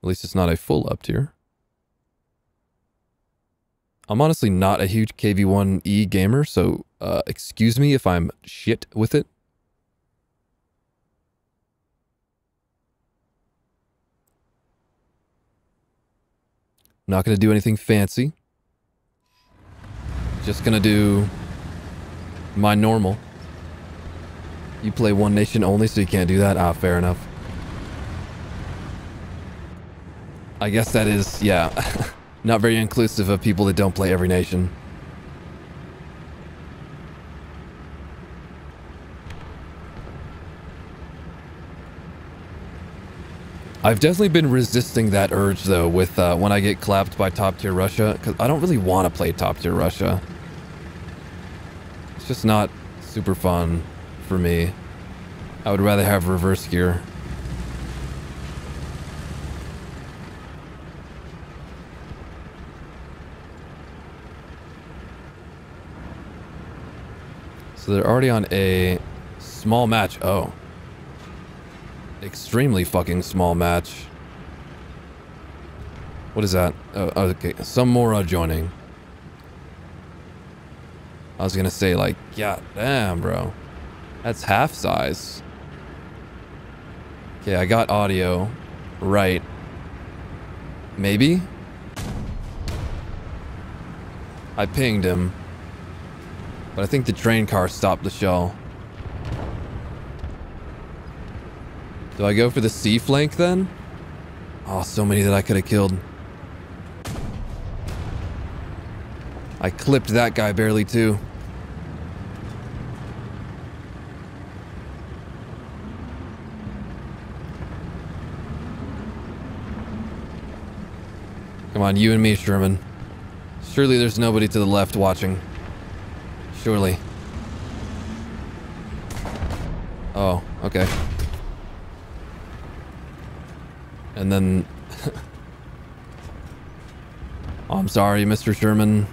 A: At least it's not a full up tier. I'm honestly not a huge KV-1E gamer, so uh, excuse me if I'm shit with it. Not going to do anything fancy. Just going to do my normal. You play One Nation only, so you can't do that? Ah, fair enough. I guess that is, yeah, not very inclusive of people that don't play every nation. I've definitely been resisting that urge though with uh, when I get clapped by top tier Russia because I don't really want to play top tier Russia. It's just not super fun for me. I would rather have reverse gear. So they're already on a small match. Oh. Extremely fucking small match. What is that? Oh, okay, some more are joining. I was gonna say like, yeah, damn, bro. That's half size. Okay, I got audio. Right. Maybe? I pinged him. But I think the train car stopped the shell. Do I go for the C flank then? Oh, so many that I could have killed. I clipped that guy barely too. Come on, you and me, Sherman. Surely there's nobody to the left watching. Surely. Oh, okay. And then... oh, I'm sorry, Mr. Sherman.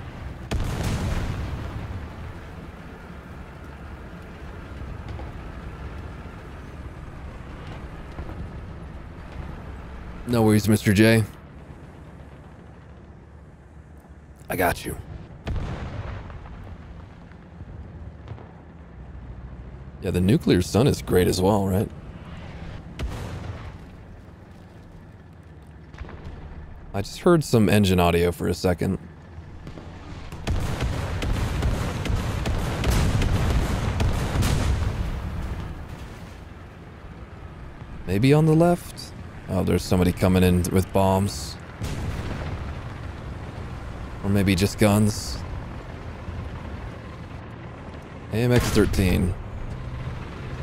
A: No worries, Mr. J. I got you. Yeah, the nuclear sun is great as well, right? I just heard some engine audio for a second. Maybe on the left? Oh, there's somebody coming in with bombs. Or maybe just guns. AMX-13.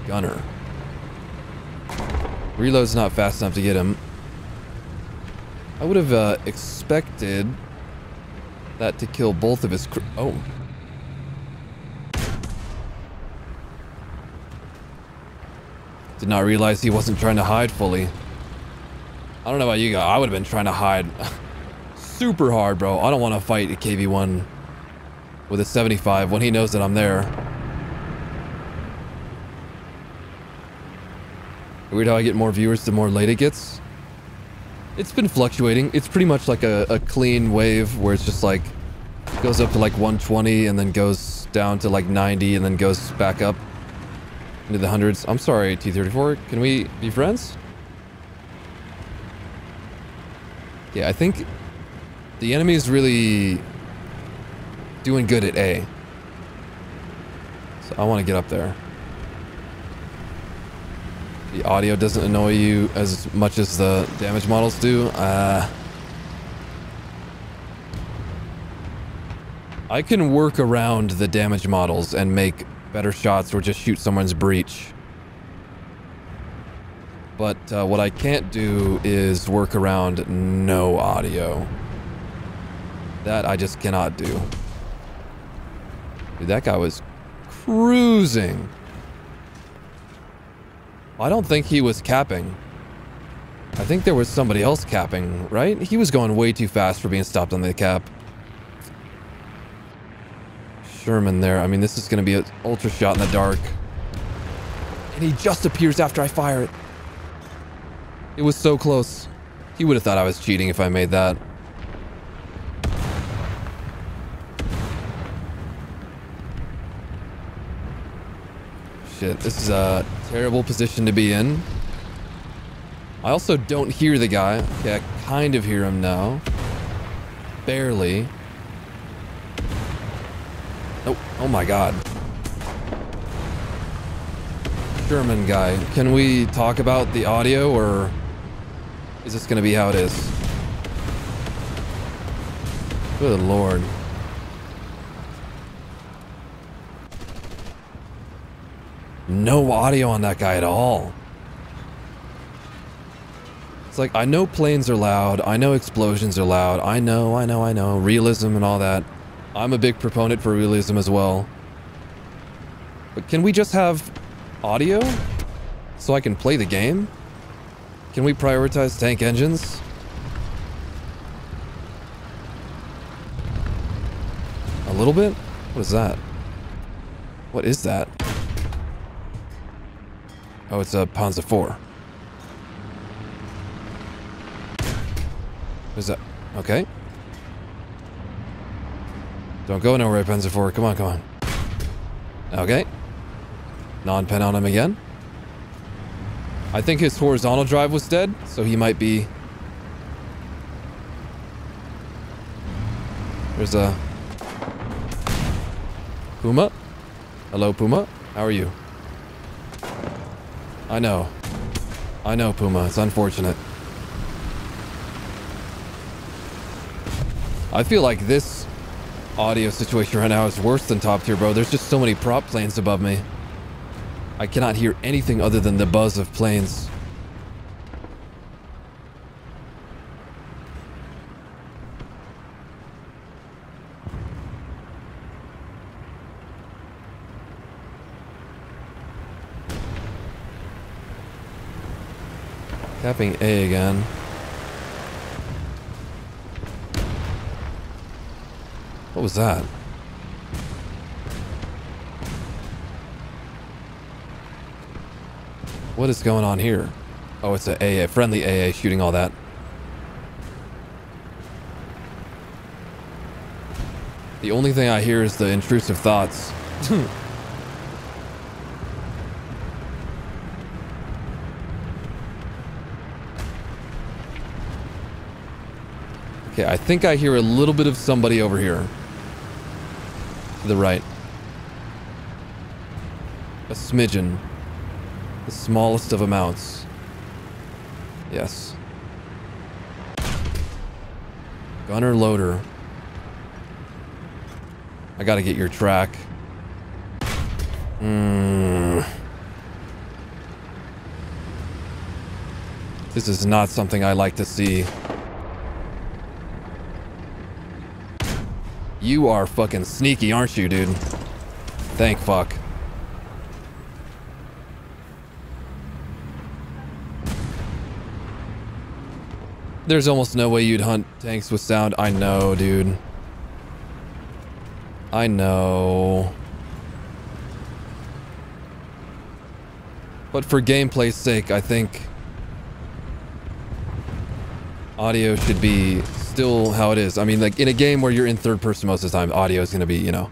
A: Gunner. Reload's not fast enough to get him. I would have uh, expected that to kill both of his crew. Oh. Did not realize he wasn't trying to hide fully. I don't know about you guys. I would have been trying to hide super hard, bro. I don't want to fight a KV-1 with a 75 when he knows that I'm there. Weird how I get more viewers the more late it gets. It's been fluctuating. It's pretty much like a, a clean wave where it's just like goes up to like 120 and then goes down to like 90 and then goes back up into the hundreds. I'm sorry, T34. Can we be friends? Yeah, I think the enemy is really doing good at A. So I want to get up there. The audio doesn't annoy you as much as the damage models do. Uh, I can work around the damage models and make better shots or just shoot someone's breech. But uh, what I can't do is work around no audio. That I just cannot do. Dude, that guy was cruising. I don't think he was capping. I think there was somebody else capping, right? He was going way too fast for being stopped on the cap. Sherman there. I mean, this is going to be an ultra shot in the dark. And he just appears after I fire it. It was so close. He would have thought I was cheating if I made that. Shit, this is a terrible position to be in. I also don't hear the guy. Okay, I kind of hear him now. Barely. Oh, oh my god. German guy, can we talk about the audio or is this gonna be how it is? Good lord. No audio on that guy at all. It's like, I know planes are loud. I know explosions are loud. I know, I know, I know. Realism and all that. I'm a big proponent for realism as well. But can we just have audio? So I can play the game? Can we prioritize tank engines? A little bit? What is that? What is that? Oh, it's a Panzer IV. What is that? Okay. Don't go nowhere, Panzer IV. Come on, come on. Okay. Non-pen on him again. I think his horizontal drive was dead, so he might be... There's a... Puma? Hello, Puma? How are you? I know. I know, Puma. It's unfortunate. I feel like this audio situation right now is worse than top tier, bro. There's just so many prop planes above me. I cannot hear anything other than the buzz of planes. Tapping A again. What was that? What is going on here? Oh, it's a AA, friendly AA shooting all that. The only thing I hear is the intrusive thoughts. okay, I think I hear a little bit of somebody over here. To the right. A smidgen. The smallest of amounts. Yes. Gunner loader. I gotta get your track. Mm. This is not something I like to see. You are fucking sneaky, aren't you, dude? Thank fuck. There's almost no way you'd hunt tanks with sound. I know, dude. I know. But for gameplay's sake, I think audio should be still how it is. I mean, like in a game where you're in third person most of the time, audio is going to be, you know.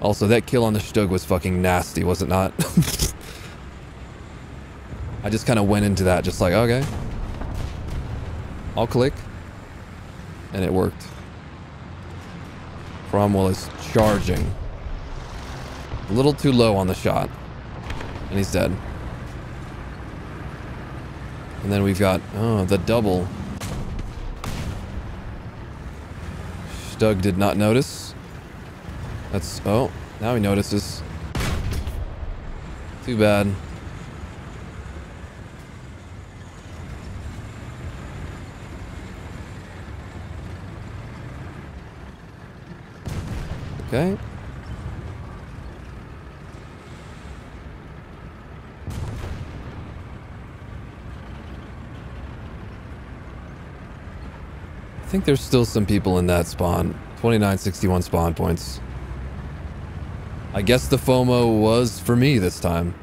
A: Also, that kill on the Stug was fucking nasty, was it not? I just kind of went into that just like, okay. I'll click. And it worked. Cromwell is charging. A little too low on the shot. And he's dead. And then we've got, oh, the double. Stug did not notice. That's, oh, now he notices. Too bad. Okay. I think there's still some people in that spawn. 2961 spawn points. I guess the FOMO was for me this time.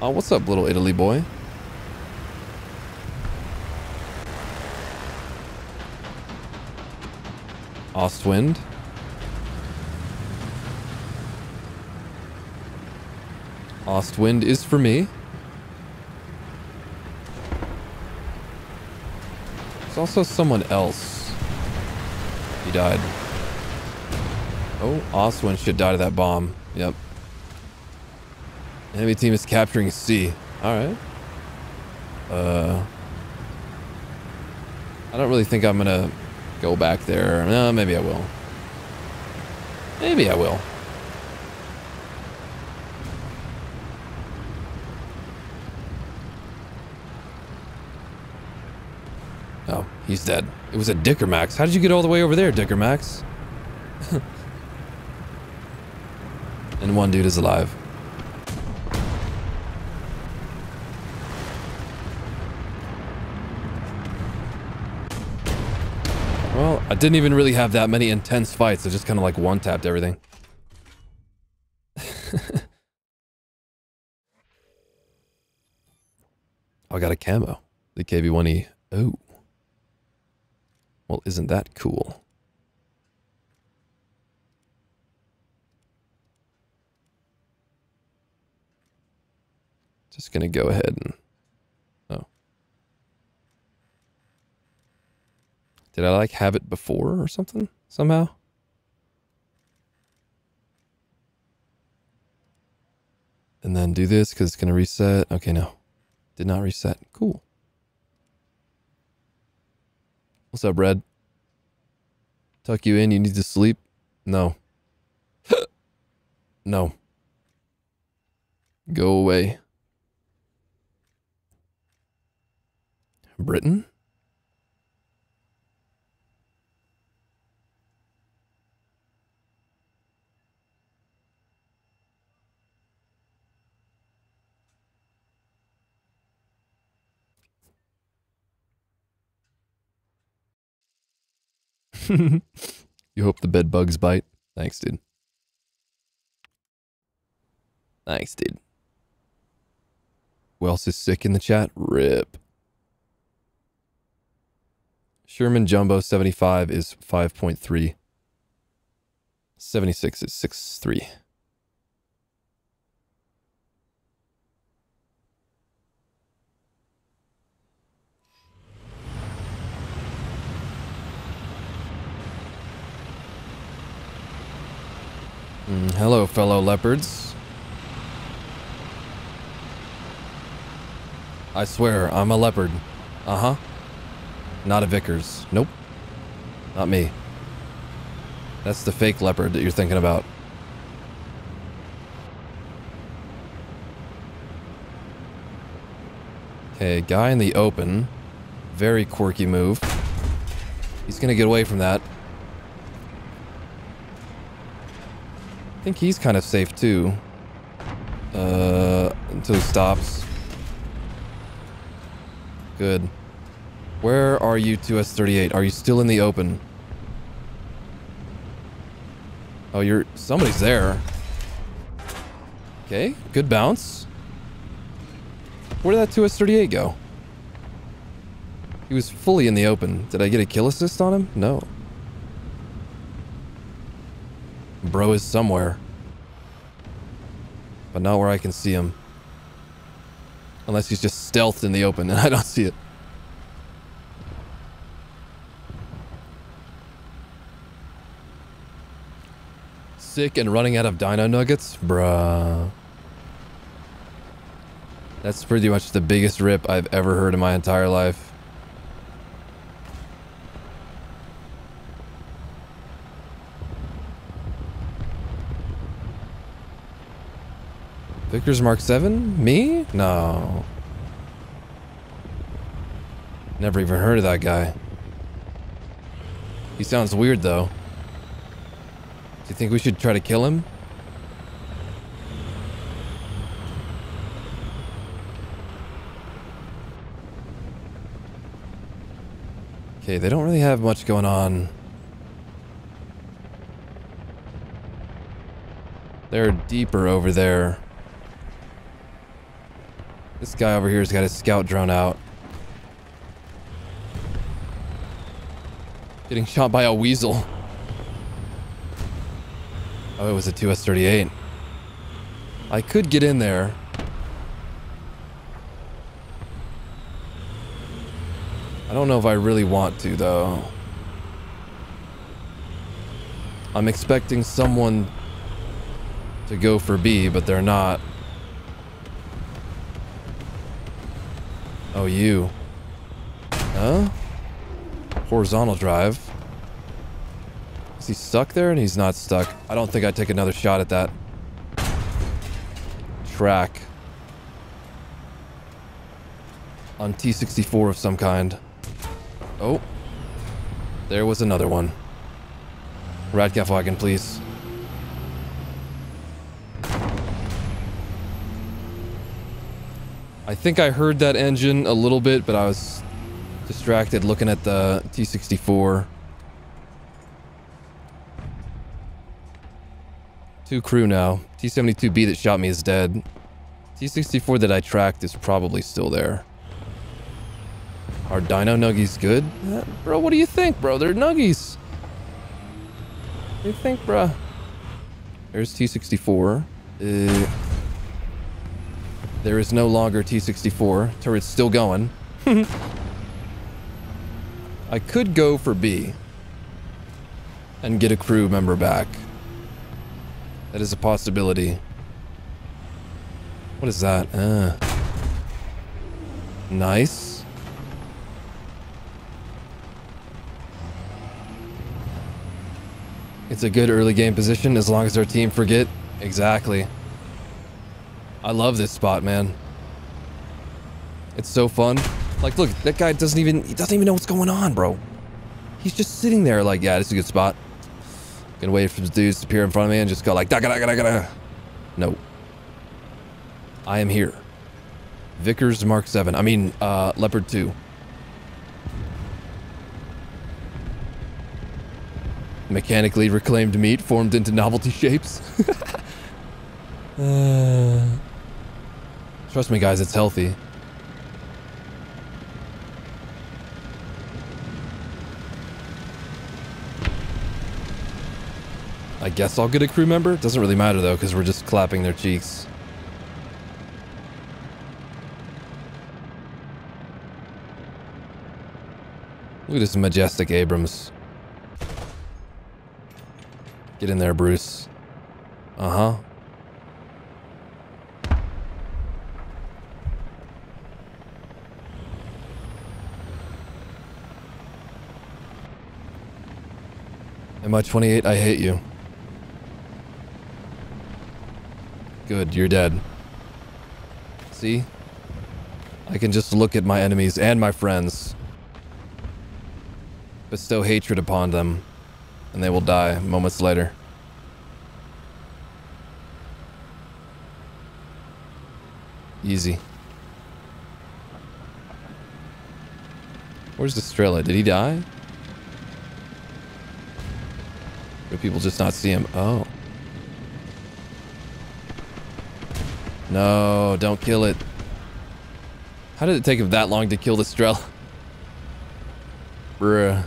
A: Oh, what's up, little Italy boy? Ostwind. Ostwind is for me. There's also someone else. He died. Oh, Ostwind should die to that bomb. Yep. Enemy team is capturing C. Alright. Uh... I don't really think I'm gonna go back there. Uh, maybe I will. Maybe I will. Oh, he's dead. It was a Dicker Max. How did you get all the way over there, Dicker Max? and one dude is alive. Well, I didn't even really have that many intense fights. I just kind of like one-tapped everything. I got a camo. The KV-1E. Oh. Well, isn't that cool? Just gonna go ahead and... Oh. Did I, like, have it before or something? Somehow? And then do this because it's gonna reset. Okay, no. Did not reset. Cool. What's up, Red? Tuck you in, you need to sleep? No. no. Go away. Britain? you hope the bed bugs bite? Thanks, dude. Thanks, dude. Who else is sick in the chat? Rip. Sherman Jumbo 75 is 5.3. 76 is 6.3. Mm, hello, fellow leopards. I swear, I'm a leopard. Uh-huh. Not a Vickers. Nope. Not me. That's the fake leopard that you're thinking about. Okay, guy in the open. Very quirky move. He's gonna get away from that. I think he's kind of safe too. Uh, until he stops. Good. Where are you, 2S38? Are you still in the open? Oh, you're... Somebody's there. Okay, good bounce. Where did that 2S38 go? He was fully in the open. Did I get a kill assist on him? No. Bro is somewhere. But not where I can see him. Unless he's just stealthed in the open and I don't see it. Sick and running out of dino nuggets? Bruh. That's pretty much the biggest rip I've ever heard in my entire life. Vickers Mark 7? Me? No. Never even heard of that guy. He sounds weird though. Do you think we should try to kill him? Okay, they don't really have much going on. They're deeper over there. This guy over here has got his scout drone out. Getting shot by a weasel. Oh, it was a 2S38. I could get in there. I don't know if I really want to, though. I'm expecting someone to go for B, but they're not. Oh, you. Huh? Horizontal drive. Is he stuck there? And he's not stuck. I don't think I'd take another shot at that. Track. On T-64 of some kind. Oh. There was another one. Radkaff please. I think I heard that engine a little bit, but I was distracted looking at the T-64. Two crew now. T-72B that shot me is dead. T-64 that I tracked is probably still there. Are Dino Nuggies good? Uh, bro, what do you think, bro? They're Nuggies. What do you think, bro? There's T-64. Uh, there is no longer T-64. Turret's still going. I could go for B. And get a crew member back. That is a possibility. What is that? Uh. Nice. It's a good early game position as long as our team forget. Exactly. I love this spot, man. It's so fun. Like, look, that guy doesn't even, he doesn't even know what's going on, bro. He's just sitting there like, yeah, this is a good spot. Gonna wait for the dudes to appear in front of me and just go like, da da da da da. No. I am here. Vickers Mark 7. I mean, uh, Leopard 2. Mechanically reclaimed meat formed into novelty shapes. uh... Trust me, guys, it's healthy. I guess I'll get a crew member. Doesn't really matter, though, because we're just clapping their cheeks. Look at this majestic Abrams. Get in there, Bruce. Uh-huh. MI-28, I hate you. Good, you're dead. See? I can just look at my enemies and my friends. Bestow hatred upon them, and they will die moments later. Easy. Where's the Strela? Did he die? Do people just not see him? Oh. No, don't kill it. How did it take him that long to kill the Strela? Bruh.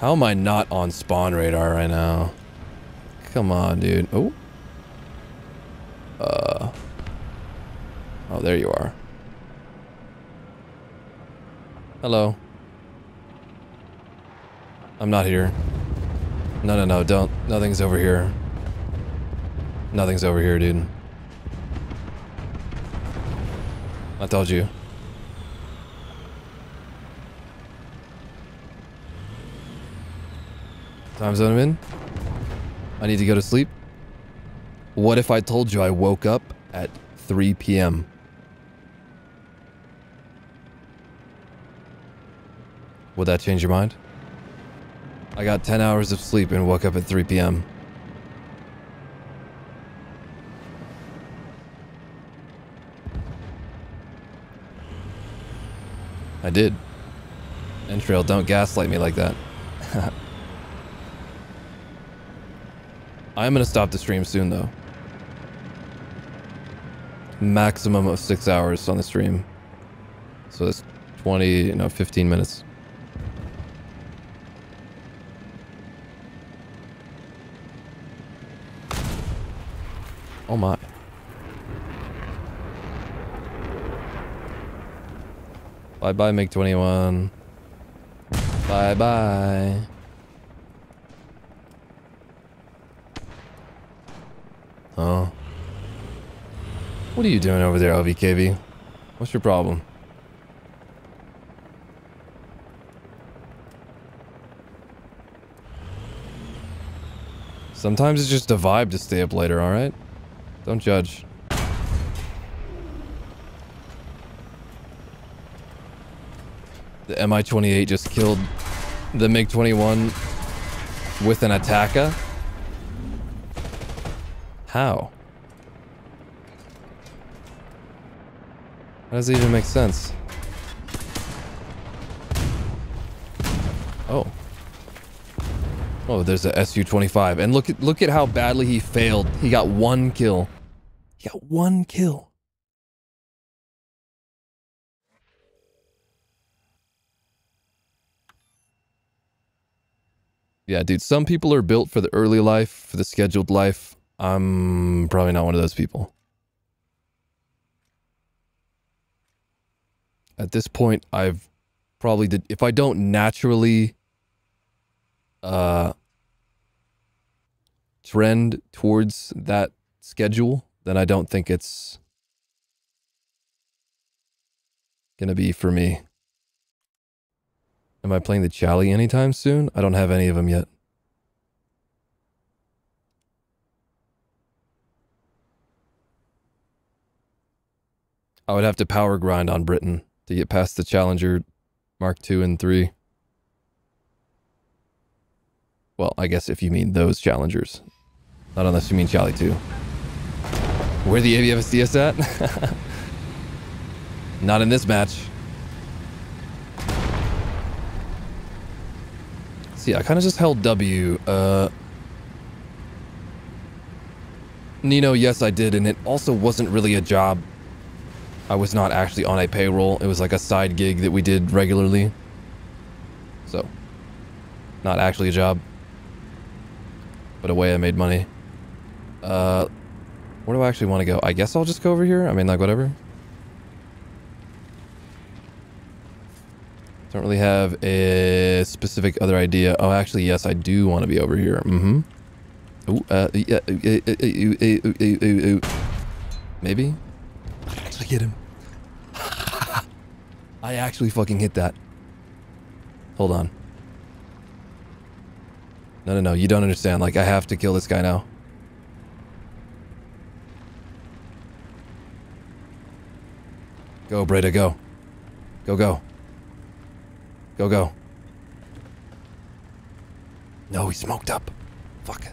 A: How am I not on spawn radar right now? Come on, dude. Oh. Uh. Oh, there you are. Hello. I'm not here. No, no, no, don't. Nothing's over here. Nothing's over here, dude. I told you. Time zone I'm in? I need to go to sleep? What if I told you I woke up at 3 p.m.? Would that change your mind? I got 10 hours of sleep and woke up at 3 p.m. I did. Entrail, don't gaslight me like that. I am going to stop the stream soon, though. Maximum of six hours on the stream. So that's 20, no, 15 minutes. Oh my. Bye bye, MiG-21. Bye bye. Oh. What are you doing over there, LVKV? What's your problem? Sometimes it's just a vibe to stay up later, alright? Don't judge. The Mi-28 just killed the MiG-21 with an Ataka? How? How does it even make sense? Oh. Oh, there's a Su-25. And look at look at how badly he failed. He got one kill. He got one kill. Yeah, dude, some people are built for the early life, for the scheduled life. I'm probably not one of those people. At this point, I've probably did if I don't naturally uh trend towards that schedule, then I don't think it's gonna be for me. Am I playing the Chally anytime soon? I don't have any of them yet. I would have to power grind on Britain to get past the Challenger Mark II and 3. Well, I guess if you mean those Challengers. Not unless you mean Charlie too. Where the APFSDS at? Not in this match. See, I kind of just held W. Uh, Nino, yes, I did, and it also wasn't really a job. I was not actually on a payroll. It was like a side gig that we did regularly. So, not actually a job. But a way I made money. Uh, where do I actually want to go? I guess I'll just go over here. I mean, like, whatever. Don't really have a specific other idea. Oh, actually, yes, I do want to be over here. Mm-hmm. Oh, uh, yeah. Maybe? I actually hit him. I actually fucking hit that. Hold on. No, no, no. You don't understand. Like, I have to kill this guy now. Go, Breda, go. Go, go. Go, go. No, he smoked up. Fuck.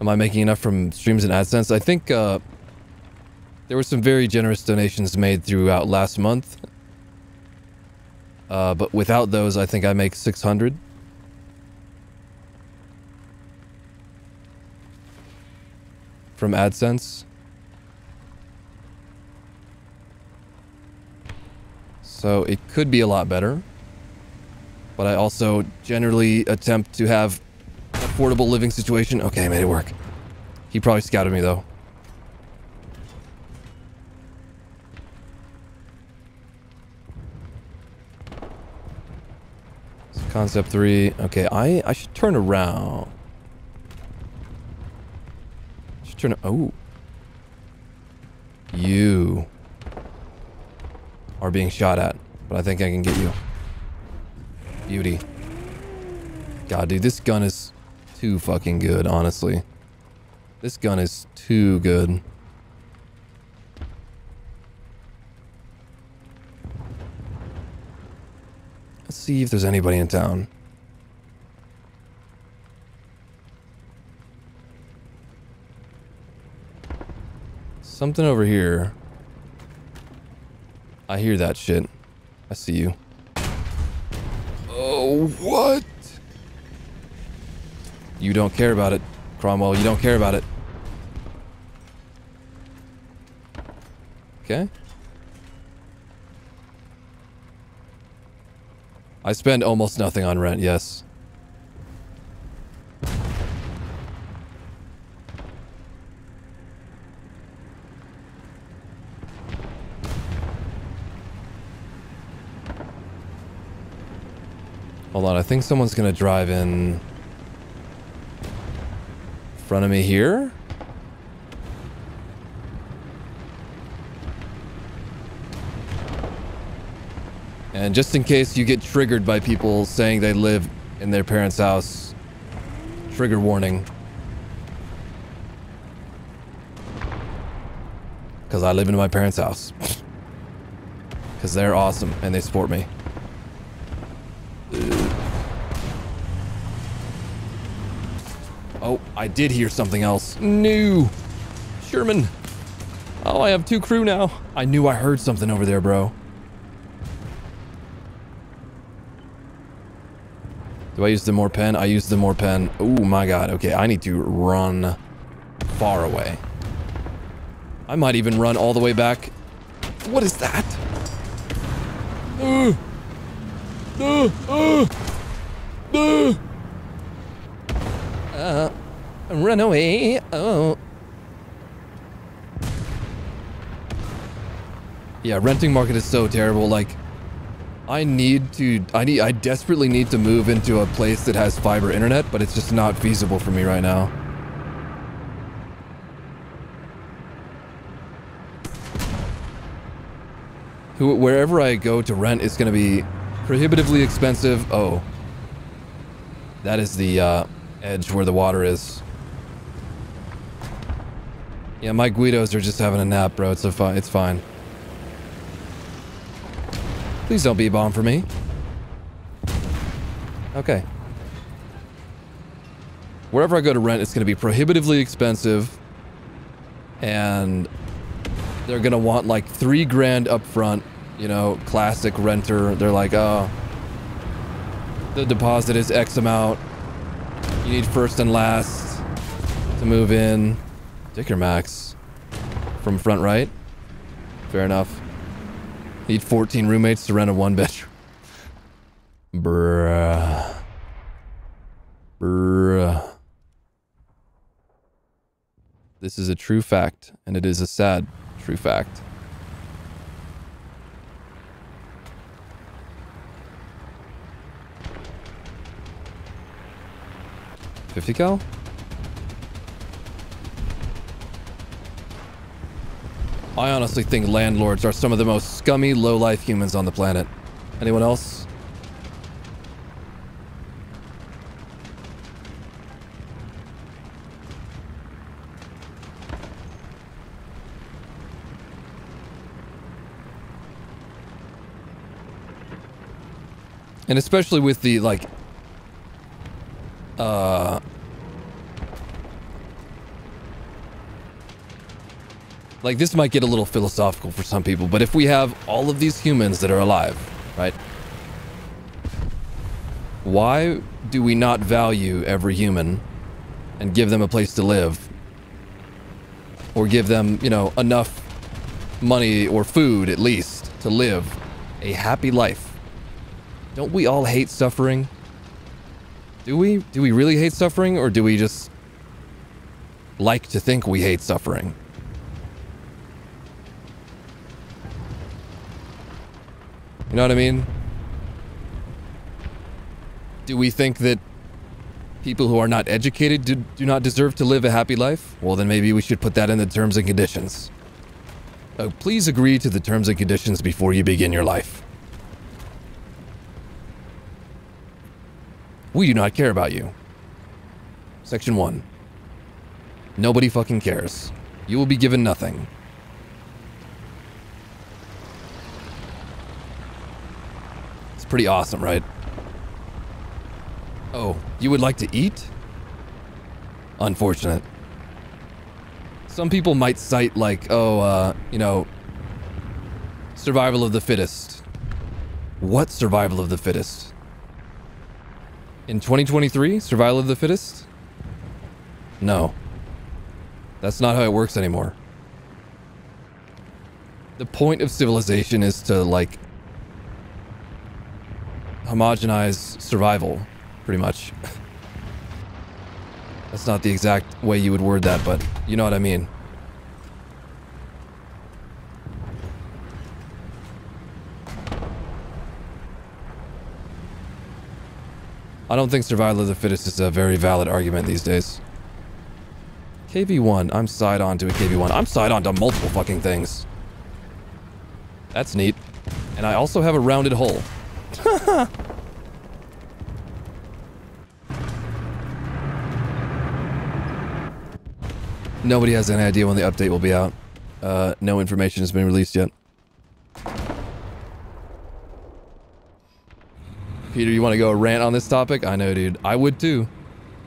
A: Am I making enough from streams and AdSense? I think, uh... There were some very generous donations made throughout last month. Uh, but without those, I think I make 600. From AdSense. So it could be a lot better. But I also generally attempt to have affordable living situation. Okay, I made it work. He probably scouted me though. Concept 3. Okay, I, I should turn around. I should turn... Oh. You are being shot at, but I think I can get you. Beauty. God, dude, this gun is too fucking good, honestly. This gun is too good. Let's see if there's anybody in town. Something over here. I hear that shit. I see you. Oh, what? You don't care about it, Cromwell. You don't care about it. Okay. I spend almost nothing on rent, yes. Hold on, I think someone's gonna drive in front of me here. And just in case you get triggered by people saying they live in their parents' house, trigger warning. Because I live in my parents' house. Because they're awesome and they support me. Oh, I did hear something else. New! Sherman! Oh, I have two crew now. I knew I heard something over there, bro. Do I use the more pen? I use the more pen. Oh my god. Okay, I need to run far away. I might even run all the way back. What is that? Uh, uh, uh. Uh, run away. Oh. Yeah, renting market is so terrible. Like, I need to, I need, I desperately need to move into a place that has fiber internet, but it's just not feasible for me right now. Who, wherever I go to rent is going to be prohibitively expensive. Oh. That is the, uh, edge where the water is. Yeah, my Guidos are just having a nap, bro. It's a fi it's fine. Please don't be bomb for me. Okay. Wherever I go to rent, it's going to be prohibitively expensive. And they're going to want like three grand up front. You know, classic renter. They're like, oh, the deposit is X amount. You need first and last to move in. Dicker Max. From front right. Fair enough. Need 14 roommates to rent a one bedroom. Bruh. Bruh. This is a true fact, and it is a sad true fact. 50 cal? I honestly think landlords are some of the most scummy, low-life humans on the planet. Anyone else? And especially with the, like, uh, like this might get a little philosophical for some people, but if we have all of these humans that are alive, right? Why do we not value every human and give them a place to live? Or give them, you know, enough money or food at least to live a happy life? Don't we all hate suffering? Do we? Do we really hate suffering, or do we just like to think we hate suffering? You know what I mean? Do we think that people who are not educated do, do not deserve to live a happy life? Well, then maybe we should put that in the terms and conditions. Please agree to the terms and conditions before you begin your life. We do not care about you. Section 1. Nobody fucking cares. You will be given nothing. It's pretty awesome, right? Oh, you would like to eat? Unfortunate. Some people might cite like, oh, uh, you know, survival of the fittest. What survival of the fittest? In 2023, survival of the fittest? No. That's not how it works anymore. The point of civilization is to, like, homogenize survival, pretty much. That's not the exact way you would word that, but you know what I mean. I don't think survival of the fittest is a very valid argument these days. KV-1. I'm side on to a KV-1. I'm side on to multiple fucking things. That's neat. And I also have a rounded hull. Nobody has any idea when the update will be out. Uh, no information has been released yet. Peter, you want to go rant on this topic? I know, dude. I would too.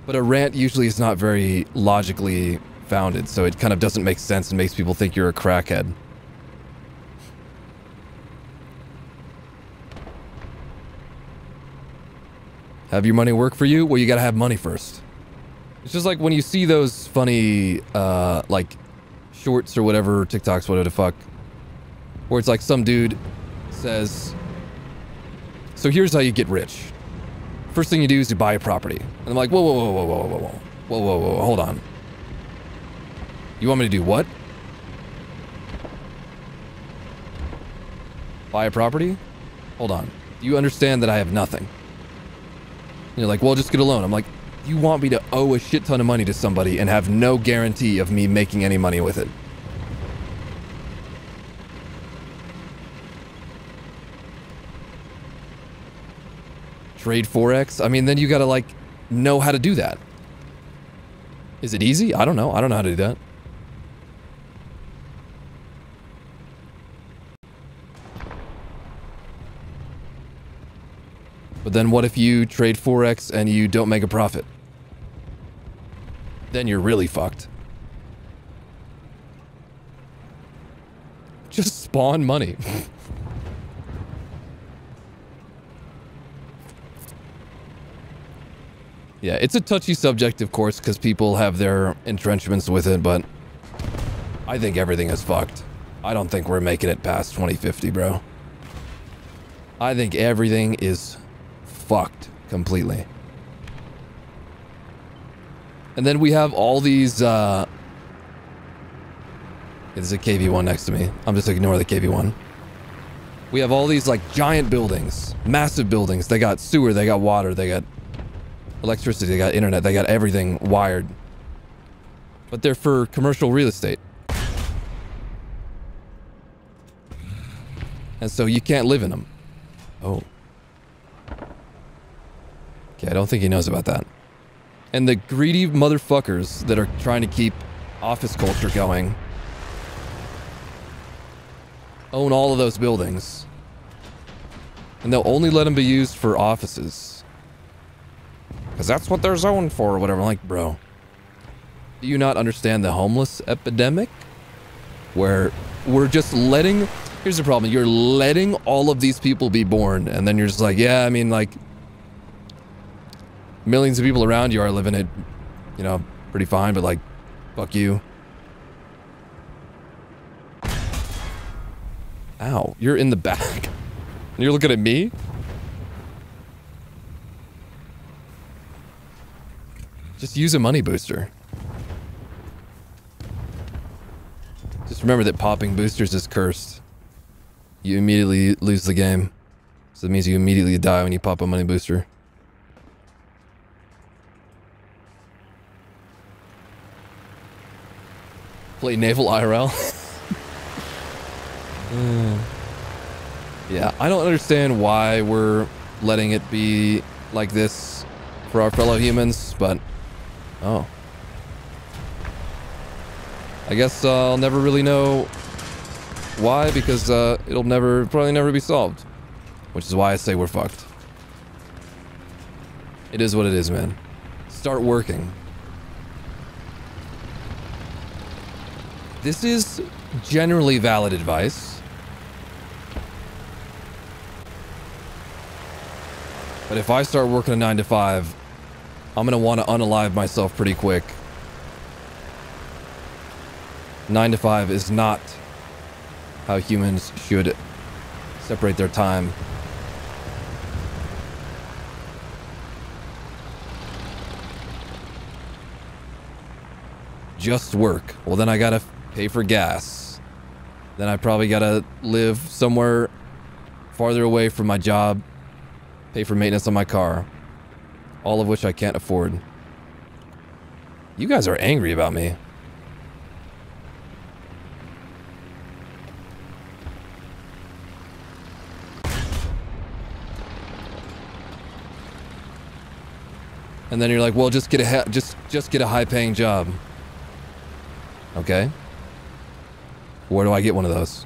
A: But a rant usually is not very logically founded, so it kind of doesn't make sense and makes people think you're a crackhead. Have your money work for you? Well, you gotta have money first. It's just like when you see those funny, uh, like, shorts or whatever, TikToks, whatever the fuck, where it's like some dude says, so here's how you get rich. First thing you do is you buy a property. And I'm like, whoa, whoa, whoa, whoa, whoa, whoa, whoa, whoa, whoa, whoa, hold on. You want me to do what? Buy a property? Hold on. You understand that I have nothing. And you're like, well, just get a loan. I'm like, you want me to owe a shit ton of money to somebody and have no guarantee of me making any money with it. Trade Forex? I mean, then you gotta, like, know how to do that. Is it easy? I don't know. I don't know how to do that. But then what if you trade Forex and you don't make a profit? Then you're really fucked. Just spawn money. yeah, it's a touchy subject, of course, because people have their entrenchments with it, but I think everything is fucked. I don't think we're making it past 2050, bro. I think everything is fucked completely. And then we have all these, uh... There's a KV-1 next to me. I'm just ignore the KV-1. We have all these, like, giant buildings. Massive buildings. They got sewer, they got water, they got electricity, they got internet, they got everything wired. But they're for commercial real estate. And so you can't live in them. Oh. Okay, I don't think he knows about that. And the greedy motherfuckers that are trying to keep office culture going own all of those buildings. And they'll only let them be used for offices. Because that's what they're zoned for or whatever. I'm like, bro, do you not understand the homeless epidemic? Where we're just letting... Here's the problem. You're letting all of these people be born. And then you're just like, yeah, I mean, like millions of people around you are living it, you know, pretty fine, but like, fuck you. Ow, you're in the back. And you're looking at me? Just use a money booster. Just remember that popping boosters is cursed. You immediately lose the game. So that means you immediately die when you pop a money booster. Play Naval IRL. mm. Yeah, I don't understand why we're letting it be like this for our fellow humans, but... Oh. I guess uh, I'll never really know why, because uh, it'll never, probably never be solved. Which is why I say we're fucked. It is what it is, man. Start working. This is generally valid advice. But if I start working a 9 to 5, I'm going to want to unalive myself pretty quick. 9 to 5 is not how humans should separate their time. Just work. Well, then I gotta pay for gas. Then I probably gotta live somewhere farther away from my job, pay for maintenance on my car, all of which I can't afford. You guys are angry about me. And then you're like, well, just get a just just get a high paying job. Okay. Where do I get one of those?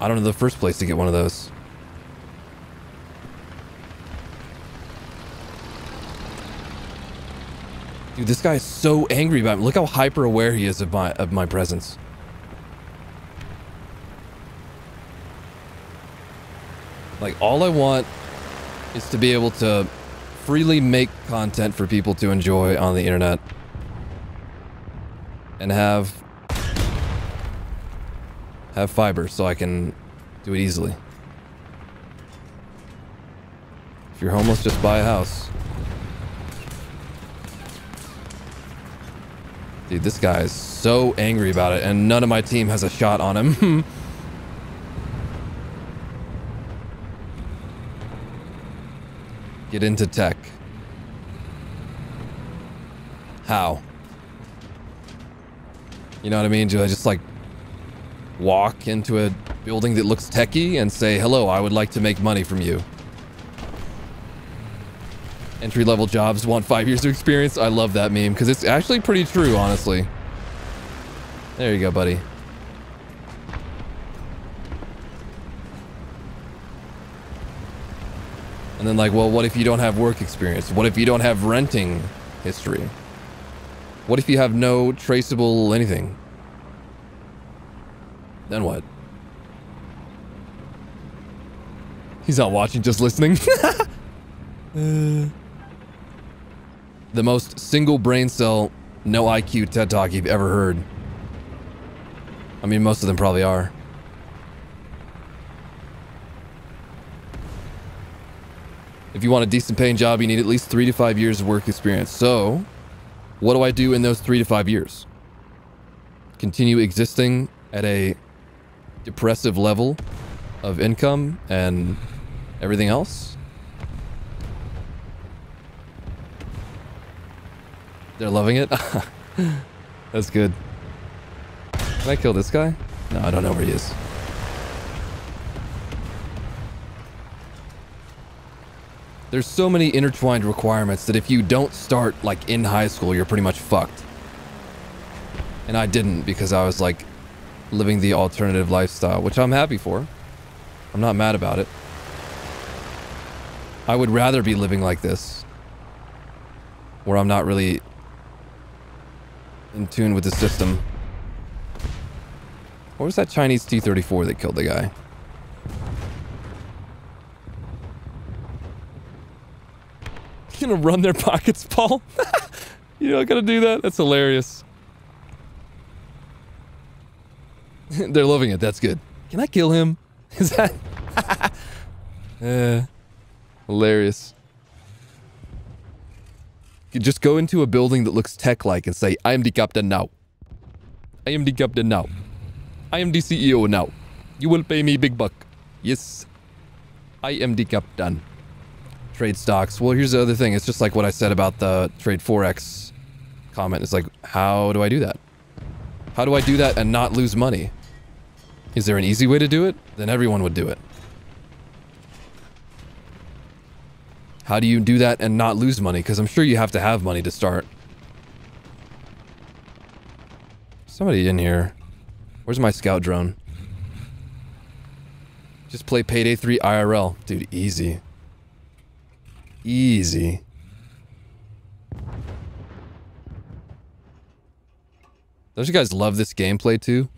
A: I don't know the first place to get one of those. Dude, this guy is so angry about me. Look how hyper aware he is of my of my presence. Like all I want is to be able to freely make content for people to enjoy on the internet and have have fiber so I can do it easily. If you're homeless, just buy a house. Dude, this guy is so angry about it, and none of my team has a shot on him. Get into tech. How? You know what I mean? Do I just like walk into a building that looks techy and say, hello, I would like to make money from you? Entry level jobs want five years of experience. I love that meme because it's actually pretty true, honestly. There you go, buddy. And then like, well, what if you don't have work experience? What if you don't have renting history? What if you have no traceable anything? Then what? He's not watching, just listening. uh, the most single brain cell, no IQ TED Talk you've ever heard. I mean, most of them probably are. If you want a decent paying job, you need at least three to five years of work experience. So, what do I do in those three to five years? Continue existing at a depressive level of income and everything else? They're loving it? That's good. Can I kill this guy? No, I don't know where he is. There's so many intertwined requirements that if you don't start like in high school, you're pretty much fucked. And I didn't because I was like living the alternative lifestyle, which I'm happy for. I'm not mad about it. I would rather be living like this. Where I'm not really in tune with the system. What was that Chinese T-34 that killed the guy? gonna run their pockets, Paul? You're not gonna do that? That's hilarious. They're loving it. That's good. Can I kill him? Is that... uh, hilarious. Just go into a building that looks tech-like and say, I am the captain now. I am the captain now. I am the CEO now. You will pay me big buck. Yes. I am the captain trade stocks. Well, here's the other thing. It's just like what I said about the trade forex comment. It's like, how do I do that? How do I do that and not lose money? Is there an easy way to do it? Then everyone would do it. How do you do that and not lose money? Because I'm sure you have to have money to start. Somebody in here. Where's my scout drone? Just play Payday 3 IRL. Dude, easy. Easy. Don't you guys love this gameplay too?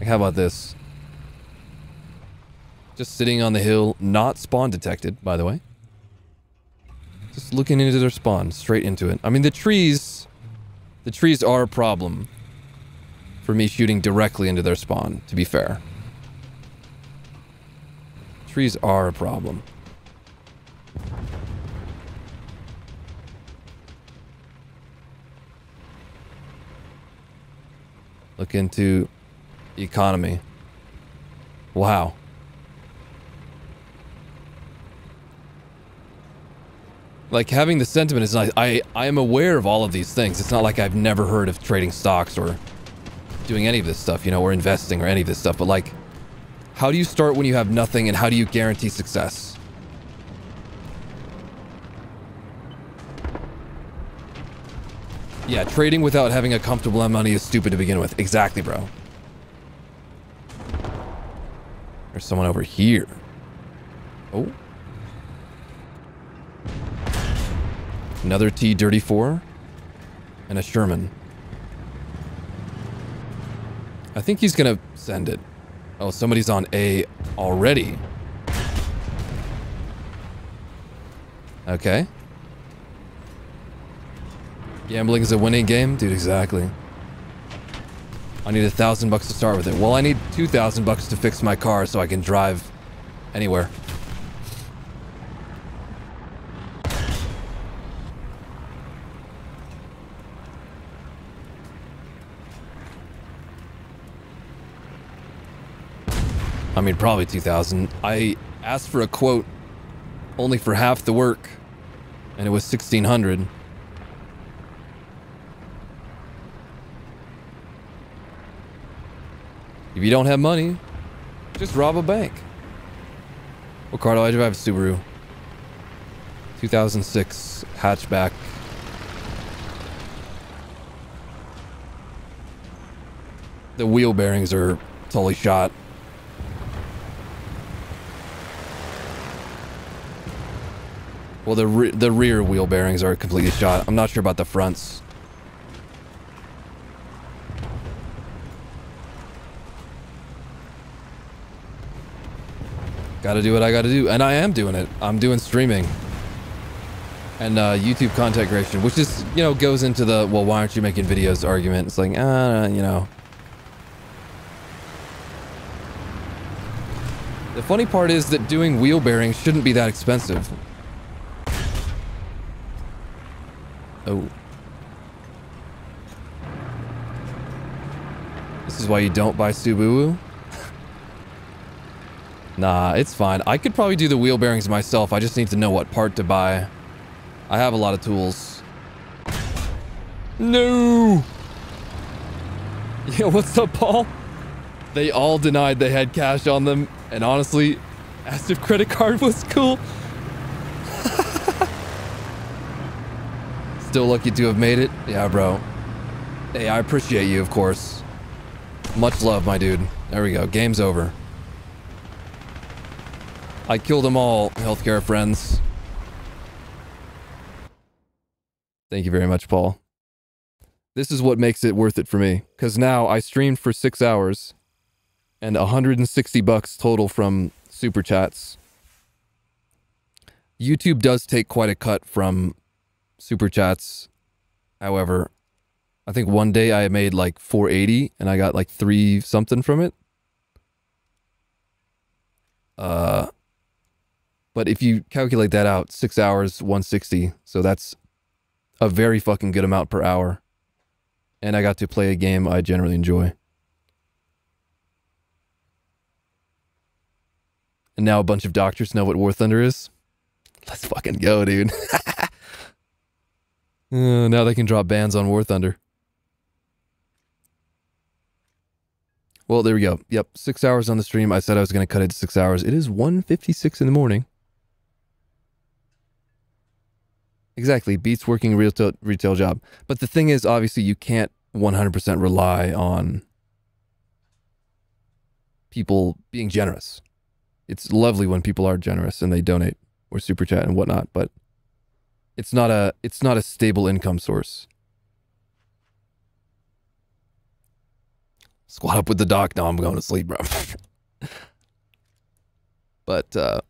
A: Like, how about this? Just sitting on the hill, not spawn detected, by the way. Just looking into their spawn, straight into it. I mean, the trees... The trees are a problem for me shooting directly into their spawn, to be fair. Trees are a problem. Look into economy. Wow. Like having the sentiment is nice. I I am aware of all of these things. It's not like I've never heard of trading stocks or doing any of this stuff, you know, or investing or any of this stuff. But like, how do you start when you have nothing and how do you guarantee success? Yeah, trading without having a comfortable amount of money is stupid to begin with. Exactly, bro. There's someone over here. Oh. Another T-34. and a Sherman. I think he's gonna send it. Oh, somebody's on A already. Okay. Gambling is a winning game? Dude, exactly. I need a thousand bucks to start with it. Well, I need two thousand bucks to fix my car so I can drive anywhere. I mean, probably 2000. I asked for a quote only for half the work, and it was 1600. If you don't have money, just rob a bank. What car do I drive? Subaru. 2006 hatchback. The wheel bearings are totally shot. Well, the re the rear wheel bearings are completely shot. I'm not sure about the fronts. Gotta do what I gotta do. And I am doing it. I'm doing streaming. And uh, YouTube content creation, which is, you know, goes into the, well, why aren't you making videos argument. It's like, ah, uh, you know. The funny part is that doing wheel bearings shouldn't be that expensive. Oh. This is why you don't buy Subaru? nah, it's fine. I could probably do the wheel bearings myself. I just need to know what part to buy. I have a lot of tools. No! Yeah, what's up, Paul? They all denied they had cash on them, and honestly, asked if credit card was cool. Still lucky to have made it? Yeah, bro. Hey, I appreciate you, of course. Much love, my dude. There we go. Game's over. I killed them all, healthcare friends. Thank you very much, Paul. This is what makes it worth it for me. Because now I streamed for six hours and 160 bucks total from super chats. YouTube does take quite a cut from super chats. However, I think one day I made like 480 and I got like three something from it. Uh, but if you calculate that out, six hours, 160. So that's a very fucking good amount per hour. And I got to play a game I generally enjoy. And now a bunch of doctors know what War Thunder is. Let's fucking go, dude. Uh, now they can drop bans on War Thunder. Well, there we go. Yep, six hours on the stream. I said I was going to cut it to six hours. It is 1.56 in the morning. Exactly. Beats working retail, retail job. But the thing is, obviously, you can't 100% rely on people being generous. It's lovely when people are generous and they donate or super chat and whatnot, but it's not a it's not a stable income source. Squat up with the doc. Now I'm going to sleep, bro. but uh,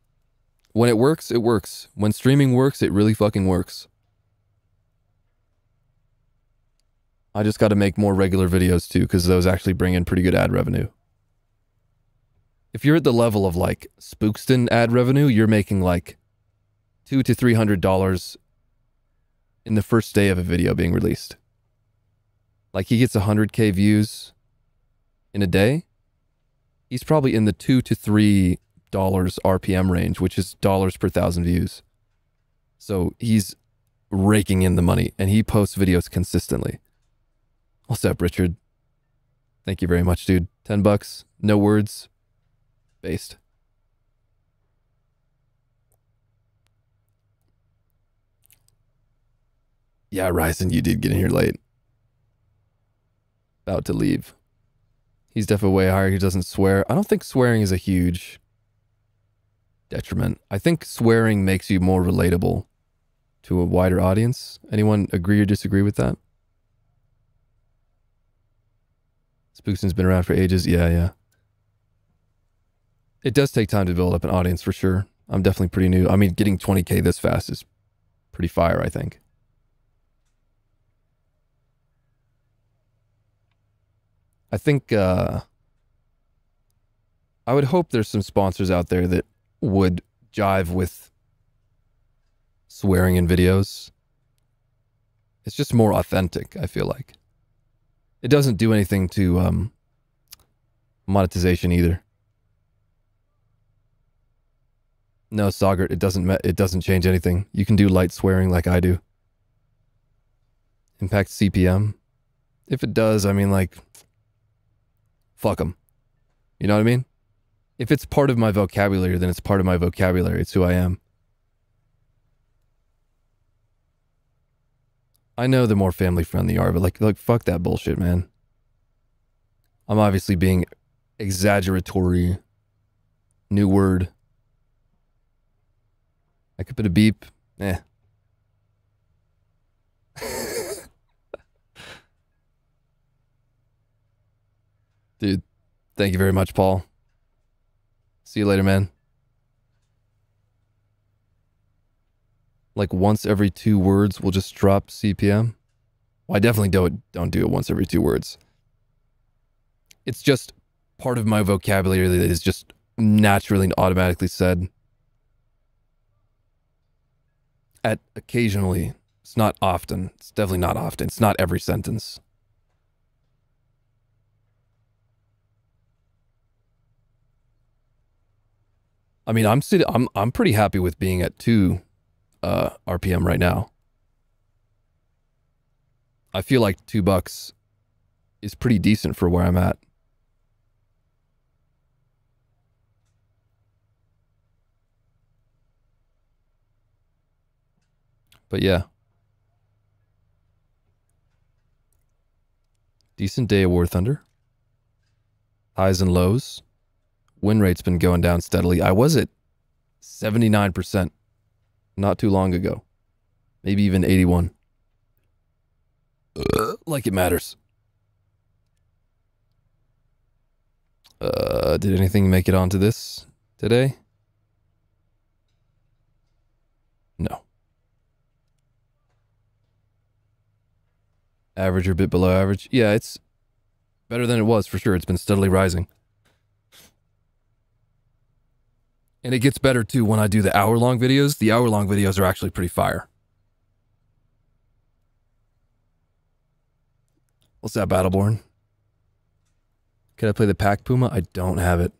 A: when it works, it works. When streaming works, it really fucking works. I just got to make more regular videos too, because those actually bring in pretty good ad revenue. If you're at the level of like Spookston ad revenue, you're making like two to three hundred dollars in the first day of a video being released. Like he gets 100k views in a day. He's probably in the 2 to 3 dollars RPM range, which is dollars per thousand views. So he's raking in the money and he posts videos consistently. What's up, Richard? Thank you very much, dude. 10 bucks, no words, based. Yeah, Ryzen, you did get in here late. About to leave. He's definitely way higher. He doesn't swear. I don't think swearing is a huge detriment. I think swearing makes you more relatable to a wider audience. Anyone agree or disagree with that? Spookston's been around for ages. Yeah, yeah. It does take time to build up an audience for sure. I'm definitely pretty new. I mean, getting 20k this fast is pretty fire, I think. I think uh, I would hope there's some sponsors out there that would jive with swearing in videos. It's just more authentic, I feel like. It doesn't do anything to um, monetization either. No, Sogert, it doesn't it doesn't change anything. You can do light swearing like I do. Impact CPM. If it does, I mean like fuck them. You know what I mean? If it's part of my vocabulary, then it's part of my vocabulary. It's who I am. I know the more family friendly are, but like, like, fuck that bullshit, man. I'm obviously being exaggeratory. New word. I could put a beep. Eh. Dude, thank you very much, Paul. See you later, man. Like once every two words, we'll just drop CPM. Well, I definitely don't don't do it once every two words. It's just part of my vocabulary that is just naturally and automatically said. At occasionally, it's not often. It's definitely not often. It's not every sentence. I mean, I'm sitting, I'm I'm pretty happy with being at two uh, RPM right now. I feel like two bucks is pretty decent for where I'm at. But yeah. Decent day of War Thunder. Highs and lows win rate's been going down steadily. I was at 79% not too long ago, maybe even 81. Uh, like it matters. Uh, did anything make it onto this today? No. Average or a bit below average? Yeah, it's better than it was for sure. It's been steadily rising. And it gets better too when I do the hour long videos. The hour long videos are actually pretty fire. What's that, Battleborn? Can I play the pack Puma? I don't have it.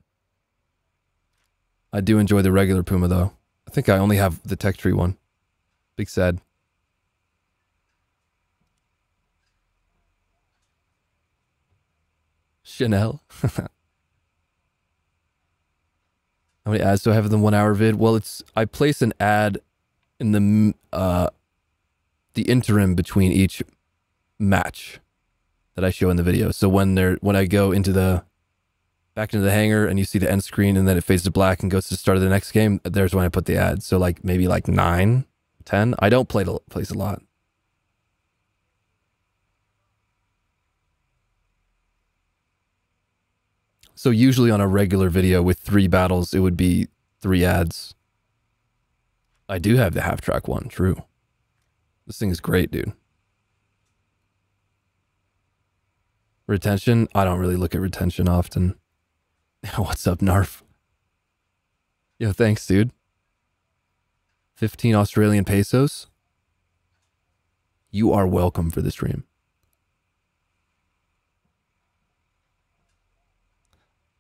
A: I do enjoy the regular Puma though. I think I only have the tech tree one. Big sad. Chanel. How many ads do I have in the one hour vid? Well, it's I place an ad in the uh the interim between each match that I show in the video. So when they're when I go into the back into the hangar and you see the end screen and then it fades to black and goes to the start of the next game, there's when I put the ad. So like maybe like nine, ten. I don't play the place a lot. So usually on a regular video with three battles, it would be three ads. I do have the half track one, true. This thing is great, dude. Retention, I don't really look at retention often. What's up, Narf? Yo, thanks, dude. 15 Australian pesos. You are welcome for the stream.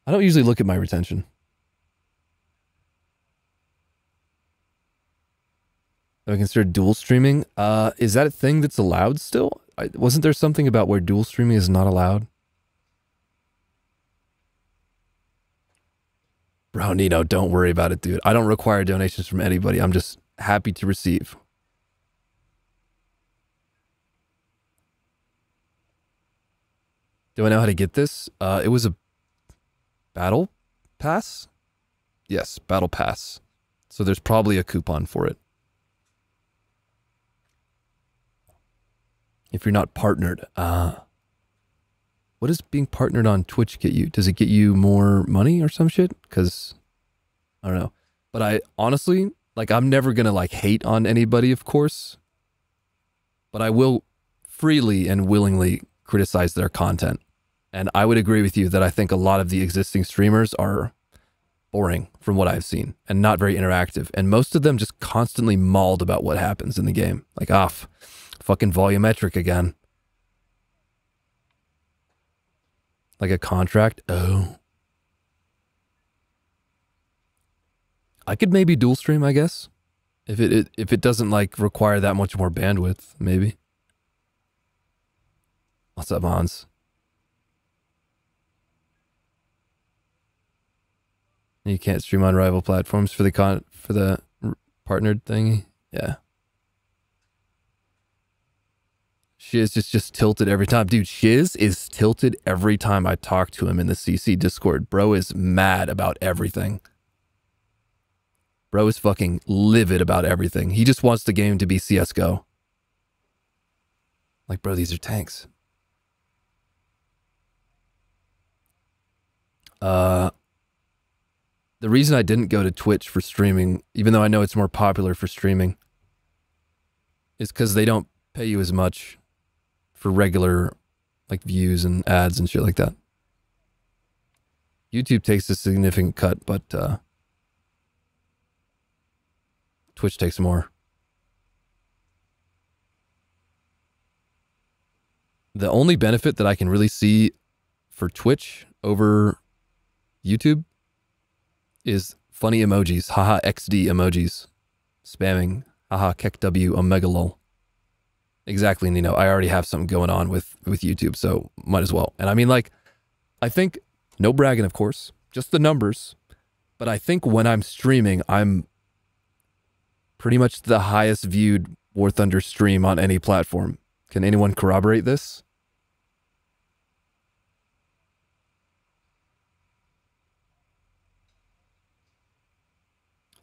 A: I don't usually look at my retention. Have I considered dual streaming? Uh, is that a thing that's allowed still? I, wasn't there something about where dual streaming is not allowed? Bro, Nino, don't worry about it, dude. I don't require donations from anybody. I'm just happy to receive. Do I know how to get this? Uh, it was a Battle Pass? Yes, Battle Pass. So there's probably a coupon for it. If you're not partnered, ah. Uh, what does being partnered on Twitch get you? Does it get you more money or some shit? Because I don't know. But I honestly, like, I'm never gonna like hate on anybody, of course. But I will freely and willingly criticize their content. And I would agree with you that I think a lot of the existing streamers are boring from what I've seen and not very interactive. And most of them just constantly mauled about what happens in the game. Like, off, ah, fucking volumetric again. Like a contract? Oh. I could maybe dual stream, I guess. If it, it if it doesn't like require that much more bandwidth, maybe. What's up, Hans? You can't stream on rival platforms for the con for the partnered thingy. Yeah. Shiz is just tilted every time. Dude, Shiz is tilted every time I talk to him in the CC Discord. Bro is mad about everything. Bro is fucking livid about everything. He just wants the game to be CSGO. Like, bro, these are tanks. Uh, the reason I didn't go to Twitch for streaming, even though I know it's more popular for streaming, is because they don't pay you as much for regular like views and ads and shit like that. YouTube takes a significant cut, but uh, Twitch takes more. The only benefit that I can really see for Twitch over YouTube is funny emojis, haha XD emojis, spamming, haha KEKW omega lol. Exactly, Nino. I already have something going on with with YouTube, so might as well. And I mean, like, I think no bragging, of course, just the numbers. But I think when I'm streaming, I'm pretty much the highest viewed War Thunder stream on any platform. Can anyone corroborate this?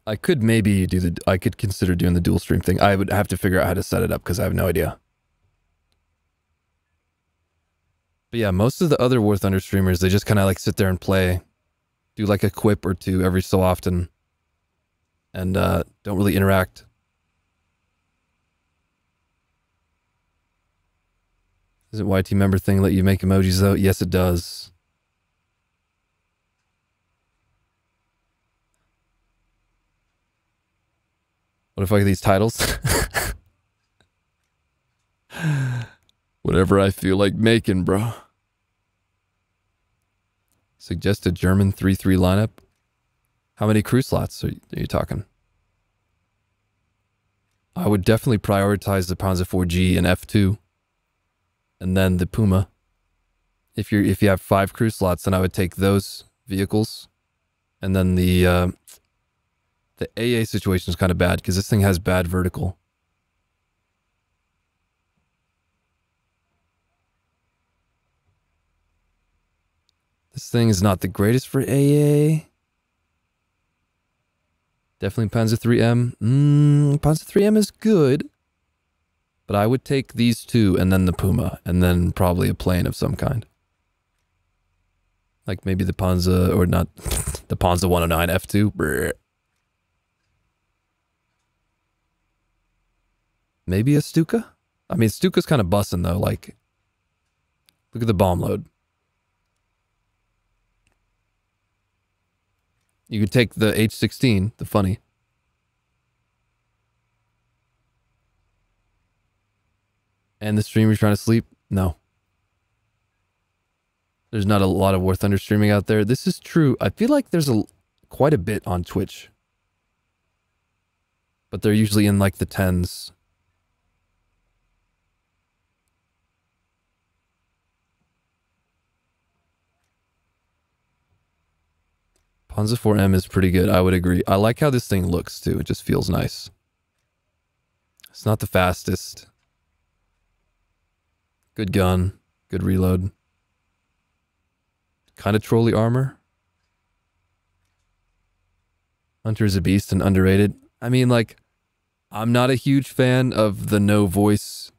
A: I could maybe do the, I could consider doing the dual stream thing. I would have to figure out how to set it up because I have no idea. But yeah, most of the other War Thunder streamers, they just kind of like sit there and play, do like a quip or two every so often, and uh, don't really interact. Is it YT member thing let you make emojis though? Yes, it does. What if I get these titles? Whatever I feel like making, bro. Suggest a German 3-3 lineup. How many crew slots are you, are you talking? I would definitely prioritize the Panzer 4G and F2 and then the Puma. If you if you have five crew slots, then I would take those vehicles and then the uh, the AA situation is kind of bad because this thing has bad vertical. This thing is not the greatest for AA. Definitely Panzer 3M. Mm, Panzer 3M is good. But I would take these two and then the Puma and then probably a plane of some kind. Like maybe the Panzer or not the Panzer 109 F2. Brr. Maybe a Stuka? I mean, Stuka's kind of bussing though. Like, look at the bomb load. You could take the H16, the funny. And the streamer's trying to sleep? No. There's not a lot of War Thunder streaming out there. This is true. I feel like there's a quite a bit on Twitch. But they're usually in like the tens. Panzer 4M is pretty good. I would agree. I like how this thing looks too. It just feels nice. It's not the fastest. Good gun. Good reload. Kind of trolley armor. Hunter is a beast and underrated. I mean, like, I'm not a huge fan of the no voice,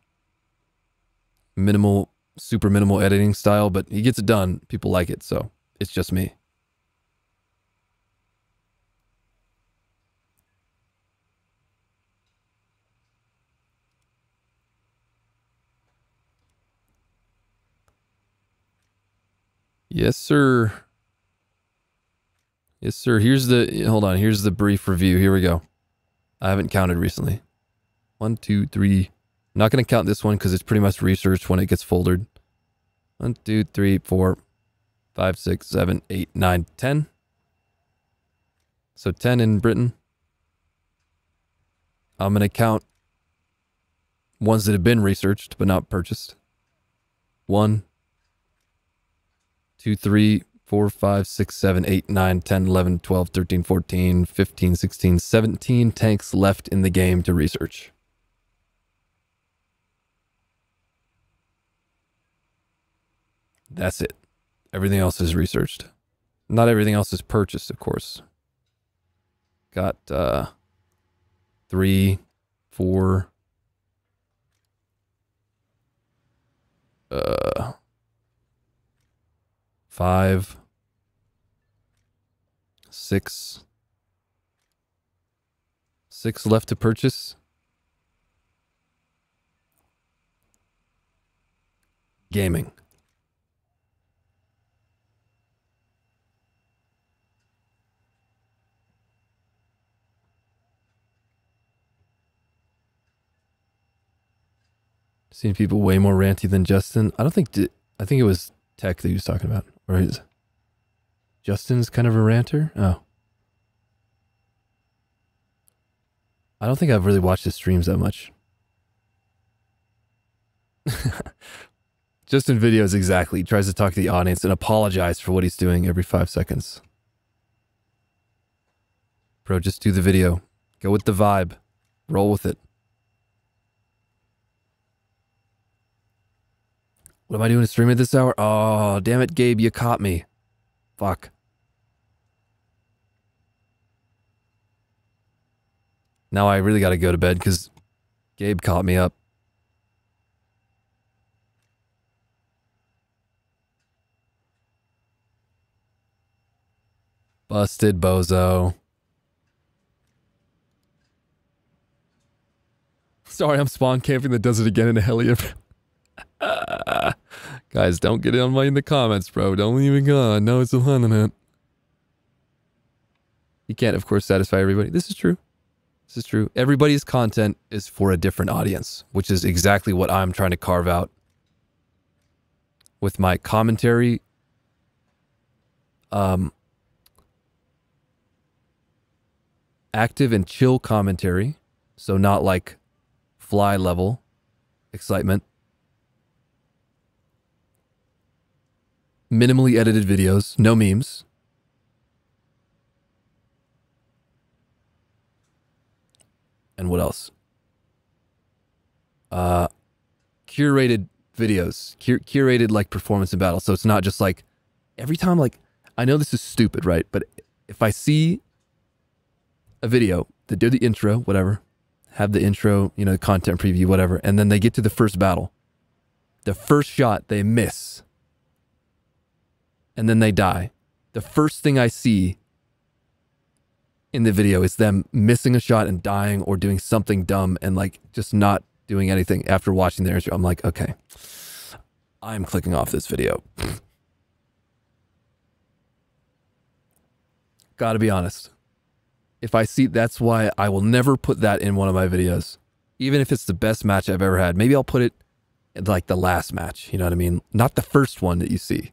A: minimal super minimal editing style, but he gets it done. People like it, so it's just me. Yes, sir. Yes, sir. Here's the hold on. Here's the brief review. Here we go. I haven't counted recently. One, two, three. I'm not going to count this one because it's pretty much researched when it gets folded. One, two, three, four, five, six, seven, eight, nine, ten. So 10 in Britain. I'm going to count ones that have been researched but not purchased. One, two, three, four, five, six, seven, eight, nine, 10, 11, 12, 13, 14, 15, 16, 17 tanks left in the game to research. That's it. Everything else is researched. Not everything else is purchased, of course. Got uh, three, four, uh, five, six, six left to purchase. Gaming. Seen people way more ranty than Justin. I don't think. I think it was Tech that he was talking about, or is Justin's kind of a ranter? Oh, I don't think I've really watched his streams that much. Justin videos exactly. He tries to talk to the audience and apologize for what he's doing every five seconds. Bro, just do the video. Go with the vibe. Roll with it. What am I doing to stream at this hour? Oh, damn it, Gabe, you caught me. Fuck. Now I really got to go to bed because Gabe caught me up. Busted bozo. Sorry, I'm spawn camping that does it again in a heli. Guys, don't get on my in the comments, bro. Don't it on. No, it's a it. You can't, of course, satisfy everybody. This is true. This is true. Everybody's content is for a different audience, which is exactly what I'm trying to carve out with my commentary. Um, active and chill commentary. So, not like fly level excitement. Minimally edited videos, no memes. And what else? Uh, curated videos, cur- curated like performance in battle. So it's not just like every time, like, I know this is stupid, right? But if I see a video that do the intro, whatever, have the intro, you know, the content preview, whatever, and then they get to the first battle, the first shot they miss and then they die. The first thing I see in the video is them missing a shot and dying or doing something dumb and like just not doing anything after watching their intro. I'm like, okay, I'm clicking off this video. Gotta be honest. If I see, that's why I will never put that in one of my videos. Even if it's the best match I've ever had. Maybe I'll put it like the last match. You know what I mean? Not the first one that you see.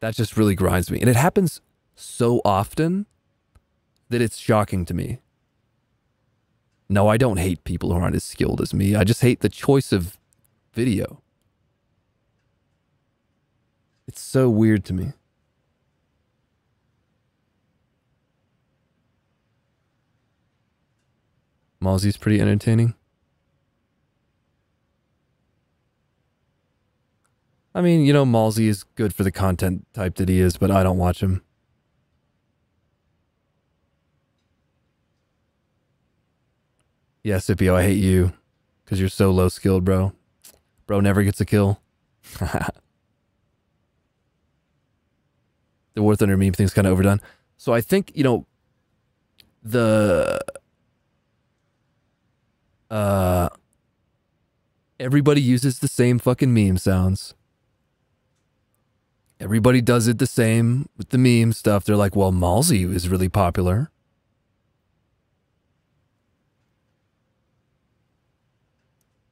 A: That just really grinds me. And it happens so often that it's shocking to me. No, I don't hate people who aren't as skilled as me. I just hate the choice of video. It's so weird to me. Mozzy's pretty entertaining. I mean, you know, Malsey is good for the content type that he is, but I don't watch him. Yeah, Scipio, I hate you because you're so low skilled, bro. Bro never gets a kill. the War Thunder meme thing's kind of overdone. So I think, you know, the uh everybody uses the same fucking meme sounds. Everybody does it the same with the meme stuff. They're like, well, Malzi is really popular.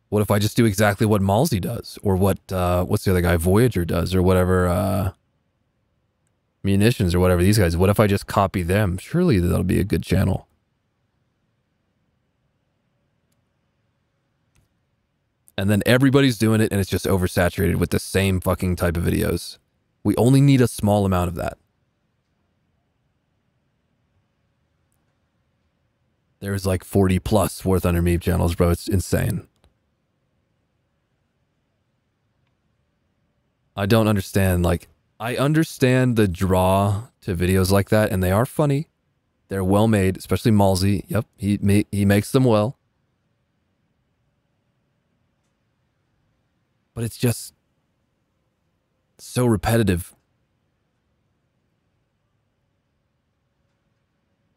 A: What if I just do exactly what Malzi does? Or what, uh, what's the other guy, Voyager does, or whatever, uh, munitions or whatever these guys. What if I just copy them? Surely that'll be a good channel. And then everybody's doing it and it's just oversaturated with the same fucking type of videos. We only need a small amount of that. There's like 40 plus War Thunder meme channels, bro. It's insane. I don't understand. Like, I understand the draw to videos like that, and they are funny. They're well made, especially Malzi. Yep, he he makes them well. But it's just so repetitive.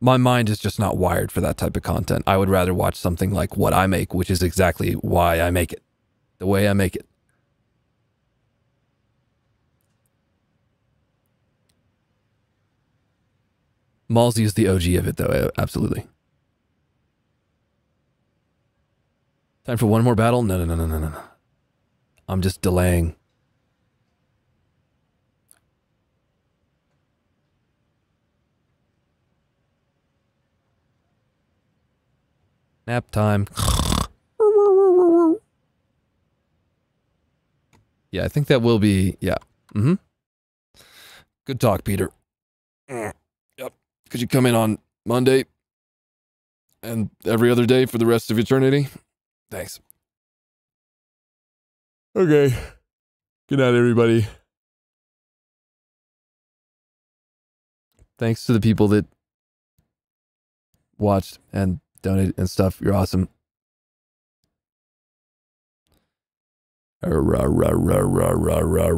A: My mind is just not wired for that type of content. I would rather watch something like what I make, which is exactly why I make it, the way I make it. Malzi is the OG of it, though. Absolutely. Time for one more battle? No, no, no, no, no, no. I'm just delaying. Nap time. yeah, I think that will be, yeah. Mm-hmm. Good talk, Peter. Yep. Could you come in on Monday and every other day for the rest of eternity? Thanks. Okay. Good night, everybody. Thanks to the people that watched and donate and stuff. You're awesome. Rah, rah, rah, rah, rah, rah.